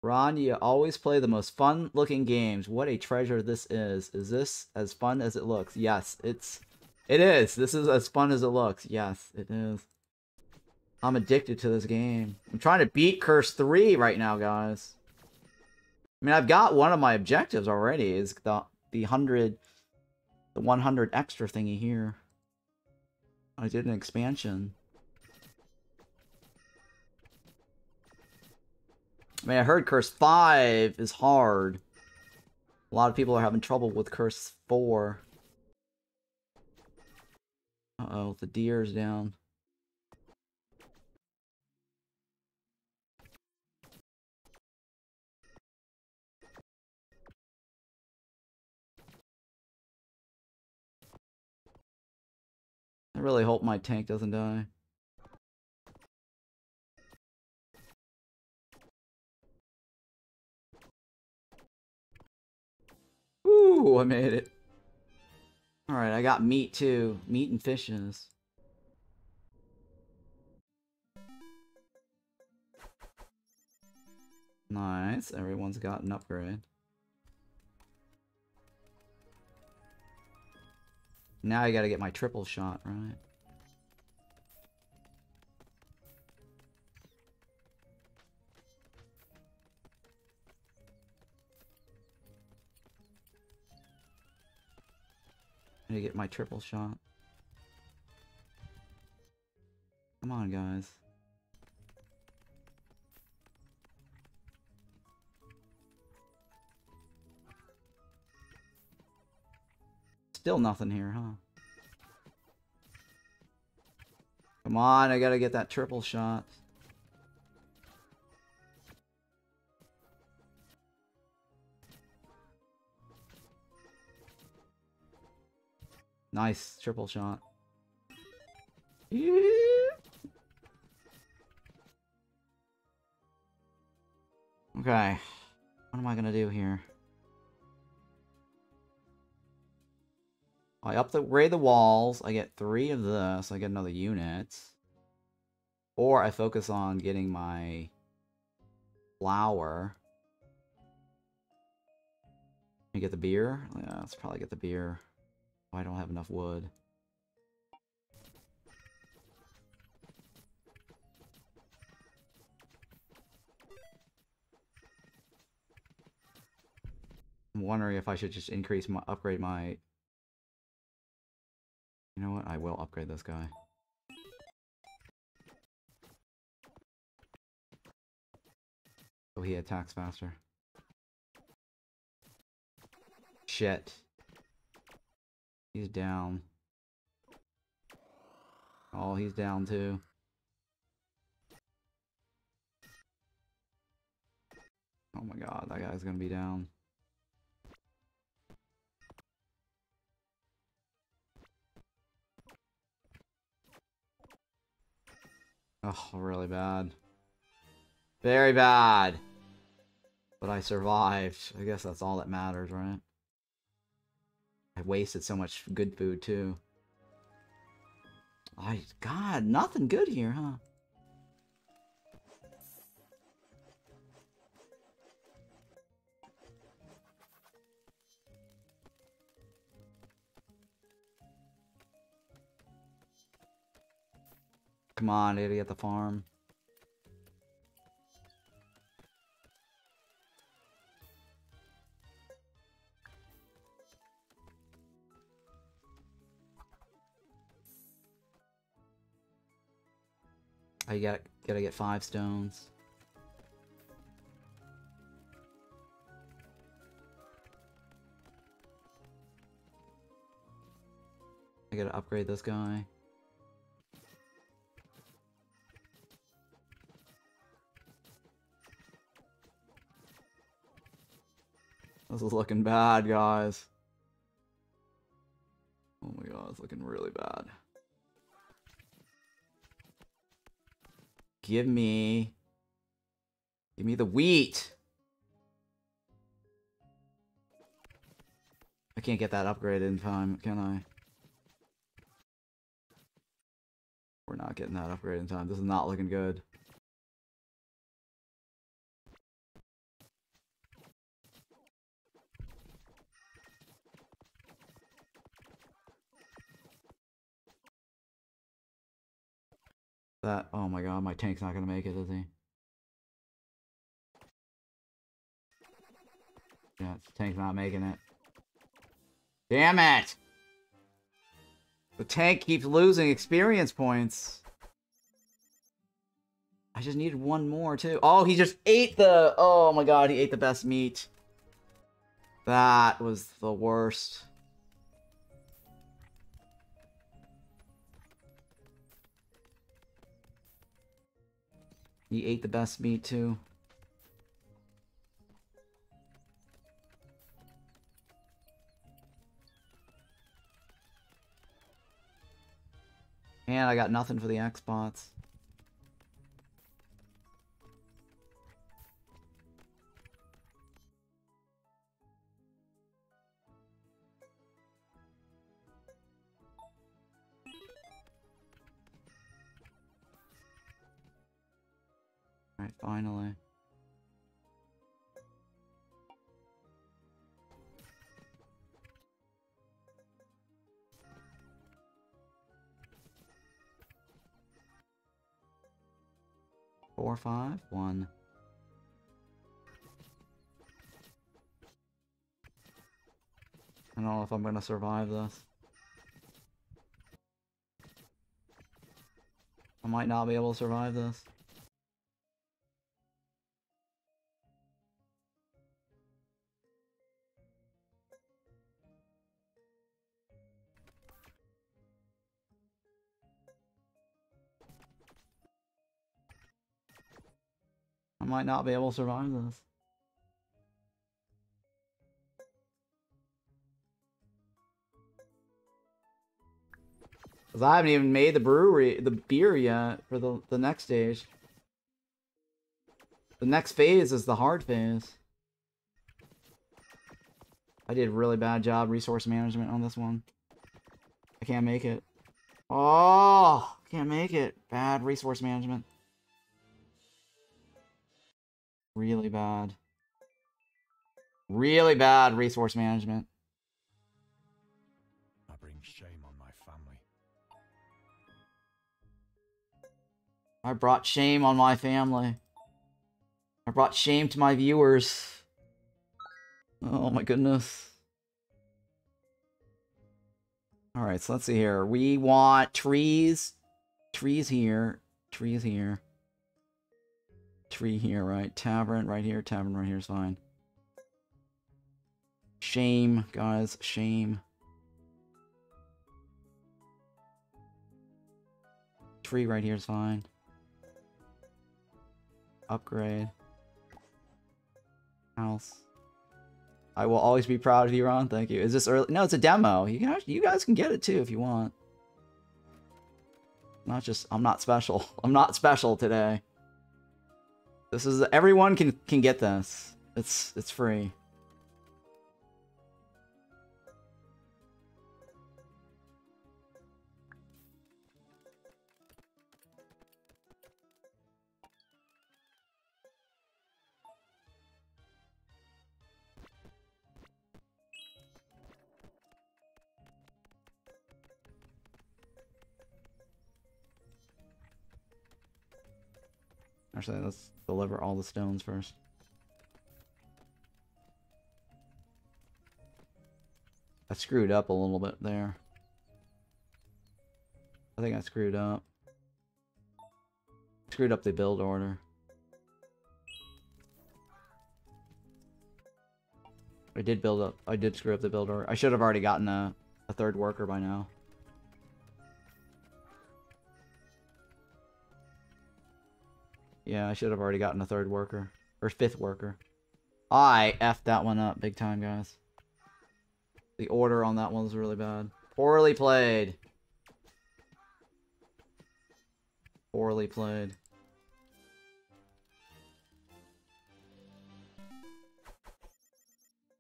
Ron, you always play the most fun-looking games. What a treasure this is. Is this as fun as it looks? Yes, it's... It is. This is as fun as it looks. Yes, it is. I'm addicted to this game. I'm trying to beat Curse 3 right now, guys. I mean, I've got one of my objectives already. Is the the 100 the 100 extra thingy here. I did an expansion. I mean, I heard Curse 5 is hard. A lot of people are having trouble with Curse 4. Uh-oh, the deer's down. I really hope my tank doesn't die. Ooh, I made it. Alright, I got meat too. Meat and fishes. Nice, everyone's got an upgrade. Now I gotta get my triple shot, right? I need to get my triple shot. Come on, guys. Still nothing here, huh? Come on, I gotta get that triple shot. Nice, triple shot. Okay. What am I gonna do here? I upgrade the walls, I get three of this, I get another unit. Or I focus on getting my flour. You get the beer? Yeah, let's probably get the beer. Oh, I don't have enough wood. I'm wondering if I should just increase my upgrade my you know what? I will upgrade this guy. So he attacks faster. Shit. He's down. Oh, he's down too. Oh my god, that guy's gonna be down. Oh, really bad. Very bad. But I survived. I guess that's all that matters, right? I wasted so much good food, too. I, God, nothing good here, huh? Come on, I gotta the farm. Oh, I got gotta get five stones. I gotta upgrade this guy. This is looking bad, guys. Oh my god, it's looking really bad. Give me... Give me the wheat! I can't get that upgraded in time, can I? We're not getting that upgrade in time. This is not looking good. That, oh my god, my tank's not gonna make it, is he? Yeah, tank's not making it. Damn it! The tank keeps losing experience points. I just needed one more, too. Oh, he just ate the... Oh my god, he ate the best meat. That was the worst. He ate the best meat too. And I got nothing for the Xbox. Finally. Four, five, one. I don't know if I'm gonna survive this. I might not be able to survive this. Might not be able to survive this. Cause I haven't even made the brewery, the beer yet for the, the next stage. The next phase is the hard phase. I did a really bad job resource management on this one. I can't make it. Oh, can't make it. Bad resource management. Really bad. Really bad resource management. I bring shame on my family. I brought shame on my family. I brought shame to my viewers. Oh my goodness. Alright, so let's see here. We want trees. Trees here. Trees here. Tree here, right? Tavern right here. Tavern right here is fine. Shame, guys. Shame. Tree right here is fine. Upgrade. House. I will always be proud of you, Ron. Thank you. Is this early? No, it's a demo. You can actually, you guys can get it too if you want. not just I'm not special. I'm not special today. This is everyone can can get this. It's it's free. Actually, let's deliver all the stones first. I screwed up a little bit there. I think I screwed up. Screwed up the build order. I did build up. I did screw up the build order. I should have already gotten a, a third worker by now. Yeah, I should have already gotten a third worker. Or fifth worker. I effed that one up big time, guys. The order on that one was really bad. Poorly played. Poorly played.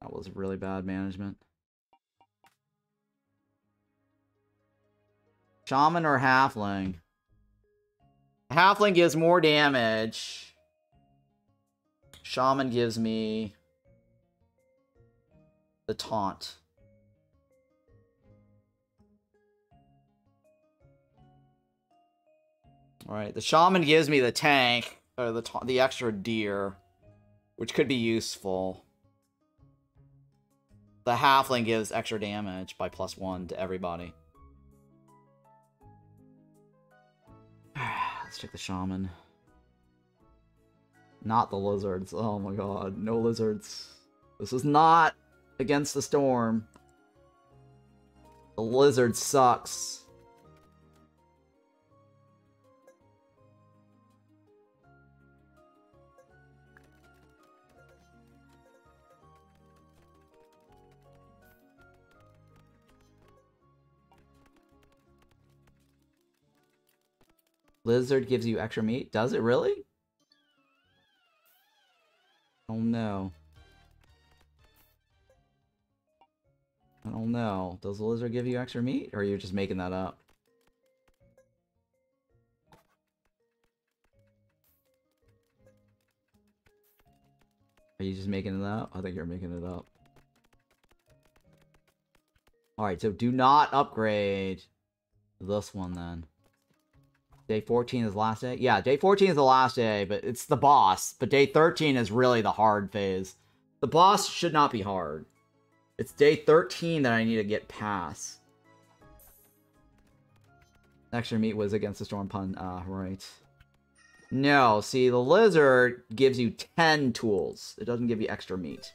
That was really bad management. Shaman or Halfling? Halfling gives more damage. Shaman gives me the taunt. Alright, the shaman gives me the tank, or the the extra deer, which could be useful. The halfling gives extra damage by plus one to everybody. Let's check the shaman. Not the lizards. Oh my god, no lizards. This is not against the storm. The lizard sucks. Lizard gives you extra meat? Does it really? Oh no. Oh, I don't know. Does the lizard give you extra meat? Or are you just making that up? Are you just making it up? I think you're making it up. Alright, so do not upgrade this one then. Day 14 is the last day? Yeah, day 14 is the last day, but it's the boss. But day 13 is really the hard phase. The boss should not be hard. It's day 13 that I need to get past. Extra meat was against the storm pun. Uh, right. No, see, the lizard gives you 10 tools. It doesn't give you extra meat.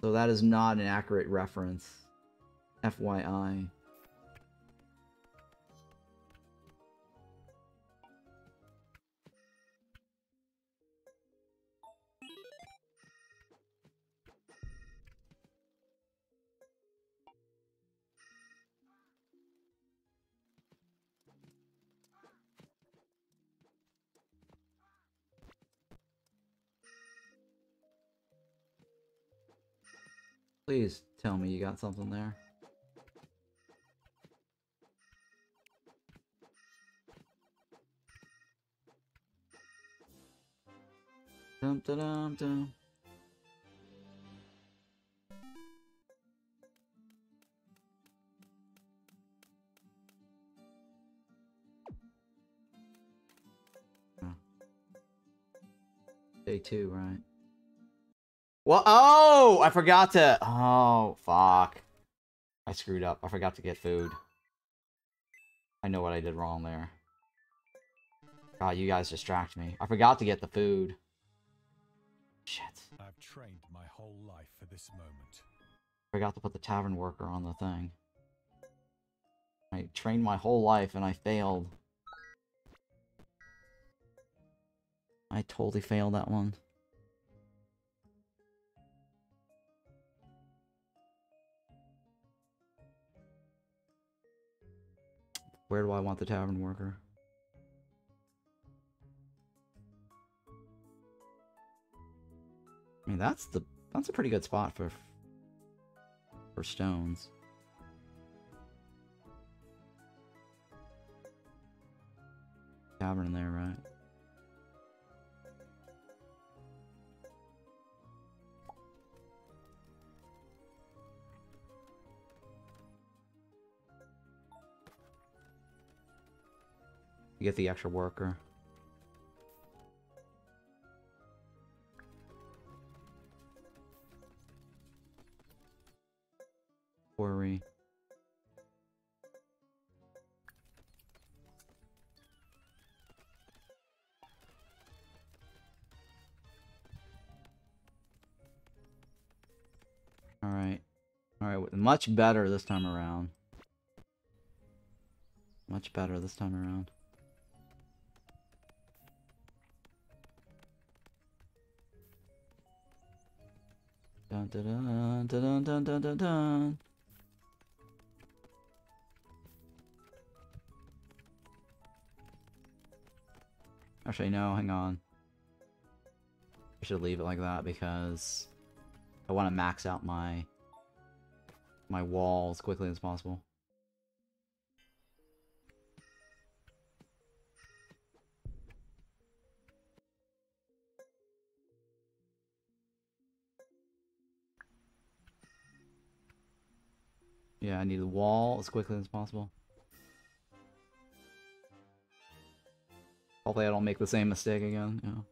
So that is not an accurate reference. FYI. Please tell me you got something there. Dum da dum dum. Day two, right? Well, oh, I forgot to. Oh, fuck. I screwed up. I forgot to get food. I know what I did wrong there. God, you guys distract me. I forgot to get the food. Shit. I've trained my whole life for this moment. Forgot to put the tavern worker on the thing. I trained my whole life and I failed. I totally failed that one. Where do I want the tavern worker? I mean, that's the that's a pretty good spot for for stones. Tavern there, right? You get the extra worker. Worry. Alright. Alright, much better this time around. Much better this time around. Actually, no, hang on. I should leave it like that because I want to max out my my wall as quickly as possible. Yeah, I need a wall as quickly as possible. Hopefully I don't make the same mistake again, yeah.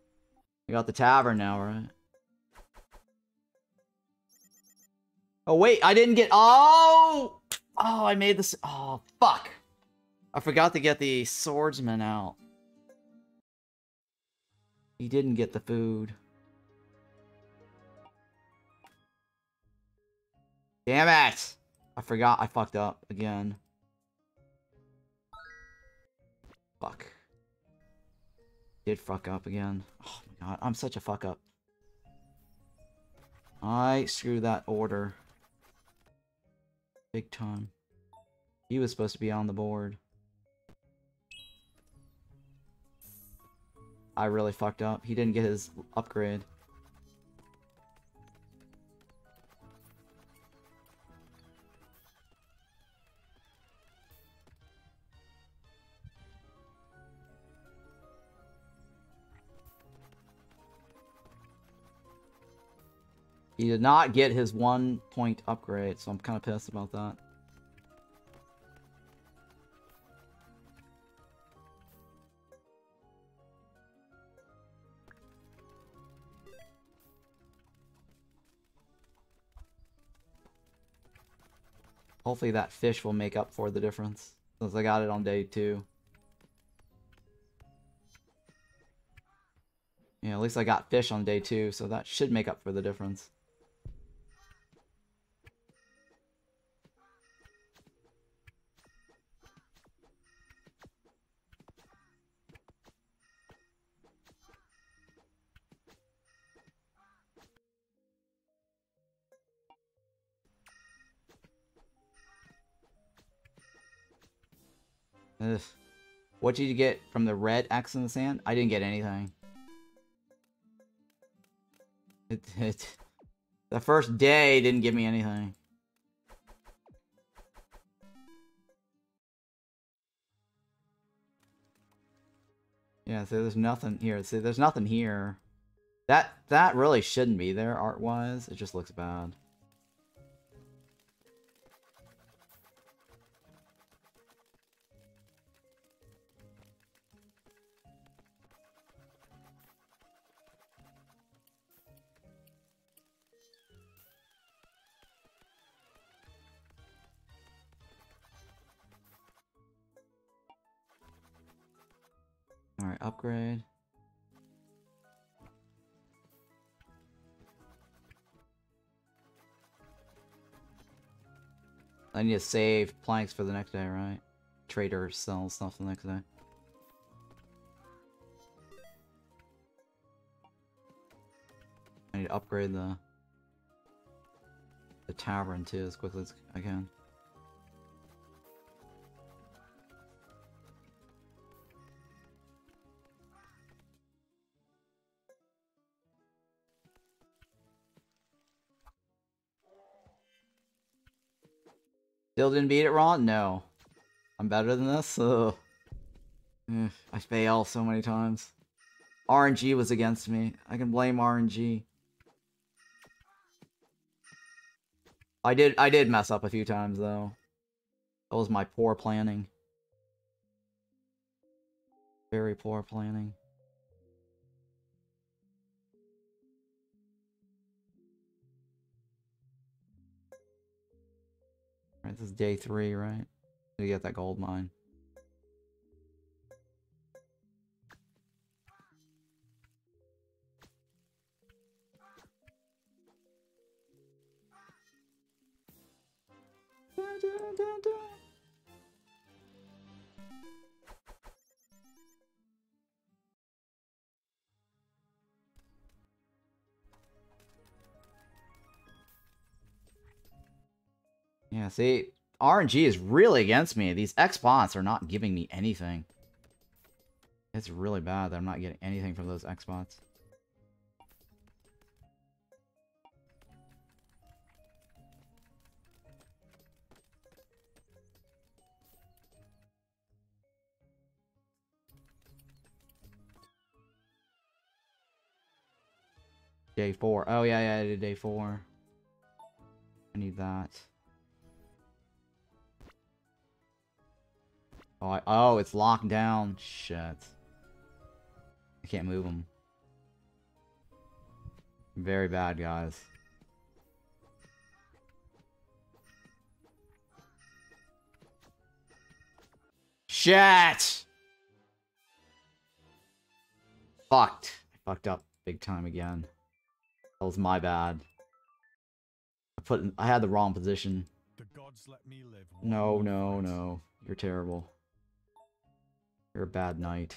We got the tavern now, right? Oh wait, I didn't get- Oh! Oh, I made this- Oh, fuck! I forgot to get the swordsman out. He didn't get the food. Damn it! I forgot I fucked up again. Fuck. Did fuck up again. Oh my god, I'm such a fuck up. I screwed that order. Big time. He was supposed to be on the board. I really fucked up. He didn't get his upgrade. He did not get his one point upgrade, so I'm kind of pissed about that. Hopefully that fish will make up for the difference, since I got it on day two. Yeah, at least I got fish on day two, so that should make up for the difference. Ugh. What did you get from the red X in the sand? I didn't get anything. It, it, the first day didn't give me anything. Yeah, so there's nothing here. See, there's nothing here. That that really shouldn't be there art-wise. It just looks bad. Alright, upgrade. I need to save planks for the next day, right? Trader sells stuff the next day. I need to upgrade the the tavern too as quickly as I can. Still didn't beat it, Ron? No. I'm better than this? Ugh, I fail so many times. RNG was against me. I can blame RNG. I did I did mess up a few times though. That was my poor planning. Very poor planning. Right, this is day three, right? To get that gold mine. Yeah, see, RNG is really against me. These X bots are not giving me anything. It's really bad that I'm not getting anything from those X bots. Day four. Oh yeah, yeah, I did day four. I need that. Oh, I, oh, it's locked down. Shit. I can't move them. Very bad, guys. Shit! Fucked. I fucked up big time again. That was my bad. I put in, I had the wrong position. The gods let me live. No, no, no. You're terrible. You're a bad knight.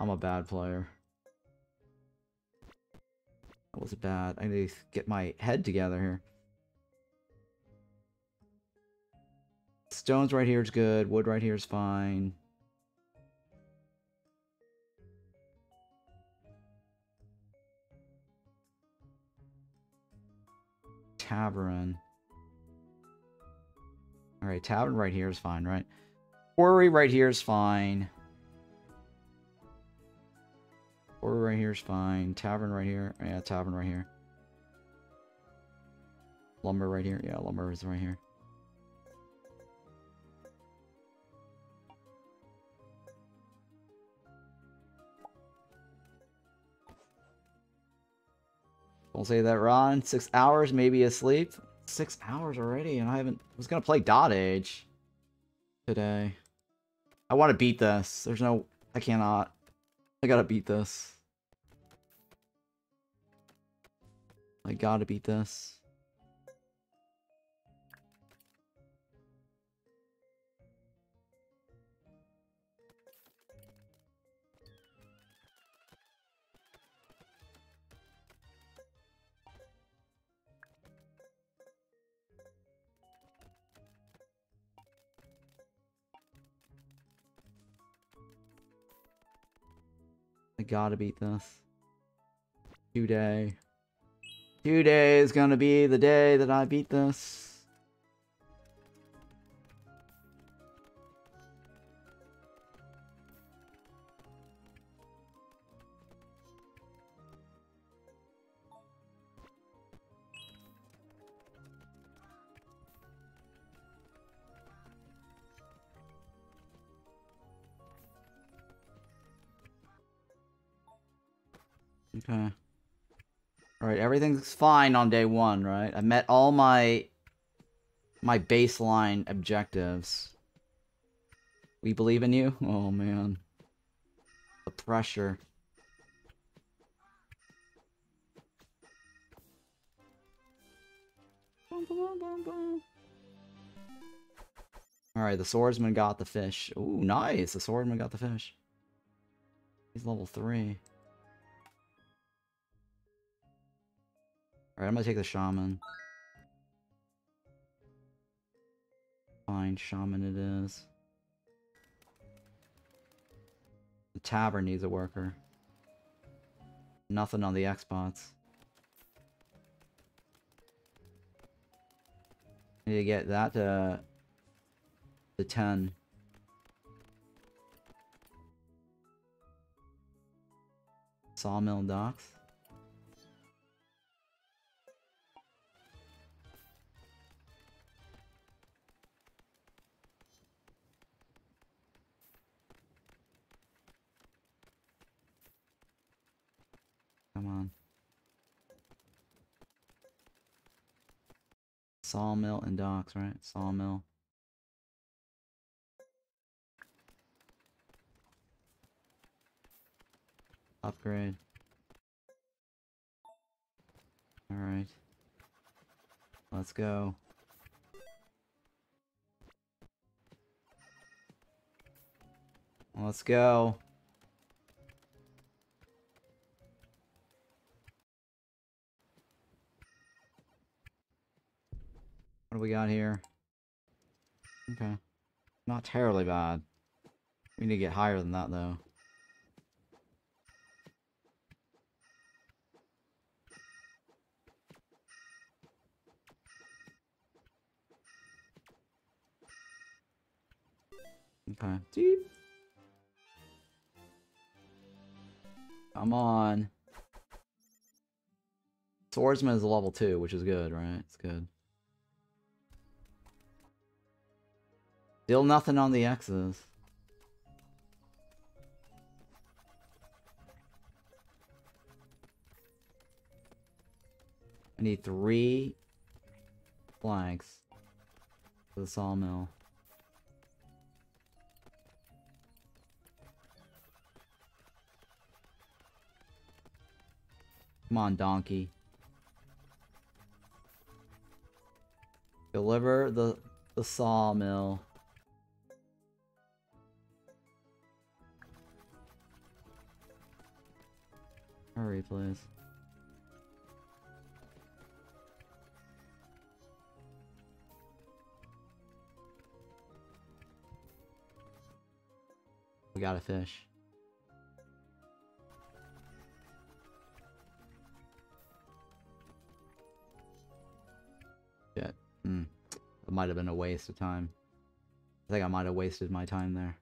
I'm a bad player. That was bad. I need to get my head together here. Stones right here is good. Wood right here is fine. Tavern. Alright, tavern right here is fine, right? Quarry right here is fine. Quarry right here is fine. Tavern right here. Oh, yeah, tavern right here. Lumber right here. Yeah, lumber is right here. Don't say that, Ron. Six hours, maybe asleep. Six hours already, and I haven't. Was gonna play Dot Age today. I want to beat this. There's no. I cannot. I gotta beat this. I gotta beat this. Gotta beat this. Two day. Two day is gonna be the day that I beat this. Okay. Alright, everything's fine on day one, right? I met all my my baseline objectives. We believe in you? Oh man. The pressure. Alright, the swordsman got the fish. Ooh, nice! The swordsman got the fish. He's level 3. Alright, I'm gonna take the shaman. Fine, shaman it is. The tavern needs a worker. Nothing on the Xbox. Need to get that to The 10. Sawmill docks. Sawmill and docks, right? Sawmill. Upgrade. Alright. Let's go. Let's go. What do we got here? Okay. Not terribly bad. We need to get higher than that, though. Okay. Deep. Come on. Swordsman is level 2, which is good, right? It's good. Still nothing on the X's. I need three flags for the sawmill. Come on, donkey. Deliver the the sawmill. Hurry, please. We got a fish. Shit. Hmm. It might have been a waste of time. I think I might have wasted my time there.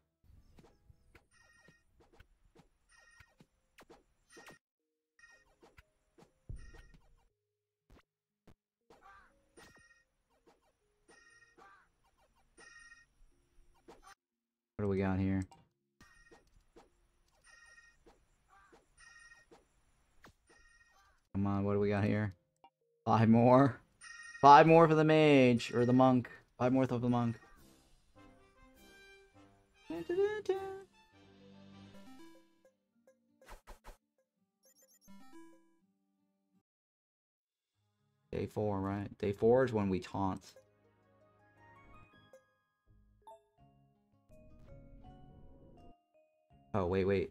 Do we got here? Come on, what do we got here? Five more? Five more for the mage, or the monk. Five more for the monk. Day four, right? Day four is when we taunt. Oh, wait, wait.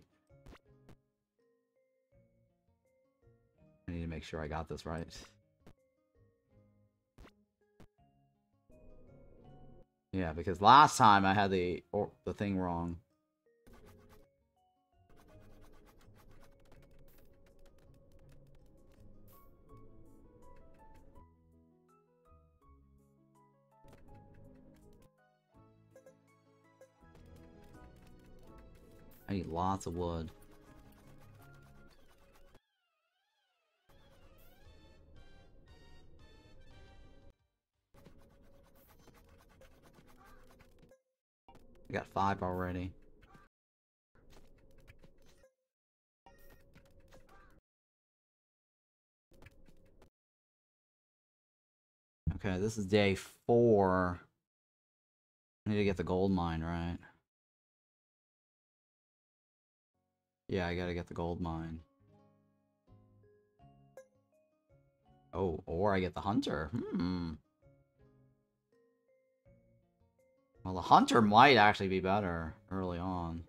I need to make sure I got this right. Yeah, because last time I had the or the thing wrong. I need lots of wood. I got five already. Okay, this is day four. I need to get the gold mine, right? Yeah, I gotta get the gold mine. Oh, or I get the hunter. Hmm. Well, the hunter might actually be better early on.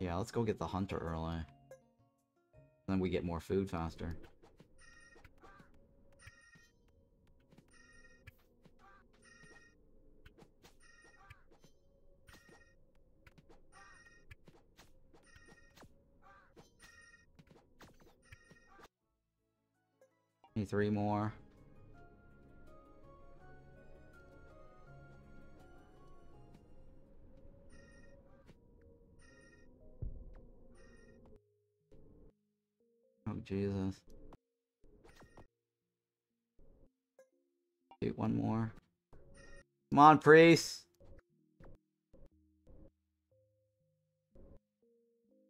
Yeah, let's go get the hunter early. Then we get more food faster. Need three more. Oh, Jesus. Get one more. Come on, priest!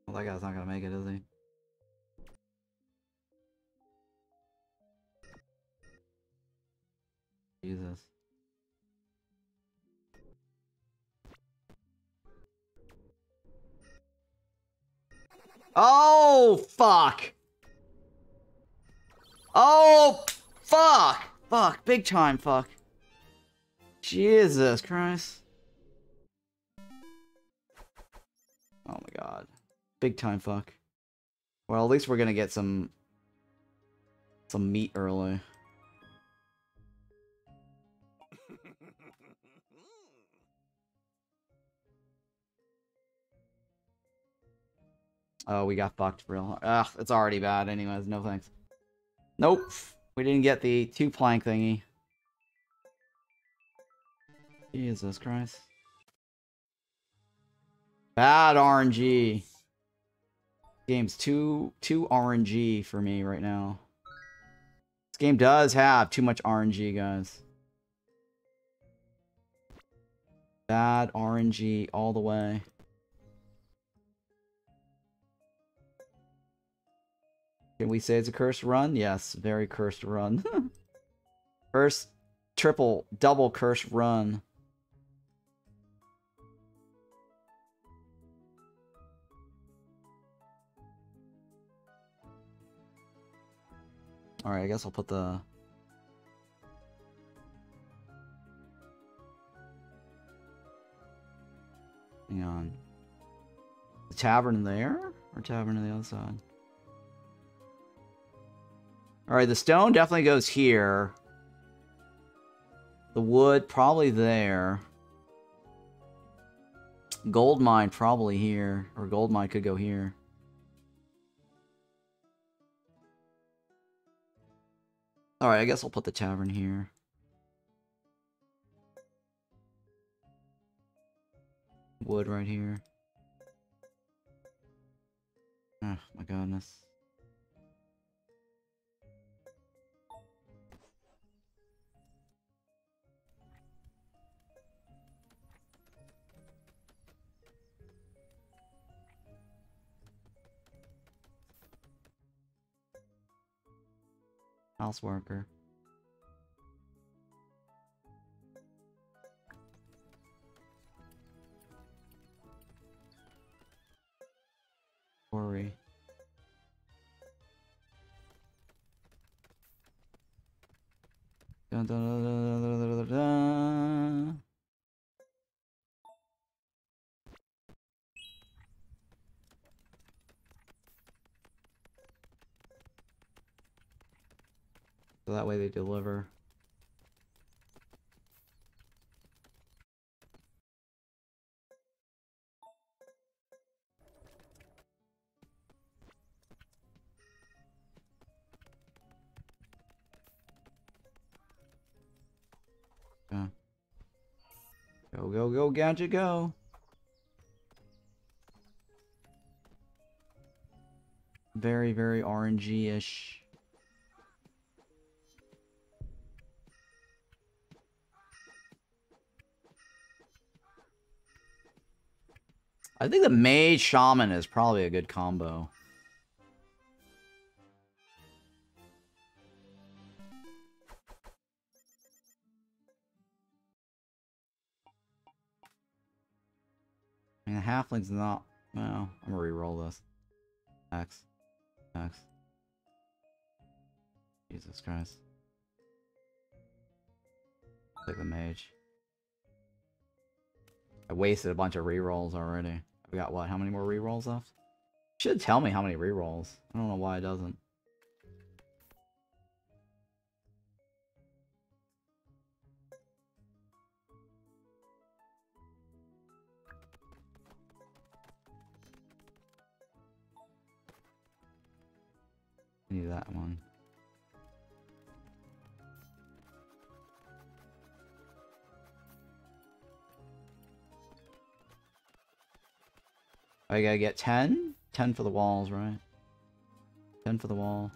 Well, that guy's not gonna make it, is he? Jesus. Oh, fuck! Oh, fuck! Fuck, big time fuck. Jesus Christ. Oh my god. Big time fuck. Well, at least we're gonna get some... some meat early. Oh, we got fucked real Ugh, it's already bad anyways, no thanks. Nope. We didn't get the two plank thingy. Jesus Christ. Bad RNG. Game's too too RNG for me right now. This game does have too much RNG, guys. Bad RNG all the way. Can we say it's a cursed run? Yes, very cursed run. First triple, double cursed run. Alright, I guess I'll put the... Hang on. The tavern there? Or tavern on the other side? Alright, the stone definitely goes here. The wood, probably there. Gold mine, probably here. Or gold mine could go here. Alright, I guess I'll put the tavern here. Wood right here. Oh my goodness. House worker. Worry. Dun, dun, dun, dun, dun, dun, dun, dun. So that way they deliver. Go, go, go, gadget, go. Very, very RNG-ish. I think the mage shaman is probably a good combo. I mean, the halfling's not. Well, I'm gonna re-roll this. X. X. Jesus Christ. Take the mage. I wasted a bunch of rerolls already. We got what? How many more rerolls left? Should tell me how many rerolls. I don't know why it doesn't. Need that one. I gotta get 10? 10 for the walls, right? Ten for the wall.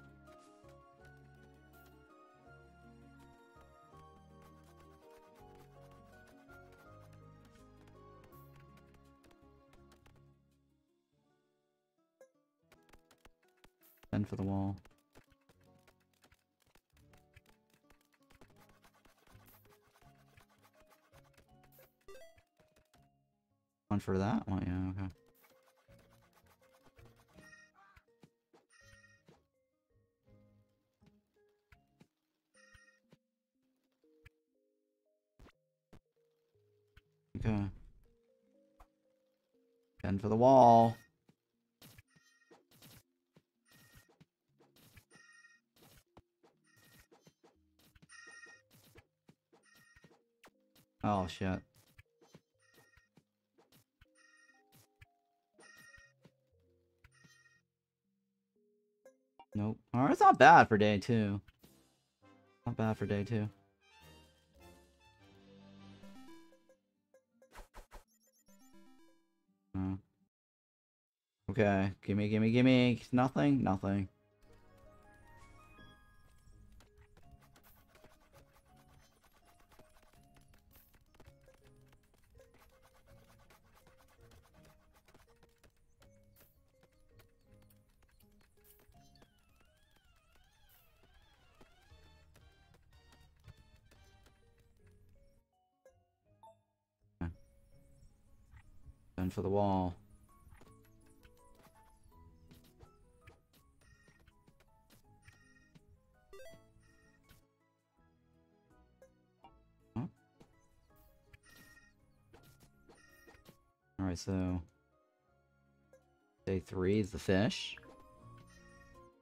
Ten for the wall. One for that one, yeah, okay. Okay. Ten for the wall. Oh shit. Nope. Alright, it's not bad for day two. Not bad for day two. Okay, gimme, gimme, gimme. Nothing, nothing. For the wall. Alright, so... Day three is the fish.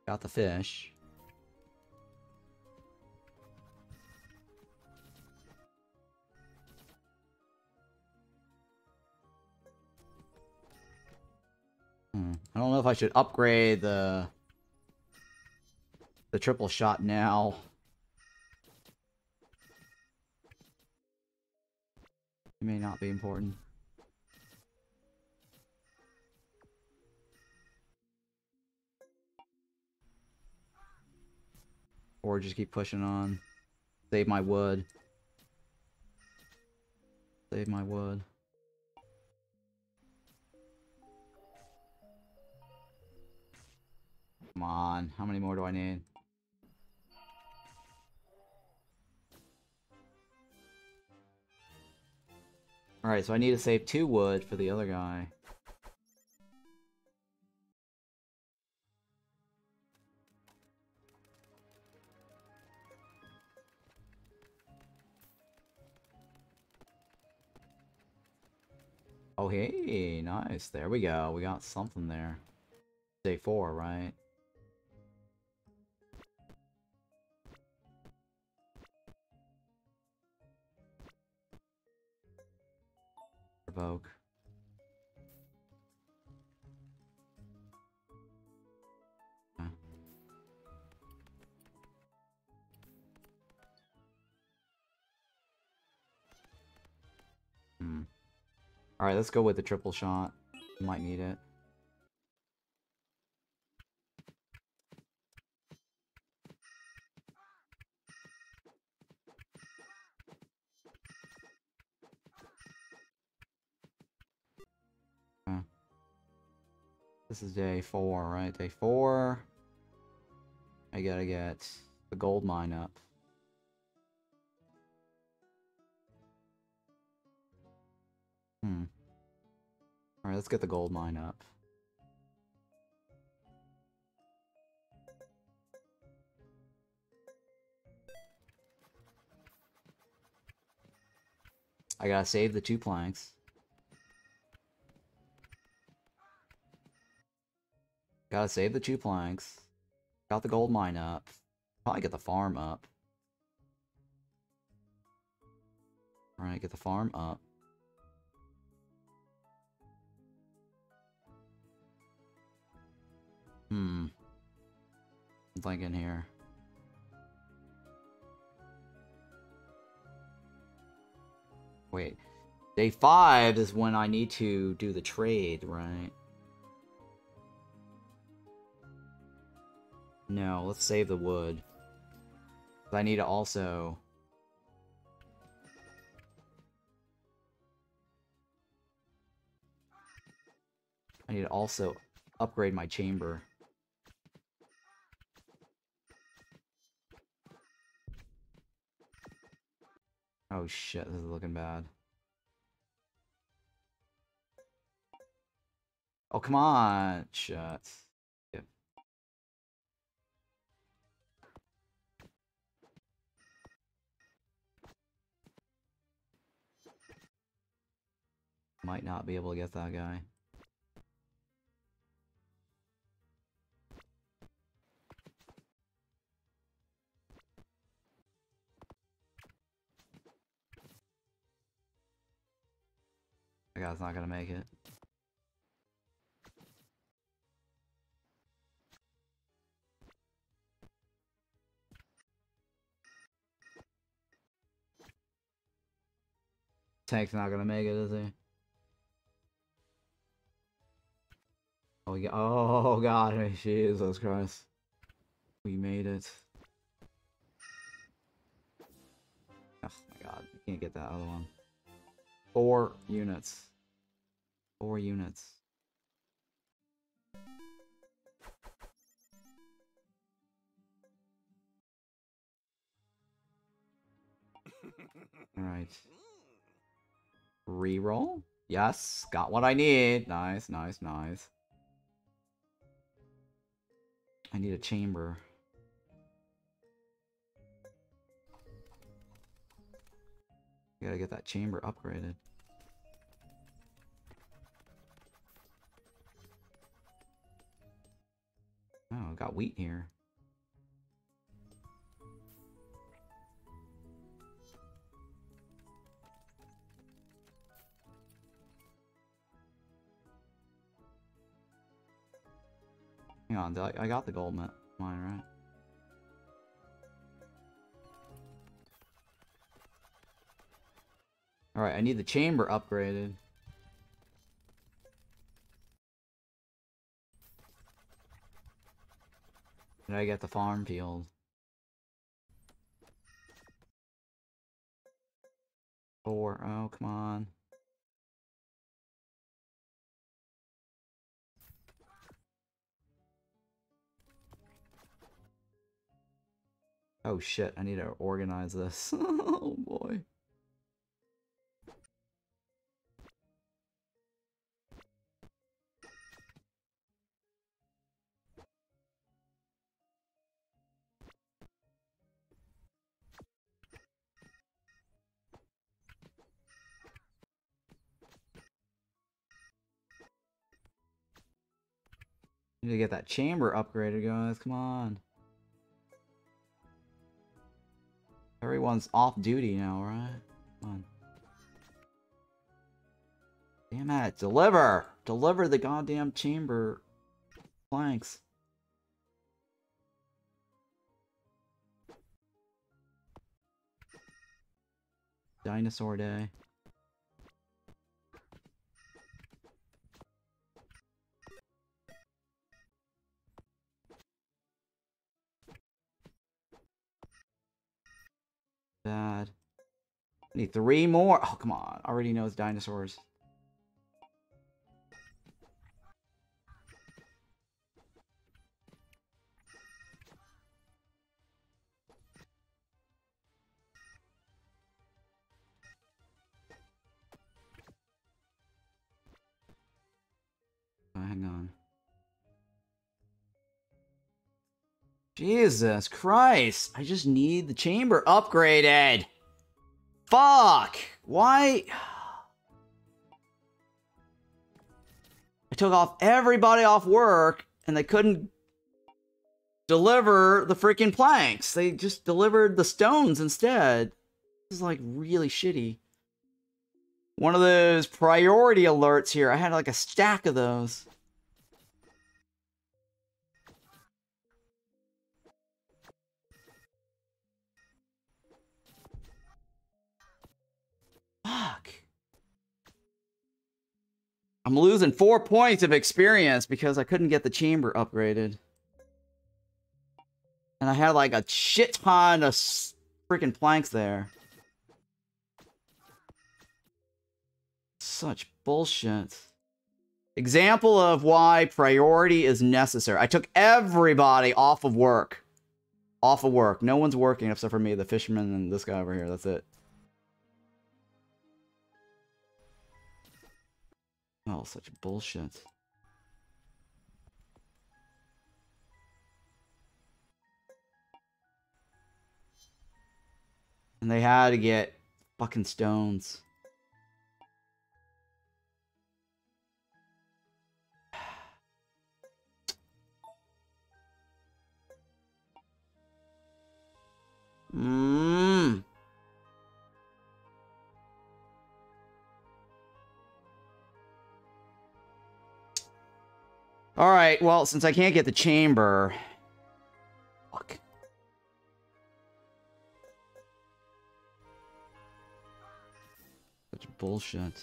Got the fish. Hmm. I don't know if I should upgrade the the triple shot now. It may not be important. Or just keep pushing on. Save my wood. Save my wood. Come on, how many more do I need? Alright, so I need to save two wood for the other guy. Oh, hey, nice. There we go. We got something there. Day four, right? Provoke. Alright, let's go with the triple shot. Might need it. Okay. This is day four, right? Day four. I gotta get the gold mine up. Hmm. Alright, let's get the gold mine up. I gotta save the two planks. Gotta save the two planks. Got the gold mine up. Probably get the farm up. Alright, get the farm up. Hmm. I'm thinking here. Wait. Day five is when I need to do the trade, right? No, let's save the wood. I need to also... I need to also upgrade my chamber. Oh shit, this is looking bad. Oh, come on. Shut. Yep. Might not be able to get that guy. That guy's not gonna make it. Tank's not gonna make it, is he? Oh, we oh god, Jesus Christ. We made it. Oh my god, you can't get that other one. Four units. Four units. Alright. Reroll? Yes, got what I need. Nice, nice, nice. I need a chamber. Gotta get that chamber upgraded. Oh, I got wheat here. Hang on, I, I got the gold mine, right? Alright, I need the chamber upgraded. Did I get the farm field? Four. Oh, come on. Oh shit, I need to organize this. oh boy. Need to get that chamber upgraded, guys. Come on. Everyone's off duty now, right? Come on. Damn it. Deliver! Deliver the goddamn chamber planks. Dinosaur Day. Bad. I need three more. Oh, come on. Already knows dinosaurs. Jesus Christ. I just need the chamber upgraded. Fuck. Why? I took off everybody off work and they couldn't deliver the freaking planks. They just delivered the stones instead. This is like really shitty. One of those priority alerts here. I had like a stack of those. I'm losing four points of experience because I couldn't get the chamber upgraded. And I had like a shit ton of freaking planks there. Such bullshit. Example of why priority is necessary. I took everybody off of work. Off of work. No one's working except for me, the fisherman, and this guy over here. That's it. Oh, such bullshit. And they had to get fucking stones. Mmm. All right, well, since I can't get the chamber... Fuck. Such bullshit.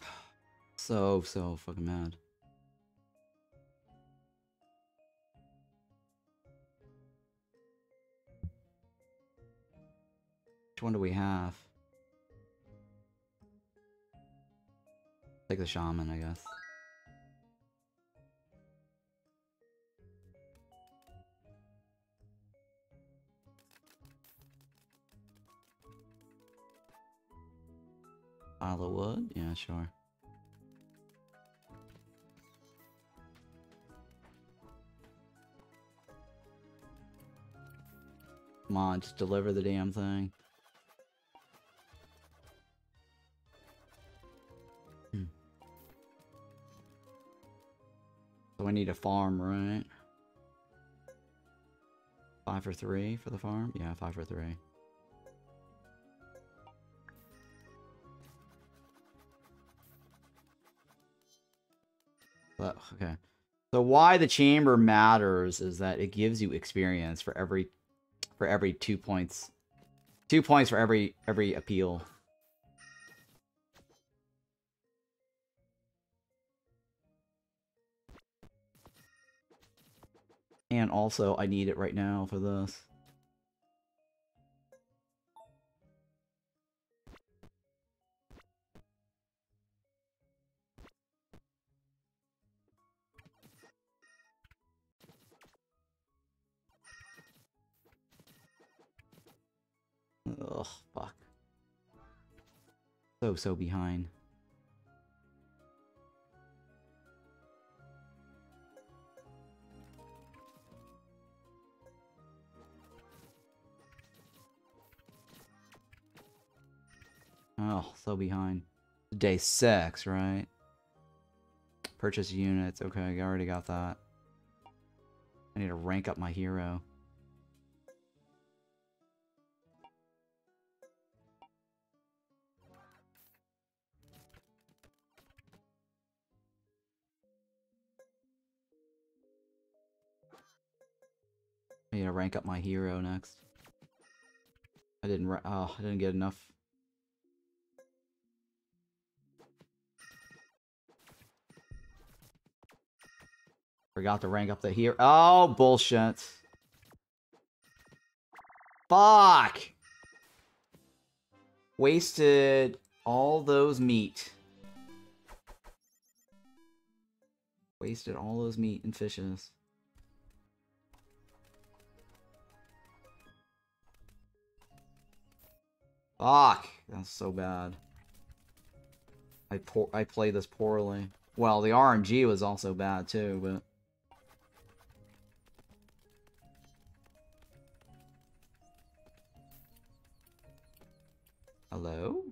So, so fucking mad. Which one do we have? Take the shaman, I guess. Pile of wood? Yeah, sure. Come on, just deliver the damn thing. So I need a farm, right? Five for three for the farm? Yeah, five for three. But, okay. So why the chamber matters is that it gives you experience for every for every two points. Two points for every every appeal. And also, I need it right now for this. Ugh, fuck. So, so behind. Oh, so behind. Day six, right? Purchase units. Okay, I already got that. I need to rank up my hero. I need to rank up my hero next. I didn't. Oh, I didn't get enough. Forgot to rank up the hero. Oh, bullshit. Fuck! Wasted all those meat. Wasted all those meat and fishes. Fuck! That's so bad. I poor I played this poorly. Well, the RNG was also bad too, but... Hello?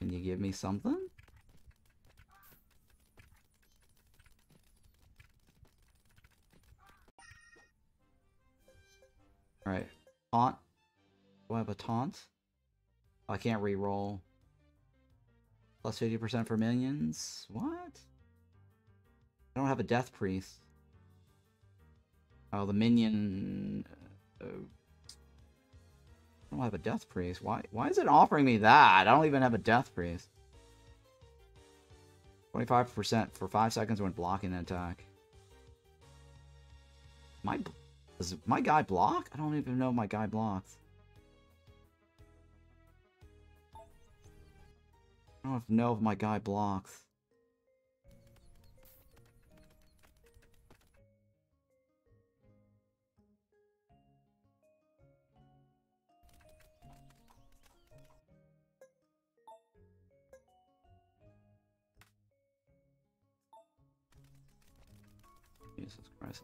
Can you give me something? Alright. Taunt. Do I have a taunt? Oh, I can't re-roll. Plus 50% for minions? What? I don't have a death priest. Oh, the minion... Uh, I don't have a death priest. Why why is it offering me that? I don't even have a death priest. 25% for 5 seconds when blocking an attack. My does my guy block? I don't even know my guy blocks. I don't know if my guy blocks.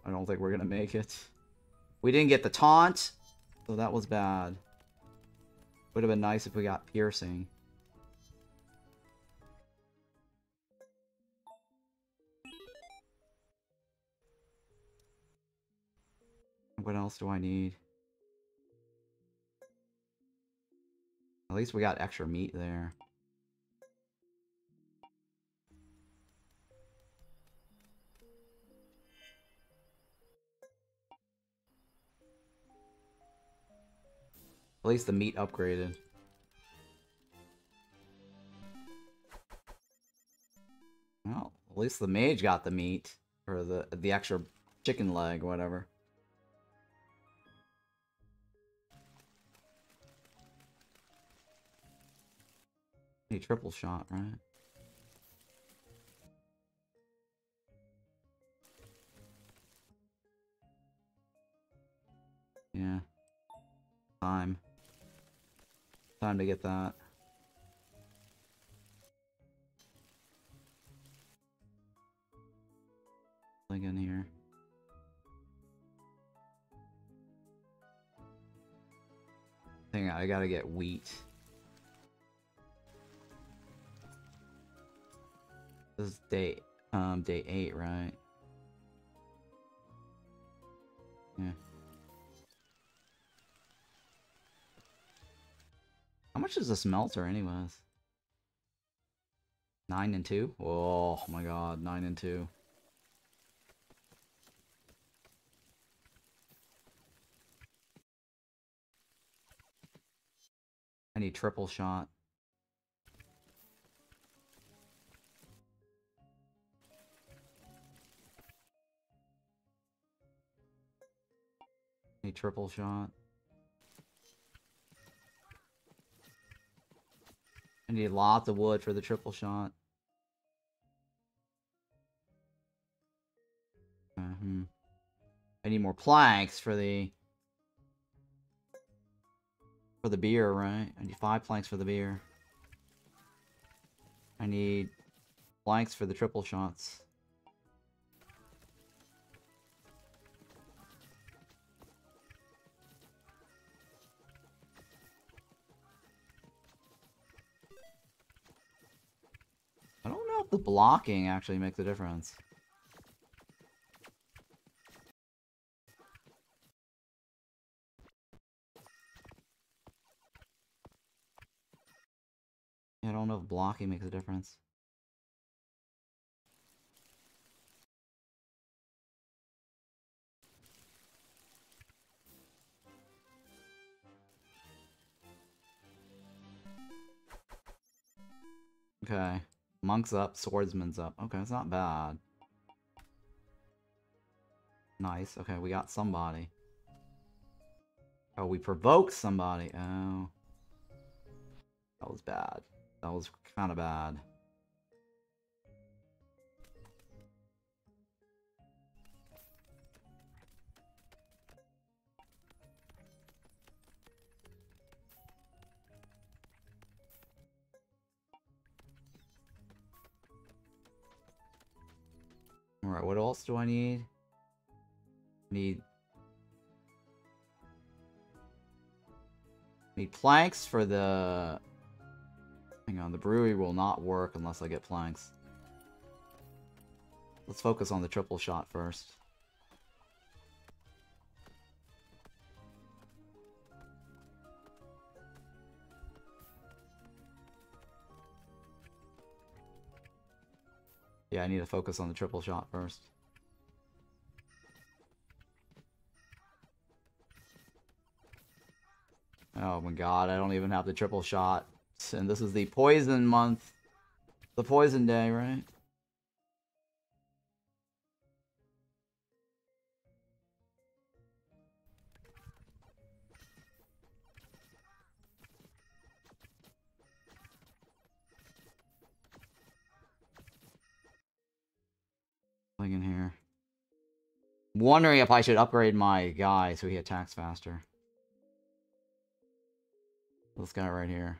I don't think we're gonna make it. We didn't get the taunt, so that was bad. Would have been nice if we got piercing. What else do I need? At least we got extra meat there. At least the meat upgraded. Well, at least the mage got the meat. Or the the extra chicken leg, whatever. A triple shot, right? Yeah. Time. Time to get that. Like in here. Hang on, I gotta get wheat. This is day um day eight, right? Yeah. How much is a smelter anyways? Nine and two? Oh my god, nine and two. I need triple shot. Any triple shot. I need lots of wood for the triple shot. -huh. I need more planks for the for the beer, right? I need five planks for the beer. I need planks for the triple shots. The blocking actually makes a difference. I don't know if blocking makes a difference. Okay. Monk's up, swordsman's up. Okay, it's not bad. Nice. Okay, we got somebody. Oh, we provoked somebody. Oh. That was bad. That was kind of bad. Alright, what else do I need? Need... Need planks for the... Hang on, the brewery will not work unless I get planks. Let's focus on the triple shot first. Yeah, I need to focus on the triple shot first. Oh my god, I don't even have the triple shot. And this is the poison month. The poison day, right? Like in here. Wondering if I should upgrade my guy so he attacks faster. This guy right here.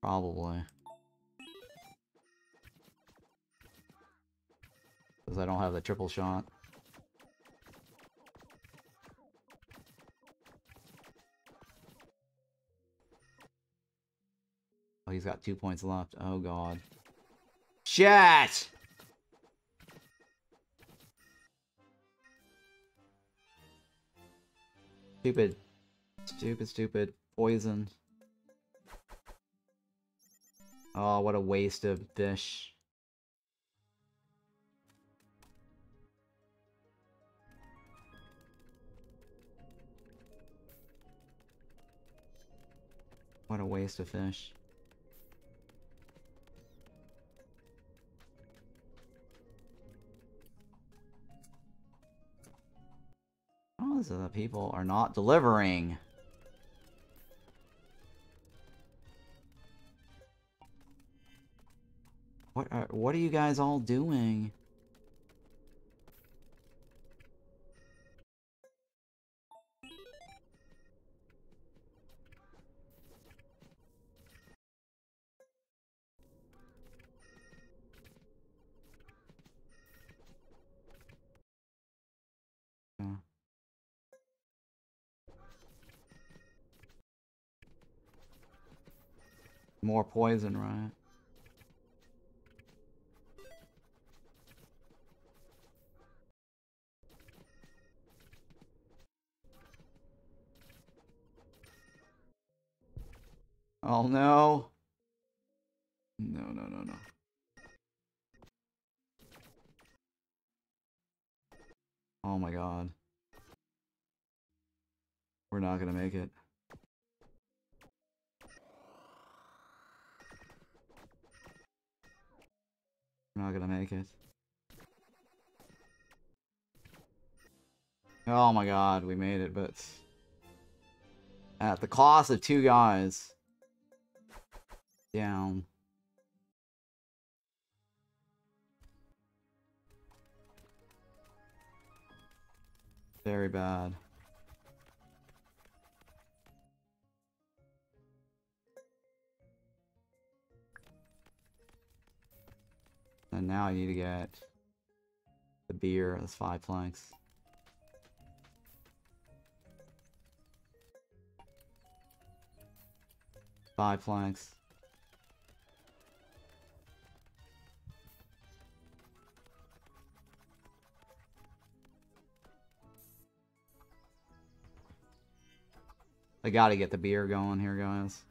Probably. Because I don't have the triple shot. Oh, he's got two points left. Oh, God. Shit! Stupid. Stupid, stupid. Poison. Oh, what a waste of fish. What a waste of fish. Oh, so the people are not delivering. What are what are you guys all doing? More poison, right? Oh no. No, no, no, no. Oh my god. We're not gonna make it. We're not gonna make it. Oh my god, we made it, but... At the cost of two guys. Down. Very bad. And now I need to get the beer. That's five planks. Five planks. I gotta get the beer going here, guys.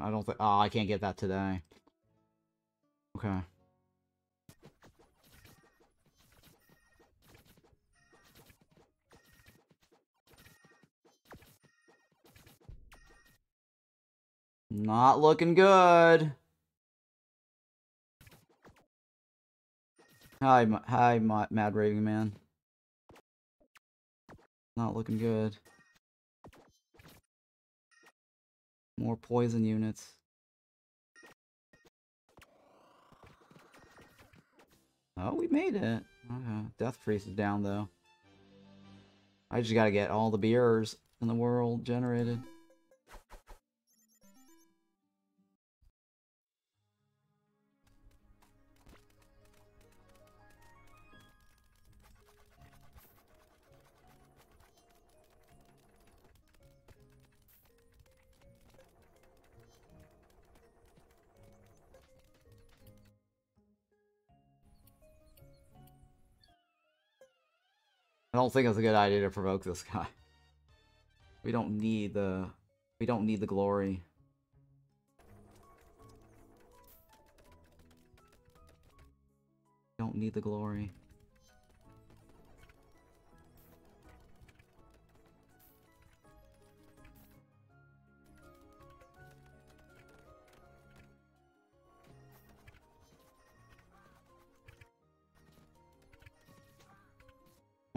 I don't think- oh, I can't get that today. Okay. Not looking good. Hi, hi, Ma- Mad Raving Man. Not looking good. More poison units. Oh, we made it. Okay. Death Priest is down, though. I just gotta get all the beers in the world generated. Don't think it's a good idea to provoke this guy. We don't need the... We don't need the glory. Don't need the glory.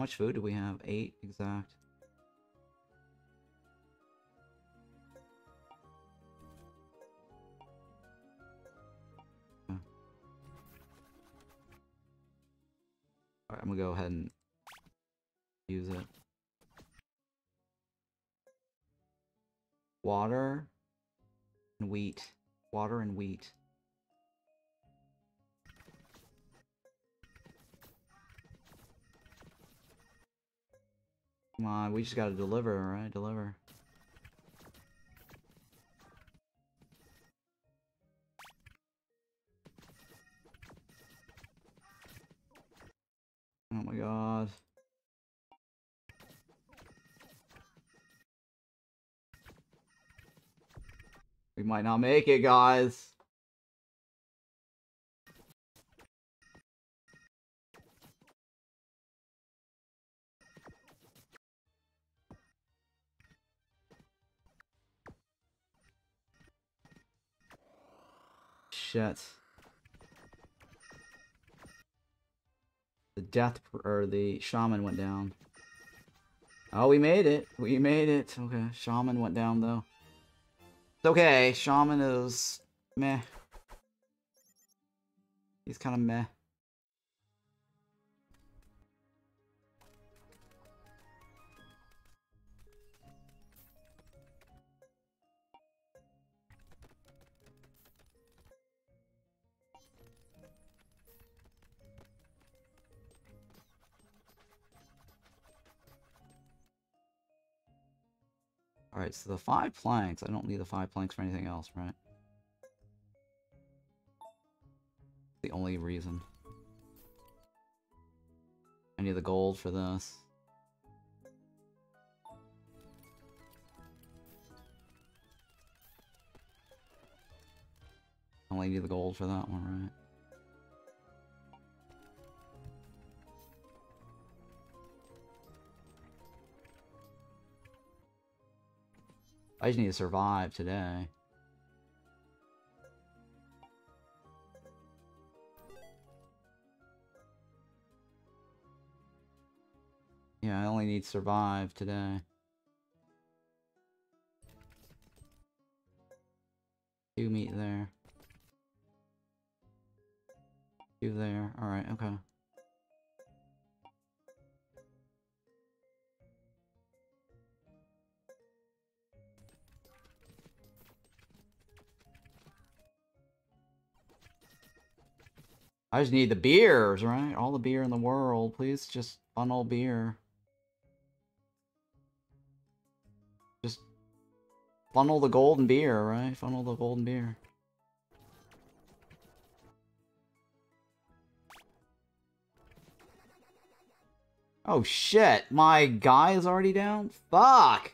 Much food do we have? Eight exact. I'm gonna go ahead and use it. Water and wheat. Water and wheat. Come on, we just gotta deliver, alright? Deliver. Oh my god. We might not make it, guys. Shit. The death or the shaman went down. Oh, we made it. We made it. Okay, shaman went down though. It's okay. Shaman is meh. He's kind of meh. Alright, so the five planks, I don't need the five planks for anything else, right? The only reason. I need the gold for this. I Only need the gold for that one, right? I just need to survive today. Yeah, I only need to survive today. Two meat there. Two there. Alright, okay. I just need the beers, right? All the beer in the world. Please just funnel beer. Just funnel the golden beer, right? Funnel the golden beer. Oh shit, my guy is already down? Fuck!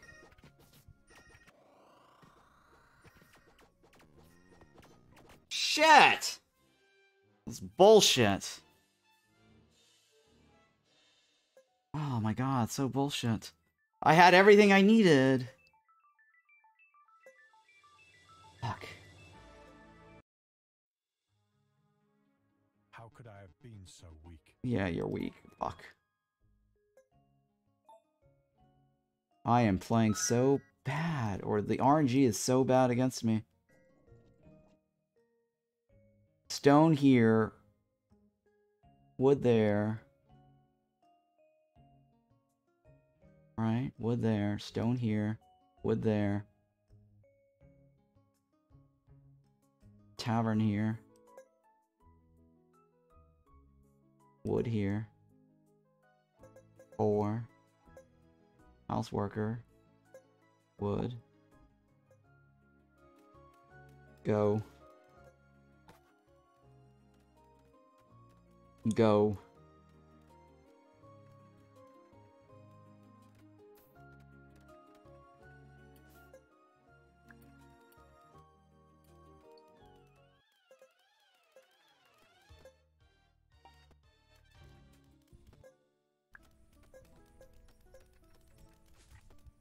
Shit! It's bullshit. Oh my god, so bullshit. I had everything I needed. Fuck. How could I have been so weak? Yeah, you're weak. Fuck. I am playing so bad, or the RNG is so bad against me. Stone here. Wood there. Right? Wood there. Stone here. Wood there. Tavern here. Wood here. Or House worker. Wood. Go. go.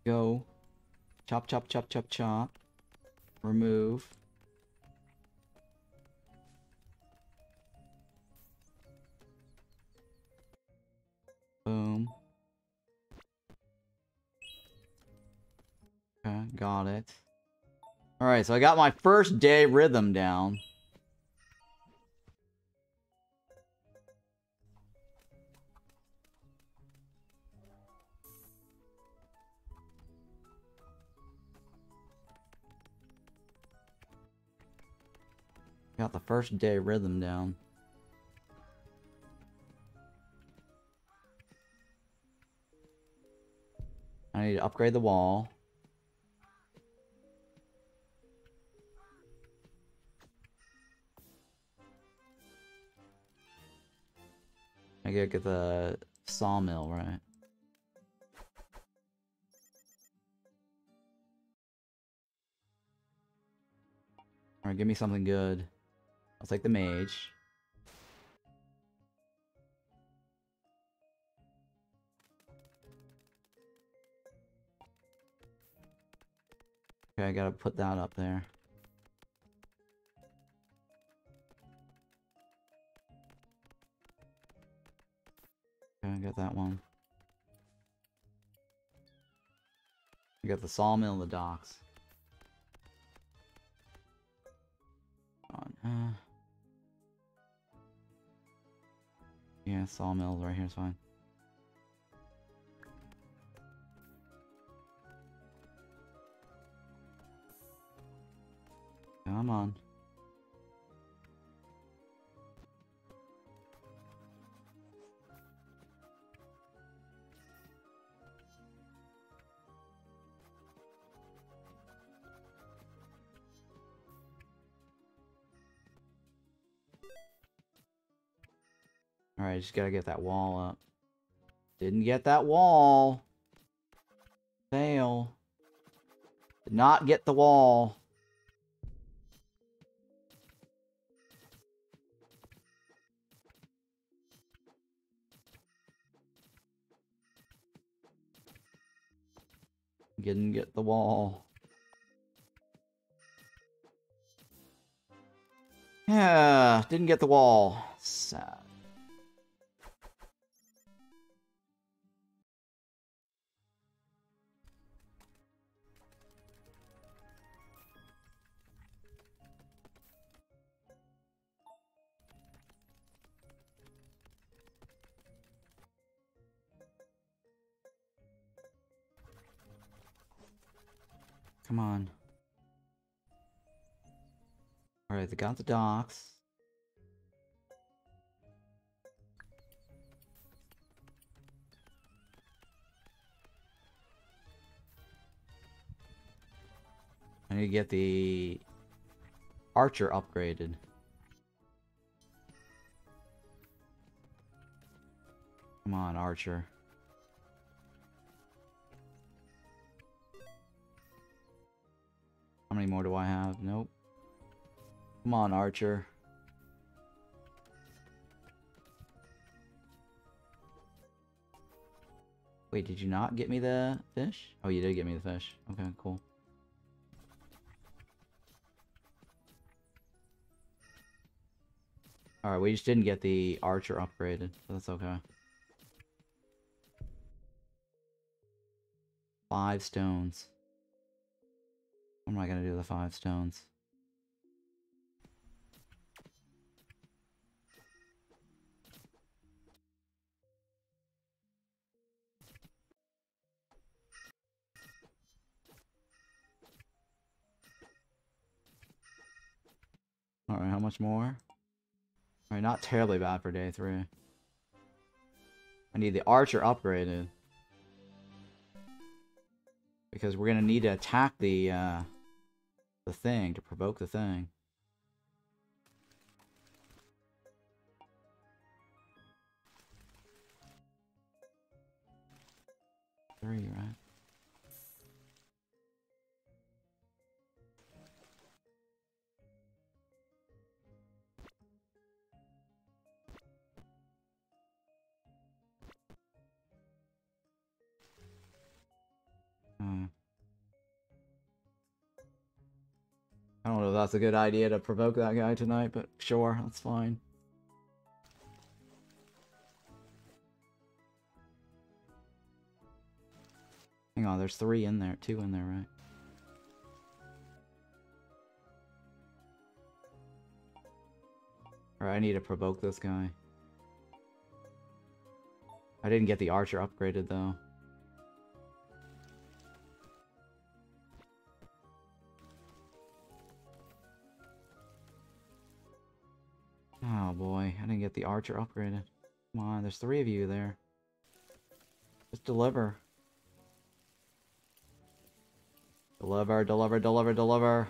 Go. Chop, chop, chop, chop, chop. Remove. Boom. Okay, got it. Alright, so I got my first day rhythm down. Got the first day rhythm down. I need to upgrade the wall. I gotta get the sawmill right. Alright, give me something good. I'll take the mage. Okay, I gotta put that up there. Okay, I got that one. I got the sawmill and the docks. Uh... Yeah, sawmill's right here is fine. Come on. Alright, just gotta get that wall up. Didn't get that wall. Fail. Did not get the wall. Didn't get the wall. Yeah, didn't get the wall. Sad. Come on. Alright, they got the docks. I need to get the archer upgraded. Come on, archer. Many more do I have? Nope. Come on, Archer. Wait, did you not get me the fish? Oh, you did get me the fish. Okay, cool. Alright, we just didn't get the archer upgraded, so that's okay. Five stones. What am I gonna do with the five stones? Alright, how much more? Alright, not terribly bad for day three. I need the archer upgraded. Because we're gonna need to attack the, uh, the thing, to provoke the thing. Three, right? Hmm. I don't know if that's a good idea to provoke that guy tonight, but sure, that's fine. Hang on, there's three in there, two in there, right? Alright, I need to provoke this guy. I didn't get the archer upgraded though. Oh boy, I didn't get the archer upgraded. Come on, there's three of you there. Just deliver. Deliver, deliver, deliver, deliver.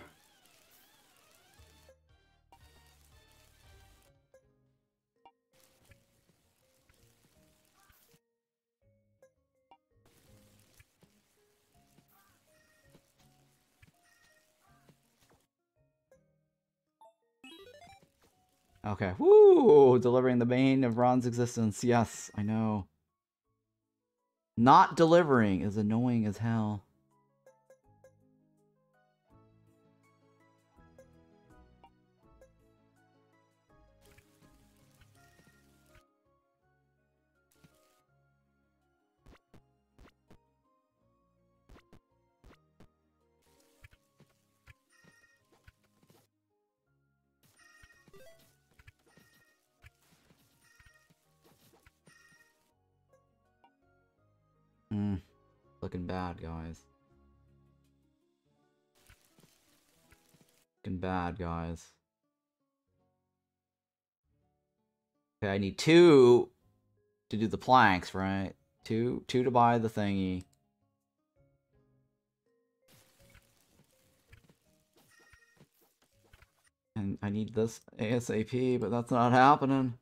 Okay. Woo! Delivering the bane of Ron's existence. Yes, I know. Not delivering is annoying as hell. Looking bad, guys. Looking bad, guys. Okay, I need two to do the planks, right? Two, two to buy the thingy. And I need this ASAP, but that's not happening.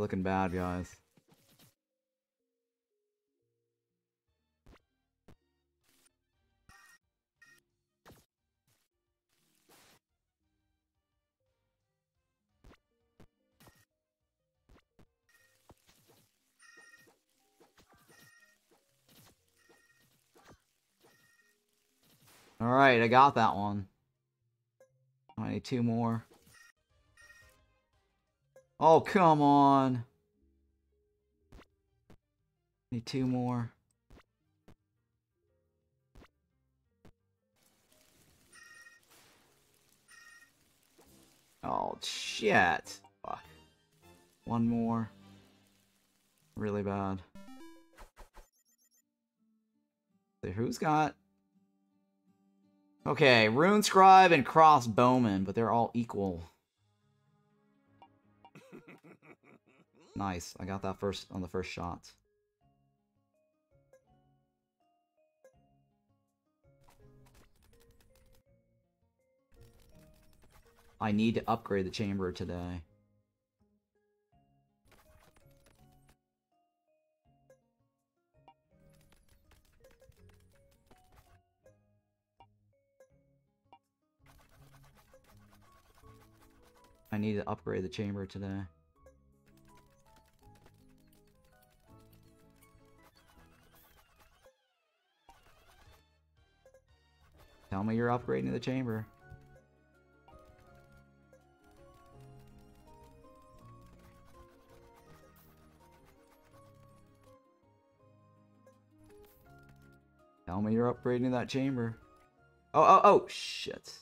Looking bad, guys. Alright, I got that one. I need two more. Oh, come on. Need two more. Oh, shit. Fuck. One more. Really bad. So who's got... Okay, Rune Scribe and Cross Bowman, but they're all equal. Nice. I got that first on the first shot. I need to upgrade the chamber today. I need to upgrade the chamber today. Tell me you're upgrading the chamber. Tell me you're upgrading that chamber. Oh, oh, oh, shit.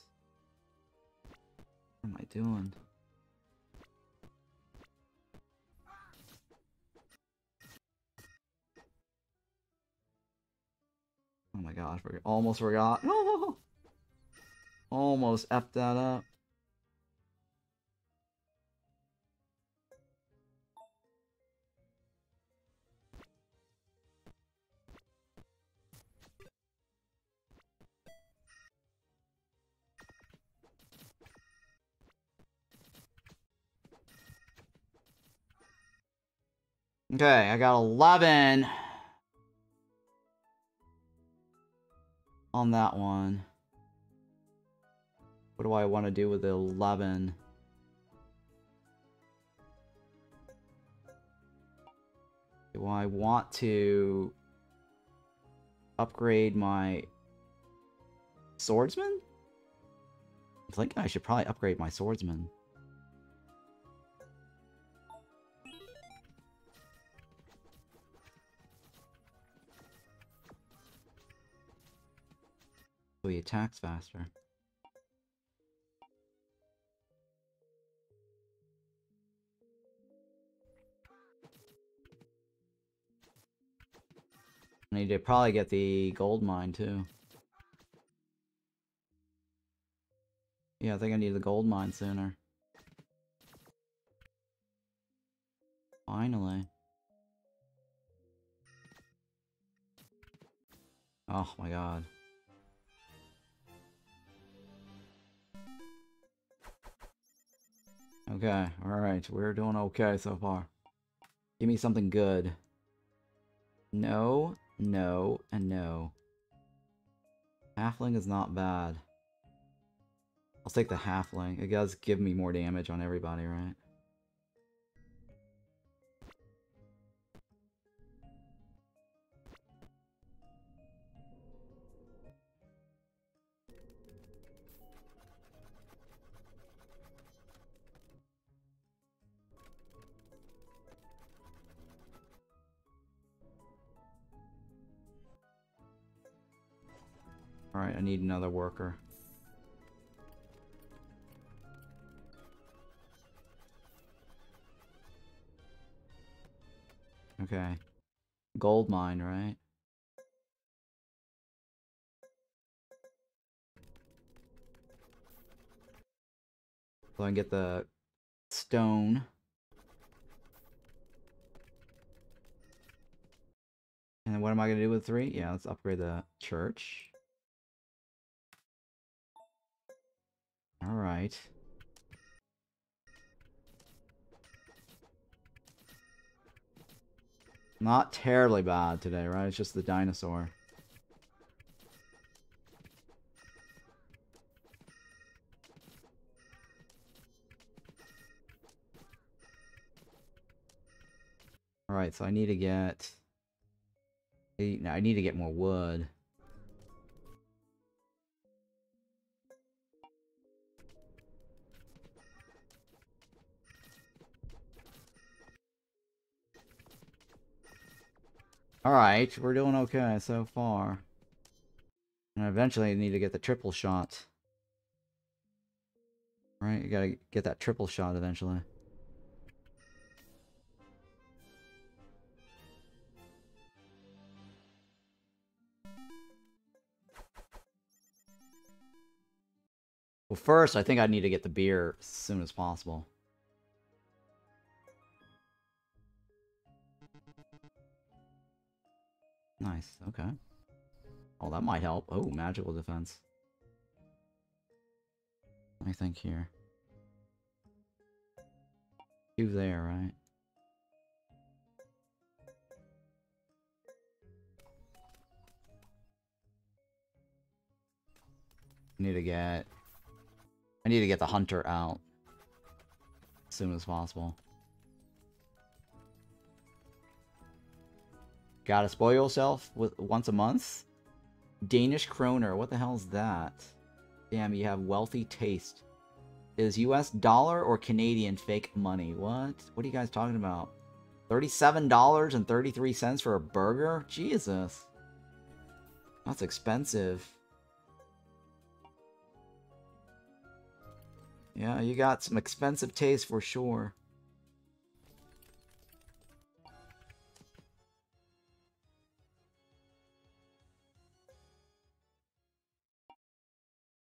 What am I doing? Oh my gosh, almost forgot. Almost effed that up. Okay, I got 11 on that one. What do I want to do with the 11? Do I want to upgrade my swordsman? I'm thinking I should probably upgrade my swordsman. So he attacks faster. I need to probably get the gold mine too. Yeah, I think I need the gold mine sooner. Finally. Oh my god. Okay, alright, we're doing okay so far. Give me something good. No, no, and no. Halfling is not bad. I'll take the halfling. It does give me more damage on everybody, right? Alright, I need another worker. Okay. Gold mine, right? So I can get the stone. And what am I going to do with three? Yeah, let's upgrade the church. Alright. Not terribly bad today, right? It's just the dinosaur. Alright, so I need to get... I need to get more wood. Alright, we're doing okay so far. And eventually I need to get the triple shot. Right, you gotta get that triple shot eventually. Well, first, I think I need to get the beer as soon as possible. Nice, okay. Oh, that might help. Oh, magical defense. I think here. Two there, right? Need to get... I need to get the hunter out. As soon as possible. Gotta spoil yourself with once a month? Danish kroner, what the hell is that? Damn, you have wealthy taste. Is US dollar or Canadian fake money? What? What are you guys talking about? $37.33 for a burger? Jesus. That's expensive. Yeah, you got some expensive taste for sure.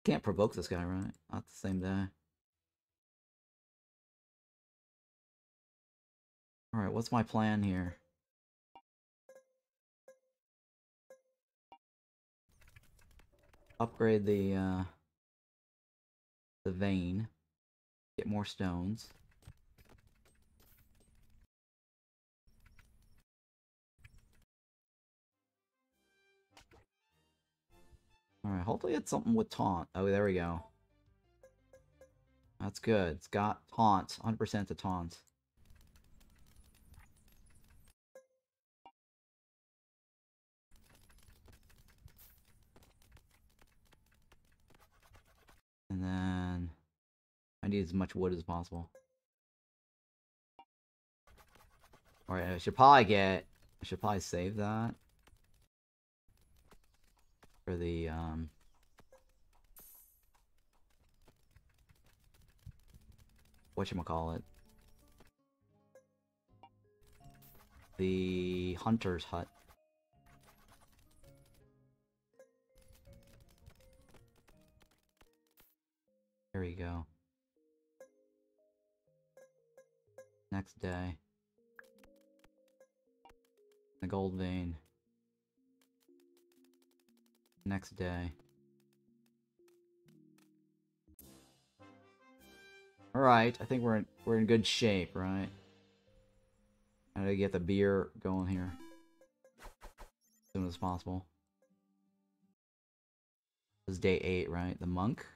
Can't provoke this guy, right? Not the same day. Alright, what's my plan here? Upgrade the, uh, the vein. Get more stones. Alright, hopefully it's something with taunt. Oh, there we go. That's good. It's got taunt. 100% to taunt. And then... I need as much wood as possible. Alright, I should probably get... I should probably save that. For the, um... Whatchamacallit. The hunter's hut. Here we go. Next day. The gold vein. Next day. Alright, I think we're in, we're in good shape, right? How to get the beer going here. As soon as possible. This is day 8, right? The monk?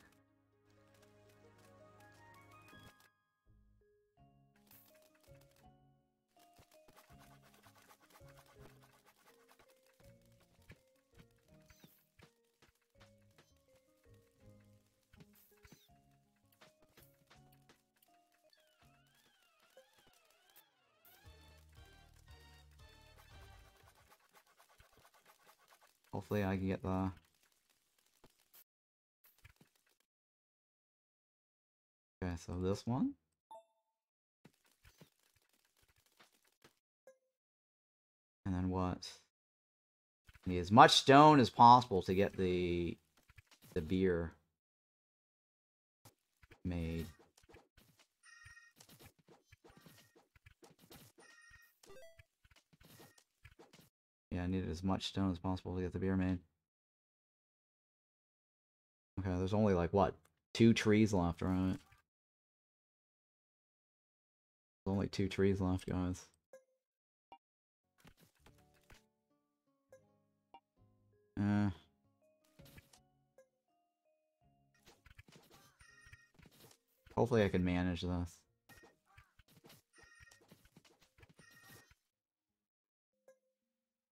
Hopefully I can get the... Okay, so this one. And then what? Need as much stone as possible to get the the beer made. Yeah, I needed as much stone as possible to get the beer made. Okay, there's only like, what, two trees left, right? There's only two trees left, guys. Uh... Hopefully I can manage this.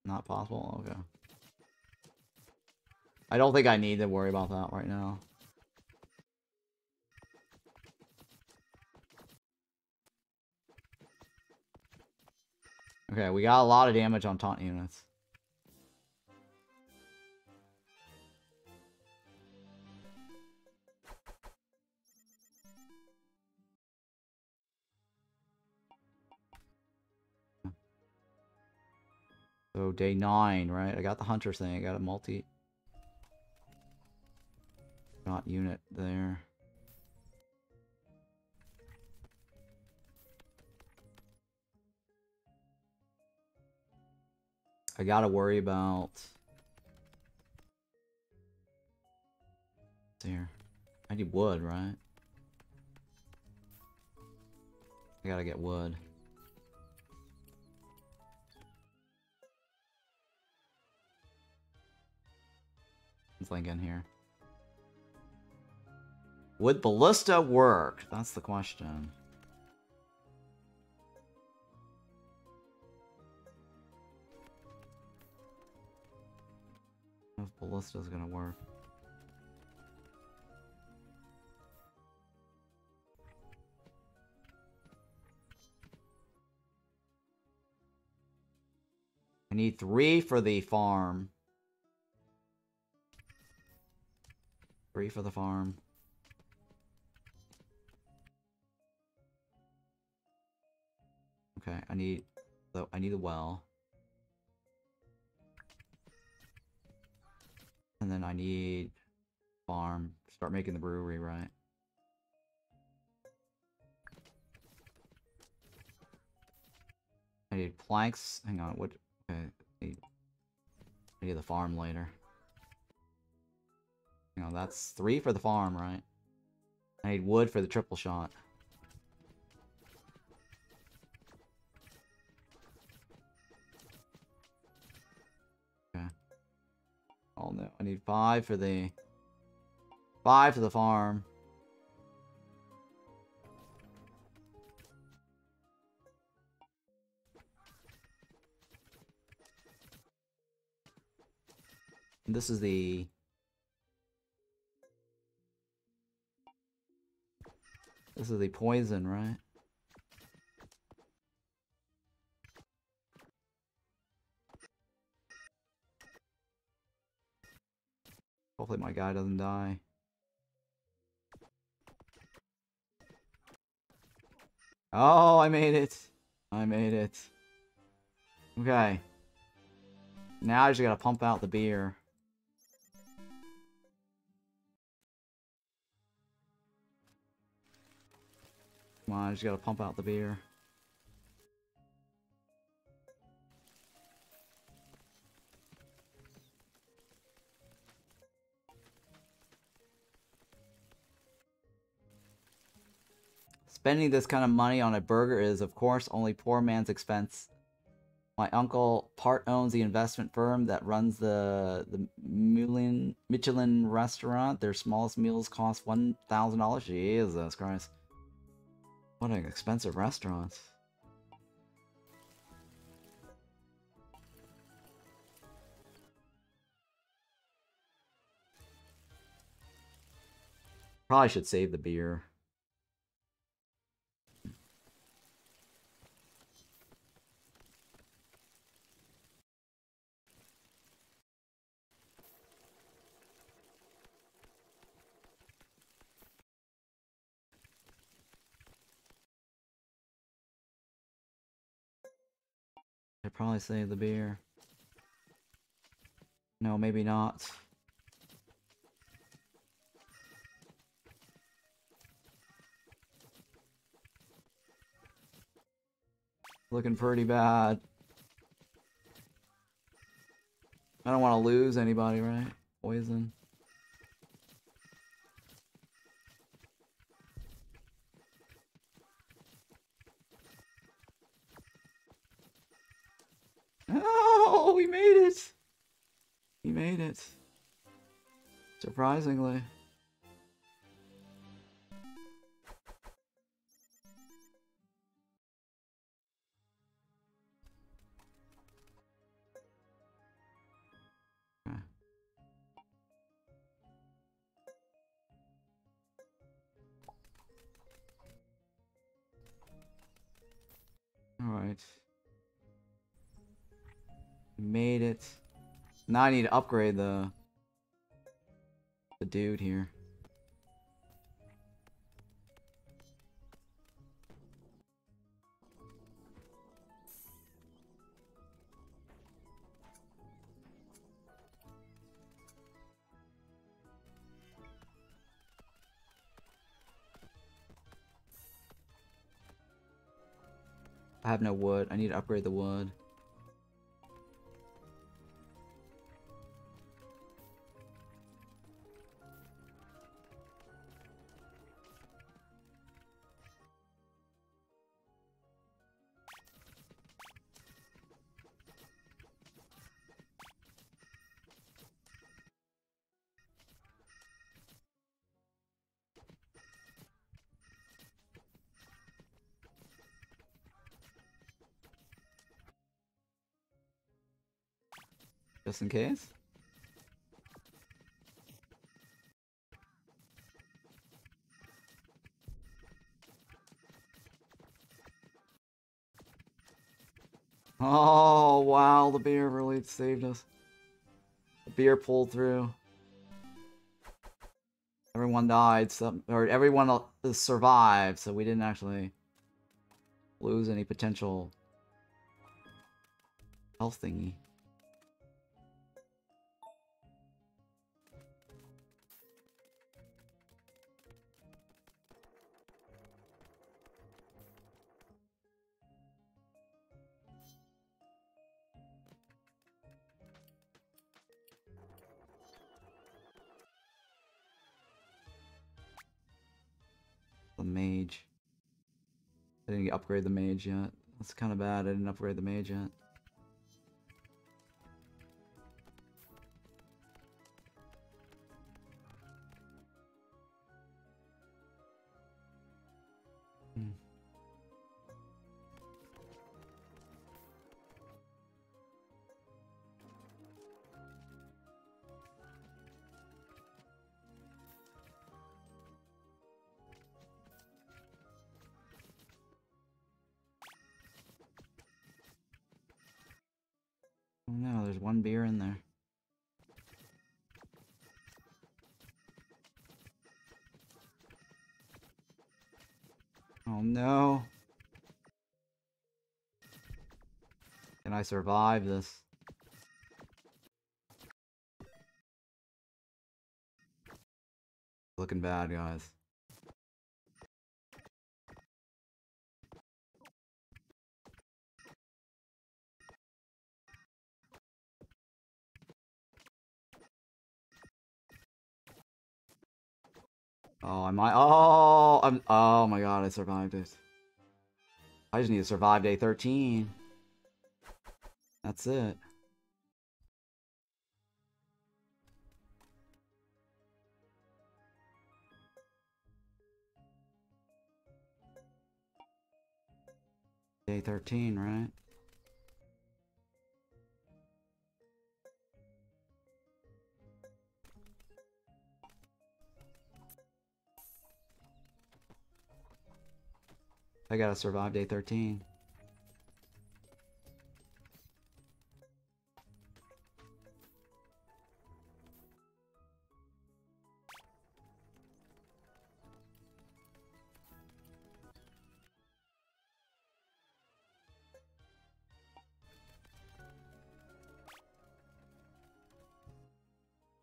Not possible? Okay. I don't think I need to worry about that right now. Okay, we got a lot of damage on taunt units. So day nine, right? I got the hunter thing. I got a multi not unit there. I gotta worry about there. I need wood, right? I gotta get wood. In here. Would Ballista work? That's the question. If Ballista's gonna work. I need three for the farm. Three for the farm. Okay, I need the I need the well. And then I need farm. Start making the brewery, right? I need planks. Hang on, what okay. I need, I need the farm later. You know, that's three for the farm, right? I need wood for the triple shot. Okay. Oh no, I need five for the... Five for the farm. This is the This is the poison, right? Hopefully my guy doesn't die. Oh, I made it. I made it. Okay. Now I just gotta pump out the beer. Come on, I just gotta pump out the beer. Spending this kind of money on a burger is, of course, only poor man's expense. My uncle part owns the investment firm that runs the the Michelin, Michelin restaurant. Their smallest meals cost one thousand dollars. Jesus Christ! What an expensive restaurant. Probably should save the beer. Probably save the beer. No, maybe not. Looking pretty bad. I don't want to lose anybody, right? Poison. Oh, we made it! We made it. Surprisingly. Alright. Made it. Now I need to upgrade the the dude here. I have no wood. I need to upgrade the wood. Just in case. Oh, wow, the beer really saved us. The beer pulled through. Everyone died, so, or everyone uh, survived, so we didn't actually lose any potential health thingy. I didn't upgrade the mage yet. That's kind of bad. I didn't upgrade the mage yet. Beer in there. Oh no. Can I survive this? Looking bad, guys. Oh, I might. Oh, I'm. Oh my god, I survived it. I just need to survive day 13. That's it. Day 13, right? I gotta survive day 13.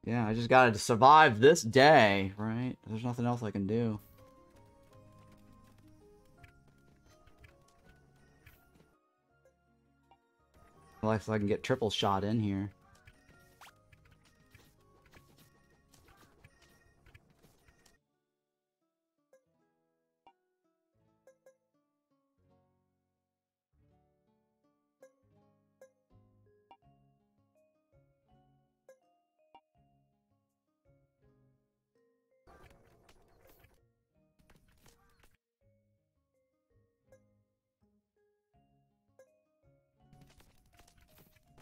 Yeah, I just gotta survive this day, right? There's nothing else I can do. If I can get triple shot in here.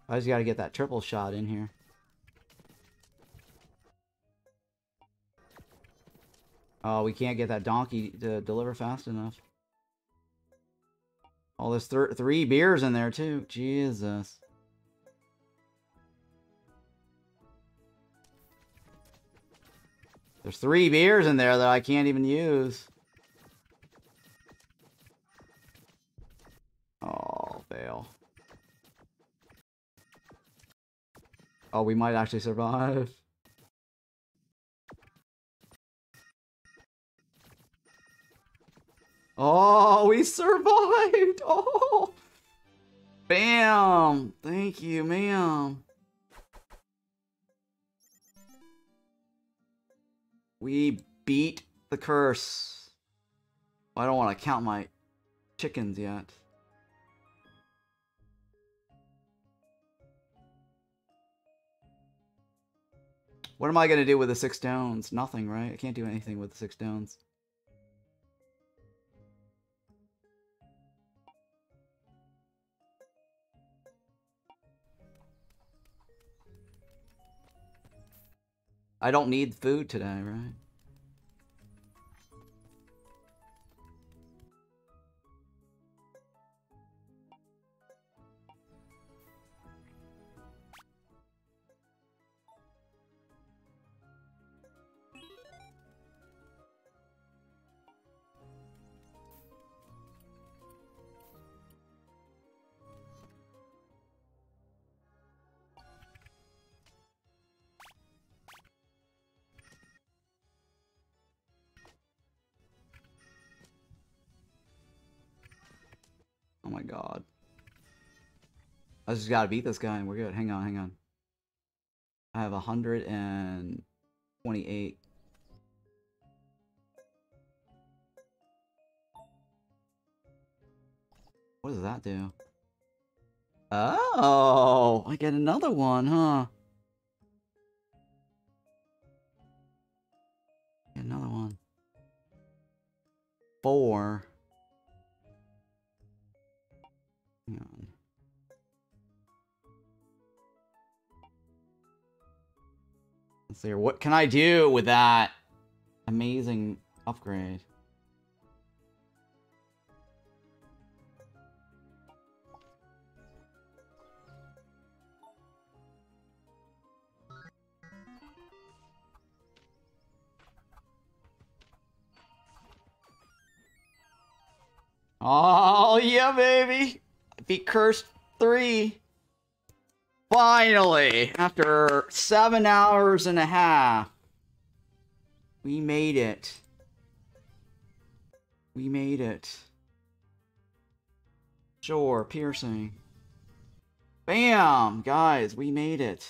I just gotta get that triple shot in here. Oh, we can't get that donkey to deliver fast enough. Oh, there's th three beers in there too. Jesus. There's three beers in there that I can't even use. Oh, we might actually survive. Oh, we survived! Oh! Bam! Thank you, ma'am. We beat the curse. I don't want to count my chickens yet. What am I going to do with the six stones? Nothing, right? I can't do anything with the six stones. I don't need food today, right? Oh my god. I just gotta beat this guy and we're good. Hang on, hang on. I have 128. What does that do? Oh, I get another one, huh? Get another one. Four. Let's see here. What can I do with that amazing upgrade? Oh, yeah, baby. Be cursed three. Finally, after seven hours and a half, we made it. We made it. Sure, piercing. Bam! Guys, we made it.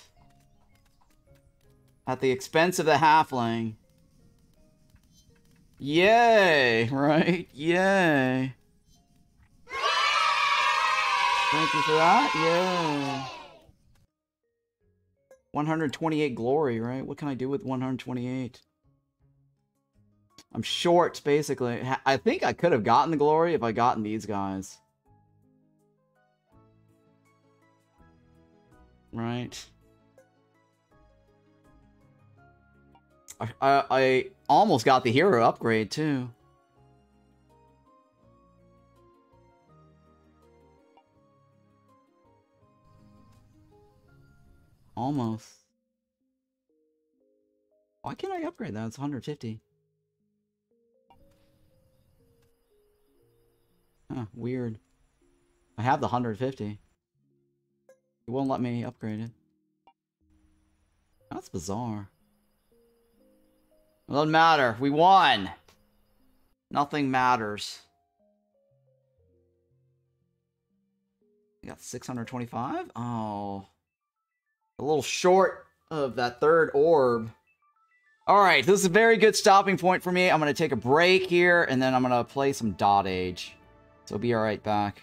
At the expense of the halfling. Yay! Right? Yay! Thank you for that. Yeah. 128 glory, right? What can I do with 128? I'm short, basically. I think I could have gotten the glory if I gotten these guys. Right. I, I, I almost got the hero upgrade, too. Almost. Why can't I upgrade that? It's 150. Huh, weird. I have the 150. It won't let me upgrade it. That's bizarre. It doesn't matter. We won! Nothing matters. We got 625? Oh a little short of that third orb. All right, this is a very good stopping point for me. I'm going to take a break here, and then I'm going to play some Dot Age. So be all right back.